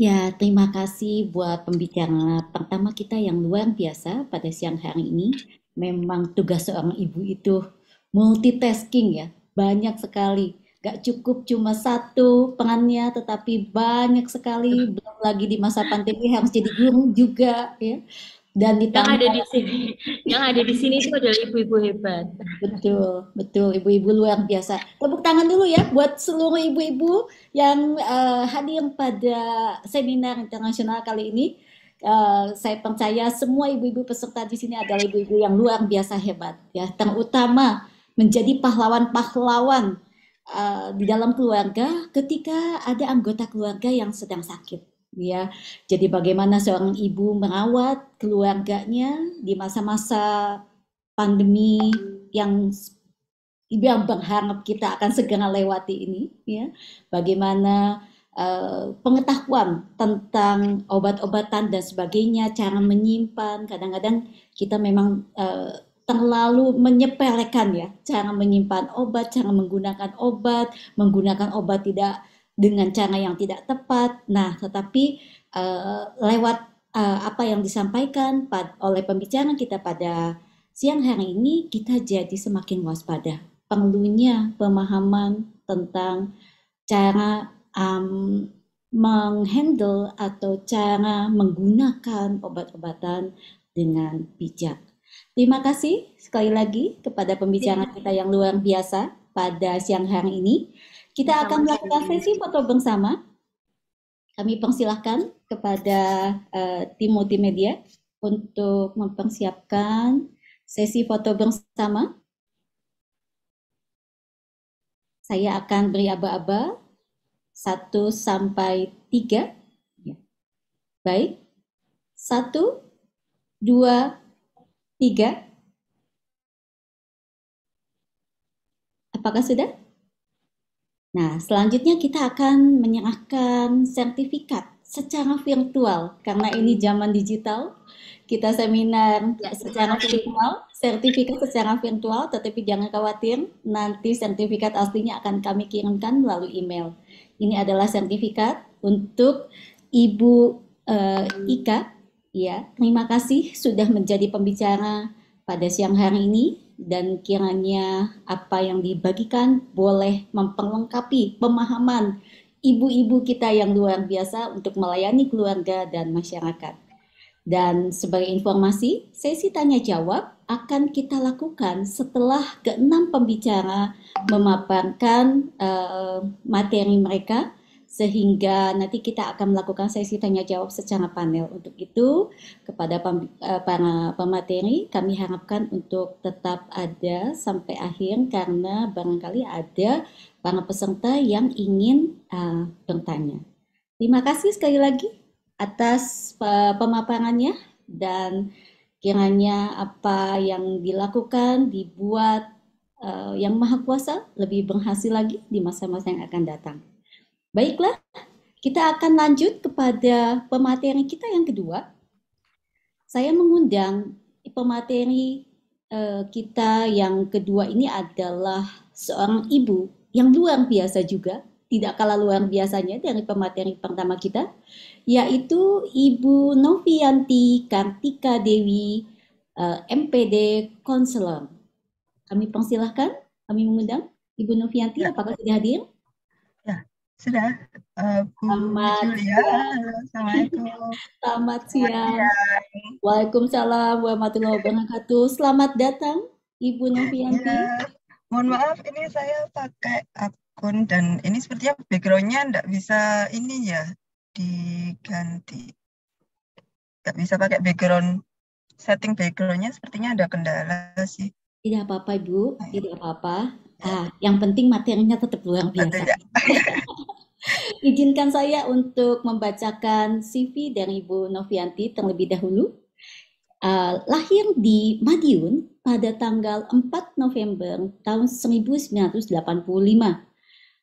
Ya, terima kasih buat pembicara pertama kita yang luar biasa pada siang hari ini. Memang tugas seorang ibu itu multitasking ya, banyak sekali. Gak cukup cuma satu pengannya, tetapi banyak sekali. Belum lagi di masa pandemi harus jadi guru juga ya. Dan ditambah, yang ada di sini, yang ada di sini itu adalah ibu-ibu hebat. Betul, betul, ibu-ibu luar biasa. Tepuk tangan dulu ya buat seluruh ibu-ibu yang uh, hadir pada seminar internasional kali ini. Uh, saya percaya semua ibu-ibu peserta di sini adalah ibu-ibu yang luar biasa hebat ya, terutama menjadi pahlawan-pahlawan uh, di dalam keluarga ketika ada anggota keluarga yang sedang sakit ya. Jadi bagaimana seorang ibu merawat keluarganya di masa-masa pandemi yang yang berharap kita akan segera lewati ini ya. Bagaimana uh, pengetahuan tentang obat-obatan dan sebagainya, cara menyimpan, kadang-kadang kita memang uh, terlalu menyepelekan ya cara menyimpan obat, cara menggunakan obat, menggunakan obat tidak dengan cara yang tidak tepat. Nah, tetapi uh, lewat uh, apa yang disampaikan pad, oleh pembicara kita pada siang hari ini, kita jadi semakin waspada. Perlunya pemahaman tentang cara um, menghandle atau cara menggunakan obat-obatan dengan bijak. Terima kasih sekali lagi kepada pembicara kita yang luar biasa pada siang hari ini. Kita akan melakukan sesi foto bersama. kami persilahkan kepada uh, tim multimedia untuk mempersiapkan sesi foto bersama. Saya akan beri aba-aba 1 sampai 3. Ya. Baik. 1, 2, 3. Apakah sudah? Nah, selanjutnya kita akan menyerahkan sertifikat secara virtual karena ini zaman digital. Kita seminar ya, secara virtual, sertifikat secara virtual, tetapi jangan khawatir, nanti sertifikat aslinya akan kami kirimkan melalui email. Ini adalah sertifikat untuk Ibu uh, Ika. Ya, terima kasih sudah menjadi pembicara pada siang hari ini dan kiranya apa yang dibagikan boleh memperlengkapi pemahaman ibu-ibu kita yang luar biasa untuk melayani keluarga dan masyarakat. Dan sebagai informasi, sesi tanya jawab akan kita lakukan setelah keenam pembicara memaparkan uh, materi mereka sehingga nanti kita akan melakukan sesi tanya jawab secara panel. Untuk itu, kepada eh, para pemateri, kami harapkan untuk tetap ada sampai akhir karena barangkali ada para peserta yang ingin uh, bertanya. Terima kasih sekali lagi atas pemaparannya dan kiranya apa yang dilakukan dibuat uh, yang maha kuasa lebih berhasil lagi di masa-masa yang akan datang. Baiklah, kita akan lanjut kepada pemateri kita yang kedua. Saya mengundang pemateri uh, kita yang kedua ini adalah seorang ibu yang luar biasa juga, tidak kalah luar biasanya dari pemateri pertama kita, yaitu Ibu Novianti Kartika Dewi, eh, MPD Konselor. Kami persilahkan, kami mengundang Ibu Novianti, ya. apakah sudah hadir? Sudah, uh, Bu Selamat Julia. Assalamualaikum. Selamat siang. Waalaikumsalam warahmatullahi wabarakatuh. Selamat datang, Ibu Novianti. Ya, mohon maaf, ini saya pakai akun dan ini sepertinya backgroundnya tidak bisa ini ya diganti. Tidak bisa pakai background setting backgroundnya sepertinya ada kendala sih. Tidak apa-apa, Ibu. Tidak apa-apa. Ah, yang penting materinya tetap luar biasa. Ya. <laughs> Izinkan saya untuk membacakan CV dari Ibu Novianti terlebih dahulu. Uh, lahir di Madiun pada tanggal 4 November tahun 1985.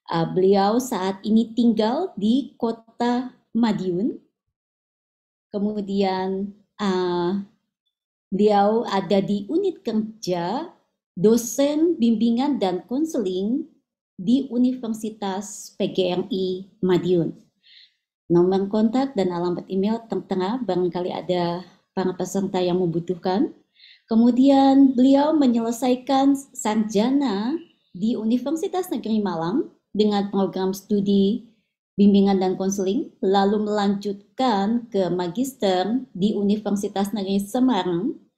Uh, beliau saat ini tinggal di kota Madiun. Kemudian uh, beliau ada di unit kerja dosen bimbingan dan konseling di Universitas PGRI Madiun. Nomor kontak dan alamat email tertera barangkali ada para peserta yang membutuhkan. Kemudian beliau menyelesaikan sarjana di Universitas Negeri Malang dengan program studi bimbingan dan konseling, lalu melanjutkan ke magister di Universitas Negeri Semarang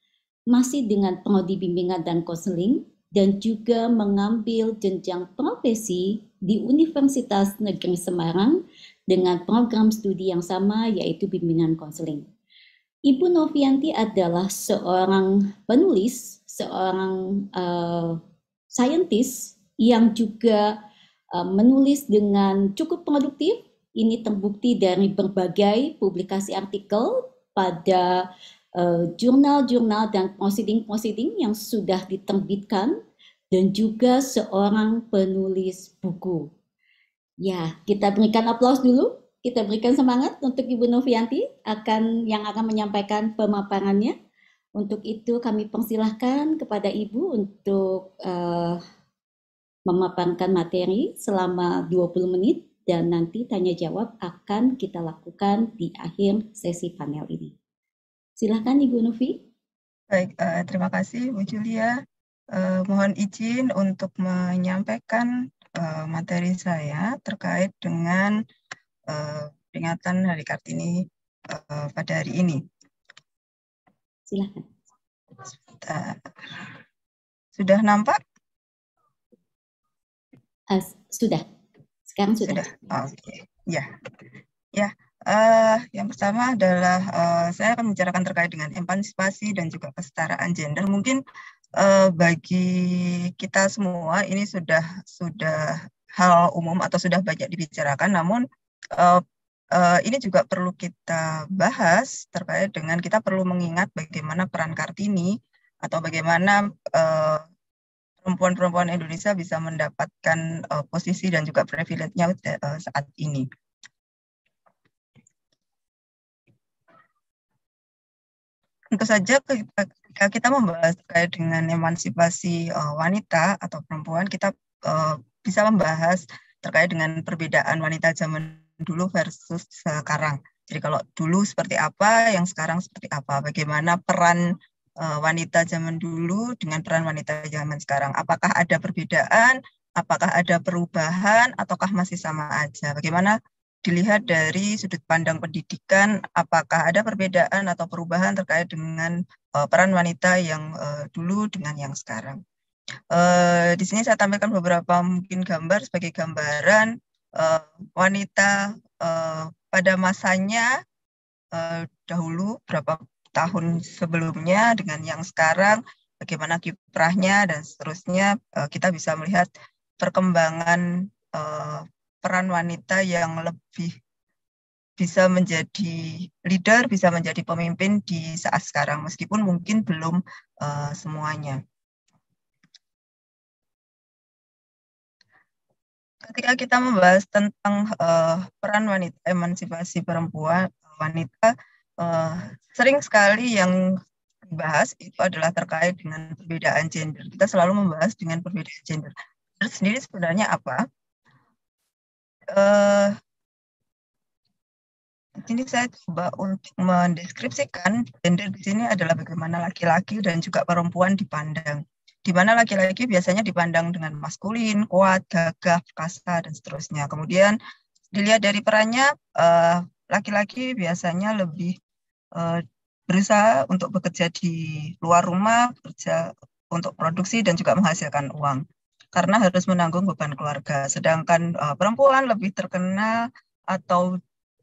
masih dengan prodi bimbingan dan konseling dan juga mengambil jenjang profesi di Universitas Negeri Semarang dengan program studi yang sama yaitu bimbingan konseling. Ibu Novianti adalah seorang penulis, seorang uh, saintis yang juga uh, menulis dengan cukup produktif. Ini terbukti dari berbagai publikasi artikel pada jurnal-jurnal uh, dan proceeding-proceeding yang sudah diterbitkan dan juga seorang penulis buku. Ya, kita berikan aplaus dulu. Kita berikan semangat untuk Ibu Novianti akan yang akan menyampaikan pemaparannya. Untuk itu kami persilahkan kepada Ibu untuk uh, memaparkan materi selama 20 menit dan nanti tanya jawab akan kita lakukan di akhir sesi panel ini. Silahkan Ibu Novi. Baik, uh, terima kasih Bu Julia. Uh, mohon izin untuk menyampaikan uh, materi saya terkait dengan uh, peringatan Hari Kartini uh, pada hari ini. Silahkan. Sebentar. Sudah nampak? Uh, sudah. Sekarang sudah. Sudah. Oke. Okay. Ya. Ya, uh, yang pertama adalah uh, saya akan membicarakan terkait dengan emansipasi dan juga kesetaraan gender. Mungkin uh, bagi kita semua ini sudah sudah hal umum atau sudah banyak dibicarakan, namun uh, uh, ini juga perlu kita bahas terkait dengan kita perlu mengingat bagaimana peran Kartini atau bagaimana uh, perempuan-perempuan Indonesia bisa mendapatkan uh, posisi dan juga privilege-nya uh, saat ini. Tentu saja ketika kita membahas terkait dengan emansipasi uh, wanita atau perempuan, kita uh, bisa membahas terkait dengan perbedaan wanita zaman dulu versus sekarang. Jadi kalau dulu seperti apa, yang sekarang seperti apa, bagaimana peran uh, wanita zaman dulu dengan peran wanita zaman sekarang. Apakah ada perbedaan, apakah ada perubahan, ataukah masih sama aja? Bagaimana dilihat dari sudut pandang pendidikan, apakah ada perbedaan atau perubahan terkait dengan uh, peran wanita yang uh, dulu dengan yang sekarang. Uh, di sini saya tampilkan beberapa mungkin gambar sebagai gambaran uh, wanita uh, pada masanya uh, dahulu berapa tahun sebelumnya dengan yang sekarang, bagaimana kiprahnya dan seterusnya, uh, kita bisa melihat perkembangan uh, peran wanita yang lebih bisa menjadi leader, bisa menjadi pemimpin di saat sekarang, meskipun mungkin belum uh, semuanya. Ketika kita membahas tentang uh, peran wanita, emansipasi perempuan, wanita, uh, sering sekali yang dibahas itu adalah terkait dengan perbedaan gender. Kita selalu membahas dengan perbedaan gender. Gender sendiri sebenarnya apa? Uh, di sini saya coba untuk mendeskripsikan gender di sini adalah bagaimana laki-laki dan juga perempuan dipandang. Di mana laki-laki biasanya dipandang dengan maskulin, kuat, gagah, perkasa, dan seterusnya. Kemudian dilihat dari perannya, eh, laki-laki biasanya lebih uh, berusaha untuk bekerja di luar rumah, bekerja untuk produksi dan juga menghasilkan uang karena harus menanggung beban keluarga. Sedangkan uh, perempuan lebih terkenal atau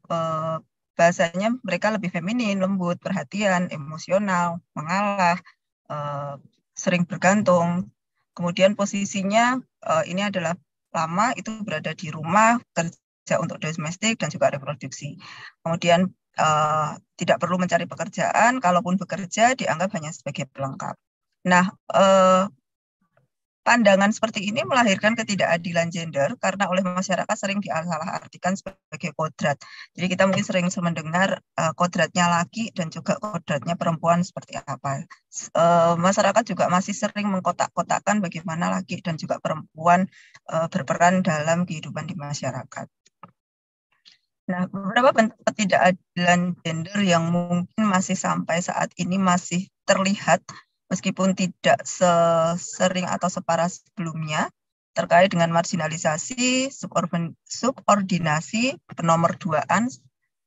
uh, bahasanya mereka lebih feminin, lembut, perhatian, emosional, mengalah, uh, sering bergantung. Kemudian posisinya uh, ini adalah lama itu berada di rumah kerja untuk domestik dan juga reproduksi. Kemudian uh, tidak perlu mencari pekerjaan, kalaupun bekerja dianggap hanya sebagai pelengkap. Nah, uh, pandangan seperti ini melahirkan ketidakadilan gender karena oleh masyarakat sering disalah-artikan sebagai kodrat. Jadi kita mungkin sering mendengar uh, kodratnya laki dan juga kodratnya perempuan seperti apa. Uh, masyarakat juga masih sering mengkotak-kotakan bagaimana laki dan juga perempuan uh, berperan dalam kehidupan di masyarakat. Nah, beberapa bentuk ketidakadilan gender yang mungkin masih sampai saat ini masih terlihat meskipun tidak sesering atau separah sebelumnya terkait dengan marginalisasi, subordinasi, penomorduaan,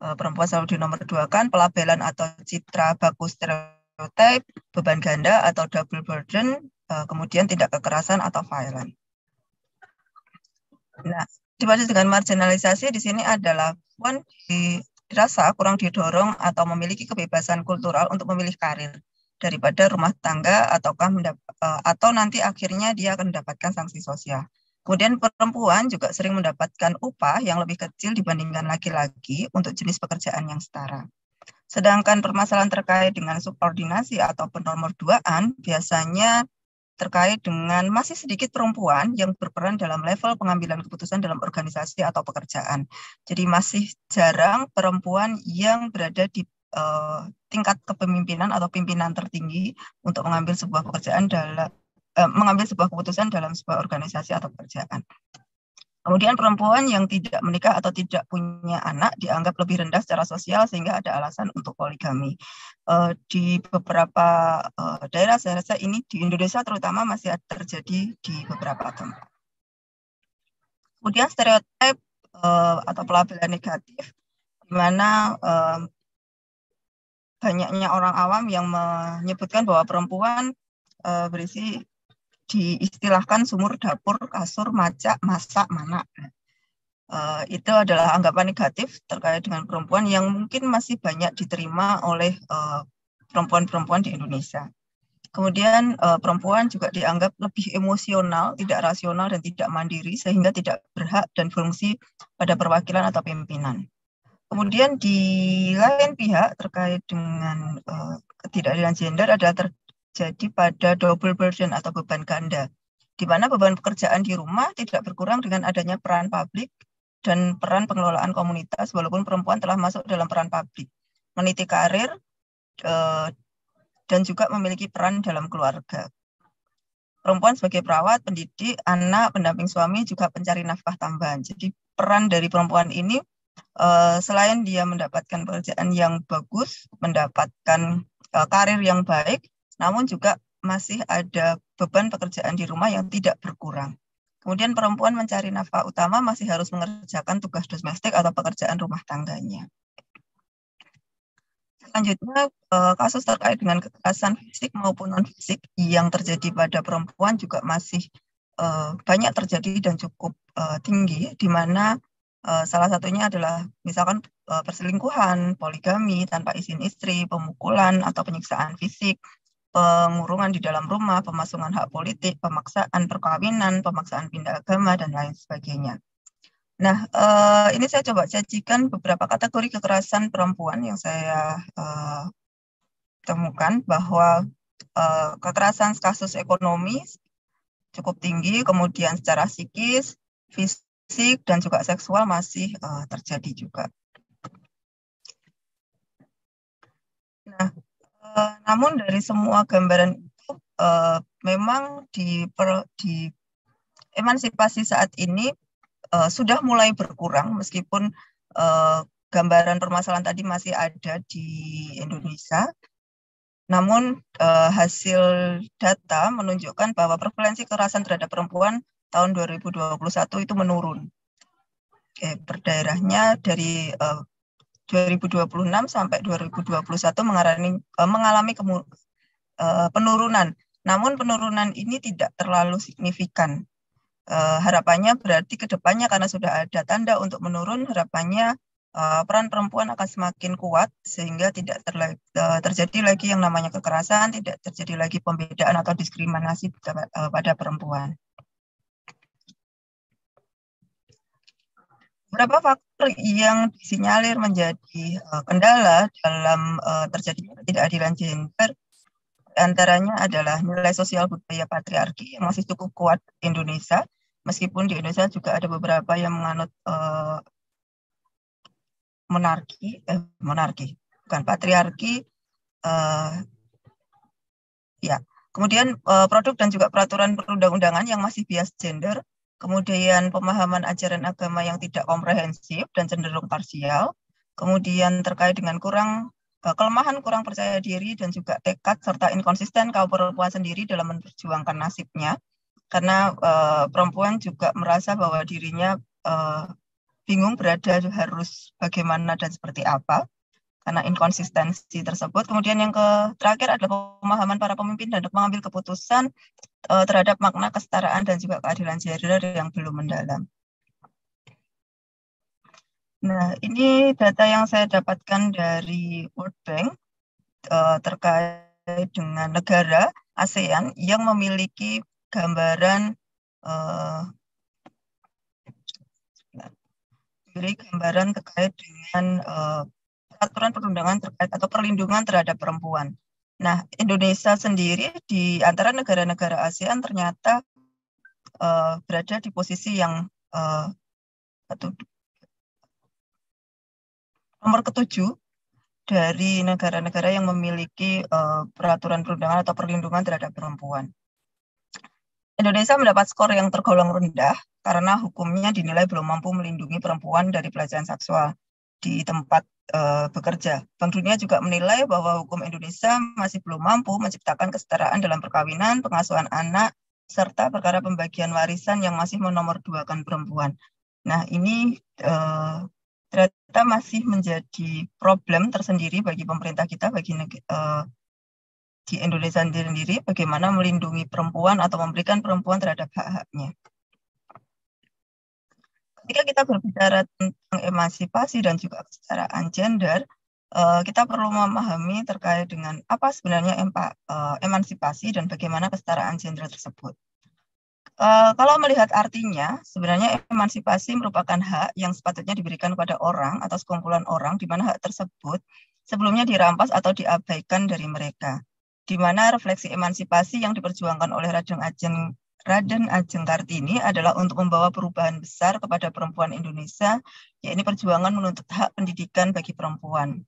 eh, perempuan selalu dinomorduakan, pelabelan atau citra baku stereotip, beban ganda atau double burden, eh, kemudian tidak kekerasan atau violent. Nah, dibanding dengan marginalisasi di sini adalah puan dirasa kurang didorong atau memiliki kebebasan kultural untuk memilih karir daripada rumah tangga ataukah eh, atau nanti akhirnya dia akan mendapatkan sanksi sosial. Kemudian perempuan juga sering mendapatkan upah yang lebih kecil dibandingkan laki-laki untuk jenis pekerjaan yang setara. Sedangkan permasalahan terkait dengan subordinasi atau penomorduaan biasanya terkait dengan masih sedikit perempuan yang berperan dalam level pengambilan keputusan dalam organisasi atau pekerjaan. Jadi masih jarang perempuan yang berada di uh, tingkat kepemimpinan atau pimpinan tertinggi untuk mengambil sebuah pekerjaan dalam uh, mengambil sebuah keputusan dalam sebuah organisasi atau pekerjaan. Kemudian perempuan yang tidak menikah atau tidak punya anak dianggap lebih rendah secara sosial sehingga ada alasan untuk poligami. Uh, di beberapa daerah saya rasa ini di Indonesia terutama masih terjadi di beberapa tempat. Kemudian stereotip atau pelabelan negatif di mana banyaknya orang awam yang menyebutkan bahwa perempuan uh, berisi diistilahkan sumur dapur kasur macak masak mana uh, itu adalah anggapan negatif terkait dengan perempuan yang mungkin masih banyak diterima oleh perempuan-perempuan uh, di Indonesia. Kemudian uh, perempuan juga dianggap lebih emosional, tidak rasional dan tidak mandiri sehingga tidak berhak dan fungsi pada perwakilan atau pimpinan. Kemudian di lain pihak terkait dengan uh, ketidakadilan gender adalah terjadi pada double burden atau beban ganda, di mana beban pekerjaan di rumah tidak berkurang dengan adanya peran publik dan peran pengelolaan komunitas walaupun perempuan telah masuk dalam peran publik, meniti karir, uh, dan juga memiliki peran dalam keluarga. Perempuan sebagai perawat, pendidik, anak, pendamping suami, juga pencari nafkah tambahan. Jadi peran dari perempuan ini uh, selain dia mendapatkan pekerjaan yang bagus, mendapatkan uh, karir yang baik, namun juga masih ada beban pekerjaan di rumah yang tidak berkurang. Kemudian perempuan mencari nafkah utama masih harus mengerjakan tugas domestik atau pekerjaan rumah tangganya. Selanjutnya, eh, kasus terkait dengan kekerasan fisik maupun non-fisik yang terjadi pada perempuan juga masih eh, banyak terjadi dan cukup eh, tinggi, di mana salah satunya adalah misalkan perselingkuhan, poligami tanpa izin istri, pemukulan atau penyiksaan fisik, pengurungan di dalam rumah, pemasungan hak politik, pemaksaan perkawinan, pemaksaan pindah agama, dan lain sebagainya. Nah, uh, ini saya coba sajikan beberapa kategori kekerasan perempuan yang saya temukan bahwa kekerasan kasus ekonomi cukup tinggi, kemudian secara psikis, fisik, dan juga seksual masih uh, terjadi juga. Nah, uh, namun dari semua gambaran itu uh, memang di, per, di emansipasi saat ini uh, sudah mulai berkurang meskipun uh, gambaran permasalahan tadi masih ada di Indonesia. Namun hasil data menunjukkan bahwa prevalensi kekerasan terhadap perempuan tahun 2021 itu menurun. Oke, per daerahnya dari uh, 2026 sampai 2021 mengalami uh, mengalami kemu, uh, penurunan. Namun penurunan ini tidak terlalu signifikan uh, harapannya berarti ke depannya karena sudah ada tanda untuk menurun, harapannya uh, peran perempuan akan semakin kuat sehingga tidak terla- terjadi lagi yang namanya kekerasan, tidak terjadi lagi pembedaan atau diskriminasi pada, uh, pada perempuan. Beberapa faktor yang disinyalir menjadi uh, kendala dalam uh, terjadinya ketidakadilan gender antaranya adalah nilai sosial budaya patriarki yang masih cukup kuat di Indonesia, meskipun di Indonesia juga ada beberapa yang menganut uh, monarki, eh, monarki, bukan patriarki, uh, ya. Kemudian uh, produk dan juga peraturan perundang-undangan yang masih bias gender, kemudian pemahaman ajaran agama yang tidak komprehensif dan cenderung parsial, kemudian terkait dengan kurang Eh, kelemahan kurang percaya diri dan juga tekad serta inkonsisten kaum perempuan sendiri dalam memperjuangkan nasibnya. Karena uh, perempuan juga merasa bahwa dirinya uh, bingung berada harus bagaimana dan seperti apa. Karena inkonsistensi tersebut. Kemudian yang ke terakhir adalah pemahaman para pemimpin dan mengambil keputusan uh, terhadap makna kesetaraan dan juga keadilan gender yang belum mendalam. Nah, ini data yang saya dapatkan dari World Bank uh, terkait dengan negara ASEAN yang memiliki gambaran uh, gambaran terkait dengan uh, peraturan perundangan terkait atau perlindungan terhadap perempuan. Nah, Indonesia sendiri di antara negara-negara ASEAN ternyata uh, berada di posisi yang uh, atau nomor ketujuh dari negara-negara yang memiliki uh, peraturan perundangan atau perlindungan terhadap perempuan. Indonesia mendapat skor yang tergolong rendah karena hukumnya dinilai belum mampu melindungi perempuan dari pelecehan seksual di tempat uh, bekerja. Dunia juga menilai bahwa hukum Indonesia masih belum mampu menciptakan kesetaraan dalam perkawinan, pengasuhan anak, serta perkara pembagian warisan yang masih menomorduakan perempuan. Nah, ini uh, ternyata masih menjadi problem tersendiri bagi pemerintah kita, bagi uh, di Indonesia sendiri, bagaimana melindungi perempuan atau memberikan perempuan terhadap hak-haknya. Ketika kita berbicara tentang emansipasi dan juga kesetaraan gender, uh, kita perlu memahami terkait dengan apa sebenarnya empa, uh, emansipasi dan bagaimana kesetaraan gender tersebut. Uh, kalau melihat artinya, sebenarnya emansipasi merupakan hak yang sepatutnya diberikan kepada orang atau sekumpulan orang di mana hak tersebut sebelumnya dirampas atau diabaikan dari mereka. Di mana refleksi emansipasi yang diperjuangkan oleh Raden Ajeng Raden Ajeng Kartini adalah untuk membawa perubahan besar kepada perempuan Indonesia, yaitu perjuangan menuntut hak pendidikan bagi perempuan.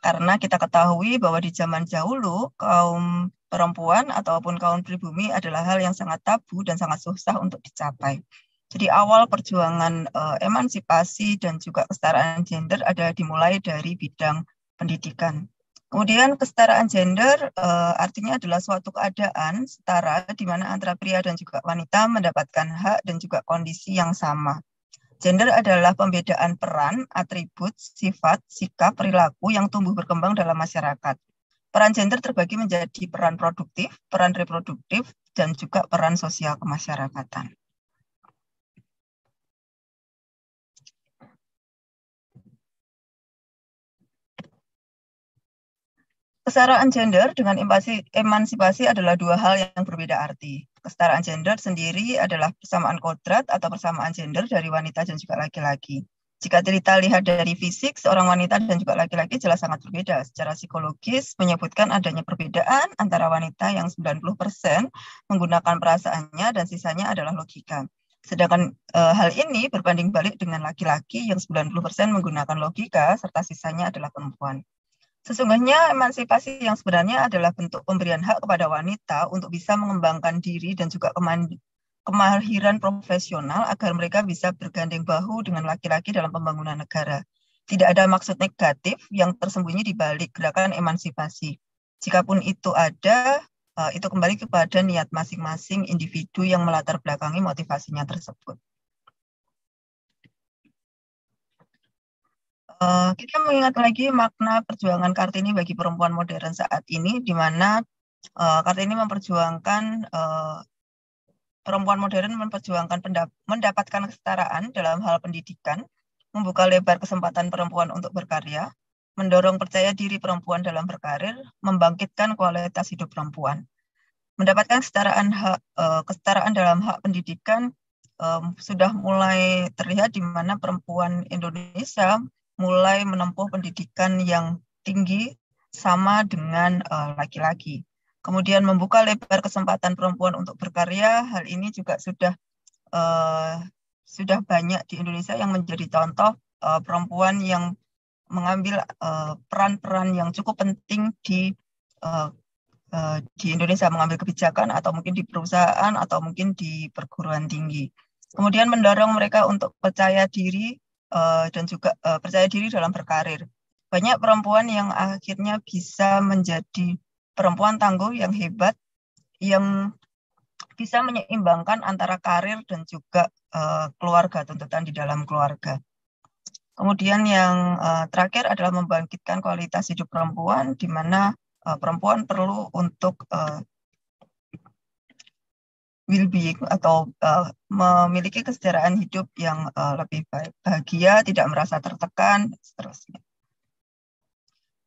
Karena kita ketahui bahwa di zaman dahulu kaum perempuan ataupun kaum pribumi adalah hal yang sangat tabu dan sangat susah untuk dicapai. Jadi awal perjuangan uh, emansipasi dan juga kesetaraan gender adalah dimulai dari bidang pendidikan. Kemudian kesetaraan gender uh, artinya adalah suatu keadaan setara di mana antara pria dan juga wanita mendapatkan hak dan juga kondisi yang sama. Gender adalah pembedaan peran, atribut, sifat, sikap, perilaku yang tumbuh berkembang dalam masyarakat. Peran gender terbagi menjadi peran produktif, peran reproduktif, dan juga peran sosial kemasyarakatan. Kesetaraan gender dengan emansipasi adalah dua hal yang berbeda arti. Kesetaraan gender sendiri adalah persamaan kodrat atau persamaan gender dari wanita dan juga laki-laki. Jika kita lihat dari fisik, seorang wanita dan juga laki-laki jelas sangat berbeda. Secara psikologis menyebutkan adanya perbedaan antara wanita yang 90% menggunakan perasaannya dan sisanya adalah logika. Sedangkan e, hal ini berbanding balik dengan laki-laki yang 90% menggunakan logika serta sisanya adalah perempuan. Sesungguhnya emansipasi yang sebenarnya adalah bentuk pemberian hak kepada wanita untuk bisa mengembangkan diri dan juga kemahiran profesional agar mereka bisa bergandeng bahu dengan laki-laki dalam pembangunan negara. Tidak ada maksud negatif yang tersembunyi di balik gerakan emansipasi. Jikapun itu ada, eh, itu kembali kepada niat masing-masing individu yang melatar belakangi motivasinya tersebut. Uh, kita mengingat lagi makna perjuangan Kartini bagi perempuan modern saat ini, di mana uh, Kartini memperjuangkan uh, perempuan modern memperjuangkan mendapatkan kesetaraan dalam hal pendidikan, membuka lebar kesempatan perempuan untuk berkarya, mendorong percaya diri perempuan dalam berkarir, membangkitkan kualitas hidup perempuan. Mendapatkan kesetaraan hak, uh, kesetaraan dalam hak pendidikan um, sudah mulai terlihat di mana perempuan Indonesia mulai menempuh pendidikan yang tinggi sama dengan eh, laki-laki. Uh, Kemudian membuka lebar kesempatan perempuan untuk berkarya, hal ini juga sudah uh, sudah banyak di Indonesia yang menjadi contoh uh, perempuan yang mengambil peran-peran uh, yang cukup penting di uh, uh, di Indonesia mengambil kebijakan atau mungkin di perusahaan atau mungkin di perguruan tinggi. Kemudian mendorong mereka untuk percaya diri uh, dan juga uh, percaya diri dalam berkarir. Banyak perempuan yang akhirnya bisa menjadi perempuan tangguh yang hebat, yang bisa menyeimbangkan antara karir dan juga uh, keluarga, tuntutan di dalam keluarga. Kemudian yang terakhir adalah membangkitkan kualitas hidup perempuan, di mana perempuan perlu untuk well-being atau uh, memiliki kesejahteraan hidup yang uh, lebih baik, bahagia, tidak merasa tertekan, seterusnya.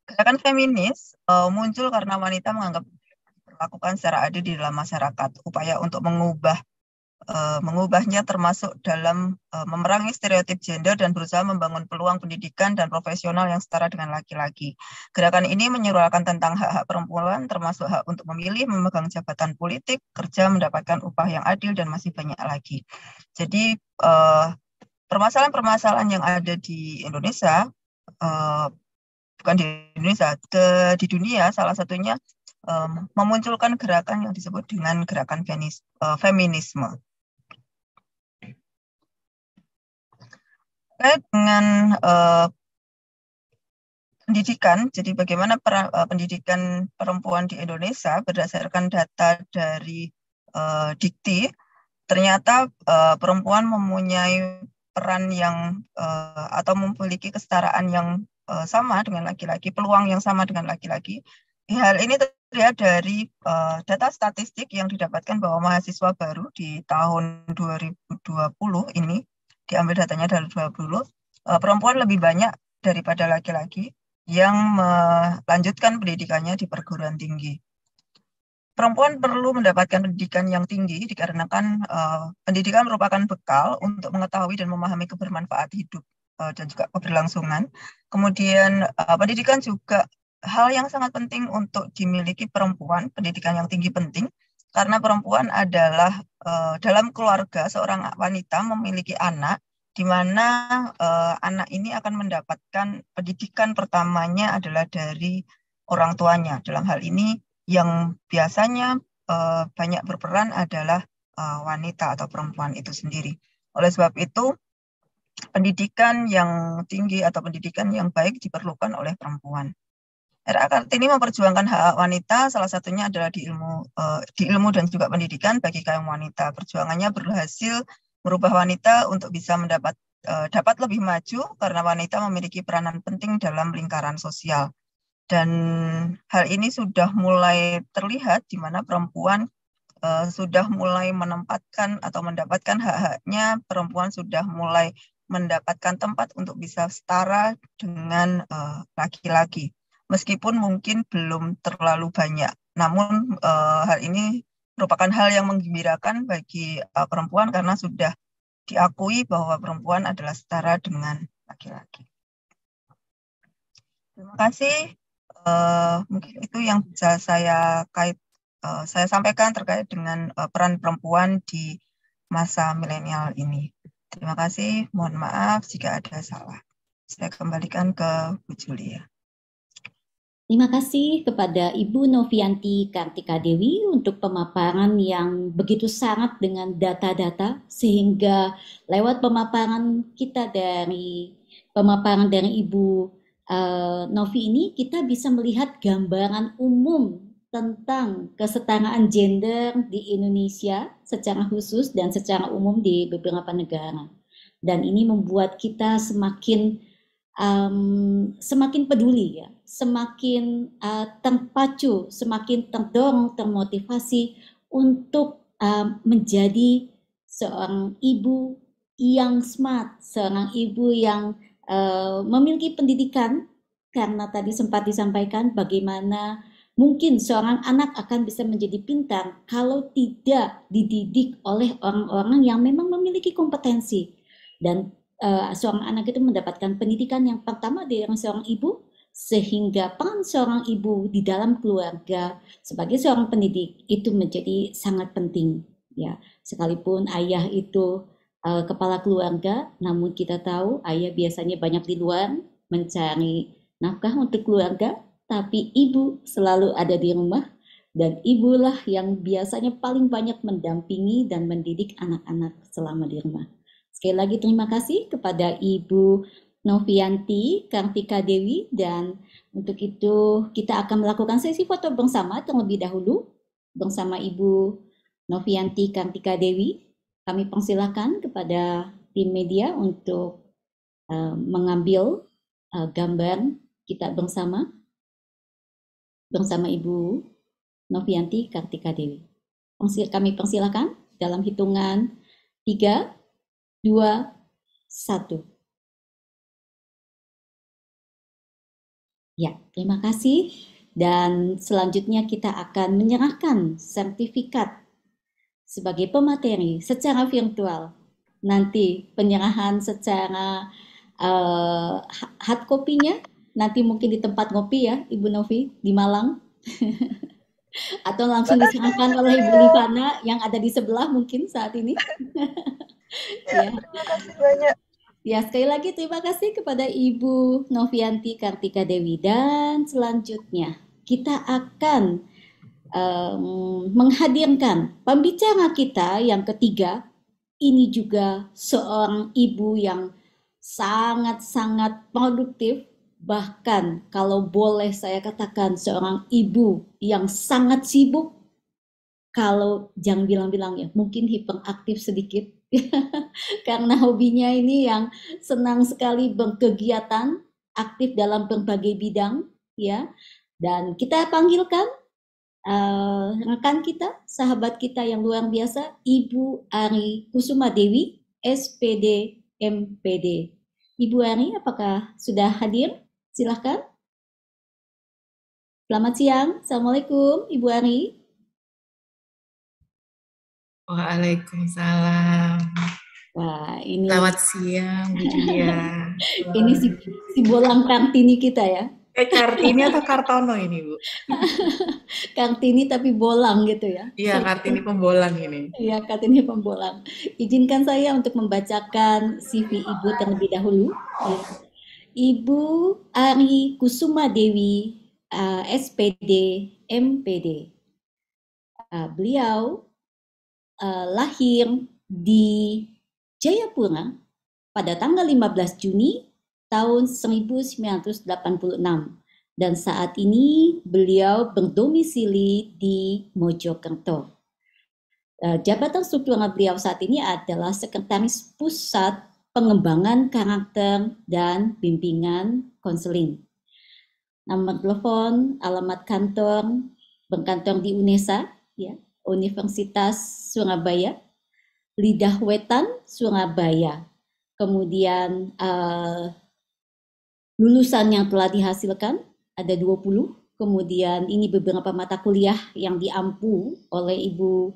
Gerakan feminis uh, muncul karena wanita menganggap diperlakukan secara adil di dalam masyarakat. Upaya untuk mengubah uh, mengubahnya termasuk dalam uh, memerangi stereotip gender dan berusaha membangun peluang pendidikan dan profesional yang setara dengan laki-laki. Gerakan ini menyuarakan tentang hak-hak perempuan termasuk hak untuk memilih, memegang jabatan politik, kerja, mendapatkan upah yang adil dan masih banyak lagi. Jadi permasalahan-permasalahan yang ada di Indonesia bukan di Indonesia ke di dunia salah satunya memunculkan gerakan yang disebut dengan gerakan feminisme. Terkait dengan uh, pendidikan, jadi bagaimana per, uh, pendidikan perempuan di Indonesia berdasarkan data dari uh, Dikti, ternyata uh, perempuan mempunyai peran yang uh, atau memiliki kesetaraan yang uh, sama dengan laki-laki, peluang yang sama dengan laki-laki. Hal ini terlihat dari uh, data statistik yang didapatkan bahwa mahasiswa baru di tahun 2020 ini diambil datanya dari 20, uh, perempuan lebih banyak daripada laki-laki yang melanjutkan pendidikannya di perguruan tinggi. Perempuan perlu mendapatkan pendidikan yang tinggi dikarenakan uh, pendidikan merupakan bekal untuk mengetahui dan memahami kebermanfaat hidup uh, dan juga keberlangsungan. Kemudian uh, pendidikan juga hal yang sangat penting untuk dimiliki perempuan, pendidikan yang tinggi penting karena perempuan adalah uh, dalam keluarga seorang wanita memiliki anak di mana uh, anak ini akan mendapatkan pendidikan pertamanya adalah dari orang tuanya. Dalam hal ini yang biasanya uh, banyak berperan adalah uh, wanita atau perempuan itu sendiri. Oleh sebab itu, pendidikan yang tinggi atau pendidikan yang baik diperlukan oleh perempuan. RA Kartini memperjuangkan hak wanita, salah satunya adalah di ilmu uh, di ilmu dan juga pendidikan bagi kaum wanita. Perjuangannya berhasil merubah wanita untuk bisa mendapat uh, dapat lebih maju karena wanita memiliki peranan penting dalam lingkaran sosial. Dan hal ini sudah mulai terlihat di mana perempuan uh, sudah mulai menempatkan atau mendapatkan hak-haknya, perempuan sudah mulai mendapatkan tempat untuk bisa setara dengan laki-laki. Uh, Meskipun mungkin belum terlalu banyak, namun uh, hal ini merupakan hal yang menggembirakan bagi uh, perempuan karena sudah diakui bahwa perempuan adalah setara dengan laki-laki. Terima kasih uh, mungkin itu yang bisa saya kait uh, saya sampaikan terkait dengan uh, peran perempuan di masa milenial ini. Terima kasih. Mohon maaf jika ada salah. Saya kembalikan ke Bu Julia. Terima kasih kepada Ibu Novianti Kartika Dewi untuk pemaparan yang begitu sangat dengan data-data sehingga lewat pemaparan kita dari pemaparan dari Ibu uh, Novi ini kita bisa melihat gambaran umum tentang kesetaraan gender di Indonesia secara khusus dan secara umum di beberapa negara. Dan ini membuat kita semakin um, semakin peduli ya, semakin uh, terpacu, semakin terdorong, termotivasi untuk uh, menjadi seorang ibu yang smart, seorang ibu yang uh, memiliki pendidikan. Karena tadi sempat disampaikan bagaimana mungkin seorang anak akan bisa menjadi pintar kalau tidak dididik oleh orang-orang yang memang memiliki kompetensi. Dan uh, seorang anak itu mendapatkan pendidikan yang pertama dari seorang ibu sehingga peran seorang ibu di dalam keluarga sebagai seorang pendidik itu menjadi sangat penting ya sekalipun ayah itu uh, kepala keluarga, namun kita tahu ayah biasanya banyak di luar mencari nafkah untuk keluarga, tapi ibu selalu ada di rumah dan ibulah yang biasanya paling banyak mendampingi dan mendidik anak-anak selama di rumah. Sekali lagi terima kasih kepada Ibu Novianti Kartika Dewi dan untuk itu kita akan melakukan sesi foto bersama terlebih dahulu bersama Ibu Novianti Kartika Dewi kami persilakan kepada tim media untuk uh, mengambil uh, gambar kita bersama bersama Ibu Novianti Kartika Dewi. Kami persilakan dalam hitungan 3, 2, 1. Ya, terima kasih. Dan selanjutnya kita akan menyerahkan sertifikat sebagai pemateri secara virtual. Nanti penyerahan secara uh, hard copy-nya nanti mungkin di tempat ngopi ya Ibu Novi di Malang. <laughs> Atau langsung diserahkan oleh Ibu Livana yang ada di sebelah mungkin saat ini. <laughs> ya, <laughs> terima kasih banyak. Ya, sekali lagi terima kasih kepada Ibu Novianti Kartika Dewi. Dan selanjutnya kita akan um, menghadirkan pembicara kita yang ketiga. Ini juga seorang ibu yang sangat-sangat produktif. Bahkan kalau boleh saya katakan seorang ibu yang sangat sibuk. Kalau jangan bilang-bilang ya mungkin hiperaktif sedikit <laughs> karena hobinya ini yang senang sekali berkegiatan aktif dalam berbagai bidang ya dan kita panggilkan uh, rekan kita, sahabat kita yang luar biasa, Ibu Ari Kusuma Dewi, SPD MPD. Ibu Ani, apakah sudah hadir? Silahkan. Selamat siang. Assalamualaikum, Ibu Ani. Waalaikumsalam. Wah, ini Selamat siang, Bu Julia. <laughs> ini si, si bolang Kartini kita ya. Eh, Kartini atau Kartono ini, Bu? <laughs> Kartini tapi bolang gitu ya. Iya, Kartini pembolang ini. Iya, Kartini pembolang. Izinkan saya untuk membacakan CV Ibu terlebih dahulu. Ya. Ibu Ari Kusuma Dewi, uh, SPD, MPD. Uh, beliau uh, lahir di Jayapura pada tanggal 15 Juni tahun 1986 dan saat ini beliau berdomisili di Mojokerto. Uh, jabatan struktural beliau saat ini adalah Sekretaris Pusat Pengembangan Karakter dan Bimbingan Konseling. Nomor telepon, alamat kantor, berkantor di UNESA, ya, Universitas Surabaya, Lidah Wetan, Surabaya. Kemudian uh, lulusan yang telah dihasilkan ada 20, kemudian ini beberapa mata kuliah yang diampu oleh Ibu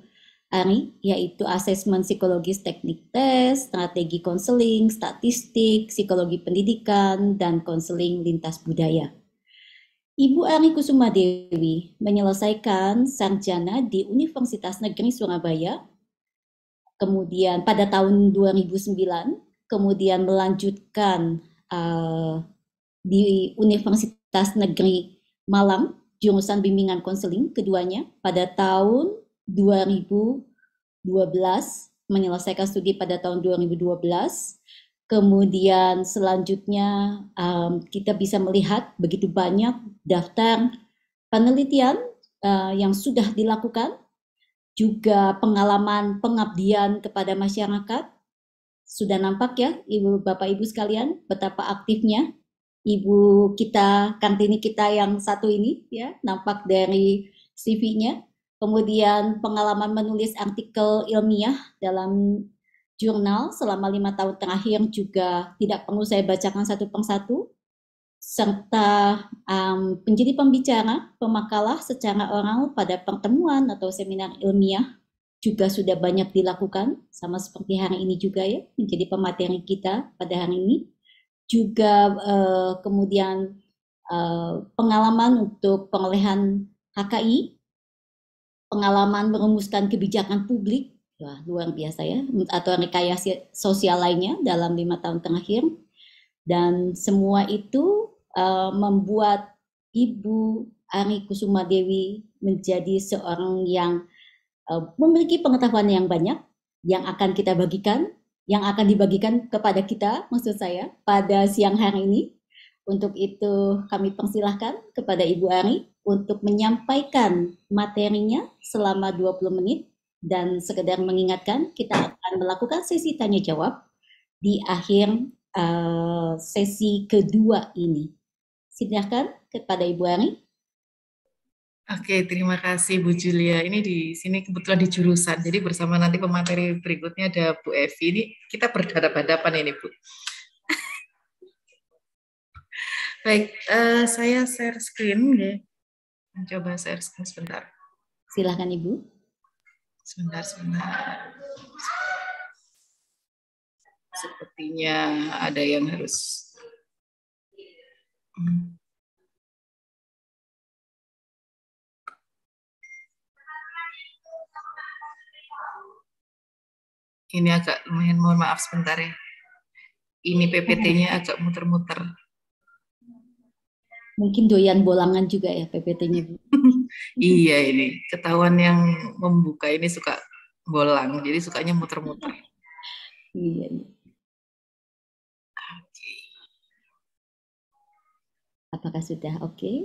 Ari, yaitu asesmen psikologis teknik tes, strategi konseling, statistik, psikologi pendidikan, dan konseling lintas budaya. Ibu Ari Kusuma Dewi menyelesaikan sarjana di Universitas Negeri Surabaya, kemudian pada tahun 2009, kemudian melanjutkan uh, di Universitas Negeri Malang, jurusan bimbingan konseling keduanya pada tahun 2012, menyelesaikan studi pada tahun 2012. Kemudian selanjutnya um, kita bisa melihat begitu banyak daftar penelitian uh, yang sudah dilakukan, juga pengalaman pengabdian kepada masyarakat. Sudah nampak ya, Ibu Bapak Ibu sekalian, betapa aktifnya ibu kita kantini kita yang satu ini ya nampak dari CV-nya kemudian pengalaman menulis artikel ilmiah dalam jurnal selama lima tahun terakhir juga tidak perlu saya bacakan satu persatu serta um, menjadi pembicara pemakalah secara oral pada pertemuan atau seminar ilmiah juga sudah banyak dilakukan sama seperti hari ini juga ya menjadi pemateri kita pada hari ini. Juga uh, kemudian uh, pengalaman untuk pengolehan HKI, pengalaman merumuskan kebijakan publik, wah luar biasa ya, atau rekayasa sosial lainnya dalam lima tahun terakhir, dan semua itu uh, membuat Ibu Ari Kusuma Dewi menjadi seorang yang uh, memiliki pengetahuan yang banyak yang akan kita bagikan yang akan dibagikan kepada kita, maksud saya, pada siang hari ini. Untuk itu kami persilahkan kepada Ibu Ari untuk menyampaikan materinya selama 20 menit dan sekedar mengingatkan kita akan melakukan sesi tanya jawab di akhir uh, sesi kedua ini. Silahkan kepada Ibu Ari. Oke, terima kasih Bu Julia. Ini di sini kebetulan di jurusan, jadi bersama nanti pemateri berikutnya ada Bu Evi. Ini kita berhadapan-hadapan ini Bu. <laughs> Baik, uh, saya share screen. Ya. Coba share screen sebentar. Silahkan Ibu. Sebentar, sebentar. Sepertinya ada yang harus... Ini agak lumayan, mohon maaf sebentar ya. Ini PPT-nya agak muter-muter. Mungkin doyan bolangan juga ya PPT-nya. <laughs> iya ini, ketahuan yang membuka ini suka bolang, jadi sukanya muter-muter. iya. Oke. Apakah sudah oke? Okay?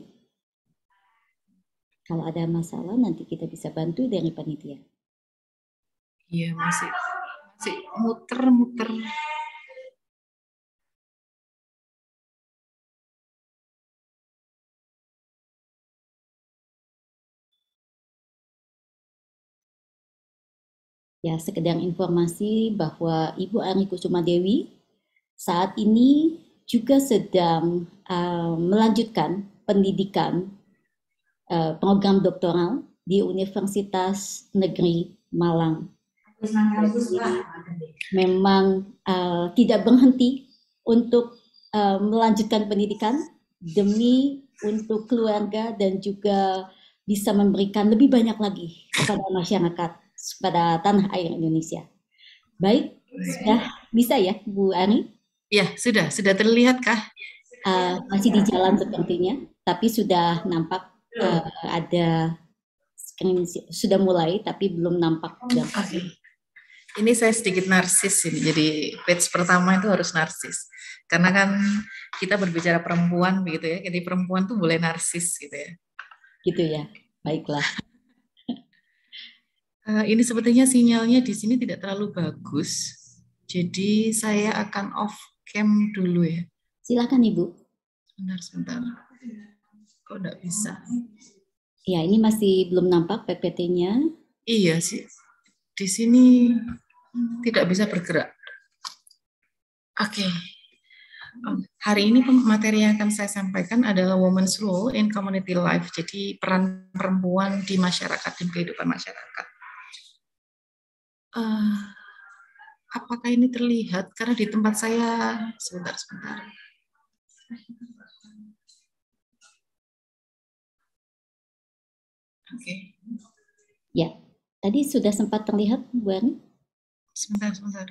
Kalau ada masalah nanti kita bisa bantu dari panitia. Iya masih masih muter-muter. Ya, sekedar informasi bahwa Ibu Ari Kusuma Dewi saat ini juga sedang uh, melanjutkan pendidikan uh, program doktoral di Universitas Negeri Malang. Memang uh, tidak berhenti untuk uh, melanjutkan pendidikan demi untuk keluarga dan juga bisa memberikan lebih banyak lagi kepada masyarakat, kepada tanah air Indonesia. Baik, sudah bisa ya Bu Ani? Ya, sudah. Sudah terlihat kah? Uh, masih di jalan sepertinya, tapi sudah nampak uh, ada screen sudah mulai, tapi belum nampak. Okay. Ini saya sedikit narsis ini, jadi page pertama itu harus narsis. Karena kan kita berbicara perempuan begitu ya, jadi perempuan tuh boleh narsis gitu ya. Gitu ya, baiklah. Uh, ini sepertinya sinyalnya di sini tidak terlalu bagus. Jadi saya akan off cam dulu ya. Silakan Ibu. Sebentar, sebentar. Kok enggak bisa? Ya, ini masih belum nampak PPT-nya. Iya sih. Di sini tidak bisa bergerak. Oke. Okay. Hari ini materi yang akan saya sampaikan adalah women's role in community life. Jadi peran perempuan di masyarakat dan kehidupan masyarakat. Uh, apakah ini terlihat? Karena di tempat saya, sebentar, sebentar. Oke. Okay. Ya, tadi sudah sempat terlihat, Bu Ani? Sebentar, sebentar.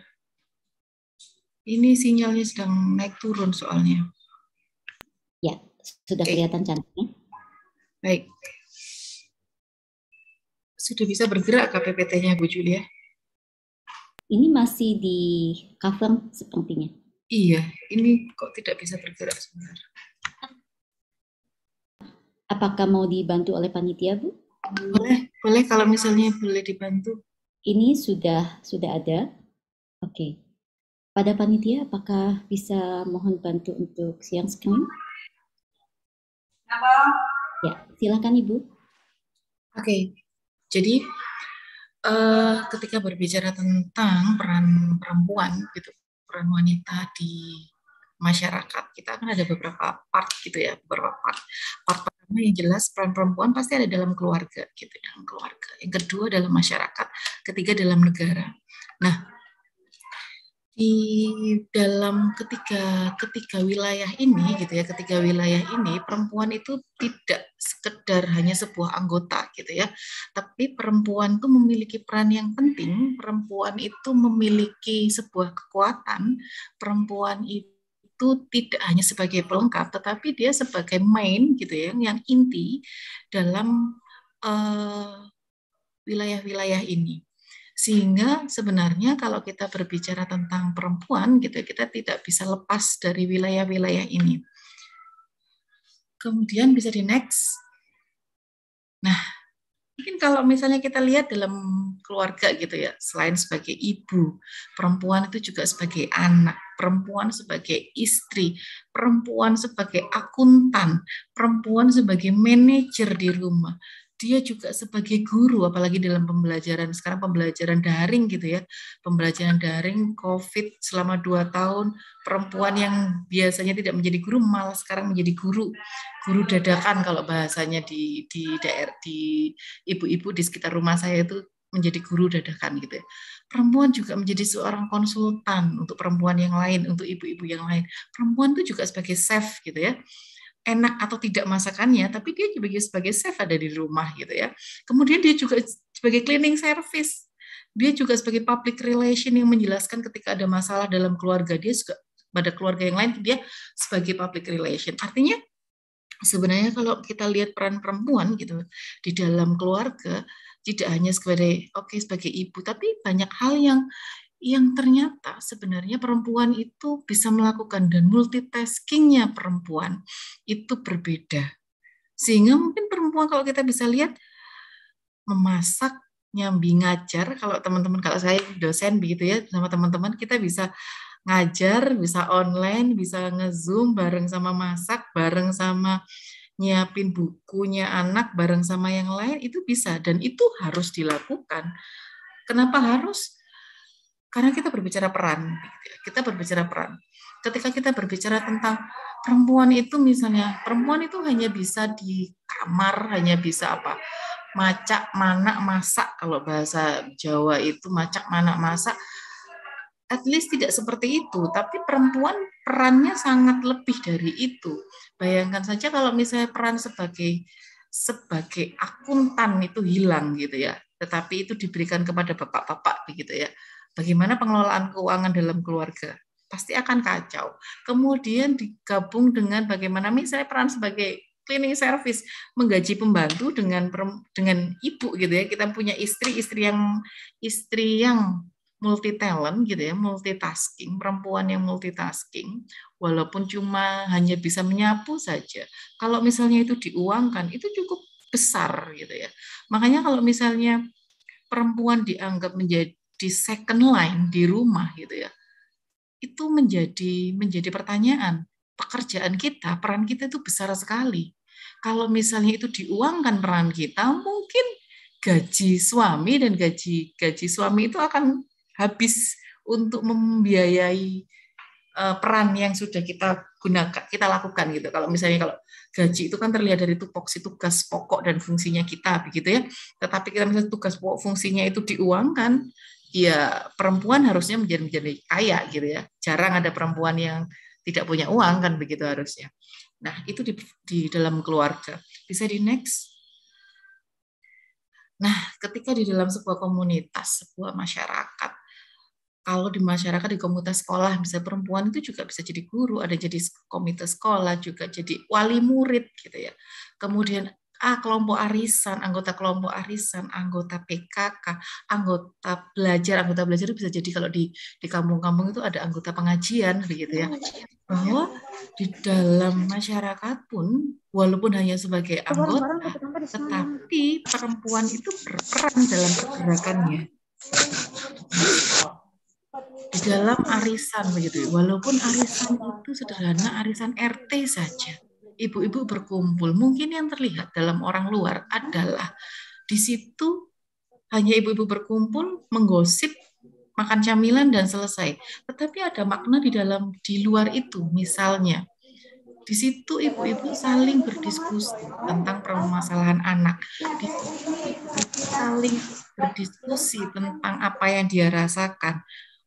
Ini sinyalnya sedang naik turun soalnya. Ya, sudah okay. kelihatan cantiknya. Baik. Sudah bisa bergerak KPPT-nya, Bu Julia? Ini masih di cover sepertinya. Iya, ini kok tidak bisa bergerak sebentar. Apakah mau dibantu oleh panitia, Bu? Boleh, boleh kalau misalnya boleh dibantu. Ini sudah sudah ada. Oke. Pada panitia apakah bisa mohon bantu untuk siang screen? Apa? Ya, silakan Ibu. Oke. Jadi uh, ketika berbicara tentang peran perempuan gitu peran wanita di masyarakat kita kan ada beberapa part gitu ya beberapa part. Part pertama yang jelas peran perempuan pasti ada dalam keluarga gitu dalam keluarga. Yang kedua dalam masyarakat. Ketiga dalam negara. Nah di dalam ketika ketika wilayah ini gitu ya ketika wilayah ini perempuan itu tidak sekedar hanya sebuah anggota gitu ya tapi perempuan itu memiliki peran yang penting. Perempuan itu memiliki sebuah kekuatan. Perempuan itu tidak hanya sebagai pelengkap tetapi dia sebagai main gitu ya yang inti dalam uh, wilayah-wilayah ini sehingga sebenarnya kalau kita berbicara tentang perempuan gitu kita tidak bisa lepas dari wilayah-wilayah ini. Kemudian bisa di next. Nah, mungkin kalau misalnya kita lihat dalam keluarga gitu ya, selain sebagai ibu, perempuan itu juga sebagai anak, perempuan sebagai istri, perempuan sebagai akuntan, perempuan sebagai manajer di rumah, dia juga sebagai guru apalagi dalam pembelajaran sekarang pembelajaran daring gitu ya pembelajaran daring covid selama dua tahun perempuan yang biasanya tidak menjadi guru malah sekarang menjadi guru guru dadakan kalau bahasanya di di daerah di ibu-ibu di sekitar rumah saya itu menjadi guru dadakan gitu ya. Perempuan juga menjadi seorang konsultan untuk perempuan yang lain, untuk ibu-ibu yang lain. Perempuan itu juga sebagai chef gitu ya enak atau tidak masakannya, tapi dia juga sebagai chef ada di rumah gitu ya. Kemudian dia juga sebagai cleaning service. Dia juga sebagai public relation yang menjelaskan ketika ada masalah dalam keluarga dia juga pada keluarga yang lain dia sebagai public relation. Artinya sebenarnya kalau kita lihat peran perempuan gitu di dalam keluarga tidak hanya sebagai oke okay, sebagai ibu tapi banyak hal yang yang ternyata sebenarnya perempuan itu bisa melakukan dan multitaskingnya perempuan itu berbeda. Sehingga mungkin perempuan kalau kita bisa lihat memasak, nyambi ngajar, kalau teman-teman, kalau saya dosen begitu ya, sama teman-teman kita bisa ngajar, bisa online, bisa nge-zoom bareng sama masak, bareng sama nyiapin bukunya anak, bareng sama yang lain, itu bisa. Dan itu harus dilakukan. Kenapa harus? Karena kita berbicara peran. Kita berbicara peran. Ketika kita berbicara tentang perempuan itu misalnya, perempuan itu hanya bisa di kamar, hanya bisa apa? Macak, manak, masak. Kalau bahasa Jawa itu macak, manak, masak. At least tidak seperti itu, tapi perempuan perannya sangat lebih dari itu. Bayangkan saja kalau misalnya peran sebagai sebagai akuntan itu hilang gitu ya, tetapi itu diberikan kepada bapak-bapak begitu ya. Bagaimana pengelolaan keuangan dalam keluarga? Pasti akan kacau. Kemudian digabung dengan bagaimana misalnya peran sebagai cleaning service menggaji pembantu dengan dengan ibu gitu ya. Kita punya istri istri yang istri yang multi talent gitu ya, multitasking, perempuan yang multitasking, walaupun cuma hanya bisa menyapu saja. Kalau misalnya itu diuangkan, itu cukup besar gitu ya. Makanya kalau misalnya perempuan dianggap menjadi second line di rumah gitu ya, itu menjadi menjadi pertanyaan. Pekerjaan kita, peran kita itu besar sekali. Kalau misalnya itu diuangkan peran kita, mungkin gaji suami dan gaji gaji suami itu akan habis untuk membiayai uh, peran yang sudah kita gunakan, kita lakukan gitu. Kalau misalnya kalau gaji itu kan terlihat dari tupoksi tugas pokok dan fungsinya kita begitu ya. Tetapi kita misalnya tugas pokok fungsinya itu diuangkan, ya perempuan harusnya menjadi menjadi kaya gitu ya. Jarang ada perempuan yang tidak punya uang kan begitu harusnya. Nah, itu di, di dalam keluarga. Bisa di next. Nah, ketika di dalam sebuah komunitas, sebuah masyarakat, kalau di masyarakat di komunitas sekolah bisa perempuan itu juga bisa jadi guru ada jadi komite sekolah juga jadi wali murid gitu ya kemudian ah kelompok arisan anggota kelompok arisan anggota PKK anggota belajar. Anggota belajar itu bisa jadi kalau di di kampung-kampung itu ada anggota pengajian begitu ya. Bahwa di dalam masyarakat pun walaupun hanya sebagai anggota tetapi perempuan itu berperan dalam pergerakannya. Di dalam arisan begitu. Walaupun arisan itu sederhana arisan RT saja. Ibu-ibu berkumpul. Mungkin yang terlihat dalam orang luar adalah di situ hanya ibu-ibu berkumpul menggosip makan camilan dan selesai. Tetapi ada makna di dalam di luar itu. Misalnya di situ ibu-ibu saling berdiskusi tentang permasalahan anak. Di situ saling berdiskusi tentang apa yang dia rasakan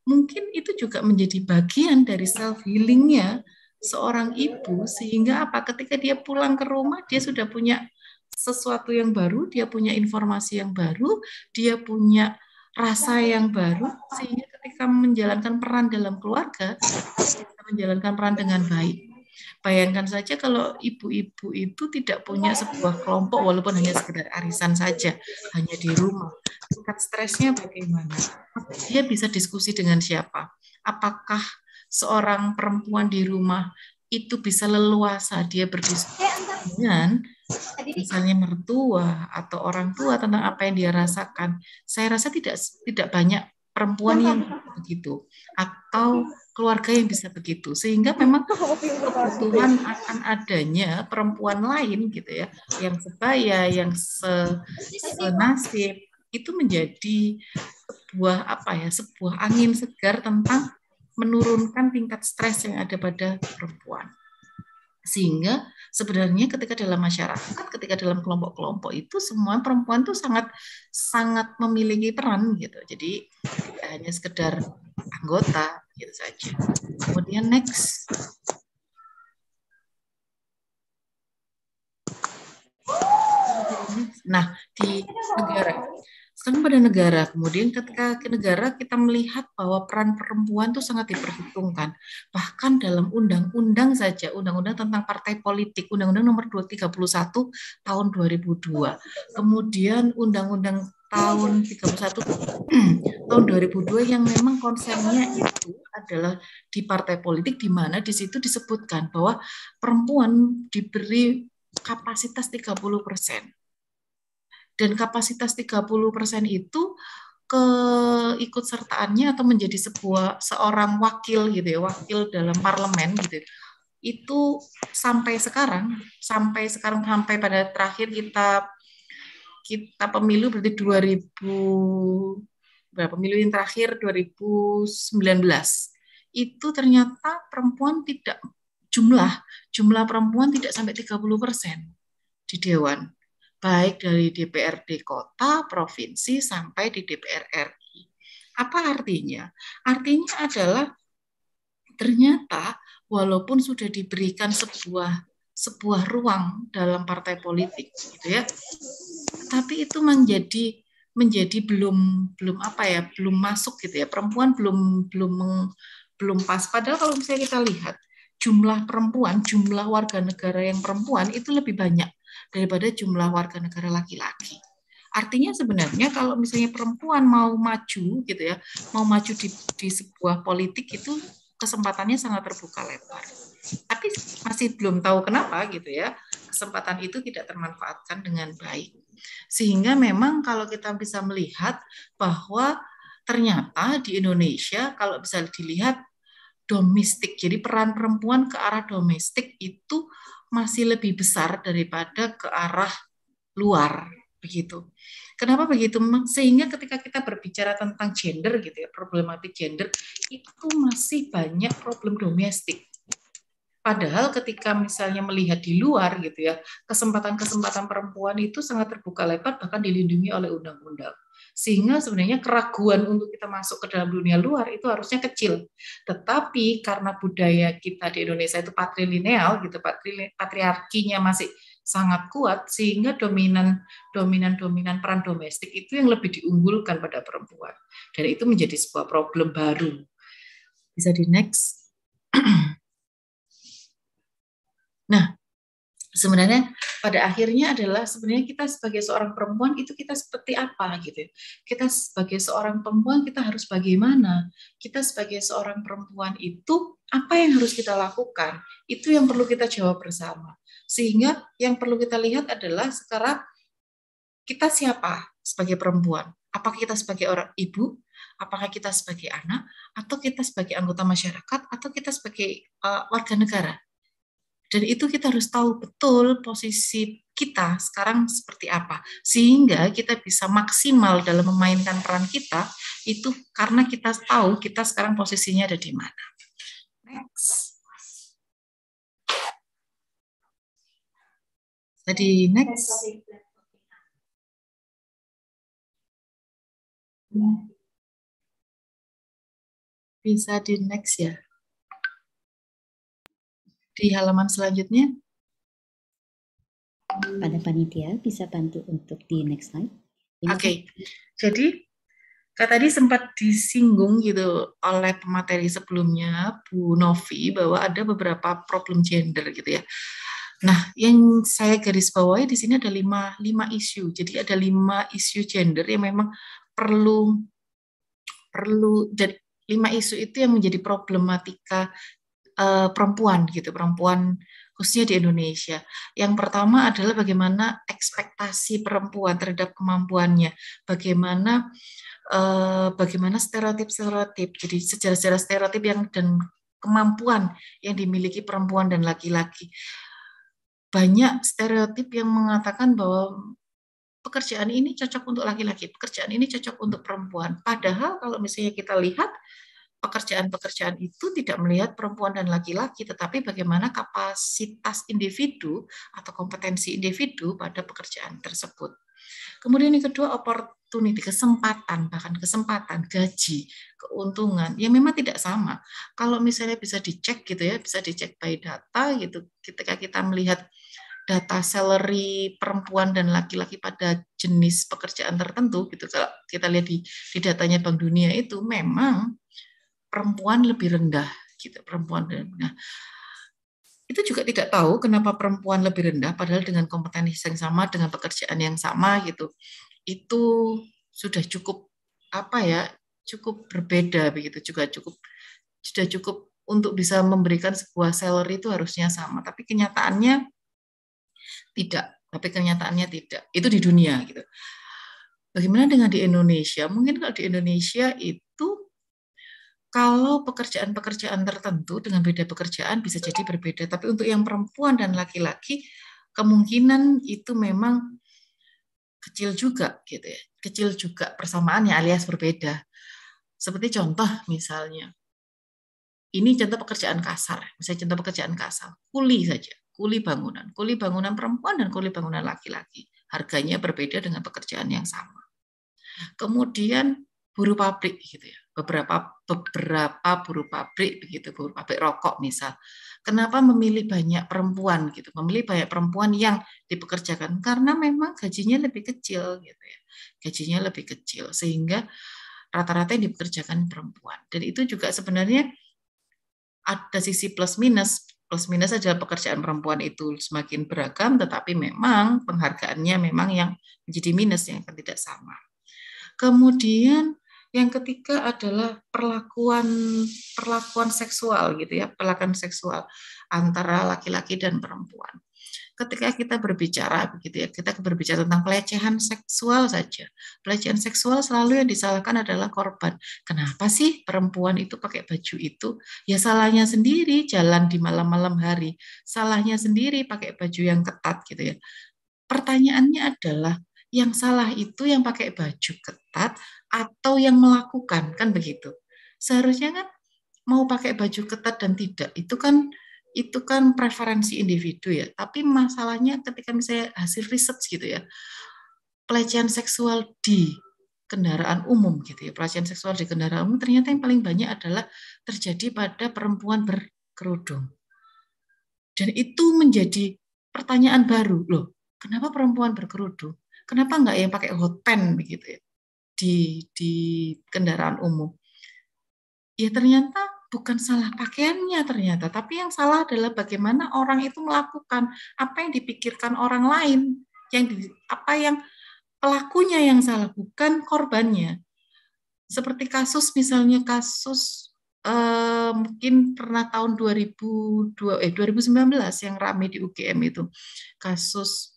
mungkin itu juga menjadi bagian dari self healingnya seorang ibu sehingga apa ketika dia pulang ke rumah dia sudah punya sesuatu yang baru dia punya informasi yang baru dia punya rasa yang baru sehingga ketika menjalankan peran dalam keluarga bisa menjalankan peran dengan baik Bayangkan saja kalau ibu-ibu itu tidak punya sebuah kelompok walaupun hanya sekedar arisan saja, hanya di rumah. Tingkat stresnya bagaimana? Dia bisa diskusi dengan siapa? Apakah seorang perempuan di rumah itu bisa leluasa dia berdiskusi dengan misalnya mertua atau orang tua tentang apa yang dia rasakan. Saya rasa tidak tidak banyak perempuan yang begitu atau keluarga yang bisa begitu. Sehingga memang <laughs> kebutuhan akan adanya perempuan lain gitu ya yang sebaya yang se senasib itu menjadi sebuah apa ya sebuah angin segar tentang menurunkan tingkat stres yang ada pada perempuan sehingga sebenarnya ketika dalam masyarakat ketika dalam kelompok-kelompok itu semua perempuan tuh sangat sangat memiliki peran gitu jadi tidak hanya sekedar anggota gitu saja. Kemudian next. Nah, di negara sekarang pada negara, kemudian ketika ke negara kita melihat bahwa peran perempuan itu sangat diperhitungkan. Bahkan dalam undang-undang saja, undang-undang tentang partai politik, undang-undang nomor 231 tahun 2002. Kemudian undang-undang tahun 31 <clears throat> tahun 2002 yang memang konsennya itu adalah di partai politik di mana di situ disebutkan bahwa perempuan diberi kapasitas 30 persen dan kapasitas 30 persen itu keikutsertaannya atau menjadi sebuah seorang wakil gitu ya wakil dalam parlemen gitu. Itu sampai sekarang sampai sekarang sampai pada terakhir kita kita pemilu berarti 2000 berapa pemilu yang terakhir 2019 itu ternyata perempuan tidak jumlah jumlah perempuan tidak sampai 30 persen di dewan baik dari DPRD kota, provinsi sampai di DPR RI. Apa artinya? Artinya adalah ternyata walaupun sudah diberikan sebuah sebuah ruang dalam partai politik gitu ya tapi itu menjadi menjadi belum belum apa ya belum masuk gitu ya perempuan belum belum belum pas padahal kalau misalnya kita lihat jumlah perempuan jumlah warga negara yang perempuan itu lebih banyak daripada jumlah warga negara laki-laki artinya sebenarnya kalau misalnya perempuan mau maju gitu ya mau maju di, di sebuah politik itu kesempatannya sangat terbuka lebar. Tapi masih belum tahu kenapa gitu ya, kesempatan itu tidak termanfaatkan dengan baik. Sehingga memang kalau kita bisa melihat bahwa ternyata di Indonesia kalau bisa dilihat domestik, jadi peran perempuan ke arah domestik itu masih lebih besar daripada ke arah luar begitu. Kenapa begitu? Sehingga ketika kita berbicara tentang gender gitu ya, problematik gender itu masih banyak problem domestik. Padahal ketika misalnya melihat di luar gitu ya, kesempatan-kesempatan perempuan itu sangat terbuka lebar bahkan dilindungi oleh undang-undang. Sehingga sebenarnya keraguan untuk kita masuk ke dalam dunia luar itu harusnya kecil. Tetapi karena budaya kita di Indonesia itu patrilineal gitu, patriarkinya masih sangat kuat sehingga dominan dominan dominan peran domestik itu yang lebih diunggulkan pada perempuan. Dan itu menjadi sebuah problem baru. Bisa di next. <clears throat> Nah sebenarnya pada akhirnya adalah sebenarnya kita sebagai seorang perempuan itu kita seperti apa gitu kita sebagai seorang perempuan kita harus bagaimana kita sebagai seorang perempuan itu apa yang harus kita lakukan itu yang perlu kita jawab bersama sehingga yang perlu kita lihat adalah sekarang kita siapa sebagai perempuan? Apakah kita sebagai orang ibu? Apakah kita sebagai anak? Atau kita sebagai anggota masyarakat? Atau kita sebagai uh, warga negara? Dan itu kita harus tahu betul posisi kita sekarang seperti apa. Sehingga kita bisa maksimal dalam memainkan peran kita, itu karena kita tahu kita sekarang posisinya ada di mana. Next. Jadi next. Bisa di next ya. Di halaman selanjutnya. Pada panitia bisa bantu untuk di next slide. Oke, okay. jadi Kak tadi sempat disinggung gitu oleh pemateri sebelumnya Bu Novi bahwa ada beberapa problem gender gitu ya. Nah, yang saya garis bawahi di sini ada lima, lima isu. Jadi ada lima isu gender yang memang perlu perlu dan lima isu itu yang menjadi problematika uh, perempuan gitu, perempuan khususnya di Indonesia. Yang pertama adalah bagaimana ekspektasi perempuan terhadap kemampuannya, bagaimana uh, bagaimana stereotip-stereotip, jadi sejarah-sejarah stereotip yang dan kemampuan yang dimiliki perempuan dan laki-laki banyak stereotip yang mengatakan bahwa pekerjaan ini cocok untuk laki-laki, pekerjaan ini cocok untuk perempuan. Padahal kalau misalnya kita lihat pekerjaan-pekerjaan itu tidak melihat perempuan dan laki-laki, tetapi bagaimana kapasitas individu atau kompetensi individu pada pekerjaan tersebut. Kemudian yang kedua opportunity, kesempatan, bahkan kesempatan, gaji, keuntungan, yang memang tidak sama. Kalau misalnya bisa dicek gitu ya, bisa dicek by data gitu, ketika kita melihat data salary perempuan dan laki-laki pada jenis pekerjaan tertentu gitu kalau kita lihat di, di datanya Bank Dunia itu memang perempuan lebih rendah gitu perempuan nah itu juga tidak tahu kenapa perempuan lebih rendah padahal dengan kompetensi yang sama dengan pekerjaan yang sama gitu itu sudah cukup apa ya cukup berbeda begitu juga cukup sudah cukup untuk bisa memberikan sebuah salary itu harusnya sama tapi kenyataannya tidak, tapi kenyataannya tidak. Itu di dunia gitu. Bagaimana dengan di Indonesia? Mungkin kalau di Indonesia itu kalau pekerjaan-pekerjaan tertentu dengan beda pekerjaan bisa jadi berbeda, tapi untuk yang perempuan dan laki-laki kemungkinan itu memang kecil juga gitu ya. Kecil juga persamaannya alias berbeda. Seperti contoh misalnya, ini contoh pekerjaan kasar, misalnya contoh pekerjaan kasar, kuli saja, kuli bangunan, kuli bangunan perempuan dan kuli bangunan laki-laki. Harganya berbeda dengan pekerjaan yang sama. Kemudian buruh pabrik gitu ya, beberapa beberapa buruh pabrik begitu, buruh pabrik rokok misal. Kenapa memilih banyak perempuan gitu? Memilih banyak perempuan yang dipekerjakan karena memang gajinya lebih kecil gitu ya. Gajinya lebih kecil sehingga rata-rata yang dipekerjakan perempuan. Dan itu juga sebenarnya ada sisi plus minus. Plus minus adalah pekerjaan perempuan itu semakin beragam, tetapi memang penghargaannya memang yang menjadi minus yang tidak sama. Kemudian yang ketiga adalah perlakuan perlakuan seksual gitu ya, perlakuan seksual antara laki-laki dan perempuan ketika kita berbicara begitu ya, kita berbicara tentang pelecehan seksual saja. Pelecehan seksual selalu yang disalahkan adalah korban. Kenapa sih perempuan itu pakai baju itu? Ya salahnya sendiri jalan di malam-malam hari. Salahnya sendiri pakai baju yang ketat gitu ya. Pertanyaannya adalah yang salah itu yang pakai baju ketat atau yang melakukan kan begitu. Seharusnya kan mau pakai baju ketat dan tidak itu kan itu kan preferensi individu ya. Tapi masalahnya ketika misalnya hasil riset gitu ya, pelecehan seksual di kendaraan umum gitu ya, pelecehan seksual di kendaraan umum ternyata yang paling banyak adalah terjadi pada perempuan berkerudung. Dan itu menjadi pertanyaan baru loh. Kenapa perempuan berkerudung? Kenapa enggak yang pakai hot pen begitu ya di di kendaraan umum? Ya ternyata bukan salah pakaiannya ternyata, tapi yang salah adalah bagaimana orang itu melakukan apa yang dipikirkan orang lain, yang di, apa yang pelakunya yang salah, bukan korbannya. Seperti kasus misalnya kasus eh, mungkin pernah tahun 2002 eh 2019 yang ramai di UGM itu kasus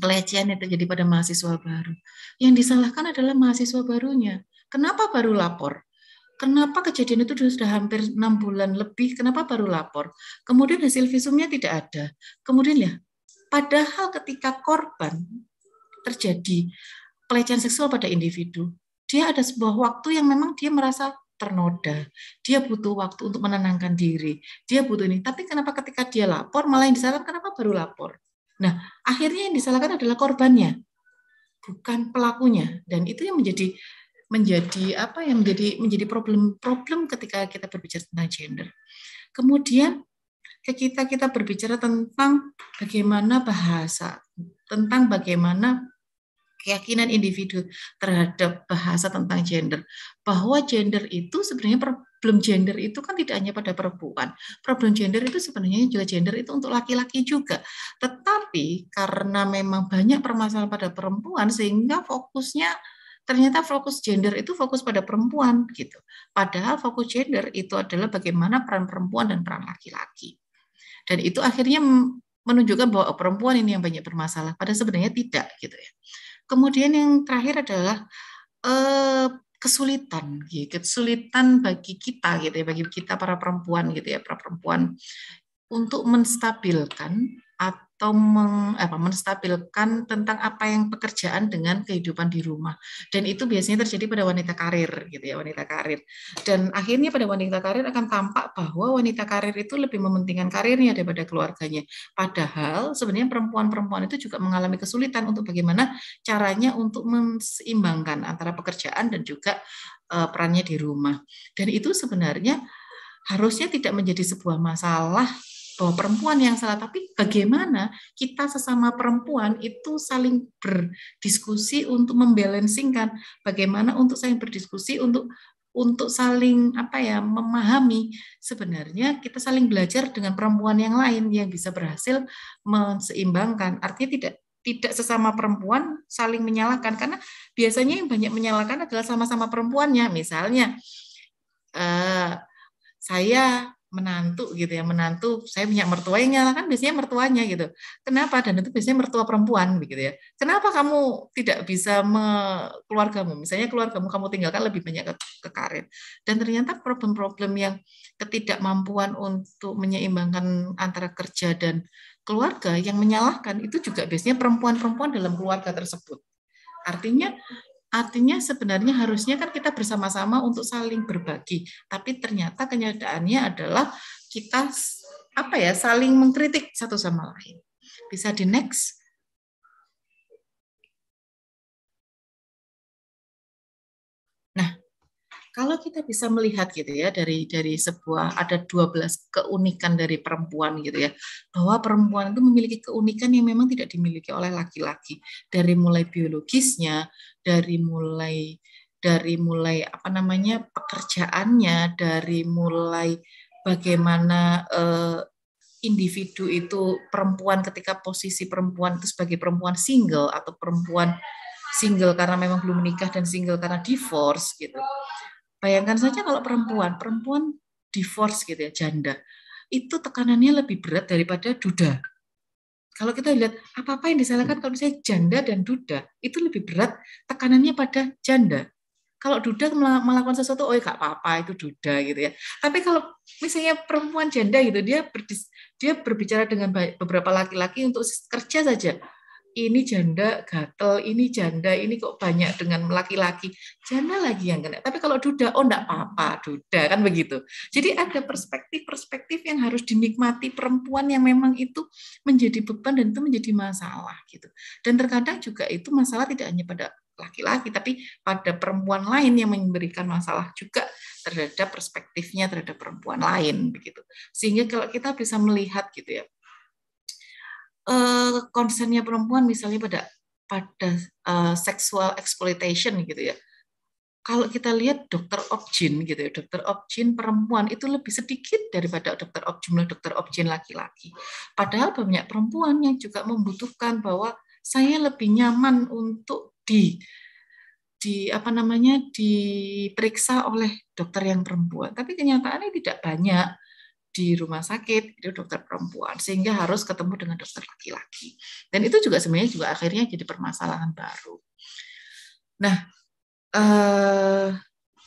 pelecehan yang terjadi pada mahasiswa baru. Yang disalahkan adalah mahasiswa barunya. Kenapa baru lapor? Kenapa kejadian itu sudah hampir enam bulan lebih? Kenapa baru lapor? Kemudian hasil visumnya tidak ada. Kemudian ya, padahal ketika korban terjadi pelecehan seksual pada individu, dia ada sebuah waktu yang memang dia merasa ternoda. Dia butuh waktu untuk menenangkan diri. Dia butuh ini. Tapi kenapa ketika dia lapor, malah yang disalahkan kenapa baru lapor? Nah, akhirnya yang disalahkan adalah korbannya, bukan pelakunya. Dan itu yang menjadi menjadi apa yang menjadi menjadi problem problem ketika kita berbicara tentang gender. Kemudian kita kita berbicara tentang bagaimana bahasa, tentang bagaimana keyakinan individu terhadap bahasa tentang gender bahwa gender itu sebenarnya problem gender itu kan tidak hanya pada perempuan problem gender itu sebenarnya juga gender itu untuk laki-laki juga tetapi karena memang banyak permasalahan pada perempuan sehingga fokusnya ternyata fokus gender itu fokus pada perempuan gitu. Padahal fokus gender itu adalah bagaimana peran perempuan dan peran laki-laki. Dan itu akhirnya menunjukkan bahwa perempuan ini yang banyak bermasalah, pada sebenarnya tidak gitu ya. Kemudian yang terakhir adalah eh, kesulitan, gitu. kesulitan bagi kita gitu ya, bagi kita para perempuan gitu ya, para perempuan untuk menstabilkan atau meng, apa, menstabilkan tentang apa yang pekerjaan dengan kehidupan di rumah. Dan itu biasanya terjadi pada wanita karir gitu ya, wanita karir. Dan akhirnya pada wanita karir akan tampak bahwa wanita karir itu lebih mementingkan karirnya daripada keluarganya. Padahal sebenarnya perempuan-perempuan itu juga mengalami kesulitan untuk bagaimana caranya untuk menseimbangkan antara pekerjaan dan juga uh, perannya di rumah. Dan itu sebenarnya harusnya tidak menjadi sebuah masalah bahwa perempuan yang salah, tapi bagaimana kita sesama perempuan itu saling berdiskusi untuk membalancingkan. Bagaimana untuk saling berdiskusi untuk untuk saling apa ya memahami. Sebenarnya kita saling belajar dengan perempuan yang lain yang bisa berhasil menseimbangkan. Artinya tidak tidak sesama perempuan saling menyalahkan. Karena biasanya yang banyak menyalahkan adalah sama-sama perempuannya. Misalnya uh, saya menantu gitu ya menantu saya punya mertua yang nyalakan biasanya mertuanya gitu. Kenapa? Dan itu biasanya mertua perempuan begitu ya. Kenapa kamu tidak bisa me, keluargamu misalnya keluargamu kamu tinggalkan lebih banyak ke, ke karir. Dan ternyata problem-problem yang ketidakmampuan untuk menyeimbangkan antara kerja dan keluarga yang menyalahkan itu juga biasanya perempuan-perempuan dalam keluarga tersebut. Artinya artinya sebenarnya harusnya kan kita bersama-sama untuk saling berbagi, tapi ternyata kenyataannya adalah kita apa ya saling mengkritik satu sama lain. Bisa di next. kalau kita bisa melihat gitu ya dari dari sebuah ada 12 keunikan dari perempuan gitu ya bahwa perempuan itu memiliki keunikan yang memang tidak dimiliki oleh laki-laki dari mulai biologisnya dari mulai dari mulai apa namanya pekerjaannya dari mulai bagaimana eh, individu itu perempuan ketika posisi perempuan itu sebagai perempuan single atau perempuan single karena memang belum menikah dan single karena divorce gitu Bayangkan saja kalau perempuan, perempuan divorce gitu ya, janda. Itu tekanannya lebih berat daripada duda. Kalau kita lihat apa-apa yang disalahkan kalau misalnya janda dan duda, itu lebih berat tekanannya pada janda. Kalau duda melakukan sesuatu, oh ya gak apa-apa, itu duda gitu ya. Tapi kalau misalnya perempuan janda gitu, dia dia berbicara dengan beberapa laki-laki untuk kerja saja ini janda gatel, ini janda, ini kok banyak dengan laki-laki. Janda lagi yang kena. Tapi kalau duda, oh enggak apa-apa, duda kan begitu. Jadi ada perspektif-perspektif yang harus dinikmati perempuan yang memang itu menjadi beban dan itu menjadi masalah gitu. Dan terkadang juga itu masalah tidak hanya pada laki-laki, tapi pada perempuan lain yang memberikan masalah juga terhadap perspektifnya terhadap perempuan lain begitu. Sehingga kalau kita bisa melihat gitu ya, uh, concernnya perempuan misalnya pada pada uh, sexual exploitation gitu ya. Kalau kita lihat dokter objin gitu ya, dokter objin perempuan itu lebih sedikit daripada dokter objin dokter objin laki-laki. Padahal banyak perempuan yang juga membutuhkan bahwa saya lebih nyaman untuk di di apa namanya diperiksa oleh dokter yang perempuan. Tapi kenyataannya tidak banyak di rumah sakit itu dokter perempuan sehingga harus ketemu dengan dokter laki-laki. Dan itu juga sebenarnya juga akhirnya jadi permasalahan baru. Nah eh,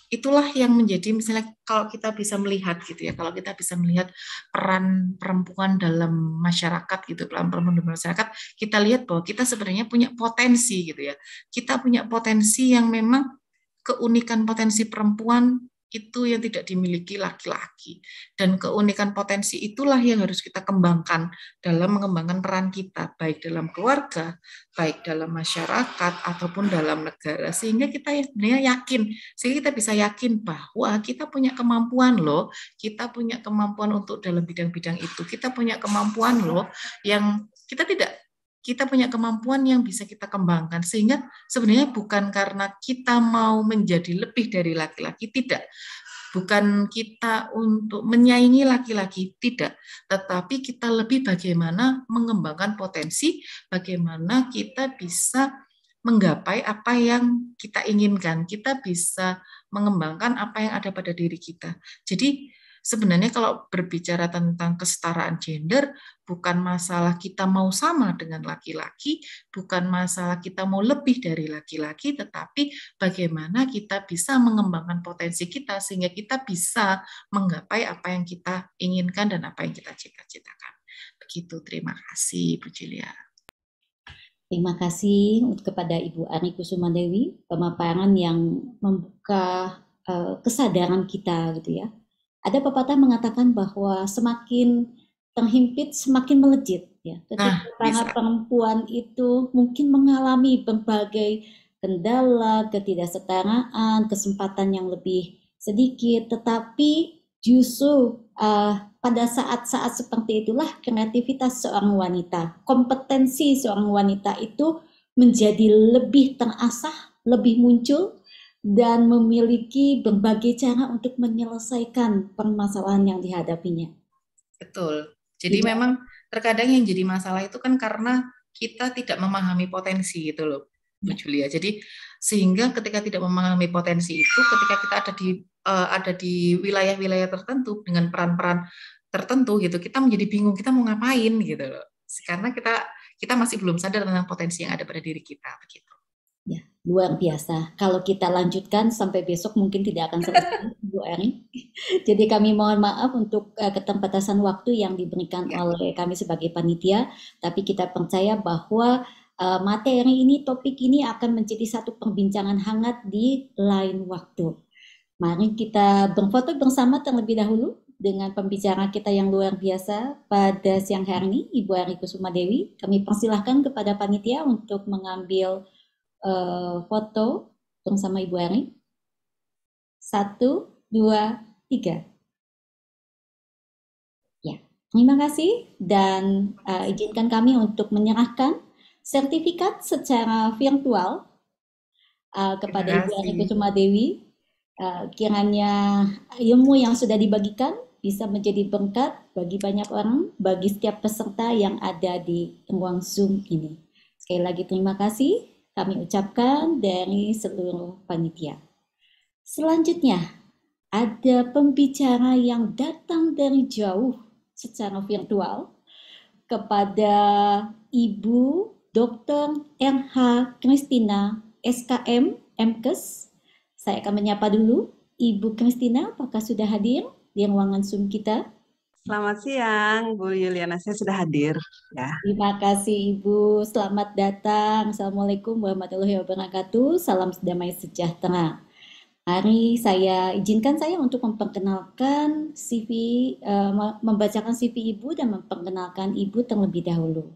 itulah yang menjadi misalnya kalau kita bisa melihat gitu ya kalau kita bisa melihat peran perempuan dalam masyarakat gitu peran perempuan dalam masyarakat kita lihat bahwa kita sebenarnya punya potensi gitu ya. Kita punya potensi yang memang keunikan potensi perempuan itu yang tidak dimiliki laki-laki. Dan keunikan potensi itulah yang harus kita kembangkan dalam mengembangkan peran kita, baik dalam keluarga, baik dalam masyarakat, ataupun dalam negara. Sehingga kita sebenarnya yakin, sehingga kita bisa yakin bahwa kita punya kemampuan loh, kita punya kemampuan untuk dalam bidang-bidang itu, kita punya kemampuan loh yang kita tidak kita punya kemampuan yang bisa kita kembangkan. Sehingga sebenarnya bukan karena kita mau menjadi lebih dari laki-laki tidak. Bukan kita untuk menyaingi laki-laki tidak. Tetapi kita lebih bagaimana mengembangkan potensi bagaimana kita bisa menggapai apa yang kita inginkan. Kita bisa mengembangkan apa yang ada pada diri kita. Jadi sebenarnya kalau berbicara tentang kesetaraan gender, bukan masalah kita mau sama dengan laki-laki, bukan masalah kita mau lebih dari laki-laki, tetapi bagaimana kita bisa mengembangkan potensi kita sehingga kita bisa menggapai apa yang kita inginkan dan apa yang kita cita-citakan. Begitu, terima kasih Bu Julia. Terima kasih kepada Ibu Ari Kusumadewi, pemaparan yang membuka uh, kesadaran kita gitu ya ada pepatah mengatakan bahwa semakin terhimpit semakin melejit ya. Ketika nah, para perempuan itu mungkin mengalami berbagai kendala, ketidaksetaraan, kesempatan yang lebih sedikit, tetapi justru uh, pada saat-saat seperti itulah kreativitas seorang wanita, kompetensi seorang wanita itu menjadi lebih terasah, lebih muncul, dan memiliki berbagai cara untuk menyelesaikan permasalahan yang dihadapinya. Betul. Jadi ya. memang terkadang yang jadi masalah itu kan karena kita tidak memahami potensi gitu loh, Bu ya. Julia. Jadi sehingga ketika tidak memahami potensi itu, ketika kita ada di uh, ada di wilayah-wilayah tertentu dengan peran-peran tertentu gitu, kita menjadi bingung kita mau ngapain gitu loh. Karena kita kita masih belum sadar tentang potensi yang ada pada diri kita begitu. Ya, luar biasa. Kalau kita lanjutkan sampai besok mungkin tidak akan selesai, <laughs> Bu Eri. Jadi kami mohon maaf untuk uh, keterbatasan waktu yang diberikan ya. oleh kami sebagai panitia, tapi kita percaya bahwa uh, materi ini, topik ini akan menjadi satu perbincangan hangat di lain waktu. Mari kita berfoto bersama terlebih dahulu dengan pembicara kita yang luar biasa pada siang hari ini, Ibu Ari Kusuma Dewi. Kami persilahkan kepada panitia untuk mengambil uh, foto bersama Ibu Ari. Satu, dua, tiga. Ya, terima kasih dan uh, izinkan kami untuk menyerahkan sertifikat secara virtual uh, kepada Ibu Ani Kusuma Dewi. Uh, kiranya ilmu yang sudah dibagikan bisa menjadi berkat bagi banyak orang, bagi setiap peserta yang ada di ruang Zoom ini. Sekali lagi terima kasih kami ucapkan dari seluruh panitia. Selanjutnya, ada pembicara yang datang dari jauh secara virtual kepada Ibu Dr. RH Kristina SKM MKes. Saya akan menyapa dulu Ibu Kristina, apakah sudah hadir di ruangan Zoom kita? Selamat siang, Bu Yuliana. Saya sudah hadir. Ya. Terima kasih, Ibu. Selamat datang. Assalamualaikum warahmatullahi wabarakatuh. Salam damai sejahtera. Mari saya izinkan saya untuk memperkenalkan CV, eh, membacakan CV Ibu dan memperkenalkan Ibu terlebih dahulu.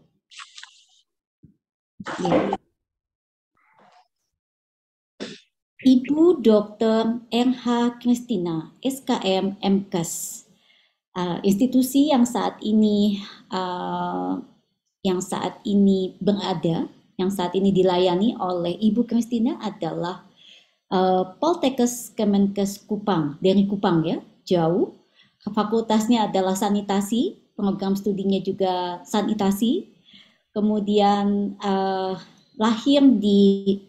Ya. Ibu Dr. RH Kristina, SKM MKes, uh, institusi yang saat ini uh, yang saat ini berada, yang saat ini dilayani oleh Ibu Kristina adalah uh, Poltekkes Kemenkes Kupang dari Kupang ya jauh. Fakultasnya adalah sanitasi program studinya juga sanitasi. Kemudian uh, lahir di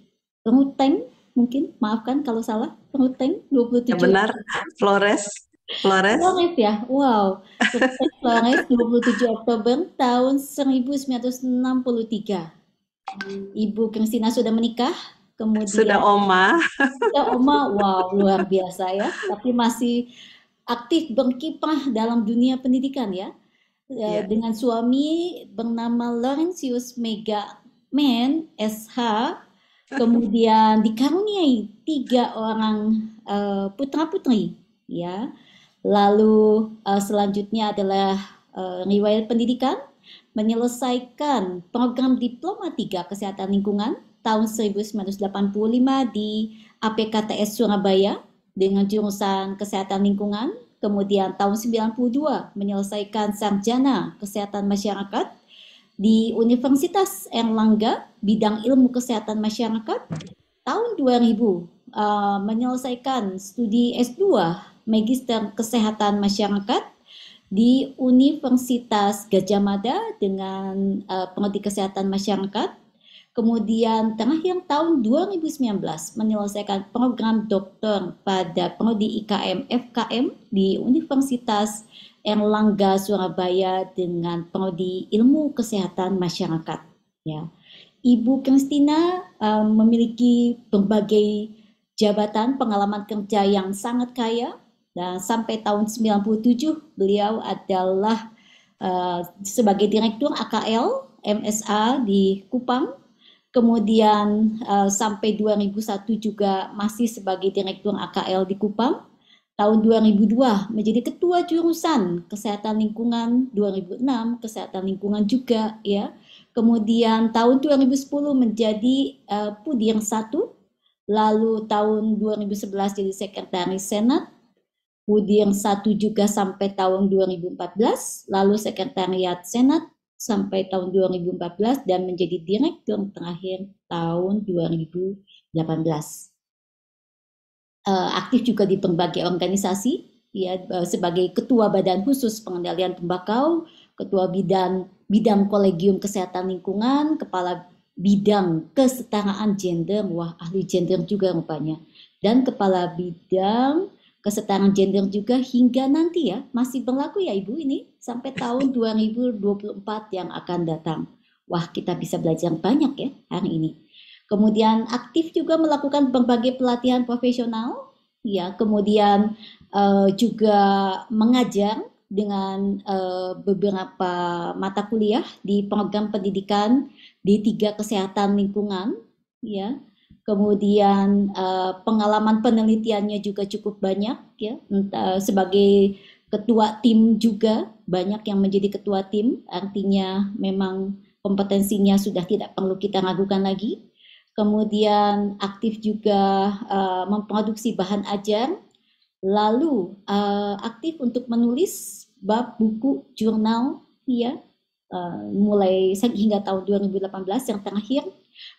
Ruteng mungkin maafkan kalau salah Ruteng 27 ya benar Flores Flores Flores ya wow Flores 27 Oktober tahun 1963 Ibu Kristina sudah menikah Kemudian sudah oma. Sudah oma, wow luar biasa ya. Tapi masih aktif berkiprah dalam dunia pendidikan ya. Yeah. Dengan suami bernama Laurentius Mega Men SH, kemudian dikaruniai tiga orang uh, eh, putra putri ya. Lalu uh, selanjutnya adalah uh, riwayat pendidikan, menyelesaikan program diploma 3 kesehatan lingkungan tahun 1985 di APKTS Surabaya dengan jurusan Kesehatan Lingkungan, kemudian tahun 92 menyelesaikan sarjana Kesehatan Masyarakat di Universitas Erlangga bidang Ilmu Kesehatan Masyarakat. Tahun 2000 uh, menyelesaikan studi S2 Magister Kesehatan Masyarakat di Universitas Gajah Mada dengan uh, prodi Kesehatan Masyarakat Kemudian terakhir tahun 2019 menyelesaikan program doktor pada prodi IKM FKM di Universitas Erlangga Surabaya dengan prodi Ilmu Kesehatan Masyarakat. Ya. Ibu Kristina um, memiliki berbagai jabatan pengalaman kerja yang sangat kaya dan sampai tahun 97 beliau adalah uh, sebagai direktur AKL MSA di Kupang Kemudian uh, sampai 2001 juga masih sebagai direktur AKL di Kupang. Tahun 2002 menjadi ketua jurusan kesehatan lingkungan 2006 kesehatan lingkungan juga ya. Kemudian tahun 2010 menjadi uh, Pudir 1 lalu tahun 2011 jadi sekretaris Senat Pudir 1 juga sampai tahun 2014 lalu sekretariat Senat sampai tahun 2014 dan menjadi direktur terakhir tahun 2018. Uh, eh, aktif juga di berbagai organisasi, ya sebagai ketua Badan Khusus Pengendalian Tembakau, ketua bidang bidang Kolegium Kesehatan Lingkungan, kepala bidang kesetaraan gender, wah ahli gender juga rupanya, dan kepala bidang kesetaraan gender juga hingga nanti ya masih berlaku ya Ibu ini sampai <laughs> tahun 2024 yang akan datang. Wah, kita bisa belajar banyak ya hari ini. Kemudian aktif juga melakukan berbagai pelatihan profesional, ya. Kemudian uh, juga mengajar dengan uh, beberapa mata kuliah di program pendidikan D3 kesehatan lingkungan ya. Kemudian uh, pengalaman penelitiannya juga cukup banyak ya. Uh, sebagai ketua tim juga banyak yang menjadi ketua tim. Artinya memang kompetensinya sudah tidak perlu kita ragukan lagi. Kemudian aktif juga uh, memproduksi bahan ajar, lalu uh, aktif untuk menulis bab buku jurnal ya. Uh, mulai hingga tahun 2018 yang terakhir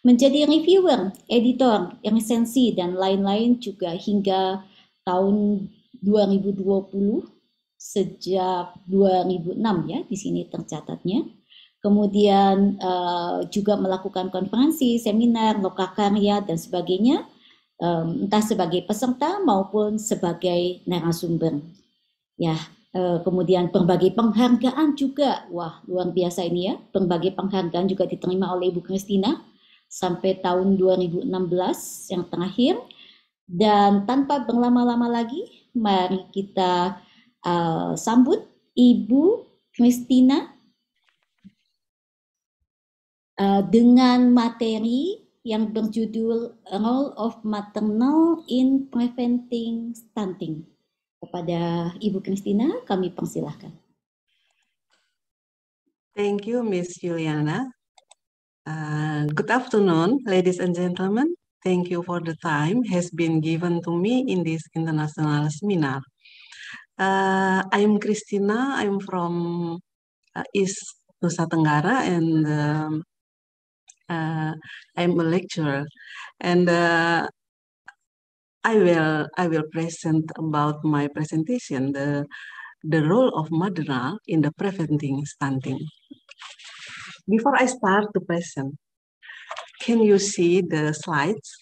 menjadi reviewer, editor, resensi dan lain-lain juga hingga tahun 2020 sejak 2006 ya di sini tercatatnya. Kemudian uh, juga melakukan konferensi, seminar, lokakarya dan sebagainya um, entah sebagai peserta maupun sebagai narasumber. Ya, uh, kemudian berbagai penghargaan juga. Wah, luar biasa ini ya. Berbagai penghargaan juga diterima oleh Ibu Kristina sampai tahun 2016 yang terakhir. Dan tanpa berlama-lama lagi, mari kita uh, sambut Ibu Kristina uh, dengan materi yang berjudul Role of Maternal in Preventing Stunting. Kepada Ibu Kristina, kami persilahkan. Thank you, Miss Juliana. Uh, good afternoon, ladies and gentlemen. Thank you for the time has been given to me in this international seminar. Uh, I'm Christina. I'm from uh, East Nusa Tenggara, and um, uh, I'm a lecturer. And uh, I will I will present about my presentation the the role of maternal in the preventing stunting. Before I start to present, can you see the slides?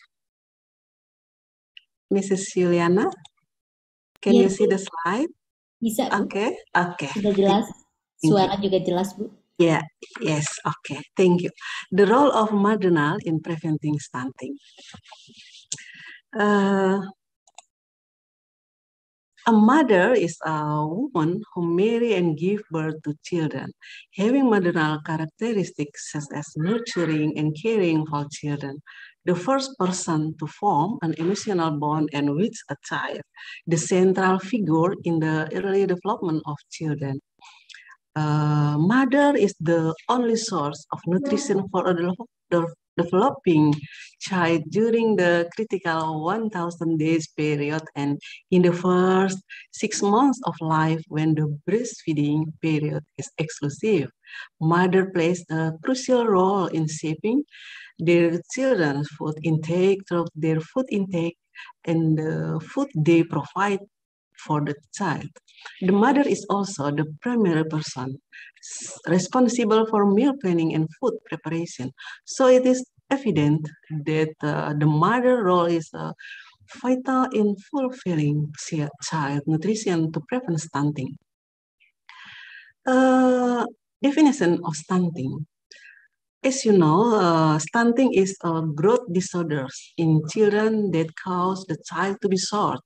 Mrs. Juliana, can Iya, you see Bu. the slide? Bisa, Bu. Okay, okay. Sudah jelas. Suara juga jelas, Bu. Yeah, yes, okay, thank you. The role of maternal in preventing stunting. Uh, a mother is a woman who marry and give birth to children, having maternal characteristics such as nurturing and caring for children. The first person to form an emotional bond and with a child, the central figure in the early development of children. Uh, mother is the only source of nutrition for a developing child during the critical 1000 days period and in the first six months of life when the breastfeeding period is exclusive. Mother plays a crucial role in shaping their children's food intake through their food intake and the food they provide for the child. The mother is also the primary person responsible for meal planning and food preparation. So it is evident that uh, the mother role is uh, vital in fulfilling child nutrition to prevent stunting. Uh, definition of stunting. As you know, uh, stunting is a growth disorders in children that cause the child to be short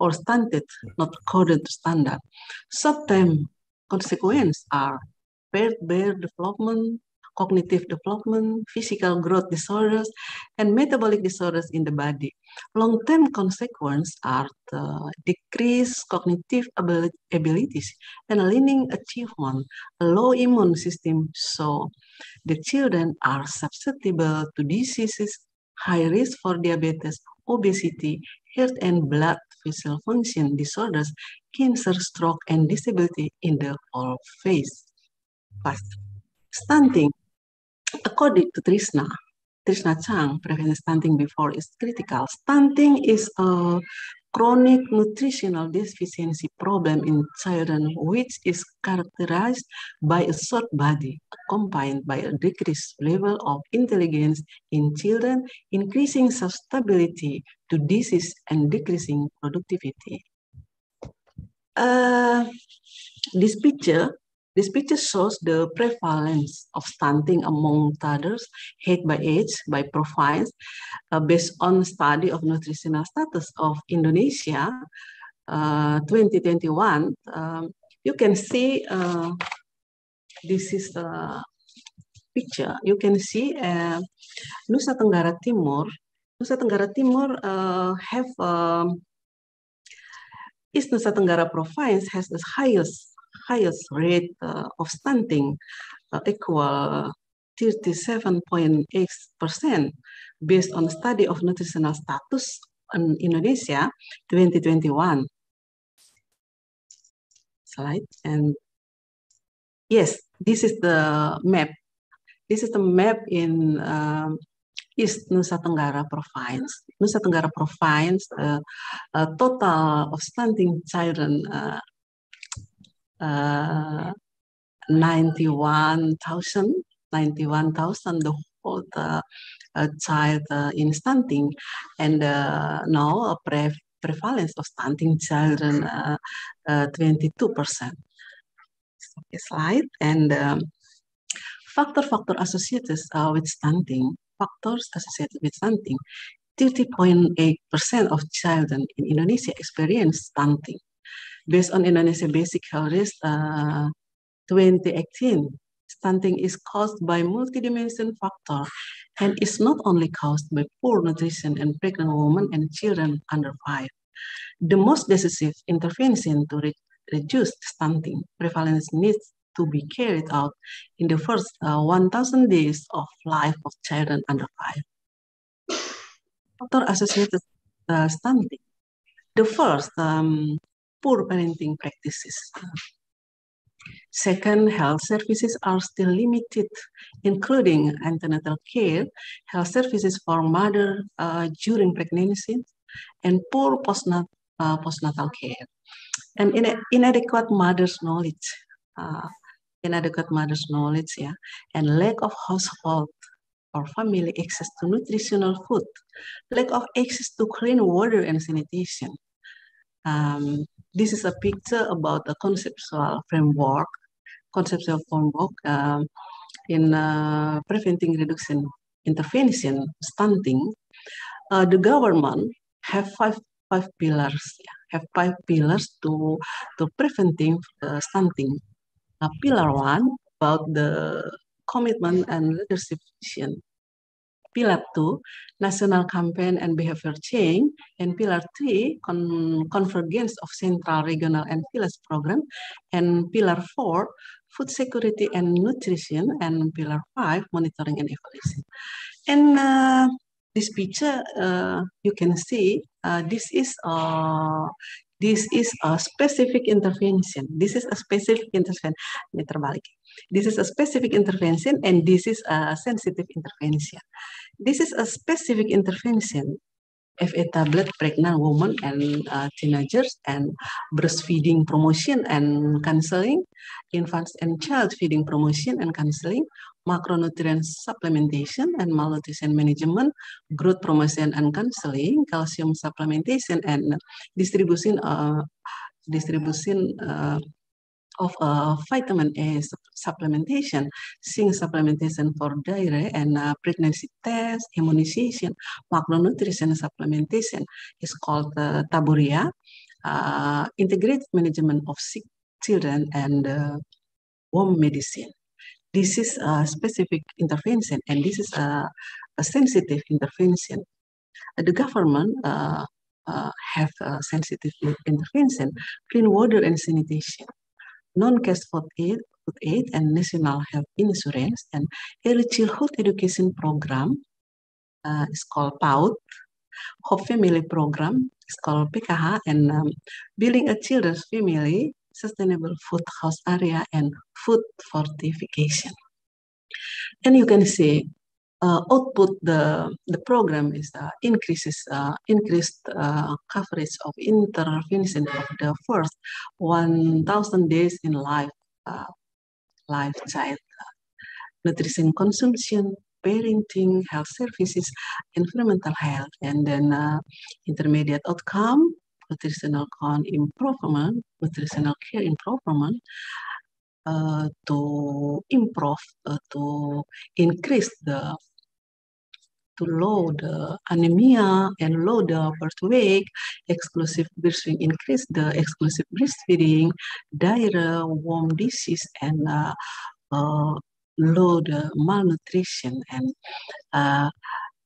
or stunted, not according to standard. Short-term consequences are paired bear development, cognitive development, physical growth disorders, and metabolic disorders in the body. Long-term consequences are decreased cognitive abilities and learning achievement, a low immune system. So the children are susceptible to diseases, high risk for diabetes, obesity, heart and blood vessel function disorders, cancer, stroke, and disability in the whole face. Past. Stunting, according to Trishna, Trishna Chang, preventing stunting before is critical. Stunting is a chronic nutritional deficiency problem in children, which is characterized by a short body, accompanied by a decreased level of intelligence in children, increasing susceptibility to disease and decreasing productivity. Uh, this picture this picture shows the prevalence of stunting among toddlers, age by age, by profiles, uh, based on study of nutritional status of Indonesia, uh, 2021. Um, you can see uh, this is a picture, you can see uh, Nusa Tenggara Timur. Nusa Tenggara Timur uh, have um, East Nusa Tenggara province has the highest highest rate uh, of stunting, uh, equal 37.8% based on study of nutritional status in Indonesia 2021. Slide and yes, this is the map. This is the map in um, East Nusa Tenggara Province. Nusa Tenggara Province, uh, uh, total of stunting children uh, uh, 91,000, 91,000, the whole uh, uh, child uh, in stunting. And uh, now a pre prevalence of stunting children, 22%. Okay, slide. And um, factor-factor associated with stunting, factors associated with stunting, 30.8% of children in Indonesia experience stunting based on Indonesia Basic Health Risk uh, 2018, stunting is caused by multidimensional factor and is not only caused by poor nutrition in pregnant women and children under five. The most decisive intervention to re reduce stunting prevalence needs to be carried out in the first uh, 1,000 days of life of children under five. Factor associated uh, stunting. The first, um, poor parenting practices. Second, health services are still limited, including antenatal care, health services for mother uh, during pregnancy, and poor postnat uh, postnatal care. And in inadequate mother's knowledge, uh, inadequate mother's knowledge, yeah, and lack of household or family access to nutritional food, lack of access to clean water and sanitation, um, this is a picture about the conceptual framework, conceptual framework um, in uh, preventing reduction intervention, stunting. Uh, the government have five five pillars. Have five pillars to to preventing uh, stunting. Uh, pillar one about the commitment and leadership vision. Pillar two, national campaign and behavior change. And pillar three, con convergence of central, regional, and village program. And pillar four, food security and nutrition. And pillar five, monitoring and evaluation. And uh, this picture, uh, you can see uh, this is uh, this is a specific intervention. This is a specific intervention. This is a specific intervention and this is a sensitive intervention. This is a specific intervention if a tablet pregnant woman and uh, teenagers and breastfeeding promotion and counseling, infants and child feeding promotion and counseling, macronutrient supplementation and malnutrition management, growth promotion and counseling, calcium supplementation and distribution uh, distribution uh, of uh, vitamin A supplementation, zinc supplementation for dairy and uh, pregnancy test, immunization, macronutrition supplementation is called uh, Taburia, uh, integrated management of sick children and uh, home medicine. This is a specific intervention and this is a, a sensitive intervention. The government uh, uh, have sensitive intervention, clean water and sanitation non-cash food aid, food aid and national health insurance and early childhood education program uh, is called PAUD. Hope Family Program is called PKH and um, building a children's family, sustainable food house area and food fortification. And you can see uh, output the the program is uh, increases uh, increased uh, coverage of intervention of the first 1,000 days in life uh, life child nutrition consumption parenting health services environmental health and then uh, intermediate outcome nutritional con improvement nutritional care improvement to improve, uh, to increase the to low the anemia and low the birth weight, exclusive breastfeeding, increase the exclusive breastfeeding, diarrhea, warm disease, and uh, uh, the malnutrition. And uh,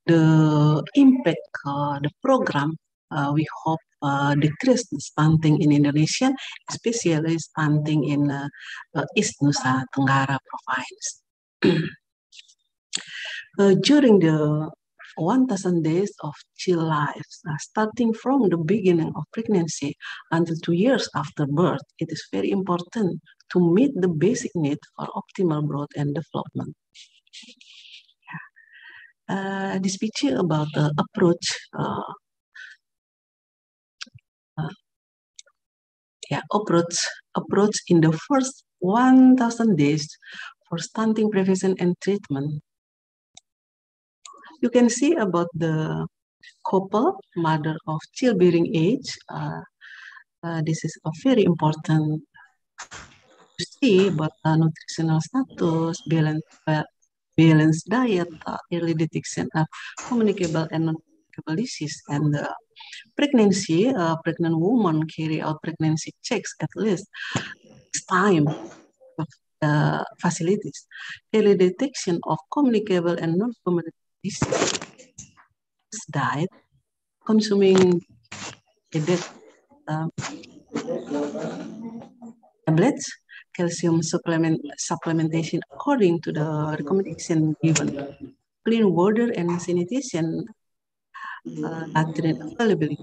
the impact uh, the program uh, we hope uh, decrease the stunting in Indonesia, especially stunting in uh, uh, East Nusa Tenggara province. <clears throat> uh, during the 1,000 days of child life, uh, starting from the beginning of pregnancy until two years after birth, it is very important to meet the basic need for optimal growth and development. Uh, this picture about the approach yeah, approach approach in the first 1,000 days for stunting prevention and treatment. You can see about the couple, mother of childbearing age. Uh, uh, this is a very important to see about uh, nutritional status, balance, balanced diet, uh, early detection of communicable and non-communicable disease, and uh, pregnancy. Uh, pregnant woman carry out pregnancy checks at least six time of uh, facilities. Early detection of communicable and non-communicable disease diet, consuming that um, tablets, calcium supplement supplementation according to the recommendation given, clean water and sanitation, uh, latrine availability,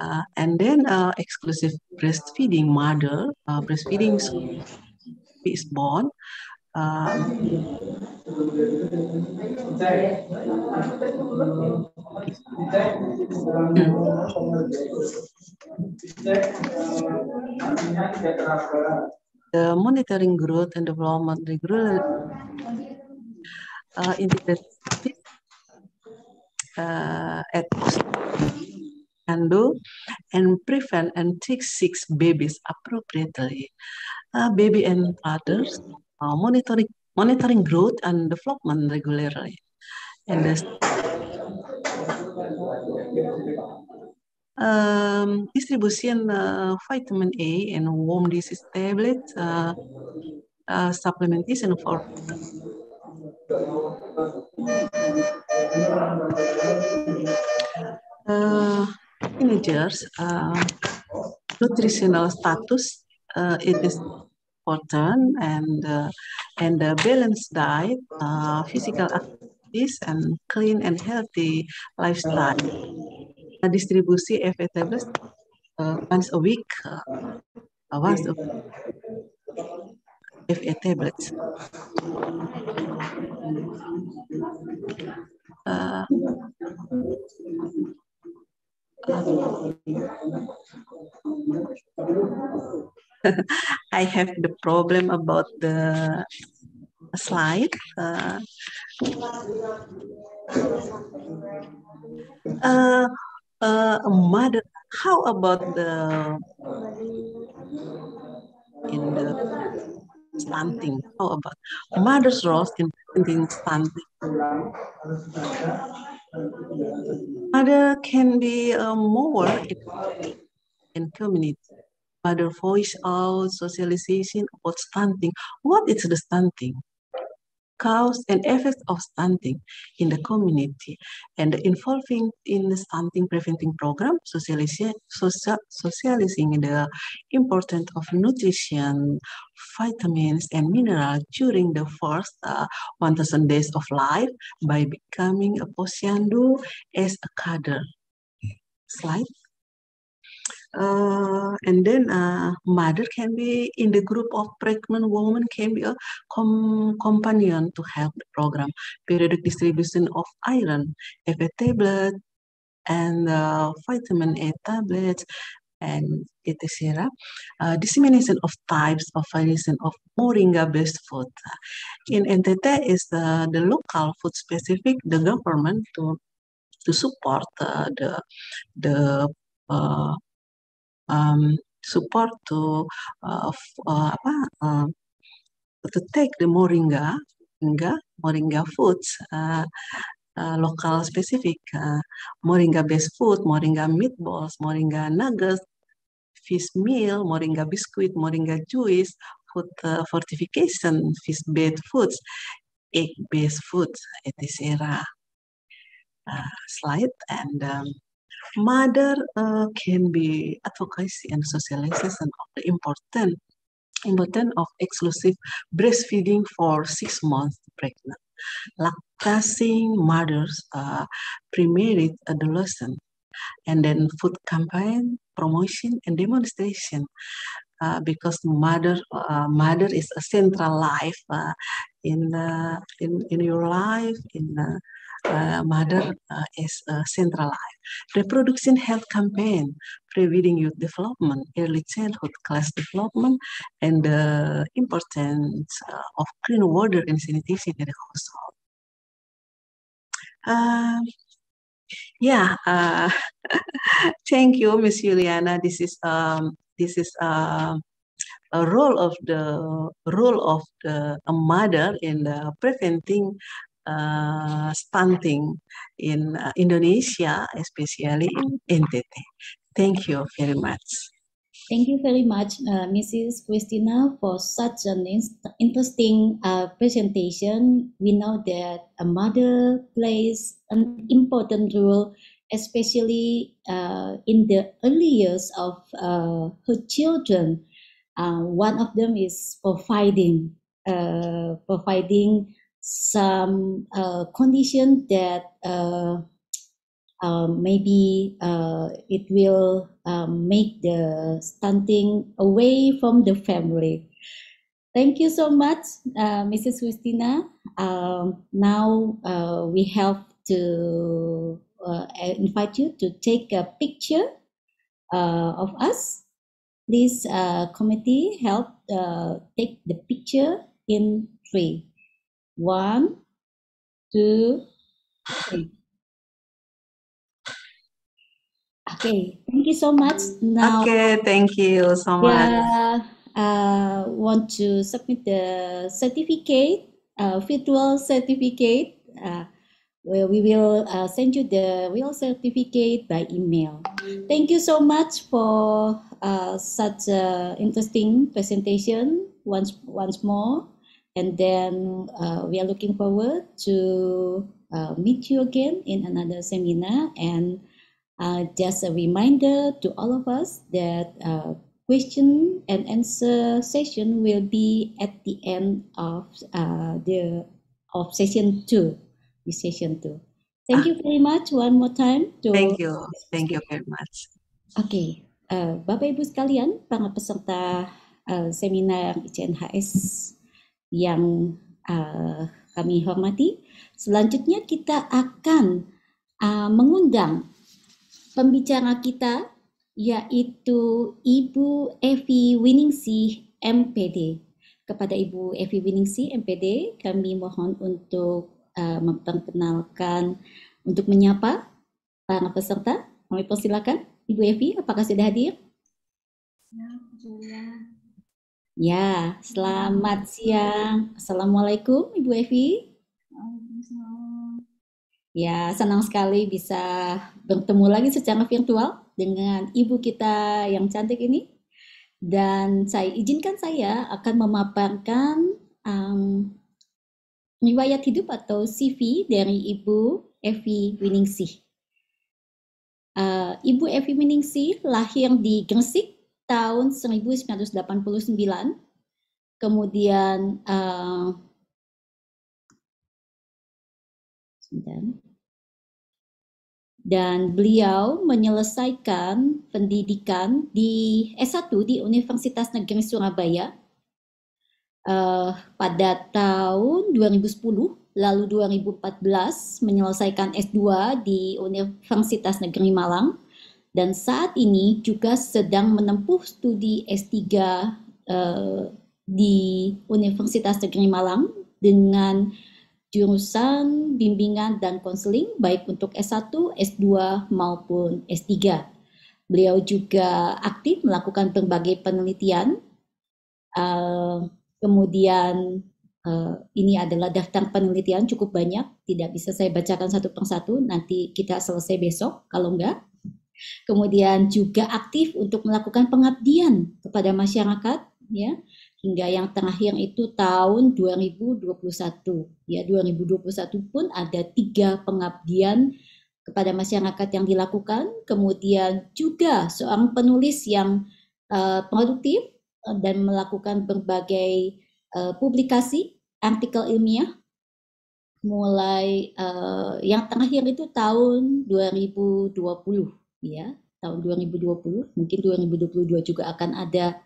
uh, and then uh, exclusive breastfeeding mother, uh, breastfeeding is born, the monitoring growth and development regularly uh, integrated uh, at and do and prevent and take six babies appropriately. Uh, baby and others uh, monitoring monitoring growth and development regularly. And this, um, distribution uh, vitamin A and warm disease tablet uh, uh, supplementation for uh, teenagers uh, nutritional status uh, it is important and uh, and a balanced diet, uh, physical activities, and clean and healthy lifestyle. Uh, distribusi FA tablets uh, once a week, uh, once a FA tablets. Uh, <laughs> I have the problem about the slide. Uh, uh, uh, mother, how about the in the stunting? How about mother's role in preventing stunting? Mother can be uh, more in, in community mother voice out socialization about stunting. What is the stunting? Cause and effects of stunting in the community and involving in the stunting preventing program, socializing, social, socializing the importance of nutrition, vitamins, and minerals during the first uh, 1000 days of life by becoming a posyandu as a cadre. Slide. Uh, and then uh, mother can be in the group of pregnant women can be a com companion to help the program. Periodic distribution of iron, FA tablet, and uh, vitamin A tablets, and etc. Uh, dissemination of types of variation of moringa-based food. In NTT is the, the local food specific, the government to to support uh, the the uh, um, support to uh, uh, apa uh, to take the moringa moringa moringa foods uh, uh, local specific uh, moringa based food moringa meatballs moringa nuggets fish meal moringa biscuit moringa juice food uh, fortification, fish-based foods, egg-based foods, etc. Uh, slide and um, mother uh, can be advocacy and socialization of the important important of exclusive breastfeeding for six months pregnant, lactating mothers, uh, pre-married adolescent, and then food campaign, promotion, and demonstration. Uh, because mother uh, mother is a central life uh, in uh, in in your life in uh, mother uh, is a central life. Reproduction health campaign, preventing youth development, early childhood class development, and the importance uh, of clean water and sanitation in the household. Uh, yeah, uh, <laughs> thank you, Miss Juliana. This is um, this is uh, a role of the role of the a mother in the preventing uh, stunting in uh, Indonesia, especially in NTT. Thank you very much. Thank you very much, uh, Mrs. Christina, for such an interesting uh, presentation. We know that a mother plays an important role, especially uh, in the early years of uh, her children. Uh, one of them is providing, uh, providing some condition that um, maybe uh, it will um, make the stunting away from the family. Thank you so much, uh, Mrs. Christina. Um, now uh, we have to uh, invite you to take a picture uh, of us. Please, uh, committee, help take the picture in three. One, two, three. Okay, thank you so much. Now, okay, thank you so much. Yeah, uh, want to submit the certificate, uh, virtual certificate. Uh, well, we will uh, send you the real certificate by email. Thank you so much for uh, such an interesting presentation once once more. And then uh, we are looking forward to uh, meet you again in another seminar and uh, just a reminder to all of us that uh, question and answer session will be at the end of uh, the of session two, the session two. Thank you very much one more time. To Thank you. Thank you very much. Oke, okay. uh, Bapak Ibu sekalian, para peserta uh, seminar ICNHS yang uh, kami hormati, selanjutnya kita akan uh, mengundang pembicara kita yaitu Ibu Evi Winingsih MPD. Kepada Ibu Evi Winingsih MPD, kami mohon untuk uh, memperkenalkan, untuk menyapa para peserta. Kami persilakan, Ibu Evi, apakah sudah hadir? Ya, Julia. Ya, selamat siang. Assalamualaikum, Ibu Evi. Ya, senang sekali bisa bertemu lagi secara virtual dengan ibu kita yang cantik ini. Dan saya izinkan saya akan memaparkan um, riwayat hidup atau CV dari Ibu Evi Winingsih. Uh, Ibu Evi Winingsih lahir di Gresik tahun 1989. Kemudian uh, dan beliau menyelesaikan pendidikan di S1 di Universitas Negeri Surabaya uh, pada tahun 2010 lalu 2014 menyelesaikan S2 di Universitas Negeri Malang dan saat ini juga sedang menempuh studi S3 uh, di Universitas Negeri Malang dengan jurusan bimbingan dan konseling baik untuk S1, S2 maupun S3. Beliau juga aktif melakukan berbagai penelitian. Uh, kemudian uh, ini adalah daftar penelitian cukup banyak, tidak bisa saya bacakan satu persatu. Nanti kita selesai besok kalau enggak. Kemudian juga aktif untuk melakukan pengabdian kepada masyarakat, ya hingga yang terakhir itu tahun 2021. Ya, 2021 pun ada tiga pengabdian kepada masyarakat yang dilakukan, kemudian juga seorang penulis yang uh, produktif uh, dan melakukan berbagai uh, publikasi artikel ilmiah mulai uh, yang terakhir itu tahun 2020 ya tahun 2020 mungkin 2022 juga akan ada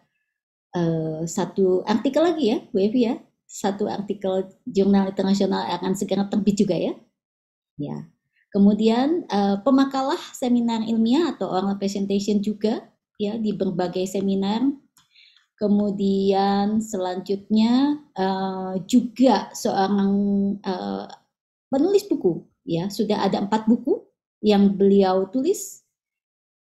uh, satu artikel lagi ya Bu Evi ya. Satu artikel jurnal internasional akan segera terbit juga ya. Ya. Kemudian uh, pemakalah seminar ilmiah atau oral presentation juga ya di berbagai seminar. Kemudian selanjutnya uh, juga seorang uh, penulis buku, ya. Sudah ada empat buku yang beliau tulis.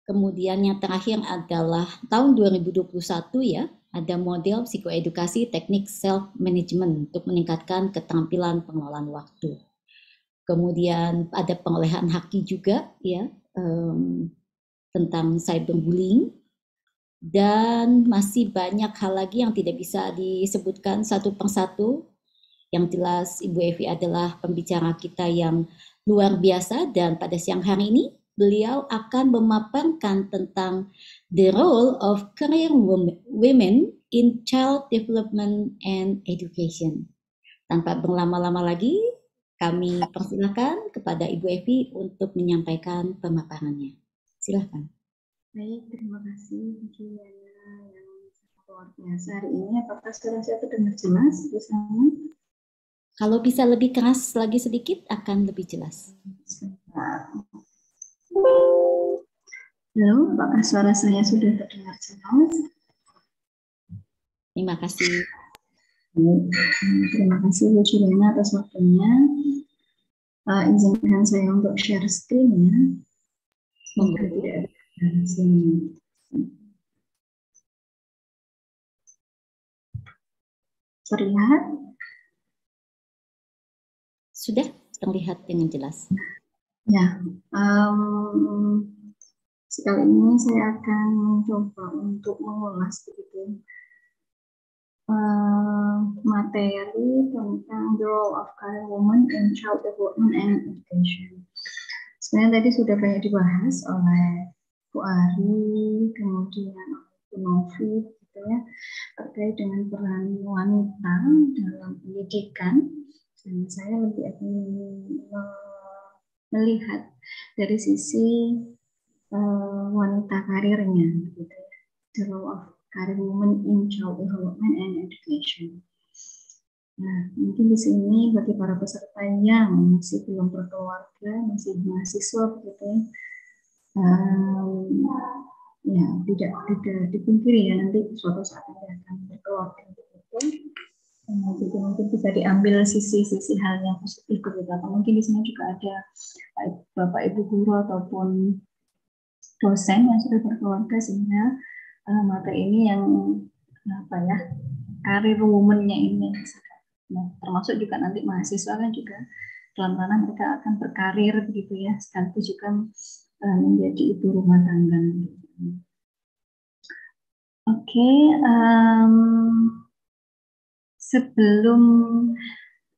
Kemudian yang terakhir adalah tahun 2021 ya, ada model psikoedukasi teknik self management untuk meningkatkan keterampilan pengelolaan waktu. Kemudian ada pengolehan haki juga ya um, tentang cyberbullying dan masih banyak hal lagi yang tidak bisa disebutkan satu persatu. Yang jelas Ibu Evi adalah pembicara kita yang luar biasa dan pada siang hari ini beliau akan memaparkan tentang the role of career women in child development and education. Tanpa berlama-lama lagi, kami persilakan kepada Ibu Evi untuk menyampaikan pemaparannya. Silakan. Baik, terima kasih Bu Juliana yang sangat luar biasa hari ini. Apakah suara saya terdengar jelas bersama? Kalau bisa lebih keras lagi sedikit akan lebih jelas. Halo, apakah suara saya sudah terdengar jelas? Terima kasih. Terima kasih Bu Juliana atas waktunya. Uh, izinkan saya untuk share screen ya. Semoga tidak ada Terlihat? Sudah terlihat dengan jelas. Ya, um, sekali ini saya akan mencoba untuk mengulas begitu uh, materi tentang the role of career woman in child development and education. Sebenarnya tadi sudah banyak dibahas oleh Bu Ari, kemudian Bu Novi, gitu ya, terkait dengan peran wanita dalam pendidikan. Dan saya lebih akan melihat dari sisi uh, wanita karirnya, gitu ya, the role of career woman in child development and education. Nah, mungkin di sini bagi para peserta yang masih belum berkeluarga, masih mahasiswa, gitu ya, um, ya tidak tidak dipungkiri ya nanti suatu saat akan berkeluarga begitu uh, jadi mungkin bisa diambil sisi-sisi hal yang positif begitu mungkin di sini juga ada bapak ibu guru ataupun dosen yang sudah berkeluarga sehingga uh, materi ini yang apa ya karir womannya ini nah, termasuk juga nanti mahasiswa kan juga dalam tanah mereka akan berkarir begitu ya. Sekaligus juga uh, menjadi ibu rumah tangga. Oke, okay, um, sebelum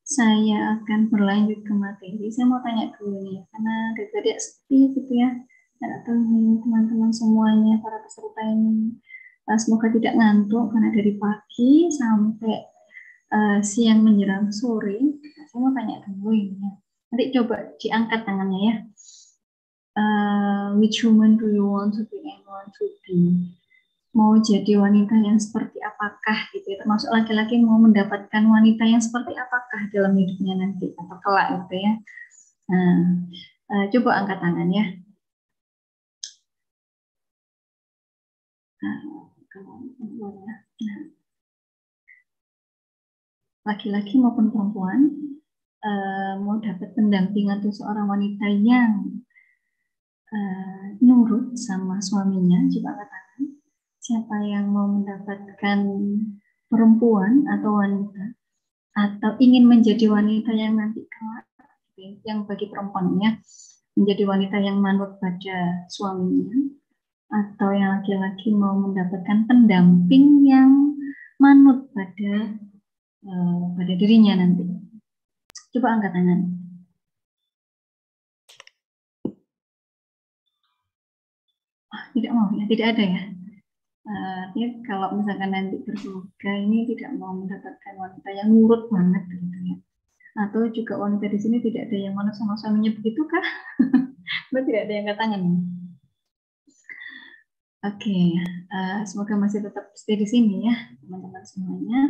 saya akan berlanjut ke materi, saya mau tanya dulu nih, karena tadi sepi gitu ya, nih teman-teman semuanya, para peserta ini, uh, semoga tidak ngantuk, karena dari pagi sampai uh, siang menjelang sore, saya mau tanya dulu ini ya. Nanti coba diangkat tangannya ya. Uh, which woman do you want to be and want to be mau jadi wanita yang seperti apakah gitu ya? Termasuk laki-laki mau mendapatkan wanita yang seperti apakah dalam hidupnya nanti atau kelak gitu ya? Nah uh, coba angkat tangan ya. Nah, laki-laki maupun perempuan uh, mau dapat pendampingan untuk seorang wanita yang uh, nurut sama suaminya coba katakan siapa yang mau mendapatkan perempuan atau wanita atau ingin menjadi wanita yang nanti kelak yang bagi perempuannya menjadi wanita yang manut pada suaminya atau yang laki-laki mau mendapatkan pendamping yang manut pada uh, pada dirinya nanti. Coba angkat tangan. Oh, tidak mau ya, tidak ada ya. Uh, ya kalau misalkan nanti berkeluarga ini tidak mau mendapatkan wanita yang nurut banget gitu ya atau juga wanita di sini tidak ada yang mana sama suaminya begitu kah? <laughs> Berarti tidak ada yang angkat tangan. Oke, okay. uh, semoga masih tetap stay di sini ya teman-teman semuanya.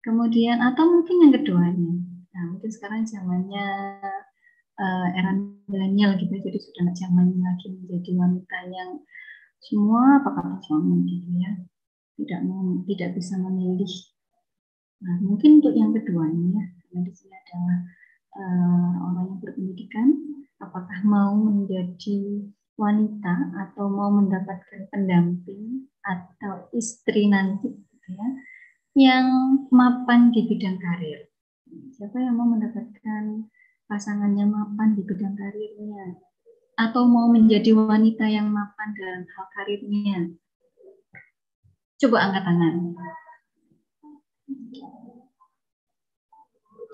Kemudian atau mungkin yang keduanya, nah mungkin sekarang zamannya uh, era milenial gitu, jadi sudah zamannya lagi menjadi wanita yang semua apa kata suami gitu ya, tidak mau tidak bisa memilih. Nah mungkin untuk yang keduanya, karena di sini adalah uh, orang yang berpendidikan, apakah mau menjadi wanita atau mau mendapatkan pendamping atau istri nanti gitu ya yang mapan di bidang karir. Siapa yang mau mendapatkan pasangannya mapan di bidang karirnya? Atau mau menjadi wanita yang mapan dalam hal karirnya? Coba angkat tangan.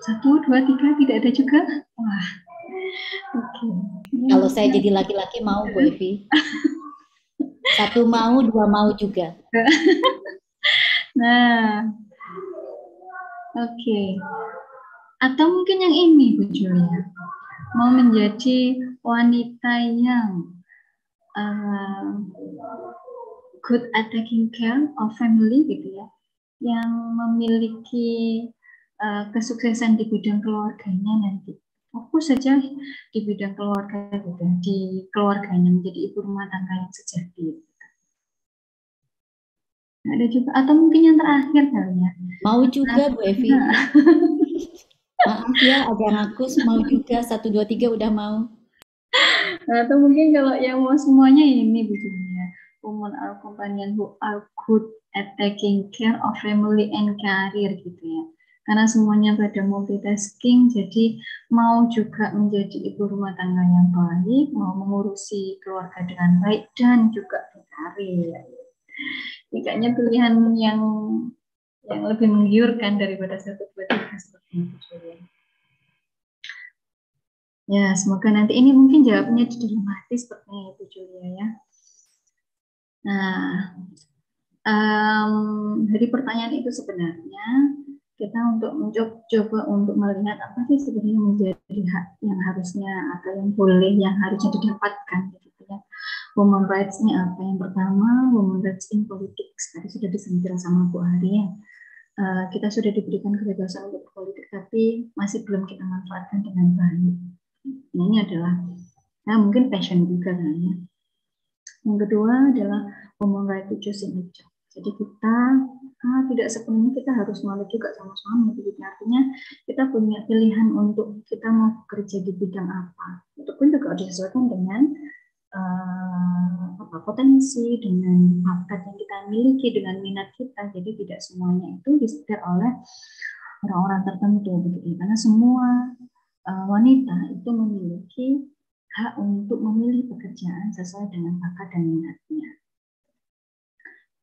Satu, dua, tiga, tidak ada juga? Wah, oke. Okay. Kalau saya jadi laki-laki mau Bu Evi. Satu mau, dua mau juga. Nah, oke. Okay. Atau mungkin yang ini, Bu Julia. Mau menjadi wanita yang uh, good at taking care of family gitu ya. Yang memiliki uh, kesuksesan di bidang keluarganya nanti. Fokus saja di bidang keluarga gitu, di keluarganya menjadi ibu rumah tangga yang sejati. Ada juga atau mungkin yang terakhir kali ya. Mau juga Bu Evi. <laughs> Maaf ya agak rakus. Mau juga satu dua tiga udah mau nah, atau mungkin kalau yang mau semuanya ini Bu Julia women are companion who are good at taking care of family and career gitu ya. Karena semuanya pada multitasking jadi mau juga menjadi ibu rumah tangga yang baik mau mengurusi keluarga dengan baik dan juga berkarir. Ini kayaknya pilihan yang yang lebih menggiurkan daripada satu dua tiga seperti itu Ya, semoga nanti ini mungkin jawabnya dilematis seperti itu Julia ya. Nah, um, dari pertanyaan itu sebenarnya kita untuk mencoba untuk melihat apa sih sebenarnya menjadi hak yang harusnya atau yang boleh yang harusnya didapatkan gitu ya women rights ini apa? Yang pertama, women rights in politics. Tadi sudah disentil sama Bu Hari ya. Uh, kita sudah diberikan kebebasan untuk berpolitik, tapi masih belum kita manfaatkan dengan baik. Nah, ini adalah ya, mungkin passion juga kan ya. Yang kedua adalah right to choose a job. Jadi kita ah, tidak sepenuhnya kita harus malu juga sama suami. Jadi artinya kita punya pilihan untuk kita mau bekerja di bidang apa. Itu pun juga disesuaikan dengan uh, apa potensi dengan bakat yang kita miliki dengan minat kita jadi tidak semuanya itu disetir oleh orang-orang tertentu begitu karena semua wanita itu memiliki hak untuk memilih pekerjaan sesuai dengan bakat dan minatnya.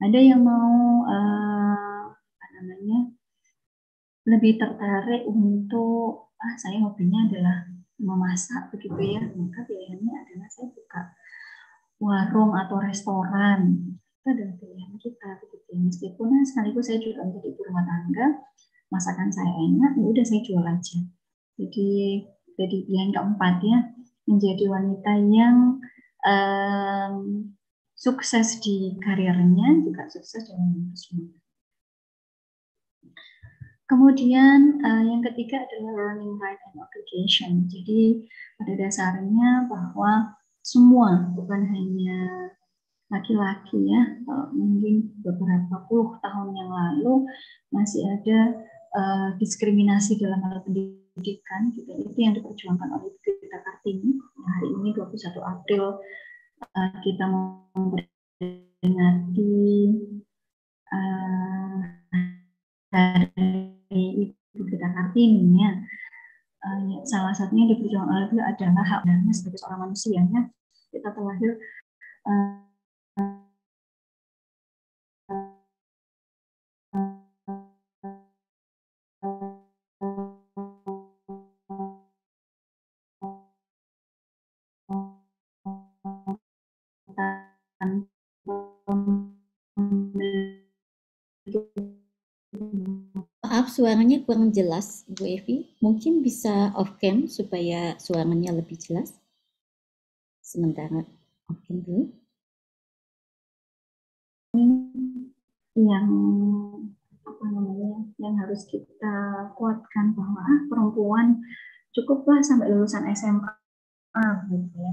Ada yang mau uh, apa namanya lebih tertarik untuk ah saya hobinya adalah memasak begitu ya. Maka pilihannya adalah saya buka warung atau restoran. Itu adalah pilihan kita begitu ya. Meskipun nah, sekaligus saya juga menjadi ibu rumah tangga masakan saya enak ya udah saya jual aja jadi jadi pilihan keempat ya menjadi wanita yang um, sukses di karirnya juga sukses dalam hidup Kemudian uh, yang ketiga adalah learning right and obligation. Jadi pada dasarnya bahwa semua bukan hanya laki-laki ya. Kalau mungkin beberapa puluh tahun yang lalu masih ada uh, diskriminasi dalam hal pendidikan. Gitu. Itu yang diperjuangkan oleh kita Kartini. Nah, hari ini 21 April uh, kita memperingati uh, Ibu kita Kartini ya. Uh, salah satunya diperjuangkan oleh beliau adalah hak sebagai seorang manusia ya. Kita terlahir uh, maaf suaranya kurang jelas Bu Evi. Mungkin bisa off cam supaya suaranya lebih jelas. Sementara off cam dulu. Yang apa namanya yang harus kita kuatkan bahwa ah, perempuan cukuplah sampai lulusan SMA gitu ya.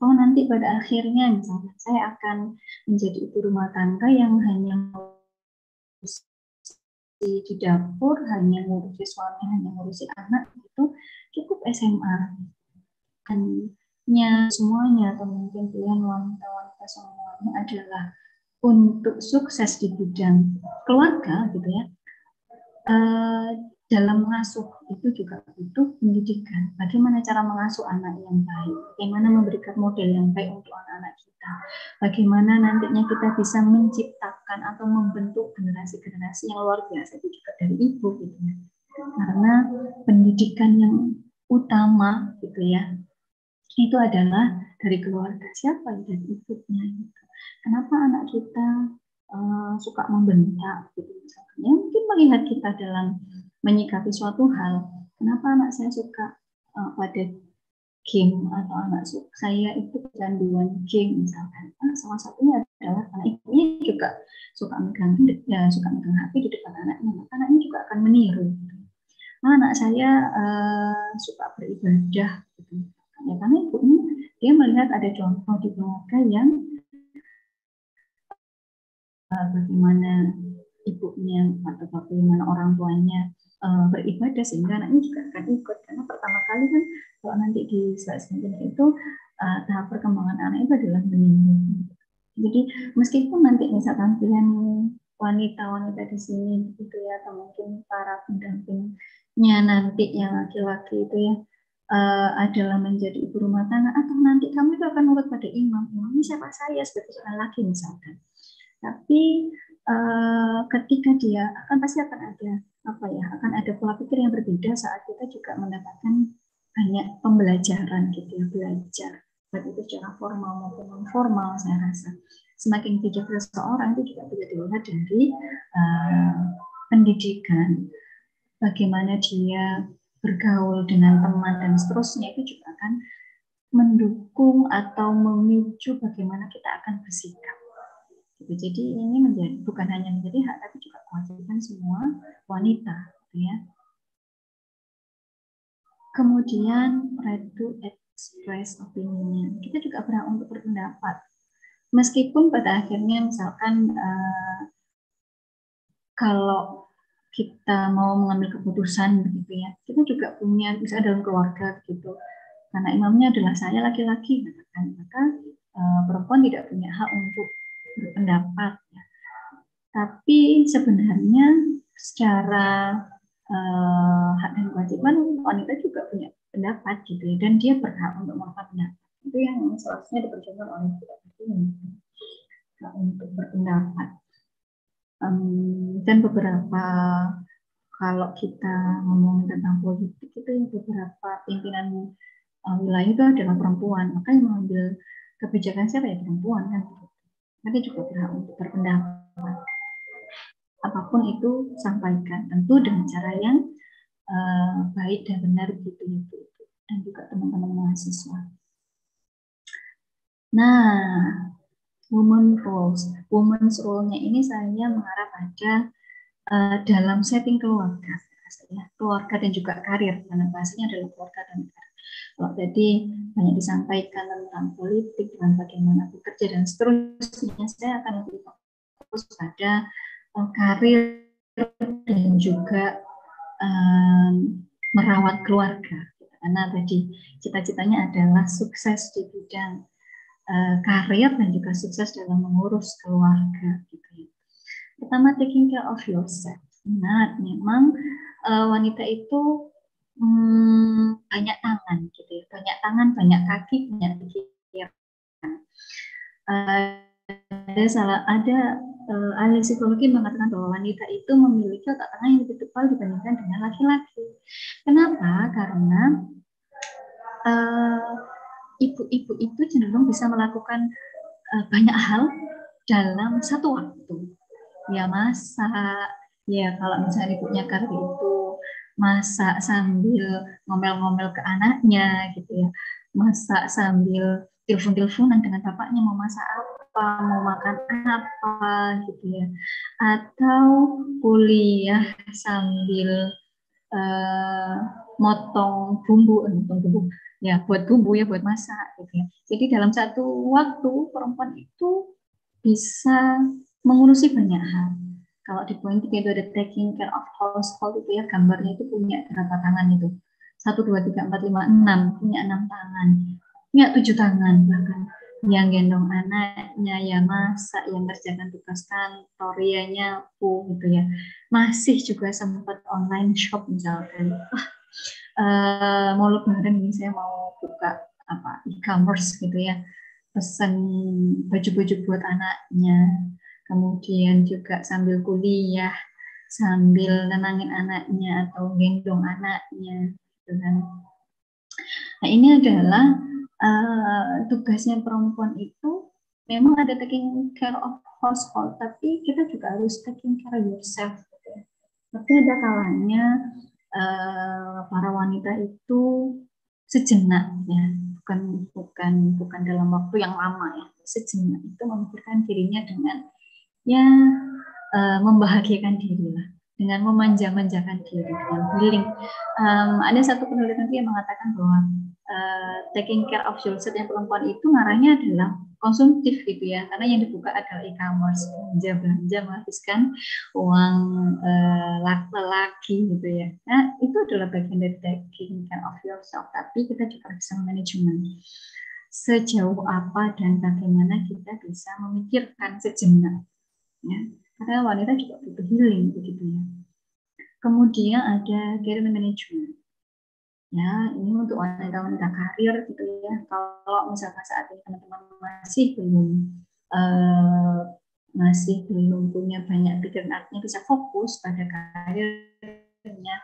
Oh nanti pada akhirnya misalnya saya akan menjadi ibu rumah tangga yang hanya di, di dapur hanya ngurusi suami hanya ngurusi anak itu cukup SMA hanya semuanya atau mungkin pilihan wanita-wanita semuanya adalah untuk sukses di bidang keluarga gitu ya. Uh, dalam mengasuh itu juga butuh pendidikan. Bagaimana cara mengasuh anak yang baik, bagaimana memberikan model yang baik untuk anak-anak kita, bagaimana nantinya kita bisa menciptakan atau membentuk generasi-generasi yang luar biasa itu juga dari ibu gitu ya. Karena pendidikan yang utama gitu ya, itu adalah dari keluarga siapa dari ibunya gitu. Kenapa anak kita uh, suka membentak gitu misalnya? Ya, mungkin melihat kita dalam menyikapi suatu hal. Kenapa anak saya suka uh, pada game atau anak saya itu kecanduan game misalkan. Nah, salah satunya adalah karena ibunya juga suka megang ya, suka megang HP di depan anaknya, maka anaknya juga akan meniru. Nah, anak saya uh, suka beribadah gitu. Ya, karena ibunya dia melihat ada contoh di keluarga yang uh, bagaimana ibunya atau bagaimana orang tuanya uh, beribadah sehingga anaknya juga akan ikut. Karena pertama kali kan kalau nanti di selanjutnya itu uh, tahap perkembangan anak itu adalah menimbun. Jadi meskipun nanti misalkan pilihan wanita-wanita di sini gitu ya atau mungkin para pendampingnya nanti yang laki-laki itu ya uh, adalah menjadi ibu rumah tangga atau nanti kamu itu akan nurut pada imam imam ini siapa saya? sebagai seorang laki misalkan. Tapi uh, ketika dia akan pasti akan ada apa ya akan ada pola pikir yang berbeda saat kita juga mendapatkan banyak pembelajaran gitu ya belajar. Baik itu secara formal maupun non formal saya rasa. Semakin bijak seseorang itu juga bisa dilihat dari uh, pendidikan. Bagaimana dia bergaul dengan teman dan seterusnya itu juga akan mendukung atau memicu bagaimana kita akan bersikap Gitu. Jadi ini menjadi bukan hanya menjadi hak tapi juga kewajiban semua wanita, gitu ya. Kemudian right to express opinion. Kita juga berhak untuk berpendapat. Meskipun pada akhirnya misalkan uh, kalau kita mau mengambil keputusan begitu ya, kita juga punya misalnya dalam keluarga gitu. Karena imamnya adalah saya laki-laki, maka uh, perempuan tidak punya hak untuk berpendapat. Ya. Tapi sebenarnya secara uh, hak dan kewajiban wanita juga punya pendapat gitu ya, dan dia berhak untuk pendapat. Itu yang seharusnya diperjuangkan oleh kita ini untuk berpendapat. Um, dan beberapa kalau kita ngomong tentang politik itu yang beberapa pimpinan uh, wilayah itu adalah perempuan, maka yang mengambil kebijakan siapa ya perempuan kan mereka juga berhak untuk berpendapat. Apa pun itu sampaikan, tentu dengan cara yang uh, baik dan benar gitu gitu dan juga teman-teman mahasiswa. Nah, woman roles, woman's role-nya ini saya mengarah pada uh, dalam setting keluarga, keluarga dan juga karir, karena bahasanya adalah keluarga dan karir. Kalau tadi banyak disampaikan tentang politik, dan bagaimana bekerja dan seterusnya, saya akan lebih fokus pada uh, karir dan juga um, merawat keluarga. Karena tadi cita-citanya adalah sukses di bidang uh, karir dan juga sukses dalam mengurus keluarga. Gitu. Pertama, taking care of yourself. Nah, memang uh, wanita itu hmm, banyak tangan gitu ya banyak tangan banyak kaki banyak pikiran uh, ada salah ada uh, ahli psikologi mengatakan bahwa wanita itu memiliki otak tangan yang lebih tebal dibandingkan dengan laki-laki. Kenapa? Karena ibu-ibu uh, itu cenderung bisa melakukan uh, banyak hal dalam satu waktu. Ya masak, Ya, kalau misalnya ibunya karir itu masak sambil ngomel-ngomel ke anaknya gitu ya. Masak sambil telepon-teleponan dengan bapaknya mau masak apa, mau makan apa gitu ya. Atau kuliah sambil uh, motong bumbu, eh, motong bumbu ya buat bumbu ya buat masak gitu ya. Jadi dalam satu waktu perempuan itu bisa mengurusi banyak hal. Kalau di poin tiga itu ada taking care of household itu ya gambarnya itu punya berapa tangan itu? Satu, dua, tiga, empat, lima, enam. Punya enam tangan. Punya tujuh tangan bahkan. Yang gendong anaknya, ya masak, yang ngerjakan tugas kantor, ya nyapu gitu ya. Masih juga sempat online shop misalkan. Wah, uh, mau lebaran ini saya mau buka apa e-commerce gitu ya pesan baju-baju buat anaknya kemudian juga sambil kuliah sambil nenangin anaknya atau gendong anaknya gitu kan. Nah ini adalah uh, tugasnya perempuan itu memang ada taking care of household tapi kita juga harus taking care of yourself gitu. Tapi ada kalanya uh, para wanita itu sejenak ya. Bukan bukan bukan dalam waktu yang lama ya. Sejenak itu memikirkan dirinya dengan ya uh, membahagiakan diri lah. Dengan memanja-manjakan diri dengan healing. Um, ada satu penelitian yang mengatakan bahwa uh, taking care of yourself yang perempuan itu ngarahnya adalah konsumtif gitu ya. Karena yang dibuka adalah e-commerce belanja belanja menghabiskan uang uh, laki gitu ya. Nah itu adalah bagian dari taking care of yourself. Tapi kita juga bisa manajemen sejauh apa dan bagaimana kita bisa memikirkan sejenak ya. Karena wanita juga butuh healing begitu ya. Kemudian ada career management. Ya ini untuk wanita-wanita karir gitu ya. Kalau misalkan saat ini teman-teman masih belum uh, masih belum punya banyak pikiran artinya bisa fokus pada karirnya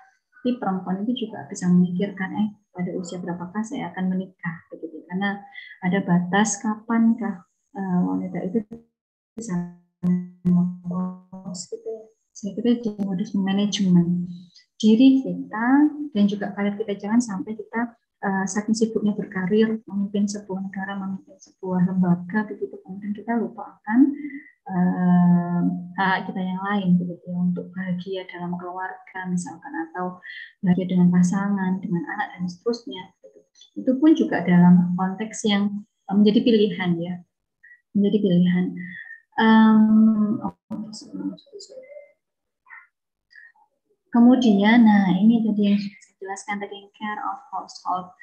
tapi perempuan itu juga bisa memikirkan eh pada usia berapakah saya akan menikah? Begitu. Karena ada batas kapankah uh, wanita itu bisa gitu ya. saya kira di modus manajemen diri kita dan juga karir kita jangan sampai kita uh, saking sibuknya berkarir memimpin sebuah negara memimpin sebuah lembaga begitu kemudian kita lupakan uh, hak kita yang lain begitu ya untuk bahagia dalam keluarga misalkan atau bahagia dengan pasangan dengan anak dan seterusnya gitu. itu pun juga dalam konteks yang menjadi pilihan ya menjadi pilihan oh, Kemudian, nah ini tadi yang saya jelaskan, taking care of household.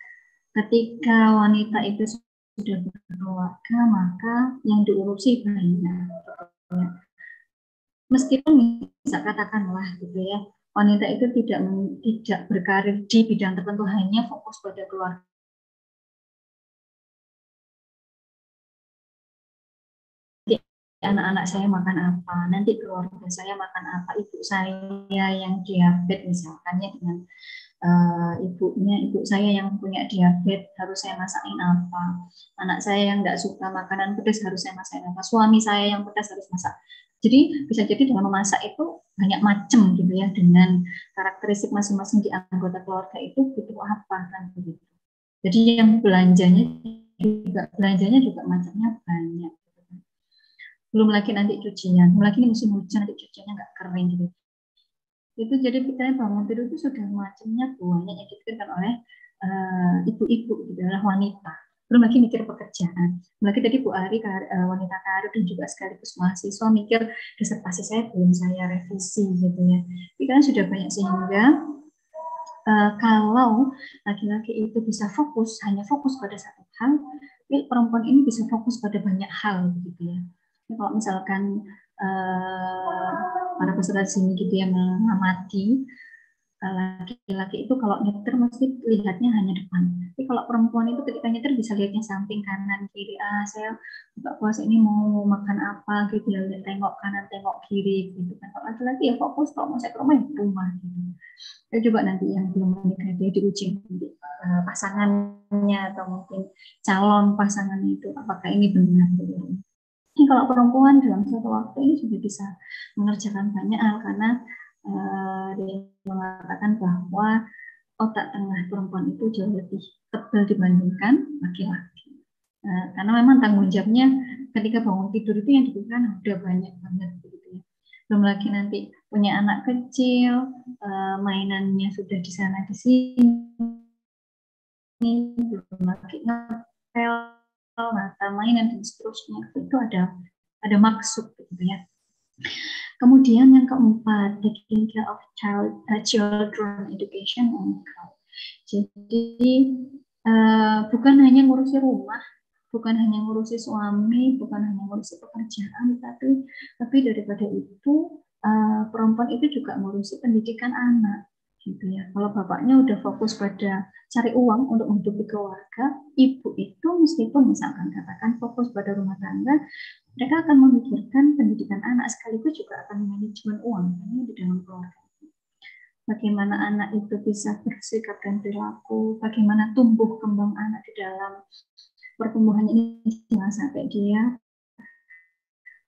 Ketika wanita itu sudah berkeluarga, maka yang diurusi banyak. Meskipun bisa katakanlah gitu ya, wanita itu tidak tidak berkarir di bidang tertentu hanya fokus pada keluarga anak-anak saya makan apa, nanti keluarga saya makan apa, ibu saya yang diabetes misalkan ya dengan uh, ibunya, ibu saya yang punya diabetes harus saya masakin apa, anak saya yang tidak suka makanan pedas harus saya masakin apa, suami saya yang pedas harus masak. Jadi bisa jadi dalam memasak itu banyak macam gitu ya dengan karakteristik masing-masing di anggota keluarga itu butuh apa kan begitu. Jadi yang belanjanya juga belanjanya juga macamnya banyak belum lagi nanti cucian, belum lagi musim hujan nanti cuciannya nggak kering gitu. Itu jadi pikiran bangun tidur itu sudah macamnya banyak yang dipikirkan oleh eh, ibu-ibu uh, gitu, adalah wanita. Belum lagi mikir pekerjaan. Belum lagi tadi Bu Ari uh, wanita karir dan juga sekaligus mahasiswa mikir disertasi saya belum saya revisi gitu ya. Pikiran sudah banyak sehingga uh, kalau laki-laki itu bisa fokus hanya fokus pada satu hal, perempuan ini bisa fokus pada banyak hal gitu ya kalau misalkan uh, para peserta sini gitu yang mengamati eh, laki-laki itu kalau nyetir mesti lihatnya hanya depan. Tapi kalau perempuan itu ketika nyetir bisa lihatnya samping kanan kiri. Ah saya buka puasa ini mau makan apa gitu ya tengok kanan tengok kiri gitu kan. Kalau laki-laki ya fokus kalau mau saya ke rumah ya rumah gitu. Ya coba nanti yang belum menikah dia diuji uh, pasangannya atau mungkin calon pasangannya itu apakah ini benar gitu. Ini kalau perempuan dalam satu waktu ini juga bisa mengerjakan banyak hal karena uh, dia mengatakan bahwa otak tengah perempuan itu jauh lebih tebal dibandingkan laki-laki. Uh, karena memang tanggung jawabnya ketika bangun tidur itu yang diberikan udah banyak banget gitu ya. Belum lagi nanti punya anak kecil, uh, mainannya sudah di sana di sini, belum lagi ngepel, mata mainan dan seterusnya. Itu ada ada maksud gitu ya. Kemudian yang keempat, taking care of child, uh, children education and health. Jadi uh, bukan hanya ngurusi rumah, bukan hanya ngurusi suami, bukan hanya ngurusi pekerjaan, tapi tapi daripada itu uh, perempuan itu juga ngurusi pendidikan anak gitu ya. Kalau bapaknya udah fokus pada cari uang untuk menghidupi keluarga, ibu itu meskipun misalkan katakan fokus pada rumah tangga, mereka akan memikirkan pendidikan anak sekaligus juga akan manajemen uang ini di dalam keluarga. Bagaimana anak itu bisa bersikap dan perilaku, bagaimana tumbuh kembang anak di dalam pertumbuhannya ini jangan sampai dia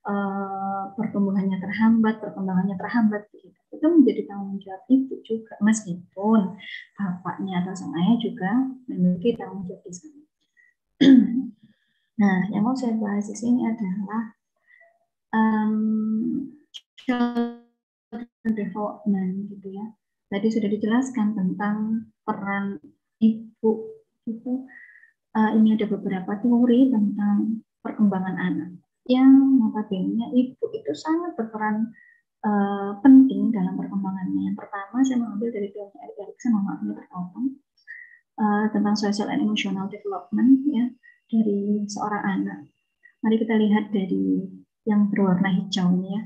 uh, pertumbuhannya terhambat, perkembangannya terhambat begitu. Itu menjadi tanggung jawab ibu juga meskipun bapaknya atau sang ayah juga memiliki tanggung jawab di sana. <clears throat> Nah, yang mau saya bahas di sini adalah um, development gitu ya. Tadi sudah dijelaskan tentang peran ibu itu. Uh, ini ada beberapa teori tentang perkembangan anak yang notabene ibu itu sangat berperan uh, penting dalam perkembangannya. Yang pertama saya mengambil dari teori Erik Erikson, mohon ini uh, tentang social and emotional development ya dari seorang anak. Mari kita lihat dari yang berwarna hijau ini ya.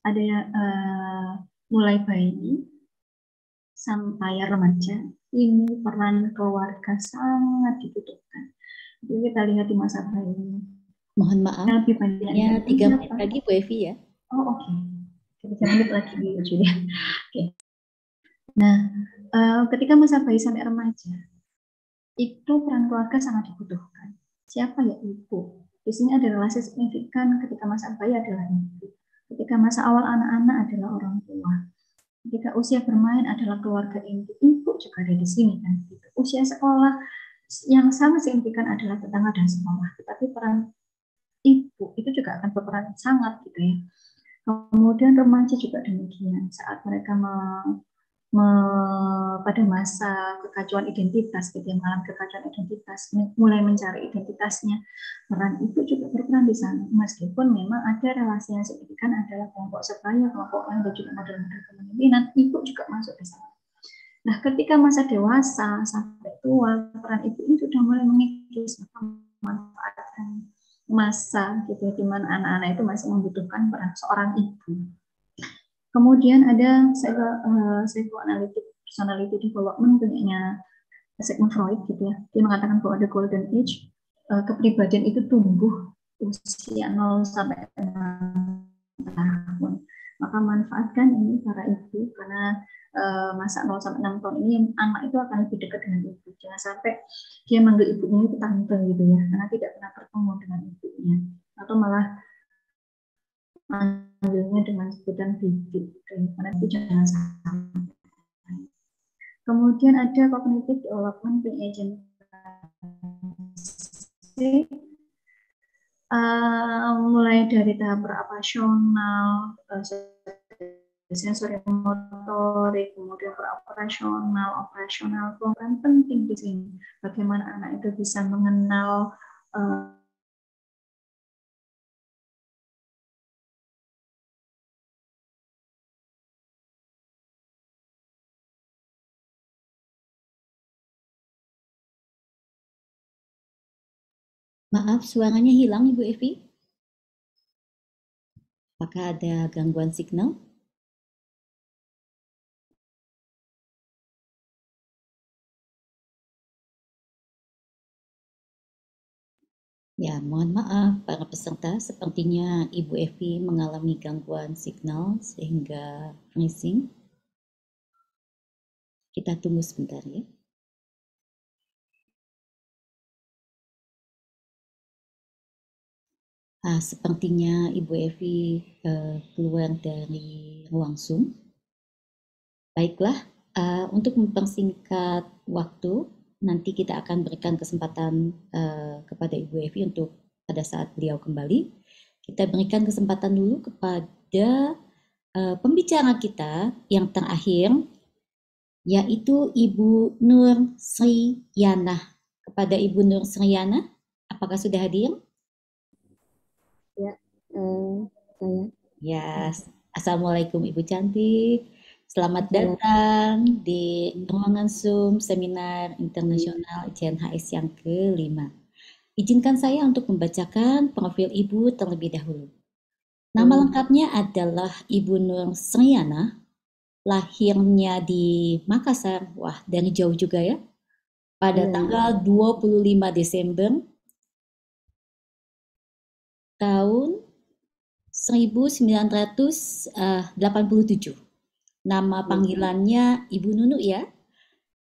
Ada uh, mulai bayi sampai remaja. Ini peran keluarga sangat dibutuhkan. Jadi kita lihat di masa bayi. Mohon maaf. Lebih banyak ya, tiga menit lagi Bu Evi ya. Oh oke. Okay. Tiga menit lagi Bu Julia. Oke. Okay. Nah, uh, ketika masa bayi sampai remaja, itu peran keluarga sangat dibutuhkan. Siapa ya ibu? Di sini ada relasi signifikan ketika masa bayi adalah ibu. Ketika masa awal anak-anak adalah orang tua. Ketika usia bermain adalah keluarga inti, ibu juga ada di sini kan. Usia sekolah yang sama signifikan adalah tetangga dan sekolah. Tetapi peran ibu itu juga akan berperan sangat gitu ya. Kemudian remaja juga demikian. Saat mereka me, pada masa kekacauan identitas, gitu ya, malam kekacauan identitas, mulai mencari identitasnya, peran ibu juga berperan di sana. Meskipun memang ada relasi yang signifikan adalah kelompok sebaya, kelompok lain, dan juga model-model kepemimpinan, ibu juga masuk di sana. Nah, ketika masa dewasa sampai tua, peran ibu ini sudah mulai mengikis memanfaatkan masa gitu ya, di mana anak-anak itu masih membutuhkan peran seorang ibu. Kemudian ada uh, psychoanalytic personality development punyanya Sigmund Freud gitu ya. Dia mengatakan bahwa ada golden age uh, kepribadian itu tumbuh usia 0 sampai 6 tahun. Maka manfaatkan ini para ibu karena uh, masa 0 sampai 6 tahun ini anak itu akan lebih dekat dengan ibu. Jangan sampai dia manggil ibunya itu tante gitu ya, karena tidak pernah bertemu dengan ibunya. Atau malah manggilnya dengan sebutan bibi karena itu jangan sampai. Kemudian ada cognitive development agent uh, mulai dari tahap operasional, uh, sensori motorik, kemudian operasional, operasional program penting di sini. Bagaimana anak itu bisa mengenal uh, Maaf, suaranya hilang Ibu Evi. Apakah ada gangguan signal? Ya, mohon maaf para peserta, sepertinya Ibu Evi mengalami gangguan signal sehingga freezing. Kita tunggu sebentar ya. Ah, sepertinya Ibu Evi uh, keluar dari ruang Zoom. Baiklah, uh, untuk mempersingkat waktu, nanti kita akan berikan kesempatan uh, kepada Ibu Evi untuk pada saat beliau kembali. Kita berikan kesempatan dulu kepada uh, pembicara kita yang terakhir, yaitu Ibu Nur Sri Yana. Kepada Ibu Nur Sri Yana, apakah sudah hadir? Ya, uh, saya. Ya, yes. Assalamualaikum Ibu cantik. Selamat datang di ruangan Zoom Seminar Internasional ICNHS yang kelima. Izinkan saya untuk membacakan profil Ibu terlebih dahulu. Nama hmm. lengkapnya adalah Ibu Nur Sriana, lahirnya di Makassar, wah dari jauh juga ya, pada hmm. tanggal 25 Desember tahun 1987 nama panggilannya Ibu Nunu ya.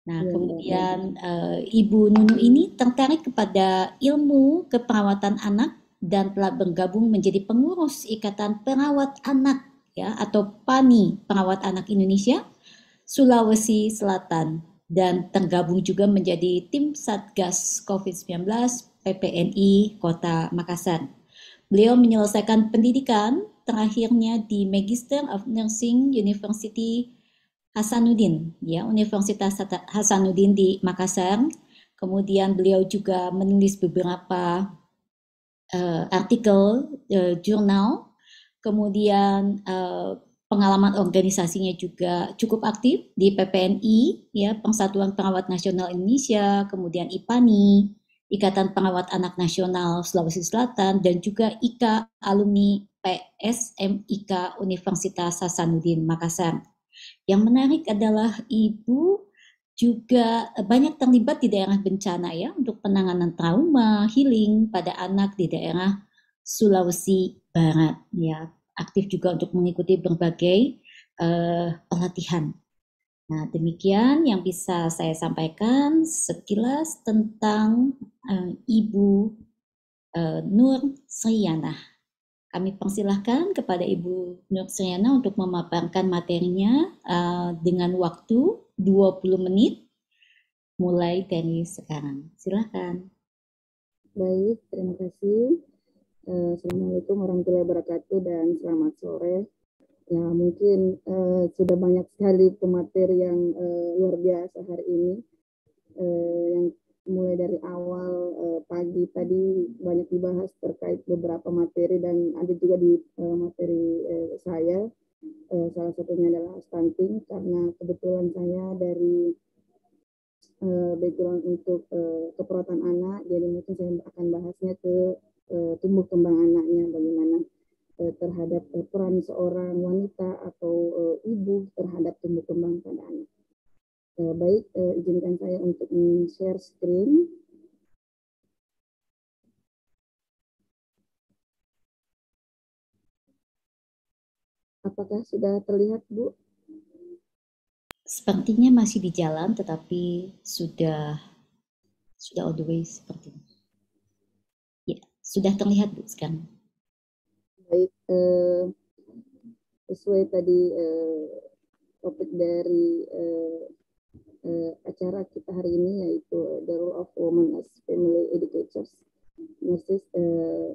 Nah, ya, kemudian uh, Ibu Nunu ini tertarik kepada ilmu keperawatan anak dan telah bergabung menjadi pengurus Ikatan Perawat Anak ya atau PANI Perawat Anak Indonesia Sulawesi Selatan dan tergabung juga menjadi tim Satgas COVID-19 PPNI Kota Makassar. Beliau menyelesaikan pendidikan terakhirnya di Magister of Nursing University Hasanuddin, ya Universitas Hasanuddin di Makassar. Kemudian beliau juga menulis beberapa uh, artikel uh, jurnal. Kemudian uh, pengalaman organisasinya juga cukup aktif di PPNI, ya Persatuan Perawat Nasional Indonesia, kemudian IPANI, Ikatan Perawat Anak Nasional Sulawesi Selatan, dan juga IKA Alumni PSMIK Universitas Hasanuddin Makassar. Yang menarik adalah Ibu juga banyak terlibat di daerah bencana ya untuk penanganan trauma, healing pada anak di daerah Sulawesi Barat ya. Aktif juga untuk mengikuti berbagai uh, pelatihan. Nah, demikian yang bisa saya sampaikan sekilas tentang uh, Ibu uh, Nur Sriyanah. Kami persilahkan kepada Ibu Nur Sriana untuk memaparkan materinya uh, dengan waktu 20 menit mulai dari sekarang. Silakan. Baik, terima kasih. Uh, Assalamualaikum warahmatullahi wabarakatuh dan selamat sore. Ya mungkin uh, sudah banyak sekali pemateri yang uh, luar biasa hari ini uh, yang mulai dari awal uh, pagi tadi banyak dibahas terkait beberapa materi dan ada juga di uh, materi uh, saya uh, salah satunya adalah stunting karena kebetulan saya dari uh, background untuk uh, keperawatan anak jadi mungkin saya akan bahasnya ke uh, tumbuh kembang anaknya bagaimana uh, terhadap uh, peran seorang wanita atau uh, ibu terhadap tumbuh kembang pada anak. Uh, baik, uh, izinkan saya untuk share screen. Apakah sudah terlihat, Bu? Sepertinya masih di jalan, tetapi sudah sudah all the way seperti ini. Ya, sudah terlihat, Bu, sekarang. Baik, uh, sesuai tadi uh, topik dari uh, uh, acara kita hari ini yaitu The Role of Women as Family Educators, Nurses, uh,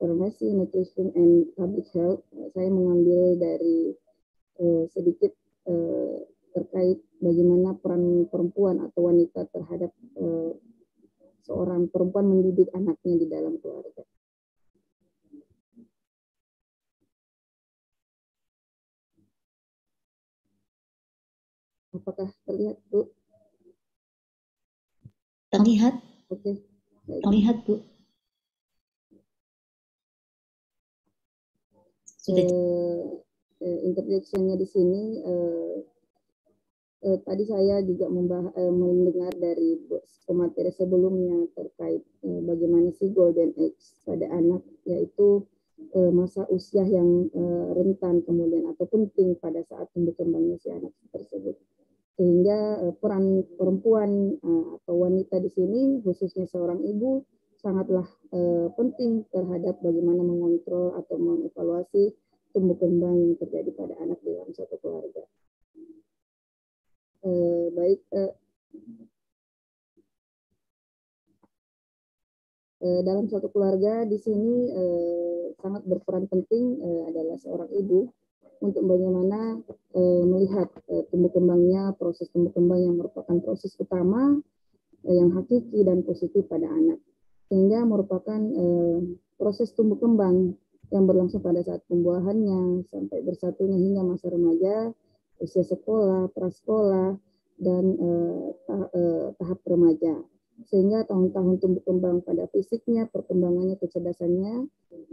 Pharmacy, Nutrition, and Public Health. Saya mengambil dari uh, sedikit uh, terkait bagaimana peran perempuan atau wanita terhadap uh, seorang perempuan mendidik anaknya di dalam keluarga. Apakah terlihat, Bu? Terlihat. Oke. Okay. Terlihat, Bu. Sudah. Uh, di sini uh, uh, tadi saya juga uh, mendengar dari pemateri sebelumnya terkait uh, bagaimana si golden age pada anak yaitu uh, masa usia yang uh, rentan kemudian atau penting pada saat tumbuh kembangnya si anak tersebut sehingga uh, peran perempuan uh, atau wanita di sini khususnya seorang ibu sangatlah uh, penting terhadap bagaimana mengontrol atau mengevaluasi tumbuh kembang yang terjadi pada anak dalam suatu keluarga. baik dalam suatu keluarga di sini sangat berperan penting adalah seorang ibu untuk bagaimana uh, melihat uh, tumbuh kembangnya proses tumbuh kembang yang merupakan proses utama uh, yang hakiki dan positif pada anak sehingga merupakan uh, proses tumbuh kembang yang berlangsung pada saat pembuahannya sampai bersatunya hingga masa remaja, usia sekolah, prasekolah, dan eh, eh, tahap remaja. Sehingga tahun-tahun tumbuh kembang pada fisiknya, perkembangannya, kecerdasannya,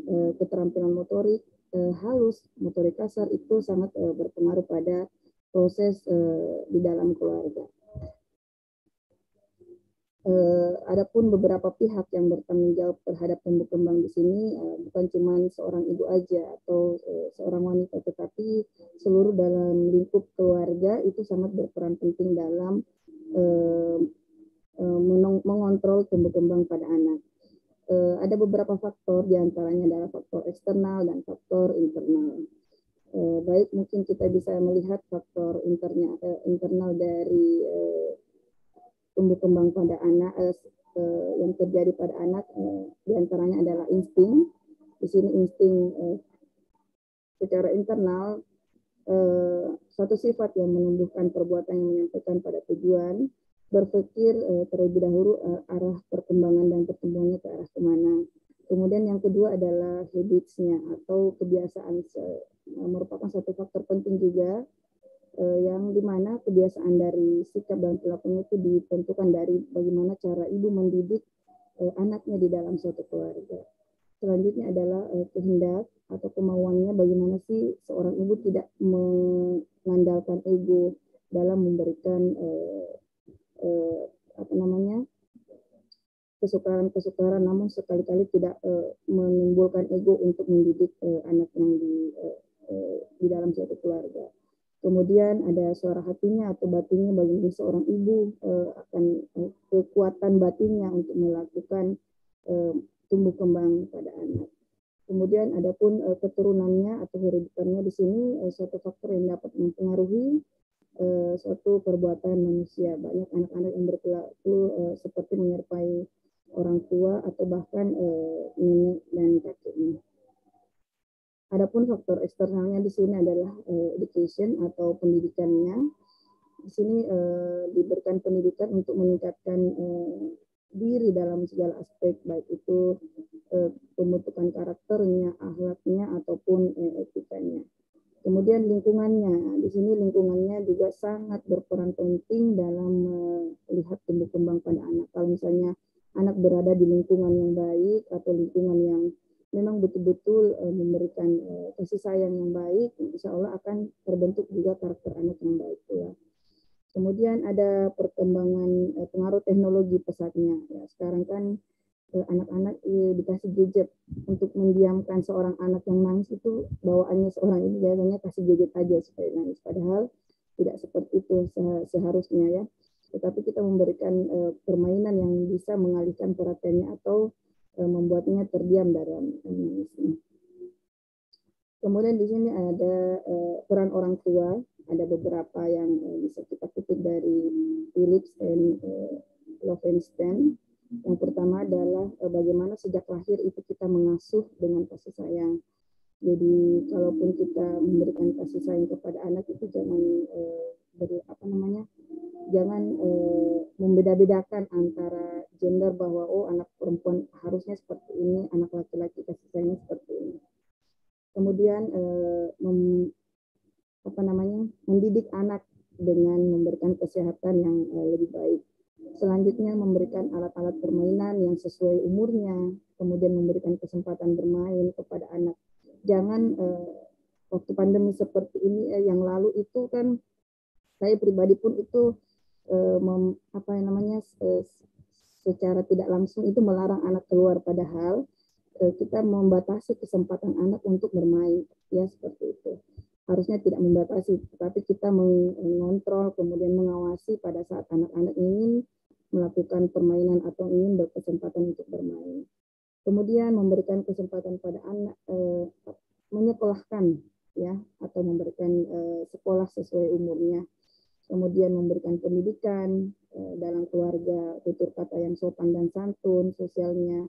eh, keterampilan motorik, eh, halus, motorik kasar itu sangat eh, berpengaruh pada proses di dalam keluarga. Adapun beberapa pihak yang bertanggung jawab terhadap tumbuh kembang di sini bukan cuma seorang ibu aja atau seorang wanita tetapi seluruh dalam lingkup keluarga itu sangat berperan penting dalam mengontrol tumbuh kembang pada anak. Uh, ada beberapa faktor di antaranya adalah faktor eksternal dan faktor internal. Uh, baik mungkin kita bisa melihat faktor internya, internal dari uh, tumbuh kembang pada anak eh, eh, yang terjadi pada anak eh, di antaranya adalah insting. Di sini insting eh, secara internal eh, suatu sifat yang menumbuhkan perbuatan yang menyampaikan pada tujuan berpikir eh, terlebih dahulu eh, arah perkembangan dan pertumbuhannya ke arah ke mana. Kemudian yang kedua adalah habitsnya atau kebiasaan merupakan satu faktor penting juga eh, yang di mana kebiasaan dari sikap dan perilakunya itu ditentukan dari bagaimana cara ibu mendidik eh, anaknya di dalam suatu keluarga. Selanjutnya adalah eh, kehendak atau kemauannya bagaimana sih seorang ibu tidak mengandalkan ego dalam memberikan eh, eh, apa namanya kesukaran-kesukaran namun sekali-kali tidak uh, menimbulkan ego untuk mendidik uh, anak yang di uh, uh, di dalam suatu keluarga. Kemudian ada suara hatinya atau batinnya bagi seorang ibu uh, akan uh, kekuatan batinnya untuk melakukan uh, tumbuh kembang pada anak. Kemudian ada pun uh, keturunannya atau herediternya di sini uh, suatu faktor yang dapat mempengaruhi uh, suatu perbuatan manusia. Banyak anak-anak yang berperilaku uh, seperti menyerpai orang tua atau bahkan uh, nenek dan kakeknya. Adapun faktor eksternalnya di sini adalah uh, education atau pendidikannya. Di sini uh, diberikan pendidikan untuk meningkatkan uh, diri dalam segala aspek, baik itu uh, pembentukan karakternya, akhlaknya, ataupun uh, etikanya. Kemudian lingkungannya, di sini lingkungannya juga sangat berperan penting dalam melihat uh, tumbuh kembang pada anak. Kalau misalnya anak berada di lingkungan yang baik atau lingkungan yang memang betul-betul uh, memberikan uh, kasih sayang yang baik, insya Allah akan terbentuk juga karakter anak yang baik pula. Kemudian ada perkembangan uh, pengaruh teknologi pesatnya. Ya, sekarang kan anak-anak uh, dikasih gadget untuk mendiamkan seorang anak yang nangis itu bawaannya seorang ibu biasanya kasih gadget aja supaya nangis. Padahal tidak seperti itu seharusnya ya. Tetapi kita memberikan uh, permainan yang bisa mengalihkan perhatiannya atau Eh, membuatnya terdiam dalam menangisnya. Kemudian di sini ada uh, peran orang tua, ada beberapa yang bisa kita kutip dari Philips uh, Lovenstein. Yang pertama adalah uh, bagaimana sejak lahir itu kita mengasuh dengan kasih sayang. Jadi kalaupun kita memberikan kasih sayang kepada anak itu jangan uh, ber, apa namanya jangan eh, membeda-bedakan antara gender bahwa oh anak perempuan harusnya seperti ini anak laki-laki kasih sayangnya seperti ini kemudian eh, mem, apa namanya mendidik anak dengan memberikan kesehatan yang eh, lebih baik selanjutnya memberikan alat-alat permainan yang sesuai umurnya kemudian memberikan kesempatan bermain kepada anak. Jangan eh, waktu pandemi seperti ini eh, yang lalu itu kan saya pribadi pun itu eh, mem, apa namanya eh, secara tidak langsung itu melarang anak keluar. Padahal eh, kita membatasi kesempatan anak untuk bermain. Ya seperti itu harusnya tidak membatasi tapi kita mengontrol kemudian mengawasi pada saat anak-anak ingin melakukan permainan atau ingin berkesempatan untuk bermain. Kemudian memberikan kesempatan pada anak eh, menyekolahkan ya atau memberikan eh, sekolah sesuai umurnya. Kemudian memberikan pendidikan uh, dalam keluarga, tutur kata yang sopan dan santun, sosialnya,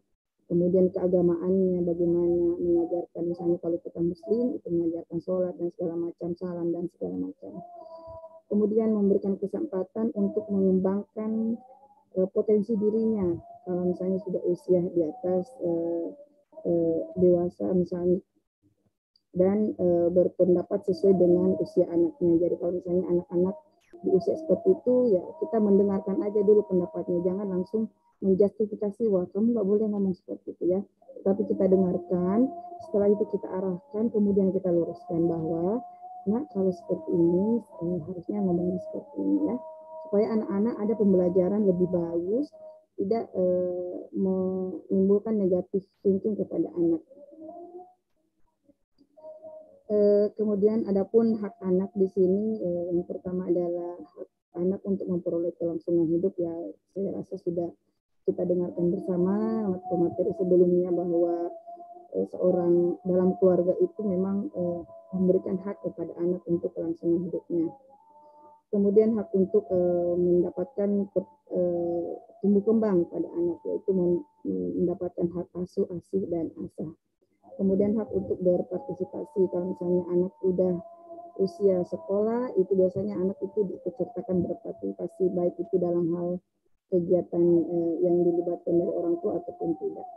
kemudian keagamaannya bagaimana mengajarkan misalnya kalau kita muslim itu mengajarkan sholat dan segala macam salam dan segala macam. Kemudian memberikan kesempatan untuk mengembangkan uh, potensi dirinya. Kalau misalnya sudah usia di atas uh, uh, dewasa misalnya dan berpendapat sesuai dengan usia anaknya. Jadi kalau misalnya anak-anak di usia seperti itu ya kita mendengarkan aja dulu pendapatnya, jangan langsung menjustifikasi wah kamu nggak boleh ngomong seperti itu ya. Tapi kita dengarkan, setelah itu kita arahkan, kemudian kita luruskan bahwa nah kalau seperti ini eh, harusnya ngomongnya seperti ini ya. Supaya anak-anak ada pembelajaran lebih bagus tidak eh, menimbulkan negatif thinking kepada anak. Eh, kemudian adapun hak anak di sini eh, yang pertama adalah hak anak untuk memperoleh kelangsungan hidup ya. Saya rasa sudah kita dengarkan bersama materi sebelumnya bahwa eh, seorang dalam keluarga itu memang eh, memberikan hak kepada anak untuk kelangsungan hidupnya. Kemudian hak untuk uh, mendapatkan uh, tumbuh kembang pada anak yaitu mendapatkan hak asuh, asih dan asah. Kemudian hak untuk berpartisipasi kalau misalnya anak sudah usia sekolah itu biasanya anak itu diikutsertakan berpartisipasi baik itu dalam hal kegiatan uh, yang dilibatkan dari orang tua ataupun tidak.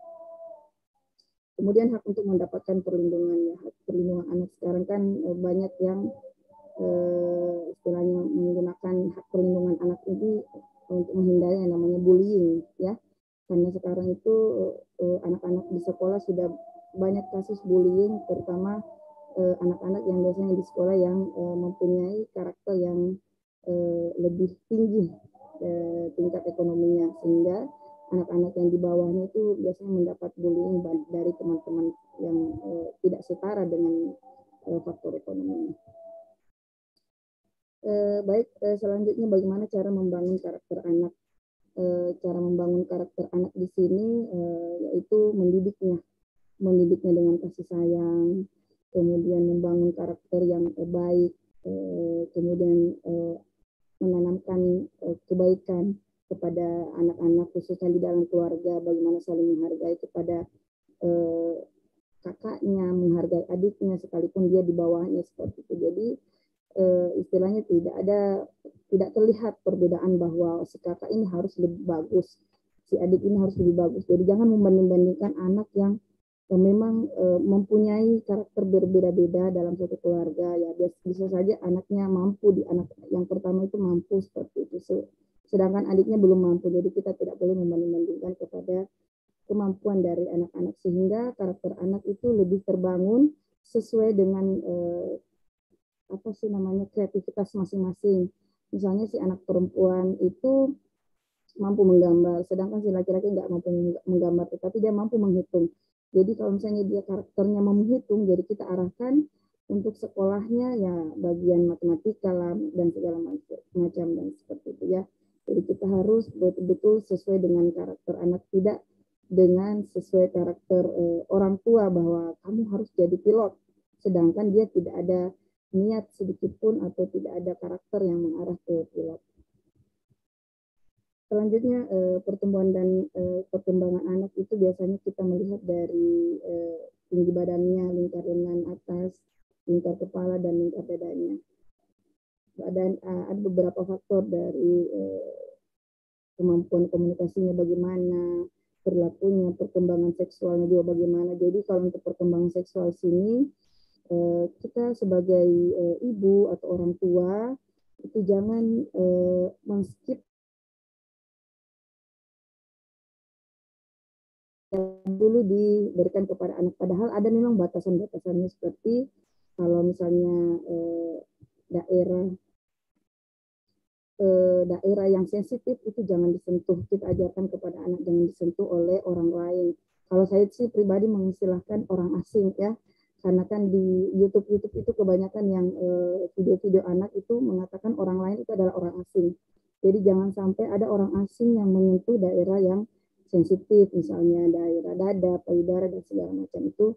Kemudian hak untuk mendapatkan perlindungan ya, hak perlindungan anak sekarang kan eh, banyak yang eh, istilahnya menggunakan hak perlindungan anak ini untuk menghindari yang namanya bullying ya. Karena sekarang itu eh, anak-anak di sekolah sudah banyak kasus bullying terutama eh, anak-anak yang biasanya di sekolah yang eh, mempunyai karakter yang eh, lebih tinggi eh, tingkat ekonominya sehingga anak-anak yang di bawahnya itu biasanya mendapat bullying dari teman-teman yang uh, tidak setara dengan uh, faktor ekonomi. Uh, baik, uh, selanjutnya bagaimana cara membangun karakter anak? Uh, cara membangun karakter anak di sini uh, yaitu mendidiknya, mendidiknya dengan kasih sayang, kemudian membangun karakter yang uh, baik, uh, kemudian uh, menanamkan uh, kebaikan kepada anak-anak khususnya di dalam keluarga bagaimana saling menghargai kepada eh, kakaknya menghargai adiknya sekalipun dia di bawahnya seperti itu. Jadi eh, istilahnya tidak ada tidak terlihat perbedaan bahwa si kakak ini harus lebih bagus si adik ini harus lebih bagus. Jadi jangan membanding-bandingkan anak yang yang memang e, mempunyai karakter berbeda-beda dalam satu keluarga ya bisa saja anaknya mampu di anak yang pertama itu mampu seperti itu sedangkan adiknya belum mampu. Jadi kita tidak boleh membanding-bandingkan kepada kemampuan dari anak-anak sehingga karakter anak itu lebih terbangun sesuai dengan eh, apa sih namanya kreativitas masing-masing. Misalnya si anak perempuan itu mampu menggambar, sedangkan si laki-laki nggak mampu menggambar, tetapi dia mampu menghitung. Jadi kalau misalnya dia karakternya mau menghitung, jadi kita arahkan untuk sekolahnya ya bagian matematika lah dan segala macam dan seperti itu ya. Jadi kita harus betul-betul sesuai dengan karakter anak, tidak dengan sesuai karakter eh, orang tua bahwa kamu harus jadi pilot, sedangkan dia tidak ada niat sedikit pun atau tidak ada karakter yang mengarah ke pilot. Selanjutnya eh, pertumbuhan dan eh, perkembangan anak itu biasanya kita melihat dari eh, tinggi badannya, lingkar lengan atas, lingkar kepala dan lingkar dadanya dan ada beberapa faktor dari kemampuan komunikasinya bagaimana, perilakunya, perkembangan seksualnya juga bagaimana. Jadi kalau untuk perkembangan seksual sini kita sebagai ibu atau orang tua itu jangan uh, men-skip dulu diberikan kepada anak padahal ada memang batasan-batasannya seperti kalau misalnya eh, daerah eh, daerah yang sensitif itu jangan disentuh. Kita ajarkan kepada anak jangan disentuh oleh orang lain. Kalau saya sih pribadi mengistilahkan orang asing ya, karena kan di YouTube YouTube itu kebanyakan yang eh, video-video anak itu mengatakan orang lain itu adalah orang asing. Jadi jangan sampai ada orang asing yang menyentuh daerah yang sensitif, misalnya daerah dada, payudara dan segala macam itu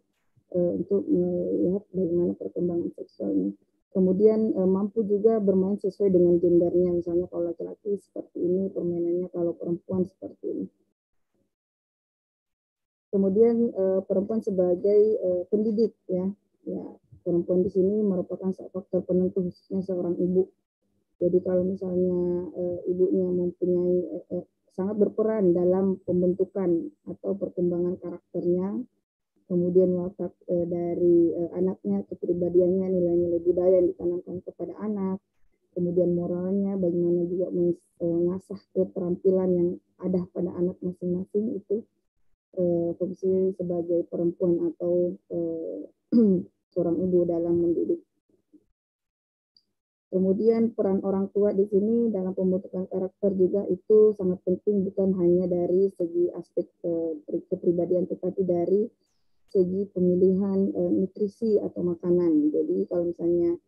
eh, untuk melihat bagaimana perkembangan seksualnya. Kemudian uh, mampu juga bermain sesuai dengan gendernya, misalnya kalau laki-laki seperti ini permainannya, kalau perempuan seperti ini. Kemudian uh, perempuan sebagai pendidik ya, ya perempuan di sini merupakan faktor penentu khususnya seorang ibu. Jadi kalau misalnya ibunya mempunyai sangat berperan dalam pembentukan atau perkembangan karakternya, kemudian watak e, dari e, anaknya, kepribadiannya, nilai-nilai budaya yang ditanamkan kepada anak, kemudian moralnya, bagaimana juga mengasah keterampilan yang ada pada anak masing-masing itu e, fungsi sebagai perempuan atau e, <clears throat> seorang ibu dalam mendidik. Kemudian peran orang tua di sini dalam pembentukan karakter juga itu sangat penting bukan hanya dari segi aspek kepribadian tetapi dari segi pemilihan uh, nutrisi atau makanan. Jadi kalau misalnya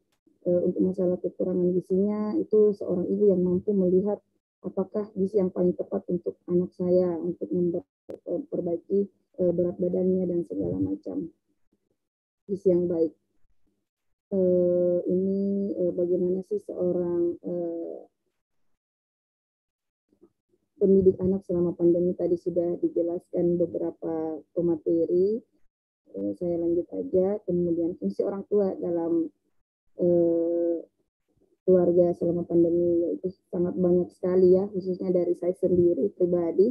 uh, untuk masalah kekurangan gizinya itu seorang ibu yang mampu melihat apakah gizi yang paling tepat untuk anak saya untuk memperbaiki berat badannya dan segala macam gizi yang baik. Uh, ini uh, bagaimana sih seorang uh, pendidik anak selama pandemi tadi sudah dijelaskan beberapa pemateri. Eh, saya lanjut aja. Kemudian fungsi orang tua dalam eh, keluarga selama pandemi itu sangat banyak sekali ya khususnya dari saya sendiri pribadi.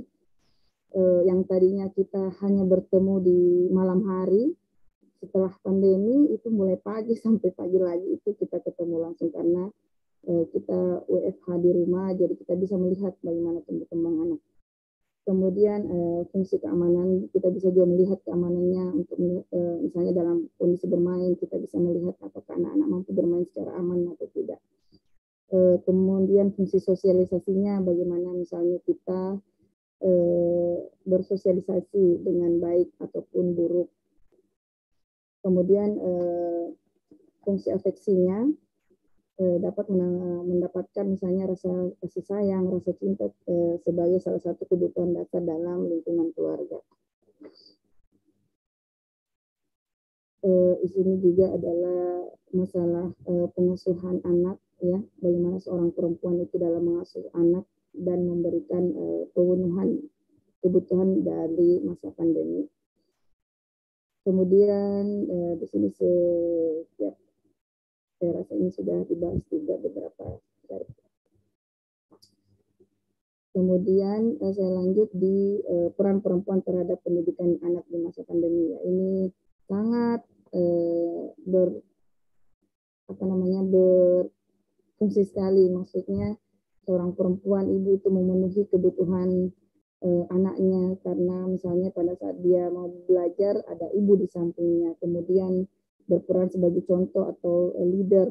Yang tadinya kita hanya bertemu di malam hari setelah pandemi itu mulai pagi <laughs> sampai pagi lagi itu kita ketemu langsung karena eh, kita WFH di rumah jadi kita bisa melihat bagaimana kembang anak. Kemudian uh, fungsi keamanan kita bisa juga melihat keamanannya untuk uh, misalnya dalam kondisi bermain kita bisa melihat apakah anak-anak mampu bermain secara aman atau tidak. Uh, kemudian fungsi sosialisasinya bagaimana misalnya kita uh, bersosialisasi dengan baik ataupun buruk kemudian uh, fungsi afeksinya eh, dapat mendapatkan misalnya rasa kasih sayang, rasa cinta eh, sebagai salah satu kebutuhan dasar dalam lingkungan keluarga. Eh, sini juga adalah masalah eh, pengasuhan anak ya, bagaimana seorang perempuan itu dalam mengasuh anak dan memberikan eh, pemenuhan kebutuhan dari masa pandemi. Kemudian eh, di sini setiap saya rasa ini sudah dibahas juga beberapa kali. Kemudian eh, saya lanjut di eh, peran perempuan terhadap pendidikan anak di masa pandemi. Ya, ini sangat eh, ber apa namanya berfungsi sekali. Maksudnya seorang perempuan ibu itu memenuhi kebutuhan eh, anaknya karena misalnya pada saat dia mau belajar ada ibu di sampingnya. Kemudian berperan sebagai contoh atau leader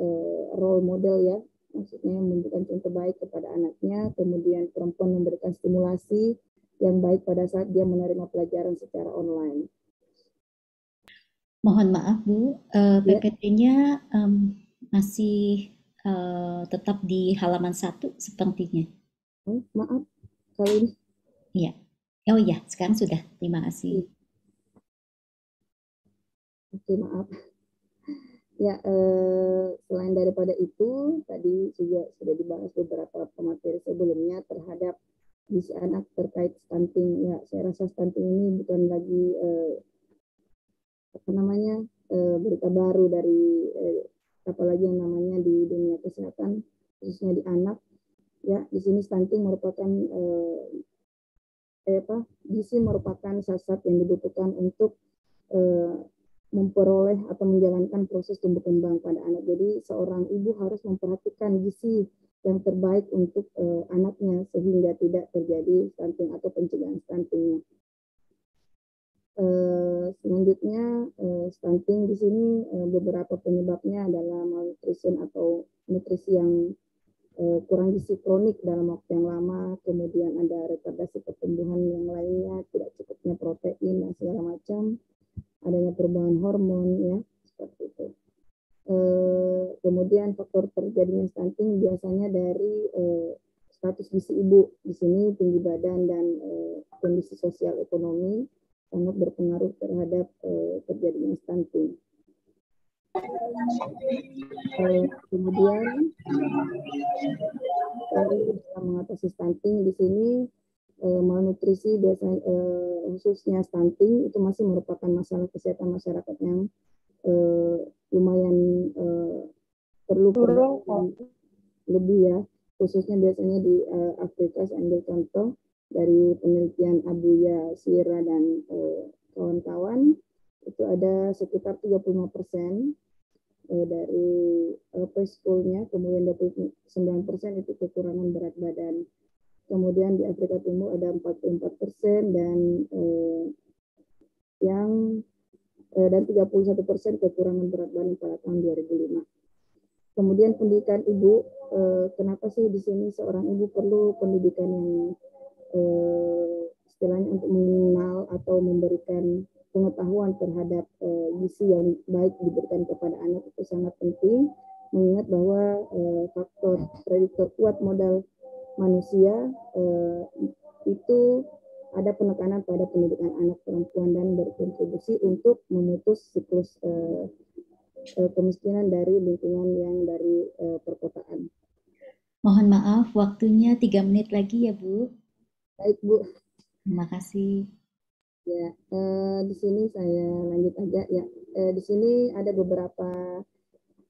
uh, role model ya maksudnya memberikan contoh baik kepada anaknya kemudian perempuan memberikan stimulasi yang baik pada saat dia menerima pelajaran secara online. Mohon maaf Bu, uh, eh, PPT-nya um, masih uh, tetap di halaman satu sepertinya. Oh, maaf, kali ini. Iya. Oh iya, sekarang sudah. Terima kasih. Oke, maaf. Ya, eh, selain daripada itu, tadi juga sudah dibahas beberapa pemateri sebelumnya terhadap gizi anak terkait stunting. Ya, saya rasa stunting ini bukan lagi eh, apa namanya eh, berita baru dari eh, apalagi yang namanya di dunia kesehatan, khususnya di anak. Ya, di sini stunting merupakan eh, eh, apa? Gizi merupakan sasat yang dibutuhkan untuk eh, memperoleh atau menjalankan proses tumbuh kembang pada anak. Jadi seorang ibu harus memperhatikan gizi yang terbaik untuk uh, anaknya sehingga tidak terjadi stunting atau pencegahan stuntingnya. Uh, selanjutnya uh, stunting di sini uh, beberapa penyebabnya adalah malnutrition atau nutrisi yang kurang gizi kronik dalam waktu yang lama, kemudian ada retardasi pertumbuhan yang lainnya, tidak cukupnya protein dan segala macam adanya perubahan hormon ya seperti itu. E, kemudian faktor terjadinya stunting biasanya dari e, status gizi ibu di sini tinggi badan dan e, kondisi sosial ekonomi sangat berpengaruh terhadap e, terjadinya stunting. Kemudian uh, mengatasi stunting di sini uh, malnutrisi biasanya uh, khususnya stunting itu masih merupakan masalah kesehatan masyarakat yang lumayan uh, perlu lebih ya. Khususnya biasanya di uh, Afrika saya ambil contoh dari penelitian Abuya Sira dan kawan-kawan itu ada sekitar 35 persen uh, dari uh, preschoolnya, kemudian 29 persen itu kekurangan berat badan. Kemudian di Afrika Timur ada 44 persen dan uh, yang uh, dan 31 persen kekurangan berat badan pada tahun 2005. Kemudian pendidikan ibu, uh, kenapa sih di sini seorang ibu perlu pendidikan yang uh, istilahnya untuk mengenal atau memberikan pengetahuan terhadap uh, gizi yang baik diberikan kepada anak itu sangat penting mengingat bahwa uh, faktor prediktor kuat modal manusia uh, itu ada penekanan pada pendidikan anak perempuan dan berkontribusi untuk memutus siklus uh, kemiskinan dari lingkungan yang dari perkotaan. Mohon maaf, waktunya tiga menit lagi ya Bu. Baik Bu. Terima kasih. Ya, eh, di sini saya lanjut aja ya. Eh, di sini ada beberapa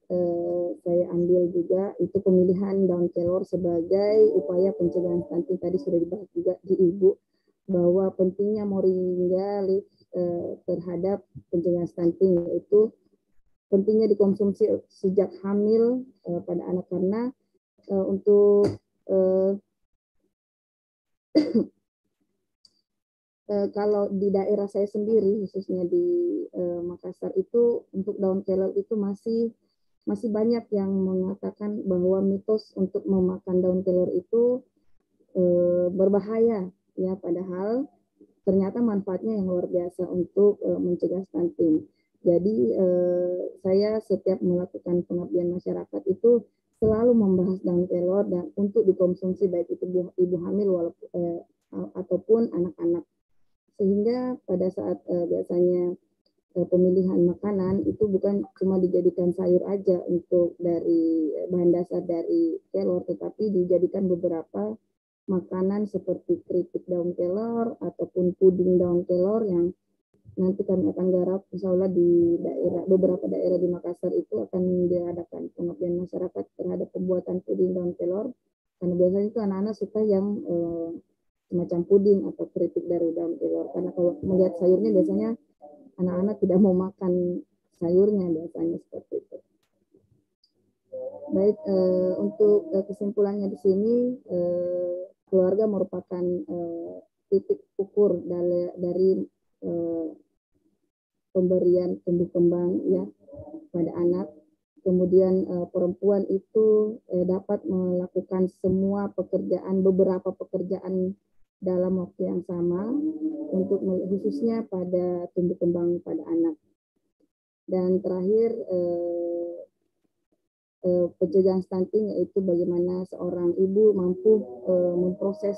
eh, saya ambil juga itu pemilihan daun kelor sebagai upaya pencegahan stunting tadi sudah dibahas juga di ibu bahwa pentingnya moringa eh, terhadap pencegahan stunting yaitu pentingnya dikonsumsi sejak hamil eh, pada anak karena eh, untuk eh, e, kalau di daerah saya sendiri khususnya di e, Makassar itu untuk daun kelor itu masih masih banyak yang mengatakan bahwa mitos untuk memakan daun kelor itu e, berbahaya ya padahal ternyata manfaatnya yang luar biasa untuk e, mencegah stunting. Jadi e, saya setiap melakukan pengabdian masyarakat itu selalu membahas daun kelor dan untuk dikonsumsi baik itu ibu, ibu hamil walaupun eh, ataupun anak-anak sehingga pada saat uh, biasanya uh, pemilihan makanan itu bukan cuma dijadikan sayur aja untuk dari bahan dasar dari kelor tetapi dijadikan beberapa makanan seperti keripik daun kelor ataupun puding daun kelor yang nanti kami akan garap insya Allah di daerah beberapa daerah di Makassar itu akan diadakan pengabdian masyarakat terhadap pembuatan puding daun kelor karena biasanya itu anak-anak suka yang uh, semacam puding atau keripik dari daun kelor karena kalau melihat sayurnya biasanya anak-anak tidak mau makan sayurnya biasanya seperti itu. Baik eh, untuk eh, kesimpulannya di sini eh, keluarga merupakan eh, titik ukur dari, dari eh, pemberian tumbuh kembang ya pada anak kemudian uh, perempuan itu uh, dapat melakukan semua pekerjaan beberapa pekerjaan dalam waktu yang sama untuk khususnya pada tumbuh kembang pada anak. Dan terakhir eh, eh, pencegahan stunting yaitu bagaimana seorang ibu mampu eh, memproses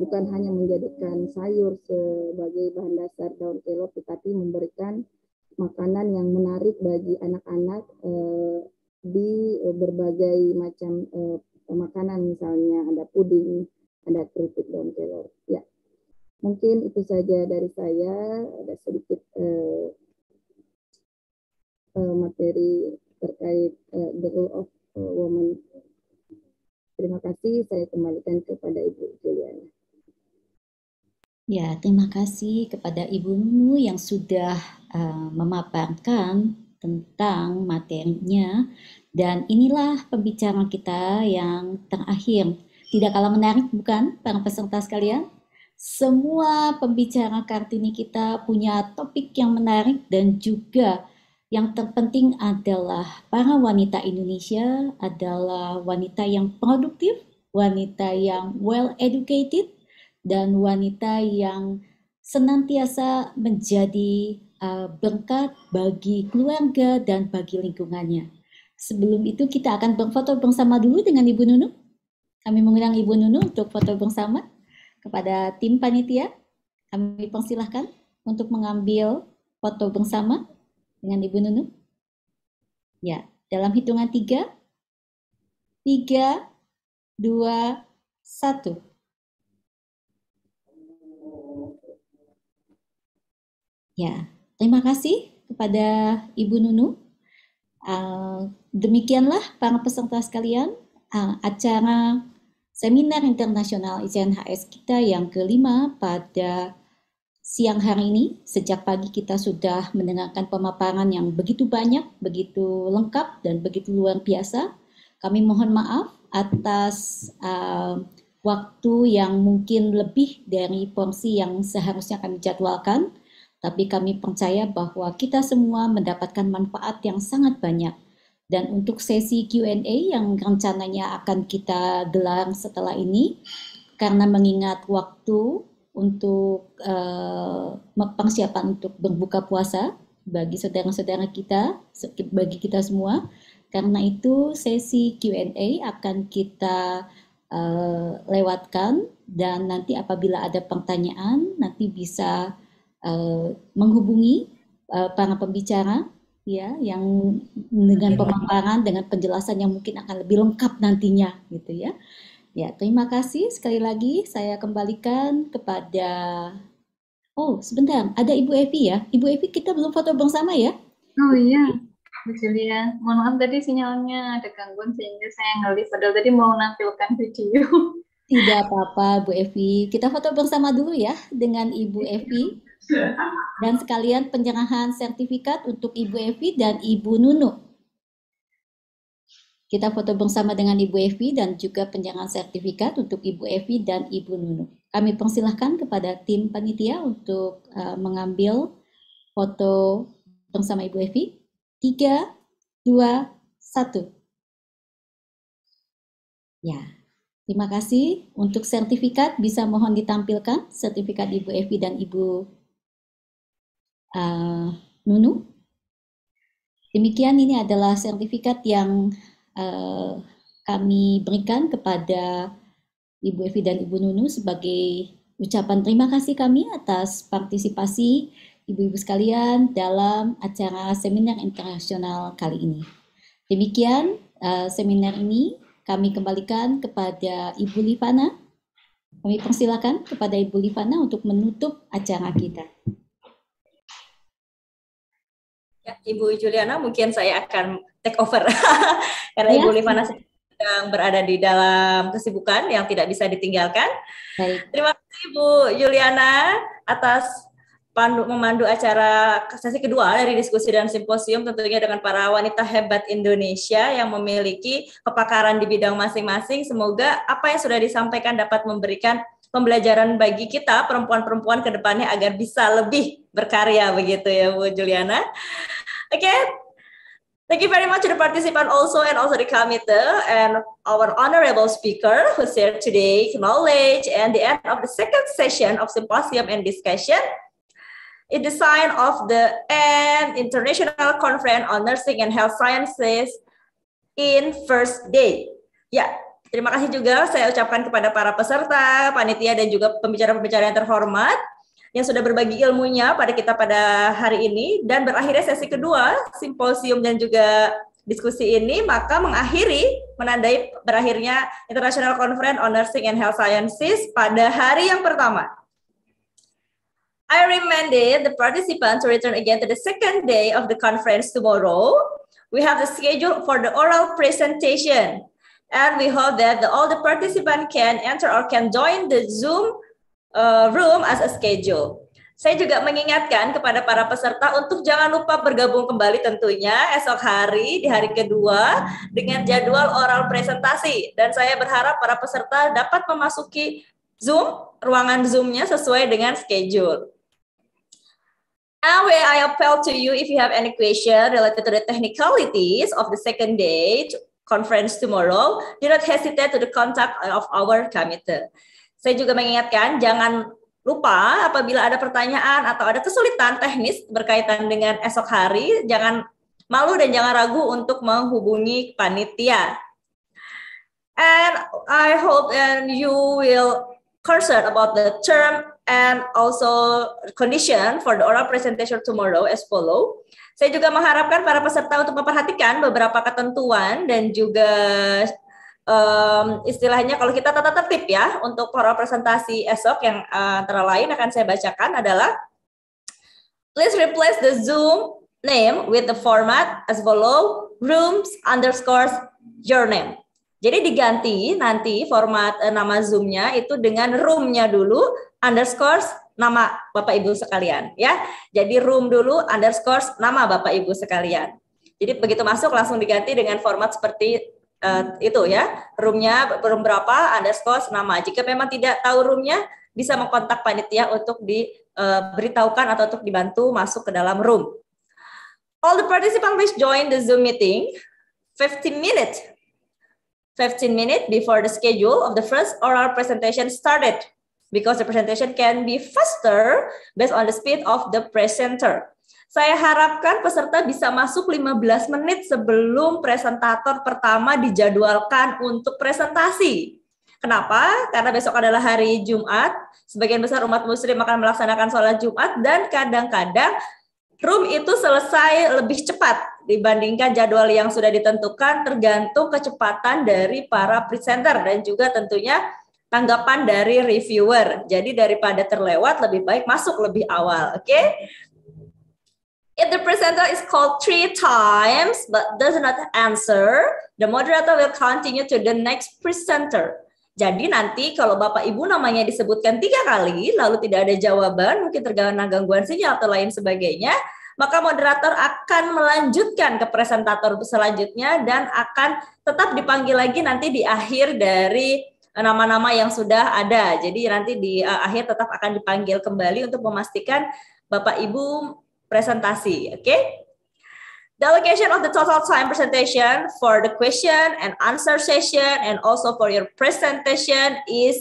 bukan hanya menjadikan sayur sebagai bahan dasar daun kelor tetapi memberikan makanan yang menarik bagi anak-anak eh, di berbagai macam eh, makanan misalnya ada puding, ada kritik daun kelor. Ya, mungkin itu saja dari saya. Ada sedikit uh, uh, materi terkait uh, the role of uh, woman. Terima kasih. Saya kembalikan kepada Ibu Juliana. Ya, terima kasih kepada Ibu Nunu yang sudah uh, memaparkan tentang materinya dan inilah pembicaraan kita yang terakhir tidak kalah menarik bukan para peserta sekalian? Semua pembicara Kartini kita punya topik yang menarik dan juga yang terpenting adalah para wanita Indonesia adalah wanita yang produktif, wanita yang well educated, dan wanita yang senantiasa menjadi uh, berkat bagi keluarga dan bagi lingkungannya. Sebelum itu kita akan berfoto bersama dulu dengan Ibu Nunu. Kami mengundang Ibu Nunu untuk foto bersama kepada tim panitia. Kami persilahkan untuk mengambil foto bersama dengan Ibu Nunu. Ya, dalam hitungan tiga, tiga, dua, satu. Ya, terima kasih kepada Ibu Nunu. Uh, demikianlah para peserta sekalian uh, acara seminar internasional ICNHS kita yang kelima pada siang hari ini. Sejak pagi kita sudah mendengarkan pemaparan yang begitu banyak, begitu lengkap, dan begitu luar biasa. Kami mohon maaf atas uh, waktu yang mungkin lebih dari porsi yang seharusnya kami jadwalkan tapi kami percaya bahwa kita semua mendapatkan manfaat yang sangat banyak. Dan untuk sesi Q&A yang rencananya akan kita gelar setelah ini, karena mengingat waktu untuk uh, persiapan untuk berbuka puasa bagi saudara-saudara kita, bagi kita semua, karena itu sesi Q&A akan kita uh, lewatkan. Dan nanti apabila ada pertanyaan nanti bisa uh, menghubungi uh, para pembicara ya yang dengan pemaparan dengan penjelasan yang mungkin akan lebih lengkap nantinya gitu ya. Ya, terima kasih sekali lagi saya kembalikan kepada Oh, sebentar, ada Ibu Evi ya. Ibu Evi kita belum foto bersama ya? Oh iya, Bu Julia. Mohon maaf tadi sinyalnya ada gangguan sehingga saya ngelip padahal tadi mau nampilkan video. Tidak apa-apa Bu Evi. Kita foto bersama dulu ya dengan Ibu Evi. Dan sekalian penyerahan sertifikat untuk Ibu Evi dan Ibu Nunu. Kita foto bersama dengan Ibu Evi dan juga penyerahan sertifikat untuk Ibu Evi dan Ibu Nunu. Kami persilahkan kepada tim panitia untuk uh, mengambil foto bersama Ibu Evi. Tiga, dua, satu. Ya, terima kasih. Untuk sertifikat bisa mohon ditampilkan sertifikat Ibu Evi dan Ibu uh, Nunu. Demikian ini adalah sertifikat yang uh, kami berikan kepada Ibu Evi dan Ibu Nunu sebagai ucapan terima kasih kami atas partisipasi ibu-ibu sekalian dalam acara seminar internasional kali ini. Demikian uh, seminar ini kami kembalikan kepada Ibu Livana. Kami persilakan kepada Ibu Livana untuk menutup acara kita. Ya, Ibu Juliana, mungkin saya akan take over <laughs> karena ya. Ibu Livana sedang berada di dalam kesibukan yang tidak bisa ditinggalkan. Baik. Terima kasih Ibu Juliana atas pandu, memandu acara sesi kedua dari diskusi dan simposium tentunya dengan para wanita hebat Indonesia yang memiliki kepakaran di bidang masing-masing. Semoga apa yang sudah disampaikan dapat memberikan pembelajaran bagi kita perempuan-perempuan ke depannya agar bisa lebih berkarya begitu ya Bu Juliana. Oke. Okay. Thank you very much to the participant also and also the committee and our honorable speaker who shared today knowledge and the end of the second session of symposium and discussion is the sign of the N International Conference on Nursing and Health Sciences in first day. Ya, Terima kasih juga saya ucapkan kepada para peserta, panitia, dan juga pembicara-pembicara yang terhormat yang sudah berbagi ilmunya pada kita pada hari ini. Dan berakhirnya sesi kedua, simposium dan juga diskusi ini, maka mengakhiri, menandai berakhirnya International Conference on Nursing and Health Sciences pada hari yang pertama. I reminded the participants to return again to the second day of the conference tomorrow. We have the schedule for the oral presentation And we hope that the, all the participants can enter or can join the Zoom uh, room as a schedule. Saya juga mengingatkan kepada para peserta untuk jangan lupa bergabung kembali tentunya esok hari di hari kedua dengan jadwal oral presentasi. Dan saya berharap para peserta dapat memasuki Zoom, ruangan Zoom-nya sesuai dengan schedule. Where I appeal to you if you have any question related to the technicalities of the second day conference tomorrow, do not hesitate to the contact of our committee. Saya juga mengingatkan, jangan lupa apabila ada pertanyaan atau ada kesulitan teknis berkaitan dengan esok hari, jangan malu dan jangan ragu untuk menghubungi panitia. And I hope and you will concern about the term and also condition for the oral presentation tomorrow as follow. Saya juga mengharapkan para peserta untuk memperhatikan beberapa ketentuan dan juga um, istilahnya kalau kita tata tertib ya untuk oral presentasi esok yang uh, antara lain akan saya bacakan adalah please replace the Zoom name with the format as follow rooms underscore your name. Jadi diganti nanti format uh, nama Zoom-nya itu dengan room-nya dulu underscore nama Bapak Ibu sekalian ya. Jadi room dulu underscore nama Bapak Ibu sekalian. Jadi begitu masuk langsung diganti dengan format seperti uh, itu ya. Roomnya room berapa underscore nama. Jika memang tidak tahu roomnya bisa mengkontak panitia untuk diberitahukan uh, atau untuk dibantu masuk ke dalam room. All the participants please join the Zoom meeting 15 minutes 15 minutes before the schedule of the first oral presentation started because the presentation can be faster based on the speed of the presenter. Saya harapkan peserta bisa masuk 15 menit sebelum presentator pertama dijadwalkan untuk presentasi. Kenapa? Karena besok adalah hari Jumat, sebagian besar umat muslim akan melaksanakan sholat Jumat dan kadang-kadang room itu selesai lebih cepat dibandingkan jadwal yang sudah ditentukan tergantung kecepatan dari para presenter dan juga tentunya tanggapan dari reviewer. Jadi daripada terlewat lebih baik masuk lebih awal, oke? Okay? If the presenter is called three times but does not answer, the moderator will continue to the next presenter. Jadi nanti kalau Bapak Ibu namanya disebutkan tiga kali, lalu tidak ada jawaban, mungkin terganggu gangguan sinyal atau lain sebagainya, maka moderator akan melanjutkan ke presentator selanjutnya dan akan tetap dipanggil lagi nanti di akhir dari nama-nama yang sudah ada. Jadi nanti di uh, akhir tetap akan dipanggil kembali untuk memastikan Bapak Ibu presentasi, oke? Okay? The allocation of the total time presentation for the question and answer session and also for your presentation is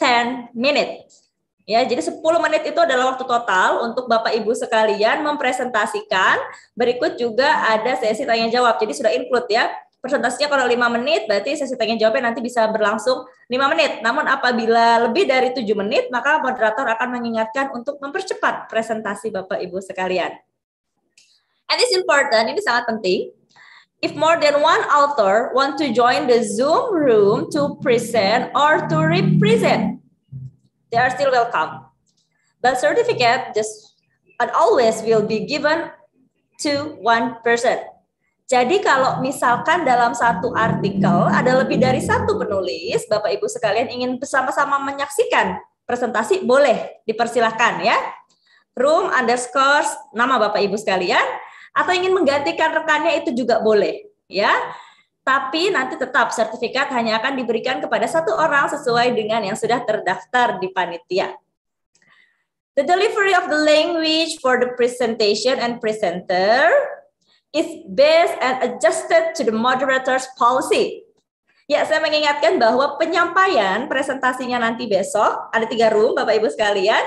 10 minutes. Ya, jadi 10 menit itu adalah waktu total untuk Bapak Ibu sekalian mempresentasikan. Berikut juga ada sesi tanya jawab. Jadi sudah include ya. Presentasinya kalau 5 menit, berarti sesi tanya jawabnya nanti bisa berlangsung 5 menit. Namun apabila lebih dari 7 menit, maka moderator akan mengingatkan untuk mempercepat presentasi Bapak Ibu sekalian. And it's important, ini sangat penting. If more than one author want to join the Zoom room to present or to represent, they are still welcome. But certificate just and always will be given to one person. Jadi kalau misalkan dalam satu artikel ada lebih dari satu penulis, Bapak Ibu sekalian ingin bersama-sama menyaksikan presentasi, boleh dipersilahkan ya. Room underscore nama Bapak Ibu sekalian atau ingin menggantikan rekannya itu juga boleh ya tapi nanti tetap sertifikat hanya akan diberikan kepada satu orang sesuai dengan yang sudah terdaftar di panitia. The delivery of the language for the presentation and presenter is based and adjusted to the moderator's policy. Ya, saya mengingatkan bahwa penyampaian presentasinya nanti besok, ada tiga room Bapak Ibu sekalian,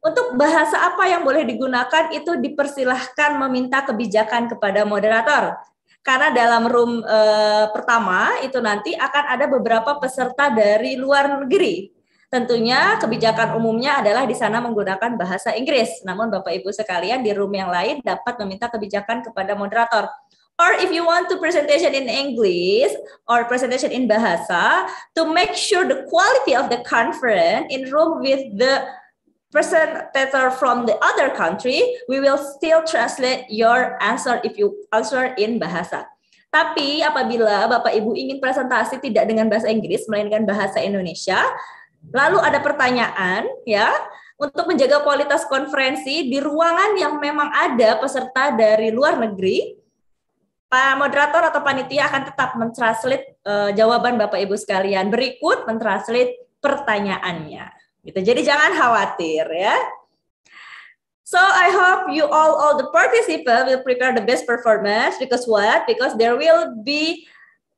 untuk bahasa apa yang boleh digunakan itu dipersilahkan meminta kebijakan kepada moderator. Karena dalam room e, pertama itu nanti akan ada beberapa peserta dari luar negeri. Tentunya kebijakan umumnya adalah di sana menggunakan bahasa Inggris. Namun Bapak Ibu sekalian di room yang lain dapat meminta kebijakan kepada moderator. Or if you want to presentation in English or presentation in bahasa, to make sure the quality of the conference in room with the presenter from the other country, we will still translate your answer if you answer in bahasa. Tapi apabila Bapak Ibu ingin presentasi tidak dengan bahasa Inggris melainkan bahasa Indonesia, lalu ada pertanyaan ya, untuk menjaga kualitas konferensi di ruangan yang memang ada peserta dari luar negeri, Pak moderator atau panitia akan tetap mentranslate uh, jawaban Bapak Ibu sekalian. Berikut mentranslate pertanyaannya. Gitu. Jadi jangan khawatir ya. So I hope you all all the participants will prepare the best performance because what? Because there will be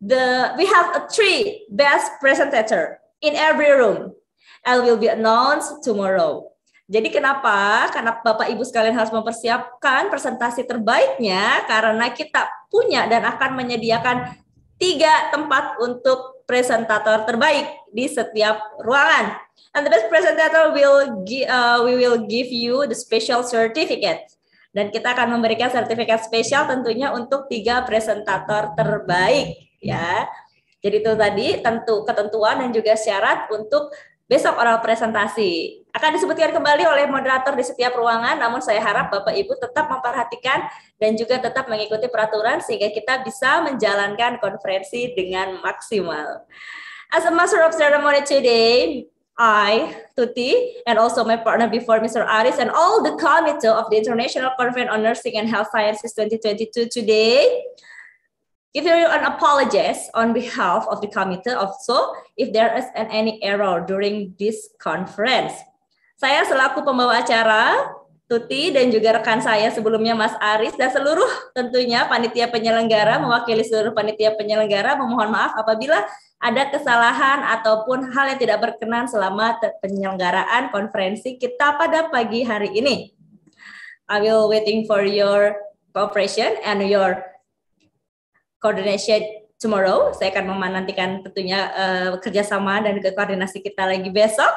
the we have a three best presenter in every room and will be announced tomorrow. Jadi kenapa? Karena Bapak Ibu sekalian harus mempersiapkan presentasi terbaiknya karena kita punya dan akan menyediakan tiga tempat untuk presentator terbaik di setiap ruangan. And the best presentator will uh, we will give you the special certificate. Dan kita akan memberikan sertifikat spesial tentunya untuk tiga presentator terbaik ya. Jadi itu tadi tentu ketentuan dan juga syarat untuk besok oral presentasi. Akan disebutkan kembali oleh moderator di setiap ruangan, namun saya harap Bapak Ibu tetap memperhatikan dan juga tetap mengikuti peraturan sehingga kita bisa menjalankan konferensi dengan maksimal. As a master of ceremony today, I, Tuti, and also my partner before Mr. Aris and all the committee of the International Conference on Nursing and Health Sciences 2022 today Give you an apologies on behalf of the committee also if there is an any error during this conference. Saya selaku pembawa acara, Tuti dan juga rekan saya sebelumnya Mas Aris dan seluruh tentunya panitia penyelenggara mewakili seluruh panitia penyelenggara memohon maaf apabila ada kesalahan ataupun hal yang tidak berkenan selama penyelenggaraan konferensi kita pada pagi hari ini. I will waiting for your cooperation and your coordination tomorrow. Saya akan menantikan tentunya uh, kerjasama dan juga koordinasi kita lagi besok.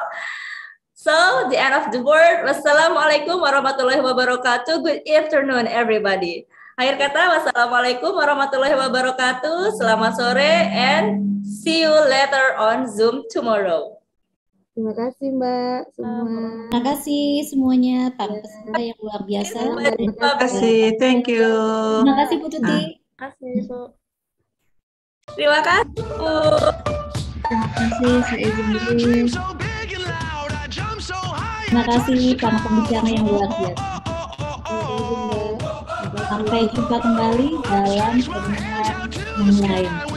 So, the end of the word. Wassalamualaikum warahmatullahi wabarakatuh. Good afternoon, everybody. Akhir kata, wassalamualaikum warahmatullahi wabarakatuh. Selamat sore and see you later on Zoom tomorrow. Terima kasih Mbak semua. Terima kasih semuanya para peserta yang luar biasa. Terima kasih, thank you. Terima kasih Bu Tuti. Ah kasih, Bu. Terima kasih, Bu. Terima kasih, saya Terima kasih para pembicara yang luar biasa. Sampai jumpa kembali dalam pertemuan yang lain.